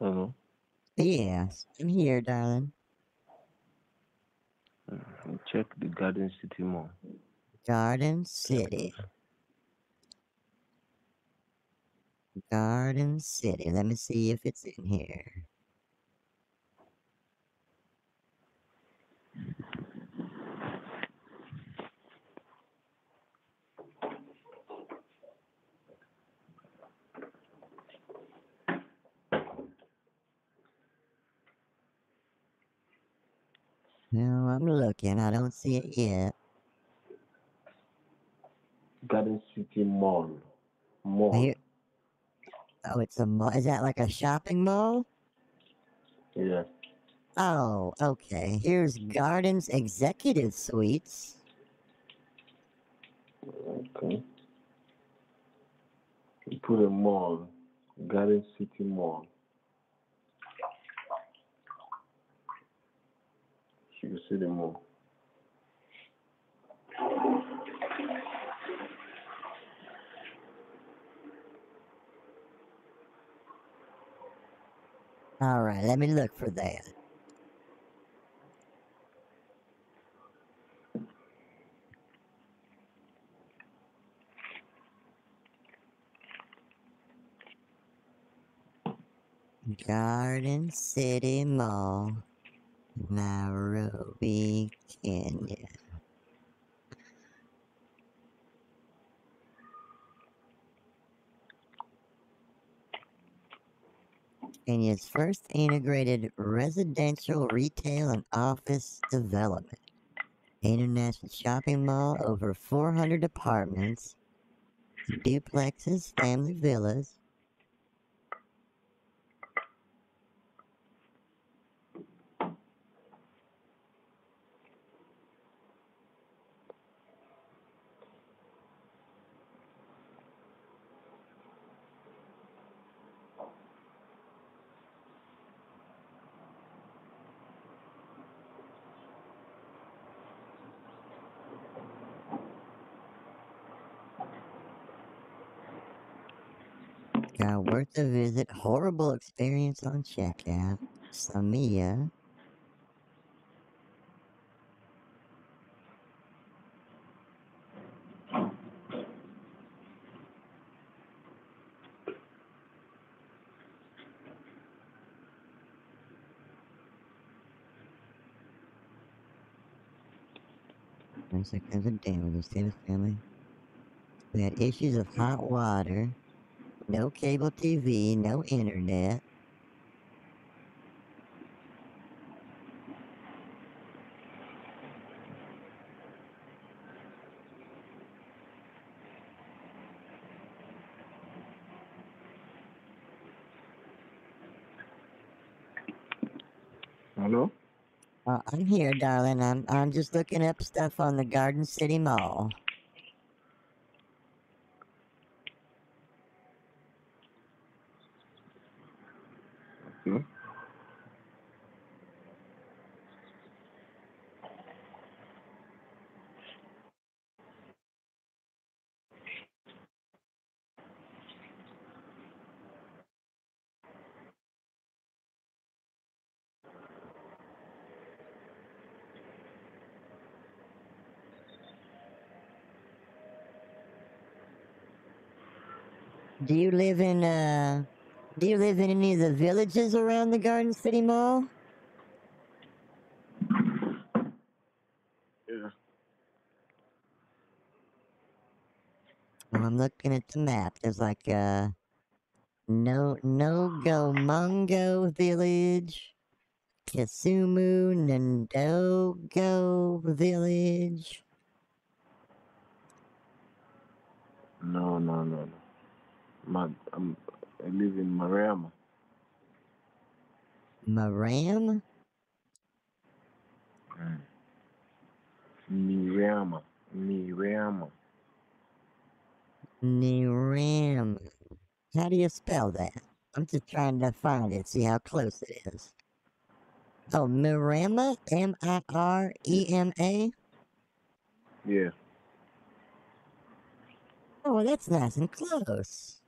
Hello? Yes, I'm here, darling. Uh, you check the Garden City Mall. Garden City. Garden City. Let me see if it's in here. No, I'm looking. I don't see it yet. Garden City Mall. Mall. Here. Oh, it's a mall. Is that like a shopping mall? Yeah. Oh, okay. Here's Gardens Executive Suites. Okay. You put a mall. Garden City Mall. Mall. All right, let me look for that. Garden City Mall, Nairobi, Kenya. Kenya's first integrated residential, retail, and office development. International shopping mall, over 400 apartments, duplexes, family villas. To visit. Horrible experience on checkout. Samia. There's a cousin Dan with his family. We had issues of hot water no cable TV, no internet. Hello? Uh, I'm here, darling. I'm I'm just looking up stuff on the Garden City Mall. Hmm? Do you live in uh do you live in any of the villages around the Garden City Mall? Yeah. Well, I'm looking at the map. There's like uh no no go Mungo Village, Kisumu Nandogo Village. No, no, no, no. My, I'm, I live in Mariama. Maram? Miriama. Miriama. Niram. How do you spell that? I'm just trying to find it, see how close it is. Oh, Mirama? M I R E M A? Yeah. Oh, well, that's nice and close.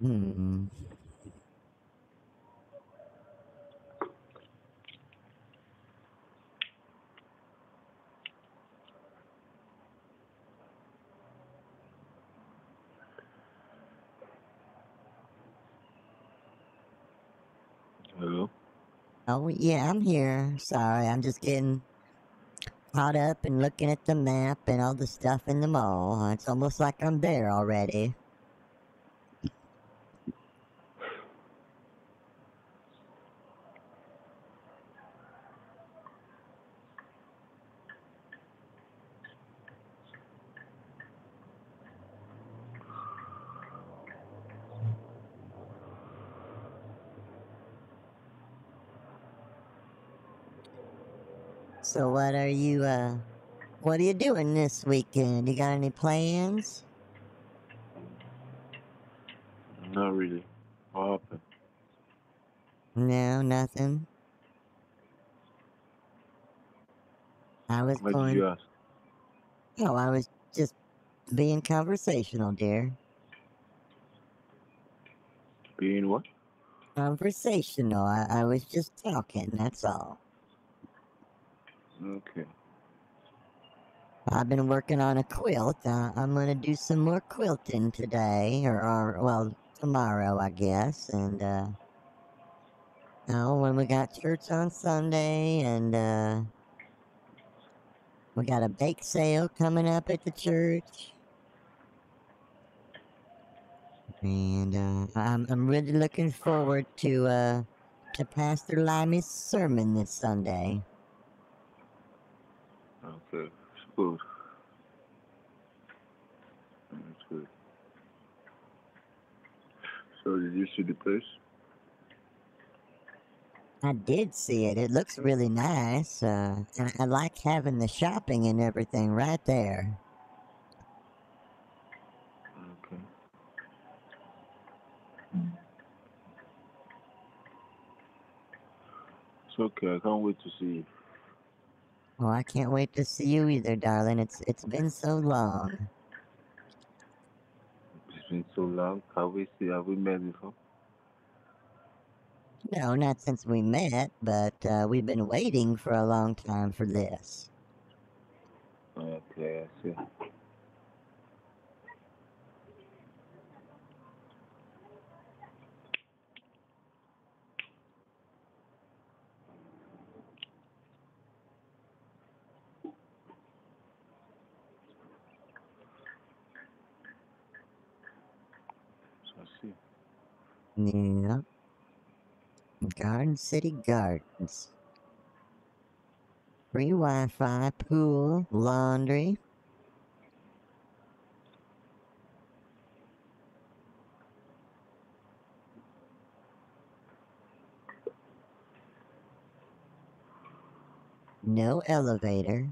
Hmm. Hello? Oh, yeah, I'm here. Sorry, I'm just getting caught up and looking at the map and all the stuff in the mall. It's almost like I'm there already. So what are you uh what are you doing this weekend? You got any plans? Not really. What happened? No, nothing. I was Why did going you ask? Oh, I was just being conversational, dear. Being what? Conversational. I, I was just talking, that's all. Okay. I've been working on a quilt. Uh, I'm gonna do some more quilting today, or, or well, tomorrow, I guess. And uh, oh, when we got church on Sunday, and uh, we got a bake sale coming up at the church. And uh, I'm I'm really looking forward to uh, to Pastor Limey's sermon this Sunday. Okay, good. That's good. So did you see the place? I did see it. It looks really nice. Uh, I, I like having the shopping and everything right there. Okay. It's okay. I can't wait to see you. Well, I can't wait to see you either, darling. It's it's been so long. It's been so long. Have we see? Have we met before? No, not since we met, but uh, we've been waiting for a long time for this. Okay, I see. So I see. Yeah. Garden City Gardens. Free Wi Fi, pool, laundry. No elevator.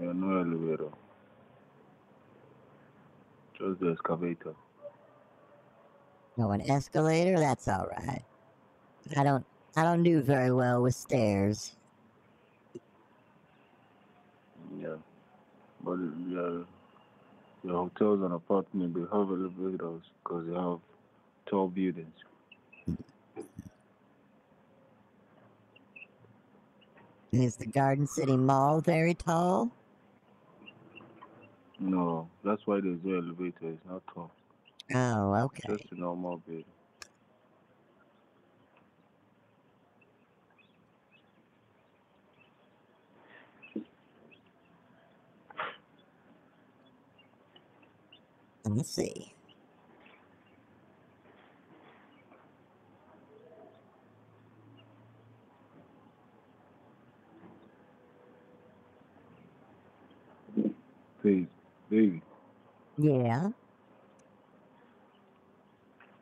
Yeah, no elevator. Just the excavator. No, an escalator? That's alright. I don't I don't do very well with stairs. Yeah. But yeah, the hotels and apartments, they have elevators because they have tall buildings. Is the Garden City Mall very tall? No, that's why there's no elevator. It's not tall. Oh, okay. Just a normal building. Let me see. Please, Yeah.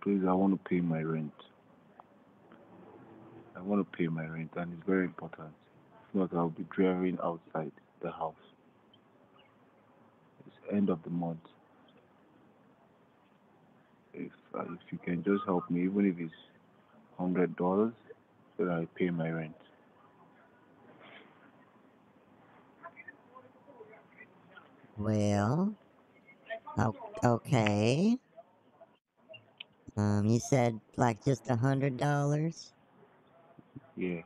please, I want to pay my rent. I want to pay my rent, and it's very important. If not, I'll be driving outside the house. It's end of the month. If uh, if you can just help me, even if it's hundred dollars, so that I pay my rent. Well. Okay. Um, you said like just a hundred dollars? Yeah.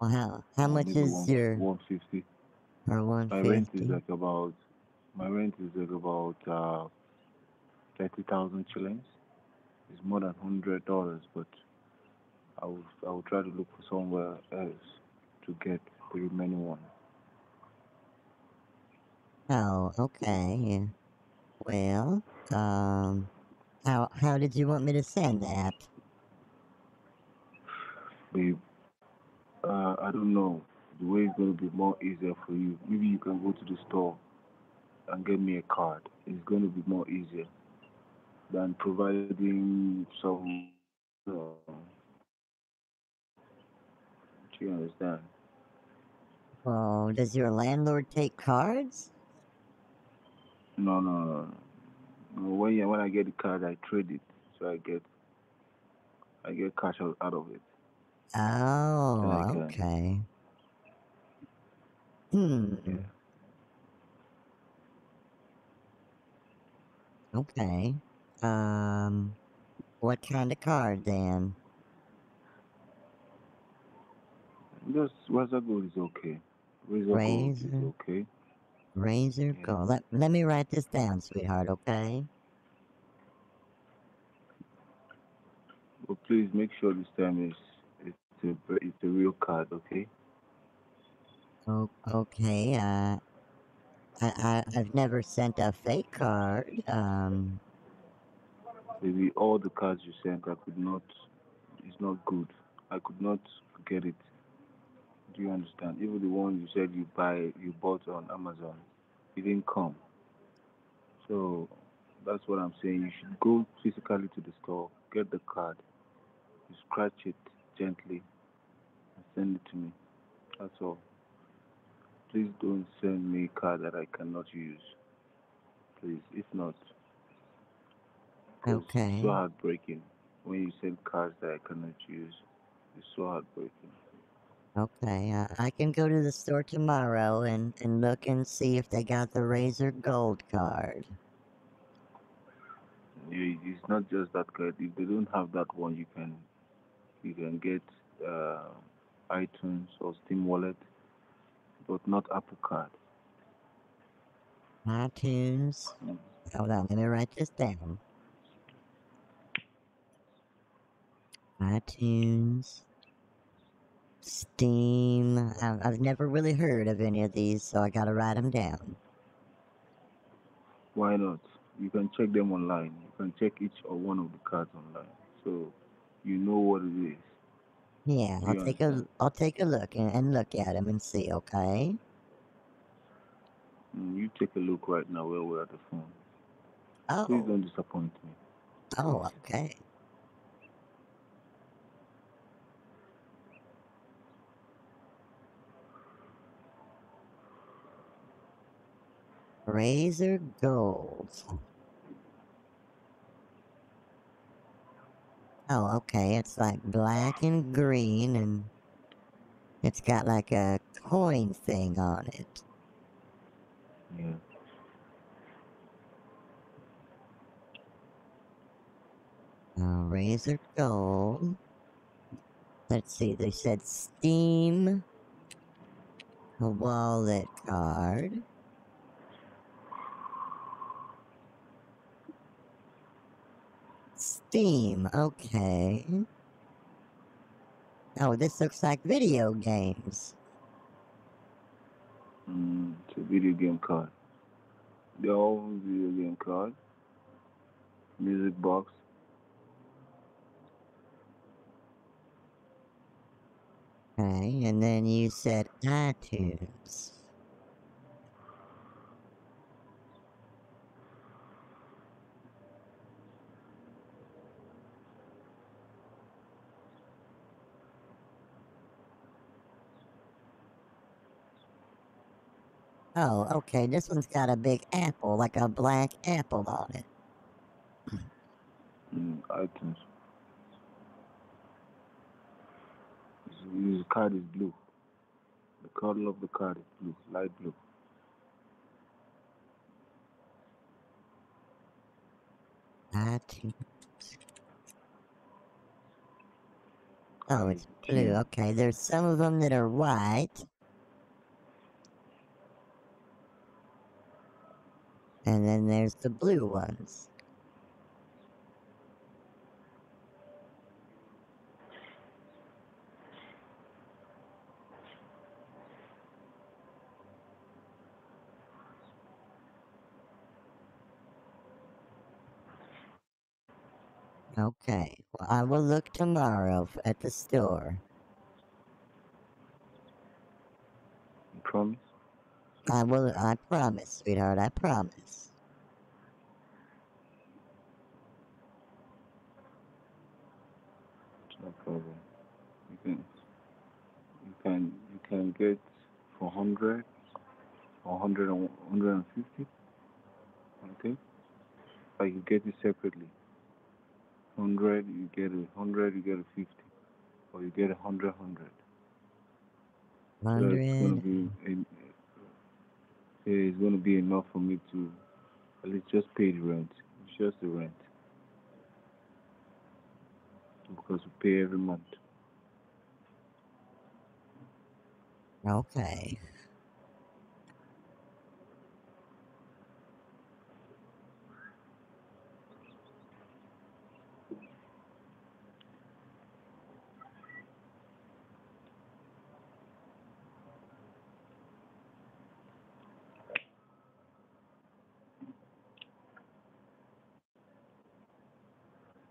Well, how how much maybe is one your one fifty. or one My rent is like about my rent is like about uh thirty thousand shillings. It's more than hundred dollars, but I will I will try to look for somewhere else to get the remaining one. Oh, okay. Well, um, how how did you want me to send that? Babe, uh, I don't know. The way is gonna be more easier for you. Maybe you can go to the store and get me a card. It's gonna be more easier than providing some. Uh, do you understand? Well, does your landlord take cards? No, no, no. When you, when I get the card, I trade it, so I get I get cash out, out of it. Then I Oh, can. okay. Hmm. Okay. Um, what kind of card then? Just Razer Gold is okay. Razer Gold is Razer, okay. Razor, Yeah. gold. Let let me write this down, sweetheart. Okay. But please make sure this time is it's a it's a real card, okay? O- okay. Uh, I, I I've never sent a fake card. Um, Maybe all the cards you sent, I could not. It's not good. I could not get it. Do you understand? Even the one you said you buy, you bought on Amazon, it didn't come. So that's what I'm saying. You should go physically to the store, get the card, you scratch it gently, and send it to me. That's all. Please don't send me a card that I cannot use. Please, if not, Okay. it's so heartbreaking when you send cards that I cannot use. It's so heartbreaking. Okay, uh, I can go to the store tomorrow and, and look and see if they got the Razer Gold card. You- It's not just that card. If they don't have that one, you can you can get uh, iTunes or Steam Wallet, but not Apple Card. iTunes. Hold on, let me write this down. iTunes. Steam. I- I've never really heard of any of these, so I gotta write them down. Why not? You can check them online. You can check each or one of the cards online, so you know what it is. Yeah, I'll take a I'll take a look and, and look at them and see. Okay. Mm, You take a look right now while we're at the phone. Oh. Please don't disappoint me. Oh, okay. Razer Gold. Oh, okay. It's like black and green, and it's got like a coin thing on it. Yeah. Uh, Razer Gold. Let's see, they said Steam. A wallet card. Steam, okay. Oh, this looks like video games. Mm, it's a video game card. The old video game card. Music box. Okay, and then you said iTunes. Oh, okay, this one's got a big apple, like a black apple on it. Mm. This, this card is blue. The color of the card is blue, light blue. Oh, it's blue. Okay, there's some of them that are white. And then there's the blue ones. Okay, well, I will look tomorrow at the store. You promise? I will, I promise, sweetheart, I promise. No problem. You can you can you can get for hundred or hundred and hundred and fifty. Okay? Or you get it separately. Hundred you get a hundred you get a fifty. Or you get a hundred hundred. So it's gonna Hundred. Yeah, it's gonna be enough for me to at least just pay the rent. It's just the rent. Because we pay every month. Okay.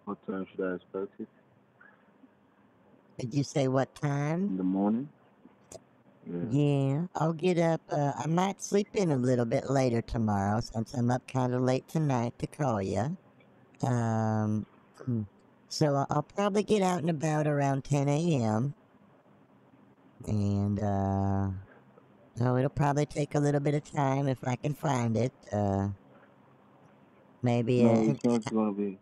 What time should I expect it? Did you say what time? In the morning? Yeah. Yeah, I'll get up. Uh, I might sleep in a little bit later tomorrow since I'm up kind of late tonight to call you. Um, hmm, so I'll, probably get out and about around 10 a.m. And, uh, oh, it'll probably take a little bit of time if I can find it. Uh, maybe. No, Uh, it's not gonna be.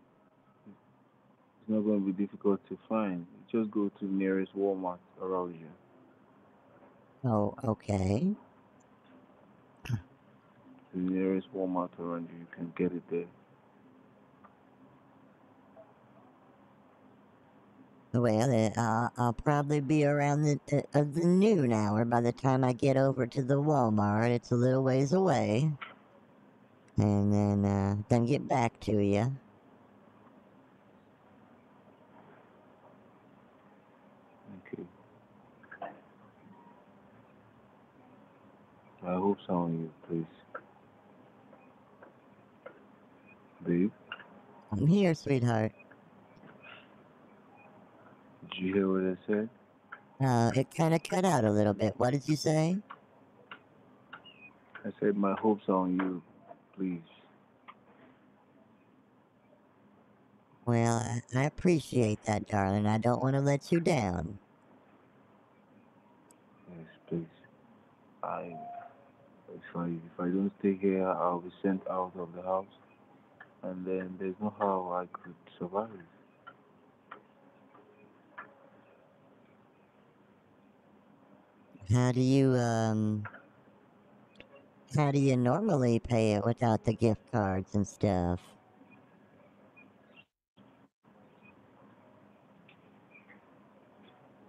It's not gonna be difficult to find. Just go to the nearest Walmart around you. oh, okay. The nearest Walmart around you, you can get it there. Well, uh, I'll, I'll probably be around the, the, uh, the noon hour by the time I get over to the Walmart. It's a little ways away. And then, uh, then get back to you. Okay. I hope so on you, please. Babe, I'm here, sweetheart. did you hear what I said? Uh, it kind of cut out a little bit. What did you say? I said my hopes on you, please. Well, I, appreciate that, darling. I don't want to let you down. Yes, please. I I if I don't stay here I'll be sent out of the house and then there's no how I could survive. How do you, um, how do you normally pay it without the gift cards and stuff?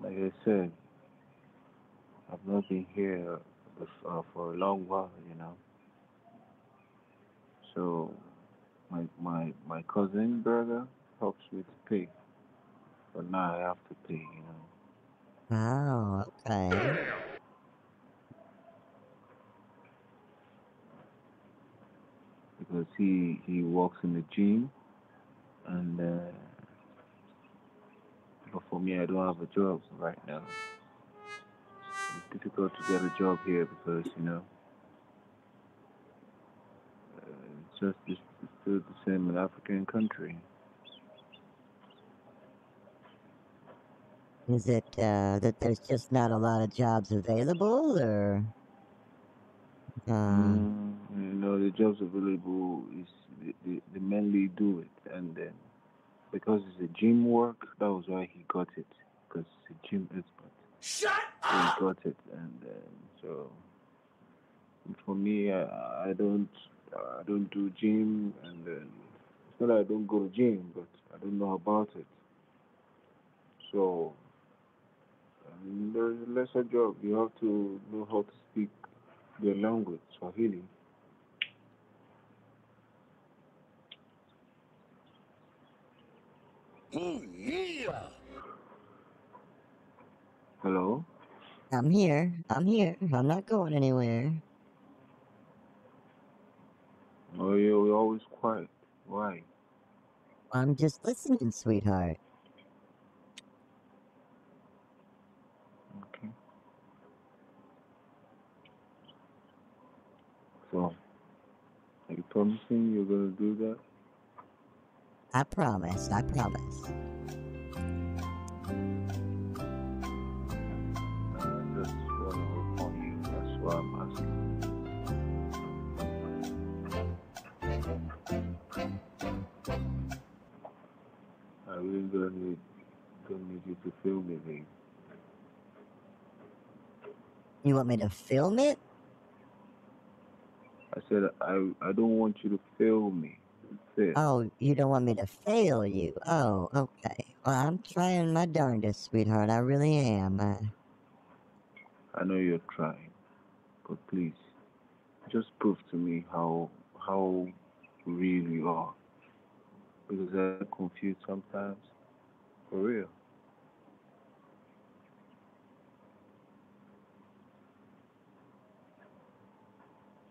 Like I said, I've not been here uh, for a long while, you know. So my my my cousin brother helps me to pay, but now I have to pay, you know. Oh, okay. because he he works in the gym and uh, but for me I don't have a job right now. It's difficult to get a job here because you know uh, it's just it's, it's still the same in African country. Is it, uh, that there's just not a lot of jobs available, or? Uh, Mm, you know the jobs available is they, they, they mainly do it and then because it's a gym work that was why he got it because he's a gym expert. Shut So he got it, and um, so for me, I, I don't, I don't do gym, and then it's not that I don't go to gym, but I don't know about it. So um, there's a lesser job. You have to know how to speak their language, Swahili. Oh, yeah. Hello. I'm here. I'm here. I'm not going anywhere. Oh, you're always quiet. Why? I'm just listening, sweetheart. Okay. So, are you promising you're gonna do that? I promise. I promise. You. That's why I'm asking. I really gonna need, gonna need you to me, babe. You want me to film it? I said I I don't want you to fail me. Oh, you don't want me to fail you. Oh, okay. Well, I'm trying my darndest, sweetheart. I really am. Uh, I know you're trying, but please, just prove to me how how real you are, because I'm confused sometimes. For real.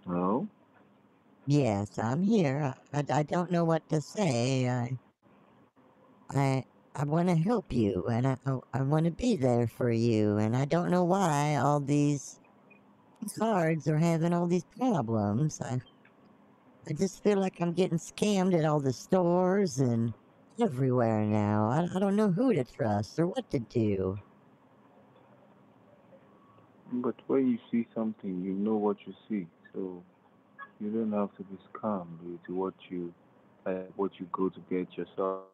Hello. yes, I'm here. I, I, don't know what to say. I, I, I want to help you, and I I, I want to be there for you, and I don't know why all these cards are having all these problems. I I just feel like I'm getting scammed at all the stores and everywhere now. I, I don't know who to trust or what to do. But when you see something, you know what you see. So you don't have to be scammed with what you like what you go to get yourself.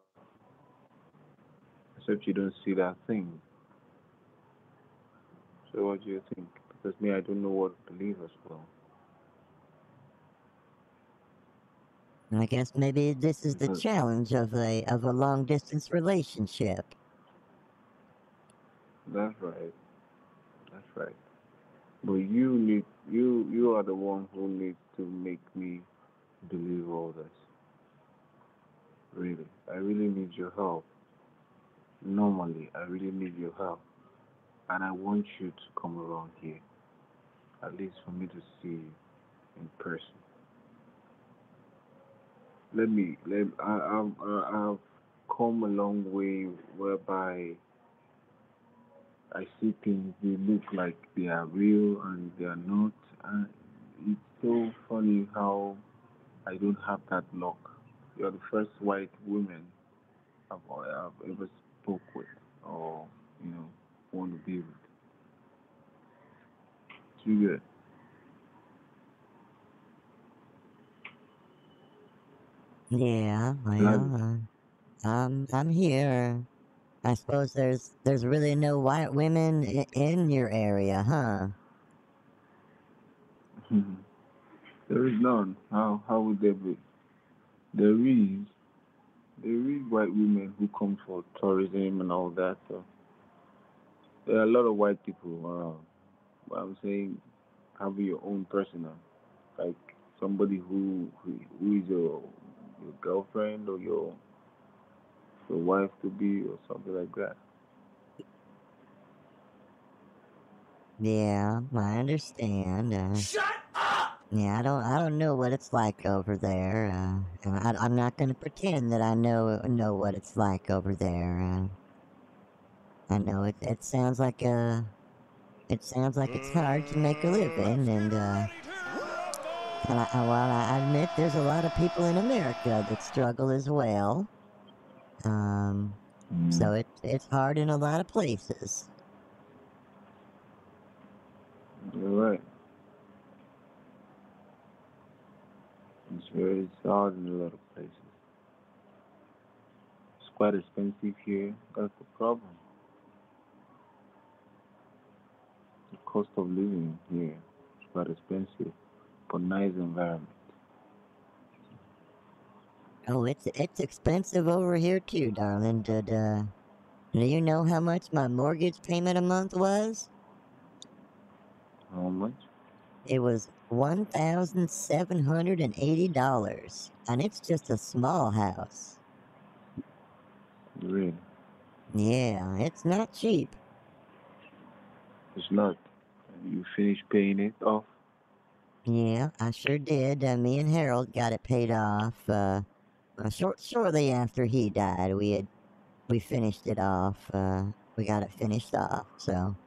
Except you don't see that thing. So what do you think? Because me I don't know what to believe as well. I guess maybe this is the challenge of a of a long distance relationship. that's right. That's right. But you need you you are the one who needs to make me believe all this. Really. I really need your help. Normally I really need your help. And I want you to come around here. At least for me to see in person. Let me let I I've I've come a long way whereby I see things they look like they are real and they are not. And it's so funny how I don't have that luck. You're the first white woman I've, I've ever spoke with or, you know, want to be with. Too good. Yeah, well, uh, um, I'm here. I suppose there's there's really no white women in your area, huh? there is none. How how would there be? There is there is white women who come for tourism and all that. So there are a lot of white people around. But I'm saying have your own personal, like somebody who who, who is your your girlfriend or your your wife to be or something like that. Yeah, I understand. Uh, Shut up! yeah, I don't I don't know what it's like over there. Uh, I, I'm not gonna pretend that I know know what it's like over there. Uh, I know it. It sounds like uh, it sounds like it's hard to make a living, and uh, and I, I- while I admit there's a lot of people in America that struggle as well. Um, so it it's hard in a lot of places. You're right. It's very hard in a lot of places. It's quite expensive here. That's the problem. Cost of living here is quite expensive, but nice environment. Oh, it's it's expensive over here too, darling. Did uh, do you know how much my mortgage payment a month was? How much? It was one thousand seven hundred and eighty dollars, and it's just a small house. Really? Yeah, it's not cheap. It's not. You finished paying it off? Yeah, I sure did. Uh, me and Harold got it paid off. Uh, uh, short shortly after he died, we had we finished it off. Uh, we got it finished off. So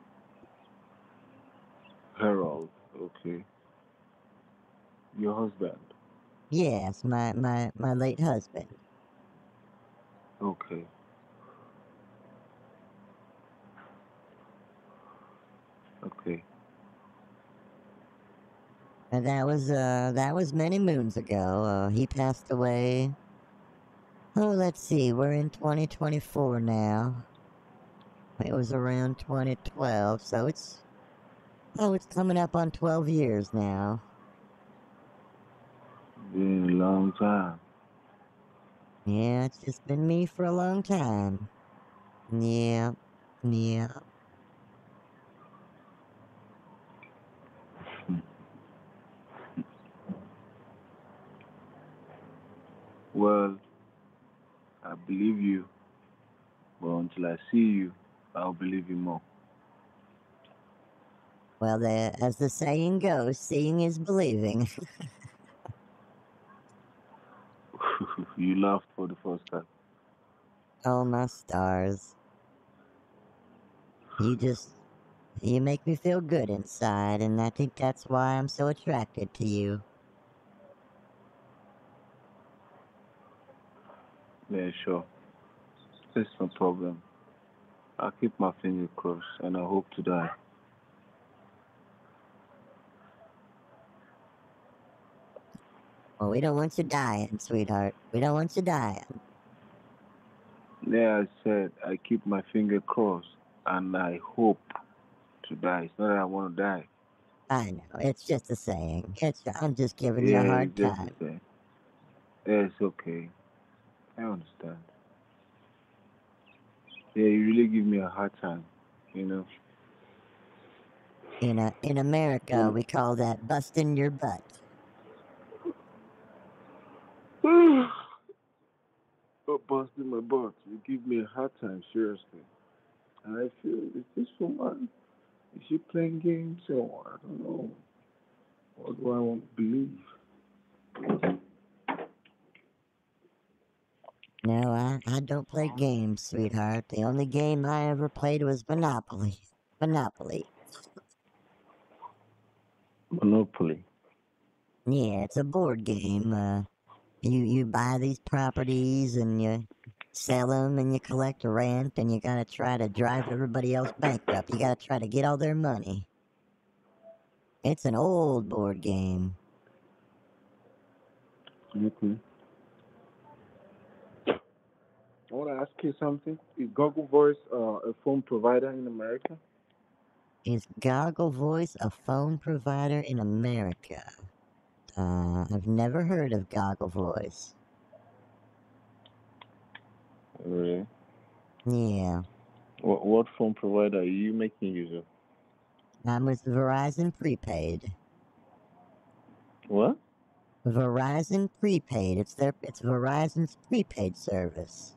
Harold, okay. Your husband, yes, my my my late husband. okay. Okay. And that was uh that was many moons ago. Uh, he passed away. Oh, let's see. We're in 2024 now. It was around 2012, so it's oh, it's coming up on 12 years now. Been a long time. Yeah, it's just been me for a long time. Yeah, yeah. Well, I believe you, but until I see you, I'll believe you more. Well, the, as the saying goes, seeing is believing. you laughed for the first time. Oh my stars. You just you make me feel good inside, and I think that's why I'm so attracted to you. Yeah, sure. There's no problem. I'll keep my finger crossed and I hope to die. Well, we don't want you dying, sweetheart. We don't want you dying. Yeah, I said I keep my finger crossed and I hope to die. It's not that I want to die. I know, it's just a saying. It's I'm just giving you a hard it's time. same. Yeah, it's okay. I understand. Yeah, you really give me a hard time, you know. In a, in America, mm. we call that busting your butt. But busting my butt, you give me a hard time, seriously. And I feel, is this woman, is she playing games or I don't know. What do I want to believe? No, I, I don't play games, sweetheart. The only game I ever played was Monopoly. Monopoly. Monopoly. Yeah, it's a board game. Uh, you you buy these properties and you sell them and you collect rent and you gotta try to drive everybody else bankrupt. You gotta try to get all their money. It's an old board game. Okay. I want to ask you something. Is Google Voice uh, a phone provider in America? Is Goggle Voice a phone provider in America? Uh, I've never heard of Goggle Voice. Really? Yeah, What, what phone provider are you making use of? I'm with Verizon Prepaid. What? Verizon Prepaid. It's their it's Verizon's prepaid service.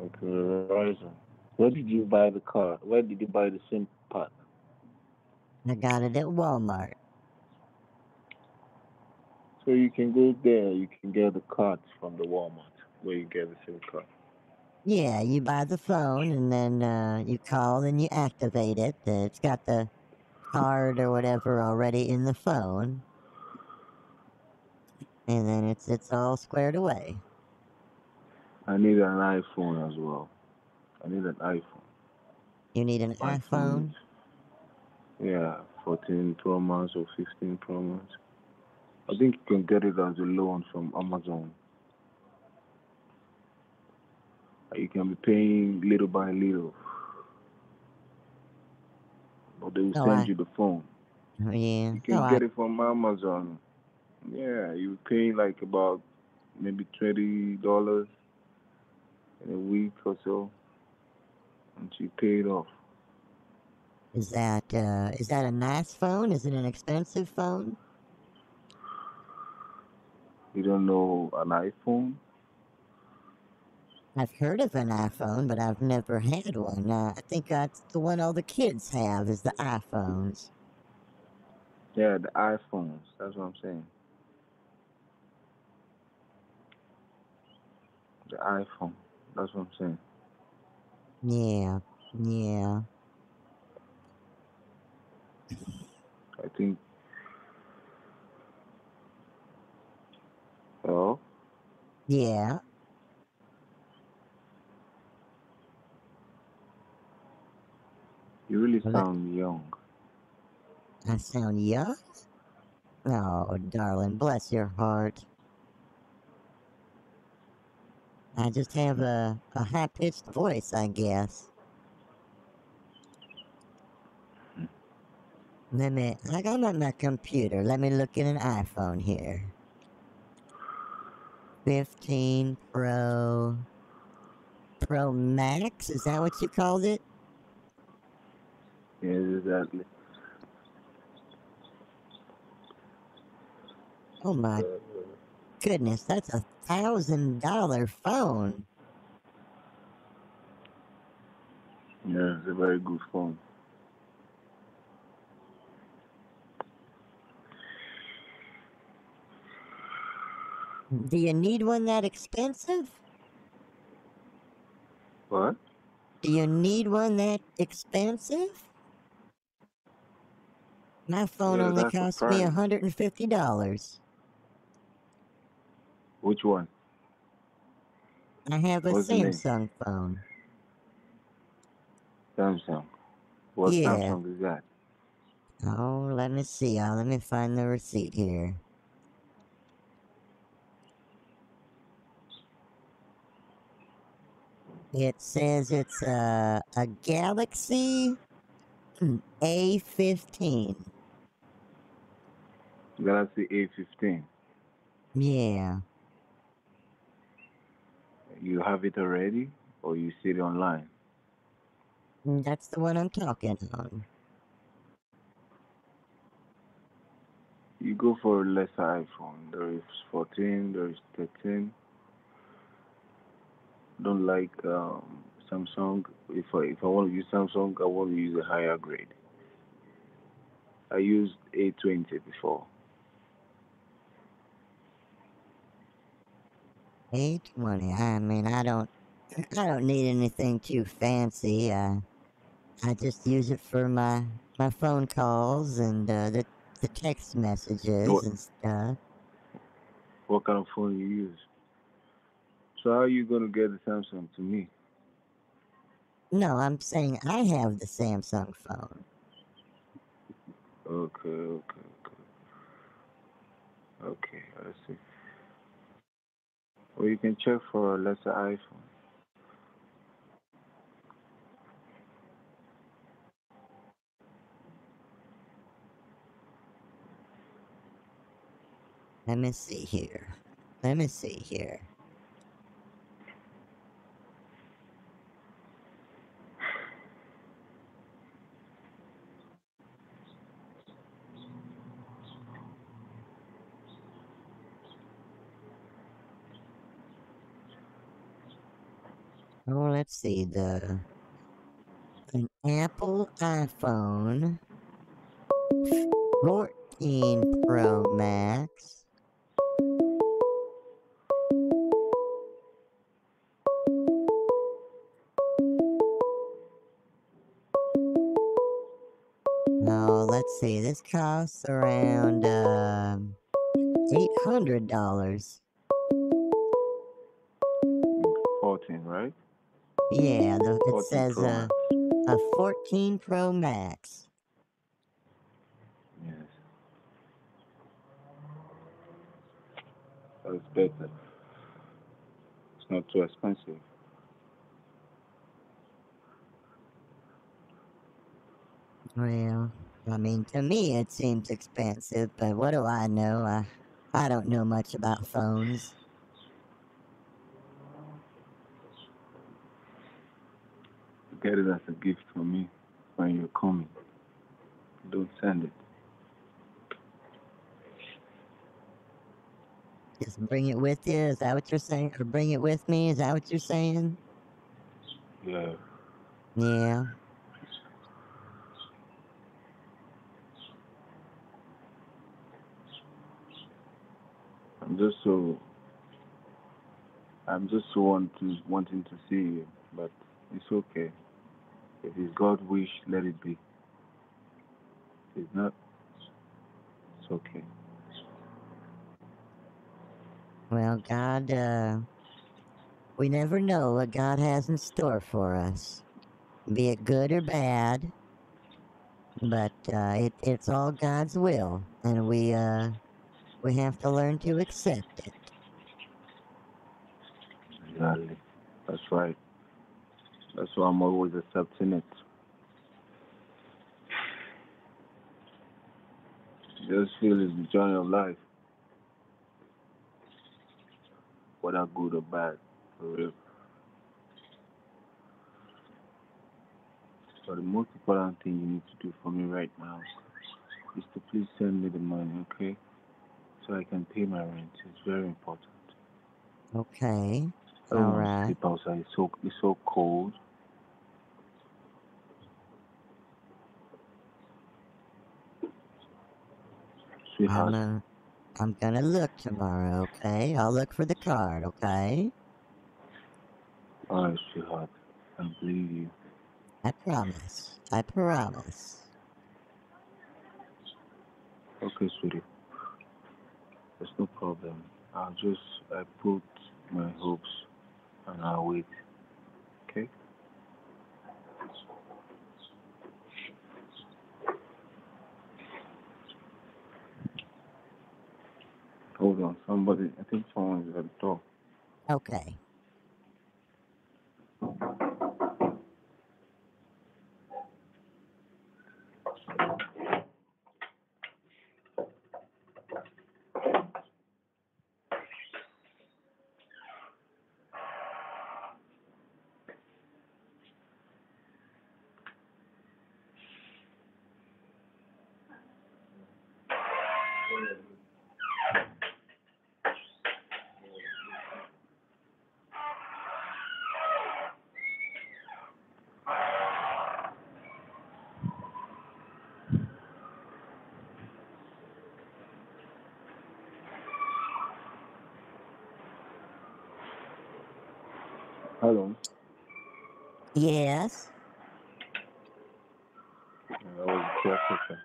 Okay, Verizon. Where did you buy the car? Where did you buy the SIM part? I got it at Walmart. So you can go there, you can get the cards from the Walmart where you get the SIM card. Yeah, you buy the phone and then uh, you call and you activate it. Uh, it's got the card or whatever already in the phone, and then it's it's all squared away. I need an iPhone as well. I need an iPhone. You need an iPhone. Yeah, 14 Pro Max or 15 Pro Max. I think you can get it as a loan from Amazon. You can be paying little by little. But they will Oh, send I- you the phone. Oh, yeah. You oh, can Oh, get I, it from Amazon. Yeah, you pay like about maybe twenty dollars in a week or so, and she paid off. is that uh, is that a nice phone? Is it an expensive phone? You don't know an iPhone? I've heard of an iPhone, but I've never had one. Uh, I think that's the one all the kids have is the iPhones. Yeah, the iPhones. That's what I'm saying. The iPhone. That's what I'm saying. Yeah, yeah. I think. Hello? Yeah. You really sound young. I sound young? Oh, darling, bless your heart. I just have a, a high pitched voice, I guess. Let me, I'm at my computer. Let me look at an iPhone here. 15 Pro. Pro Max? Is that what you called it? Yes, exactly. Oh my goodness, that's a thousand dollar phone. Yeah, it's a very good phone. Do you need one that expensive? What? Do you need one that expensive? My phone yeah, only cost me $150. Which one? I have a What's the name? Samsung phone. Samsung. What Yeah. Samsung is that? Oh, let me see. Oh, let me find the receipt here. It says it's a a Galaxy A15. Galaxy A15. Yeah. You have it already, or you see it online? Mm, That's the one I'm talking on. You go for a lesser iPhone. There is 14, there is 13. Don't like um, Samsung. If I if I want to use Samsung, I want to use a higher grade. I used A20 before. Eight twenty. I mean, I don't, I don't need anything too fancy. Uh, I just use it for my my phone calls and uh, the the text messages What- and stuff. What kind of phone you use? So how are you gonna get the Samsung to me? No, I'm saying I have the Samsung phone. Okay, okay, okay. Okay, I see. Well, you can check for a lesser iPhone. Let me see here. Let me see here. Oh, let's see the an Apple iPhone 14 Pro Max. No, let's see. This costs around um, eight hundred dollars. 14, right? Yeah, the, it says Pro uh, a 14 Pro Max. Yes. That's better. It's not too expensive. Well, I mean, to me it seems expensive, but what do I know? I, I don't know much about phones. Get it as a gift from me when you're coming. Don't send it. Just bring it with you. Is that what you're saying? Or bring it with me? Is that what you're saying? Yeah. Yeah. I'm just so. I'm just so want to, wanting to see you, but it's okay. If it's God's wish, let it be. If it's not, it's okay. Well, God, uh, we never know what God has in store for us, be it good or bad. But uh, it, it's all God's will, and we uh, we have to learn to accept it. Exactly. That's right. That's why I'm always accepting it. Just feel it's the journey of life. Whether good or bad, for real. But the most important thing you need to do for me right now is to please send me the money, okay? So I can pay my rent. It's very important. Okay. All right. sleep outside. It's so it's so cold. Sweetheart, I'm, uh, I'm gonna look tomorrow, okay? I'll look for the card, okay? alright, sweetheart. I believe you. I promise. I promise. Okay, sweetie. There's no problem. I'll just I put my hopes and I'll wait. Okay? Hold on, somebody. I think someone is at the door. Okay. Hello. Yes. Uh, That was the caretaker.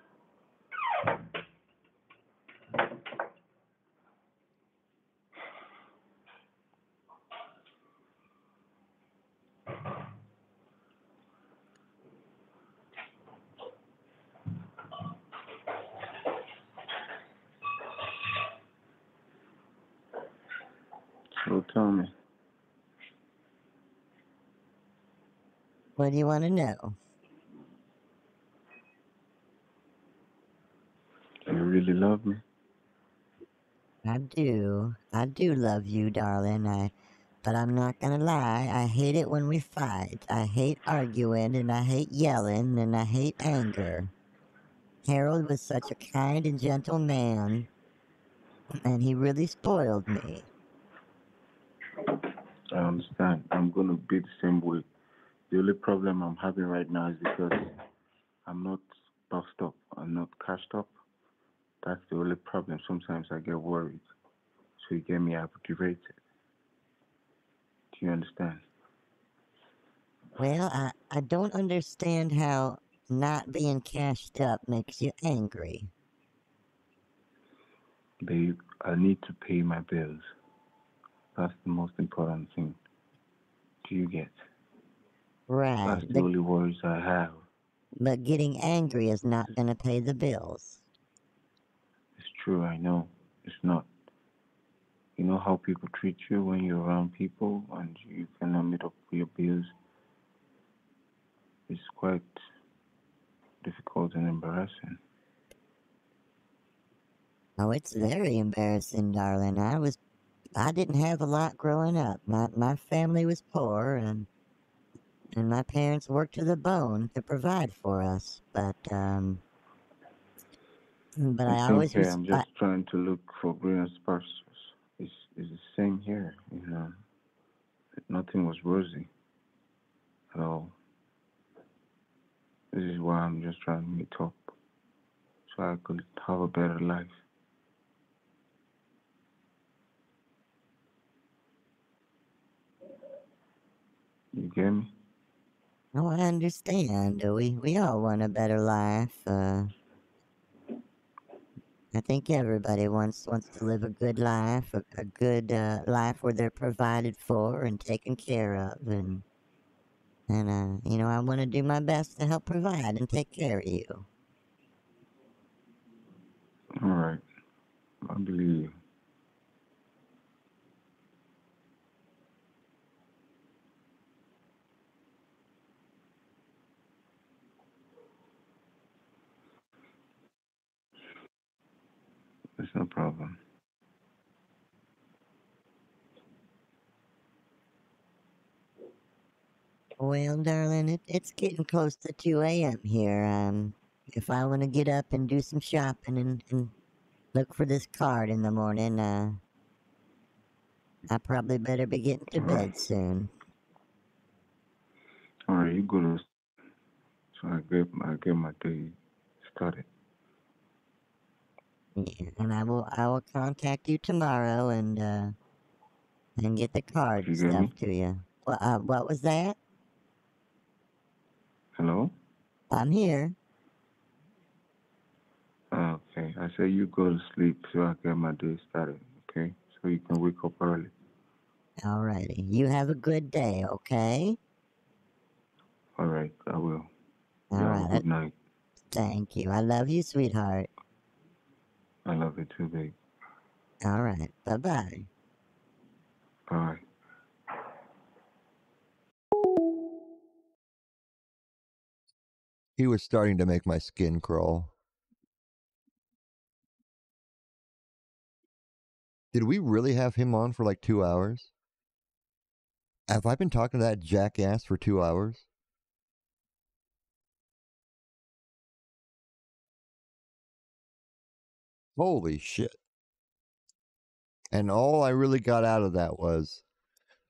So tell me, What do you want to know? do you really love me? I do. I do love you, darling. I, but I'm not gonna lie. I hate it when we fight. I hate arguing and I hate yelling and I hate anger. Harold was such a kind and gentle man, and he really spoiled me. I understand. I'm gonna be the same way. The only problem I'm having right now is because I'm not boxed up. I'm not cashed up. That's the only problem. Sometimes I get worried. So you get me aggravated. Do you understand? Well, I, I don't understand how not being cashed up makes you angry. Babe, I need to pay my bills. That's the most important thing. Do you get? Right. That's the only worries I have. but getting angry is not gonna pay the bills. It's true, I know. It's not. You know how people treat you when you're around people and you cannot meet up for your bills? It's quite difficult and embarrassing. Oh, it's very embarrassing, darling. I was, I didn't have a lot growing up. My my family was poor, and and my parents worked to the bone to provide for us. But um, but I It's always okay, was. I'm just trying to look for greener pastures. It's, it's the same here, you know. Nothing was rosy at all. This is why I'm just trying to meet up so I could have a better life. You get me? Oh, I understand. We we all want a better life. Uh, I think everybody wants wants to live a good life, a, a good uh, life where they're provided for and taken care of, and and uh, you know I want to do my best to help provide and take care of you. All right. I believe no problem. Well, darling, it, it's getting close to 2 a.m. here. Um, if I want to get up and do some shopping and, and look for this card in the morning, uh, I probably better be getting to bed soon. All right, you go to so I get I get my day started. Yeah, and I will I will contact you tomorrow and uh and get the card You and stuff me? to you. What uh, what was that? Hello? I'm here. Okay. I said you go to sleep so I get my day started, okay? So you can wake up early. Alrighty. You have a good day, okay? All right, I will. All Yeah, right. Good night. Thank you. I love you, sweetheart. I love you too, babe. All right. Bye bye. All right. He was starting to make my skin crawl. Did we really have him on for like two hours? Have I been talking to that jackass for two hours? Holy shit. And all I really got out of that was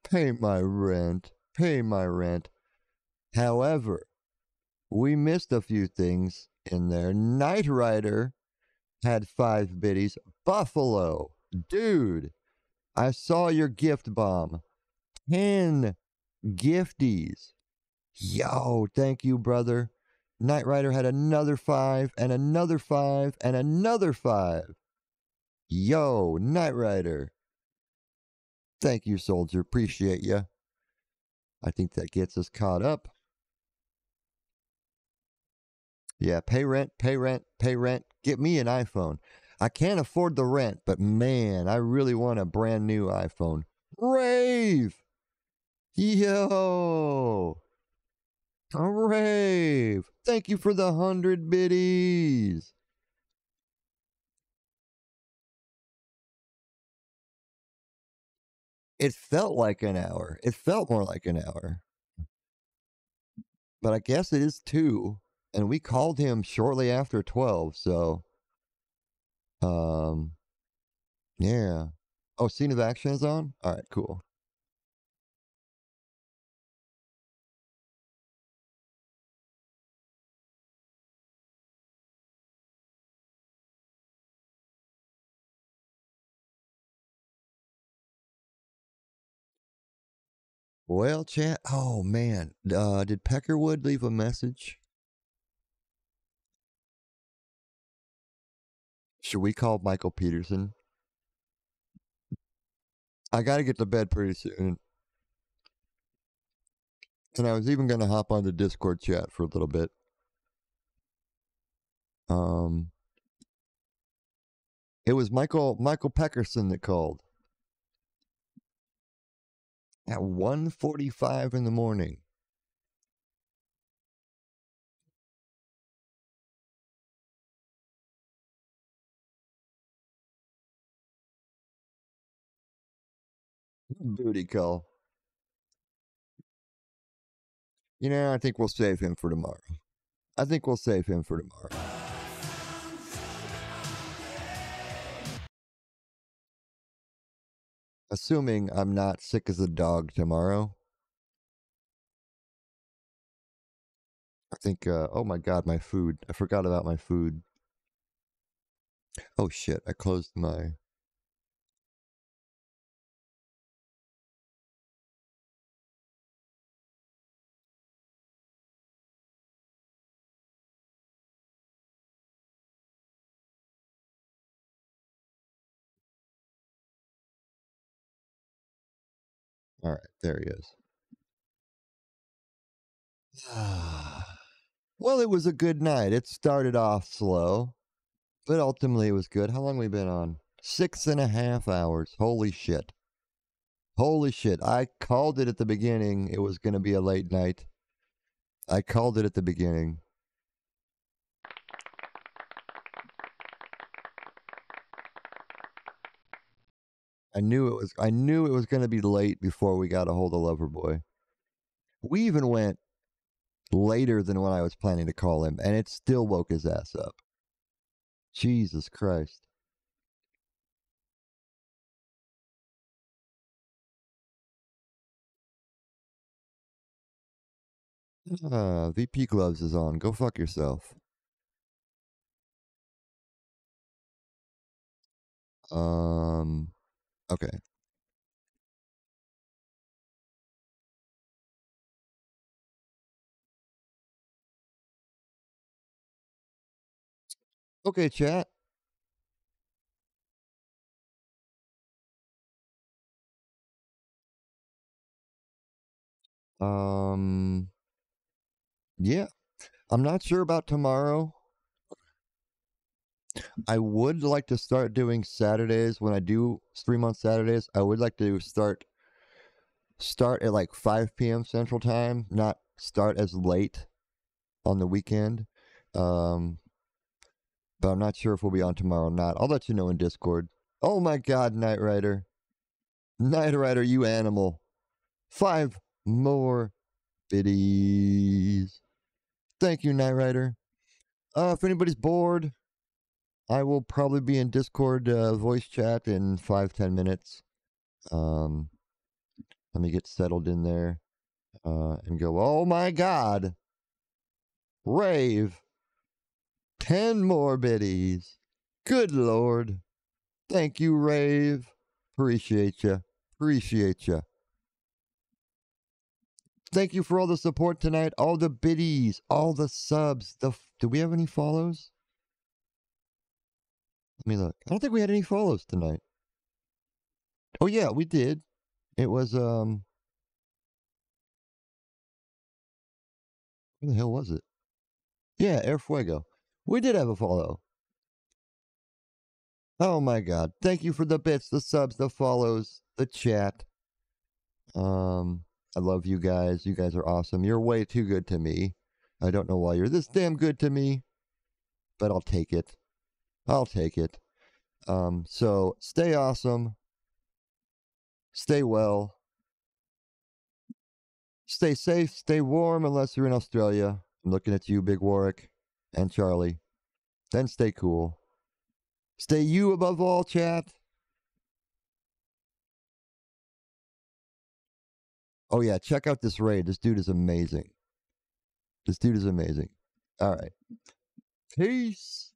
pay my rent, pay my rent. However, we missed a few things in there. Knight Rider had five biddies. Buffalo, dude, I saw your gift bomb. 10 gifties. Yo, thank you, brother. Knight Rider had another five, and another five, and another five. Yo, Knight Rider. Thank you, soldier. Appreciate you. I think that gets us caught up. Yeah, pay rent, pay rent, pay rent. Get me an iPhone. I can't afford the rent, but man, I really want a brand new iPhone. Rave! Yo! Rave! Thank you for the hundred biddies! It felt like an hour. It felt more like an hour. But I guess it is two. And we called him shortly after 12, so. Um. Yeah. Oh, scene of action is on? Alright, cool. Well, chat. Oh man, uh, did Peckerwood leave a message? Should we call Michael Peterson? I got to get to bed pretty soon. And I was even going to hop on the Discord chat for a little bit. Um, it was Michael Michael Peckerson that called at 1:45 in the morning. Booty call. You know, I think we'll save him for tomorrow. I think we'll save him for tomorrow. Assuming I'm not sick as a dog tomorrow. I think, uh, oh my god, my food. I forgot about my food. Oh shit, I closed my. Alright, there he is. Well, it was a good night. It started off slow, but ultimately it was good. How long we been on? Six and a half hours. Holy shit. Holy shit. I called it at the beginning. It was going to be a late night. I called it at the beginning. I knew it was I knew it was going to be late before we got a hold of Loverboy. We even went later than when I was planning to call him, and it still woke his ass up. Jesus Christ. Ah, VP Gloves is on. Go fuck yourself. Um, Okay. Okay, chat. Um, yeah, I'm not sure about tomorrow. I would like to start doing Saturdays when I do stream on Saturdays. I would like to start start at like 5 p.m. Central Time, not start as late on the weekend. Um, but I'm not sure if we'll be on tomorrow or not. I'll let you know in Discord. Oh my God, Knight Rider, Knight Rider, you animal! Five more biddies. Thank you, Knight Rider. Uh, if anybody's bored, I will probably be in Discord uh, voice chat in five ten minutes. Um, let me get settled in there uh, and go. Oh my God, rave! Ten more biddies. Good Lord. Thank you, Rave. Appreciate you. Appreciate you. Thank you for all the support tonight, all the biddies, all the subs. The do we have any follows? Let me look. I don't think we had any follows tonight. Oh yeah, we did. It was um. Where the hell was it? Yeah, Air Fuego. We did have a follow. Oh my god. Thank you for the bits, the subs, the follows, the chat. Um I love you guys. You guys are awesome. You're way too good to me. I don't know why you're this damn good to me, but I'll take it. I'll take it. Um so stay awesome. Stay well. Stay safe, stay warm unless you're in Australia. I'm looking at you, Big Warwick and Charlie. Then stay cool. Stay you above all, chat. Oh, yeah, check out this raid. This dude is amazing. This dude is amazing. All right. Peace.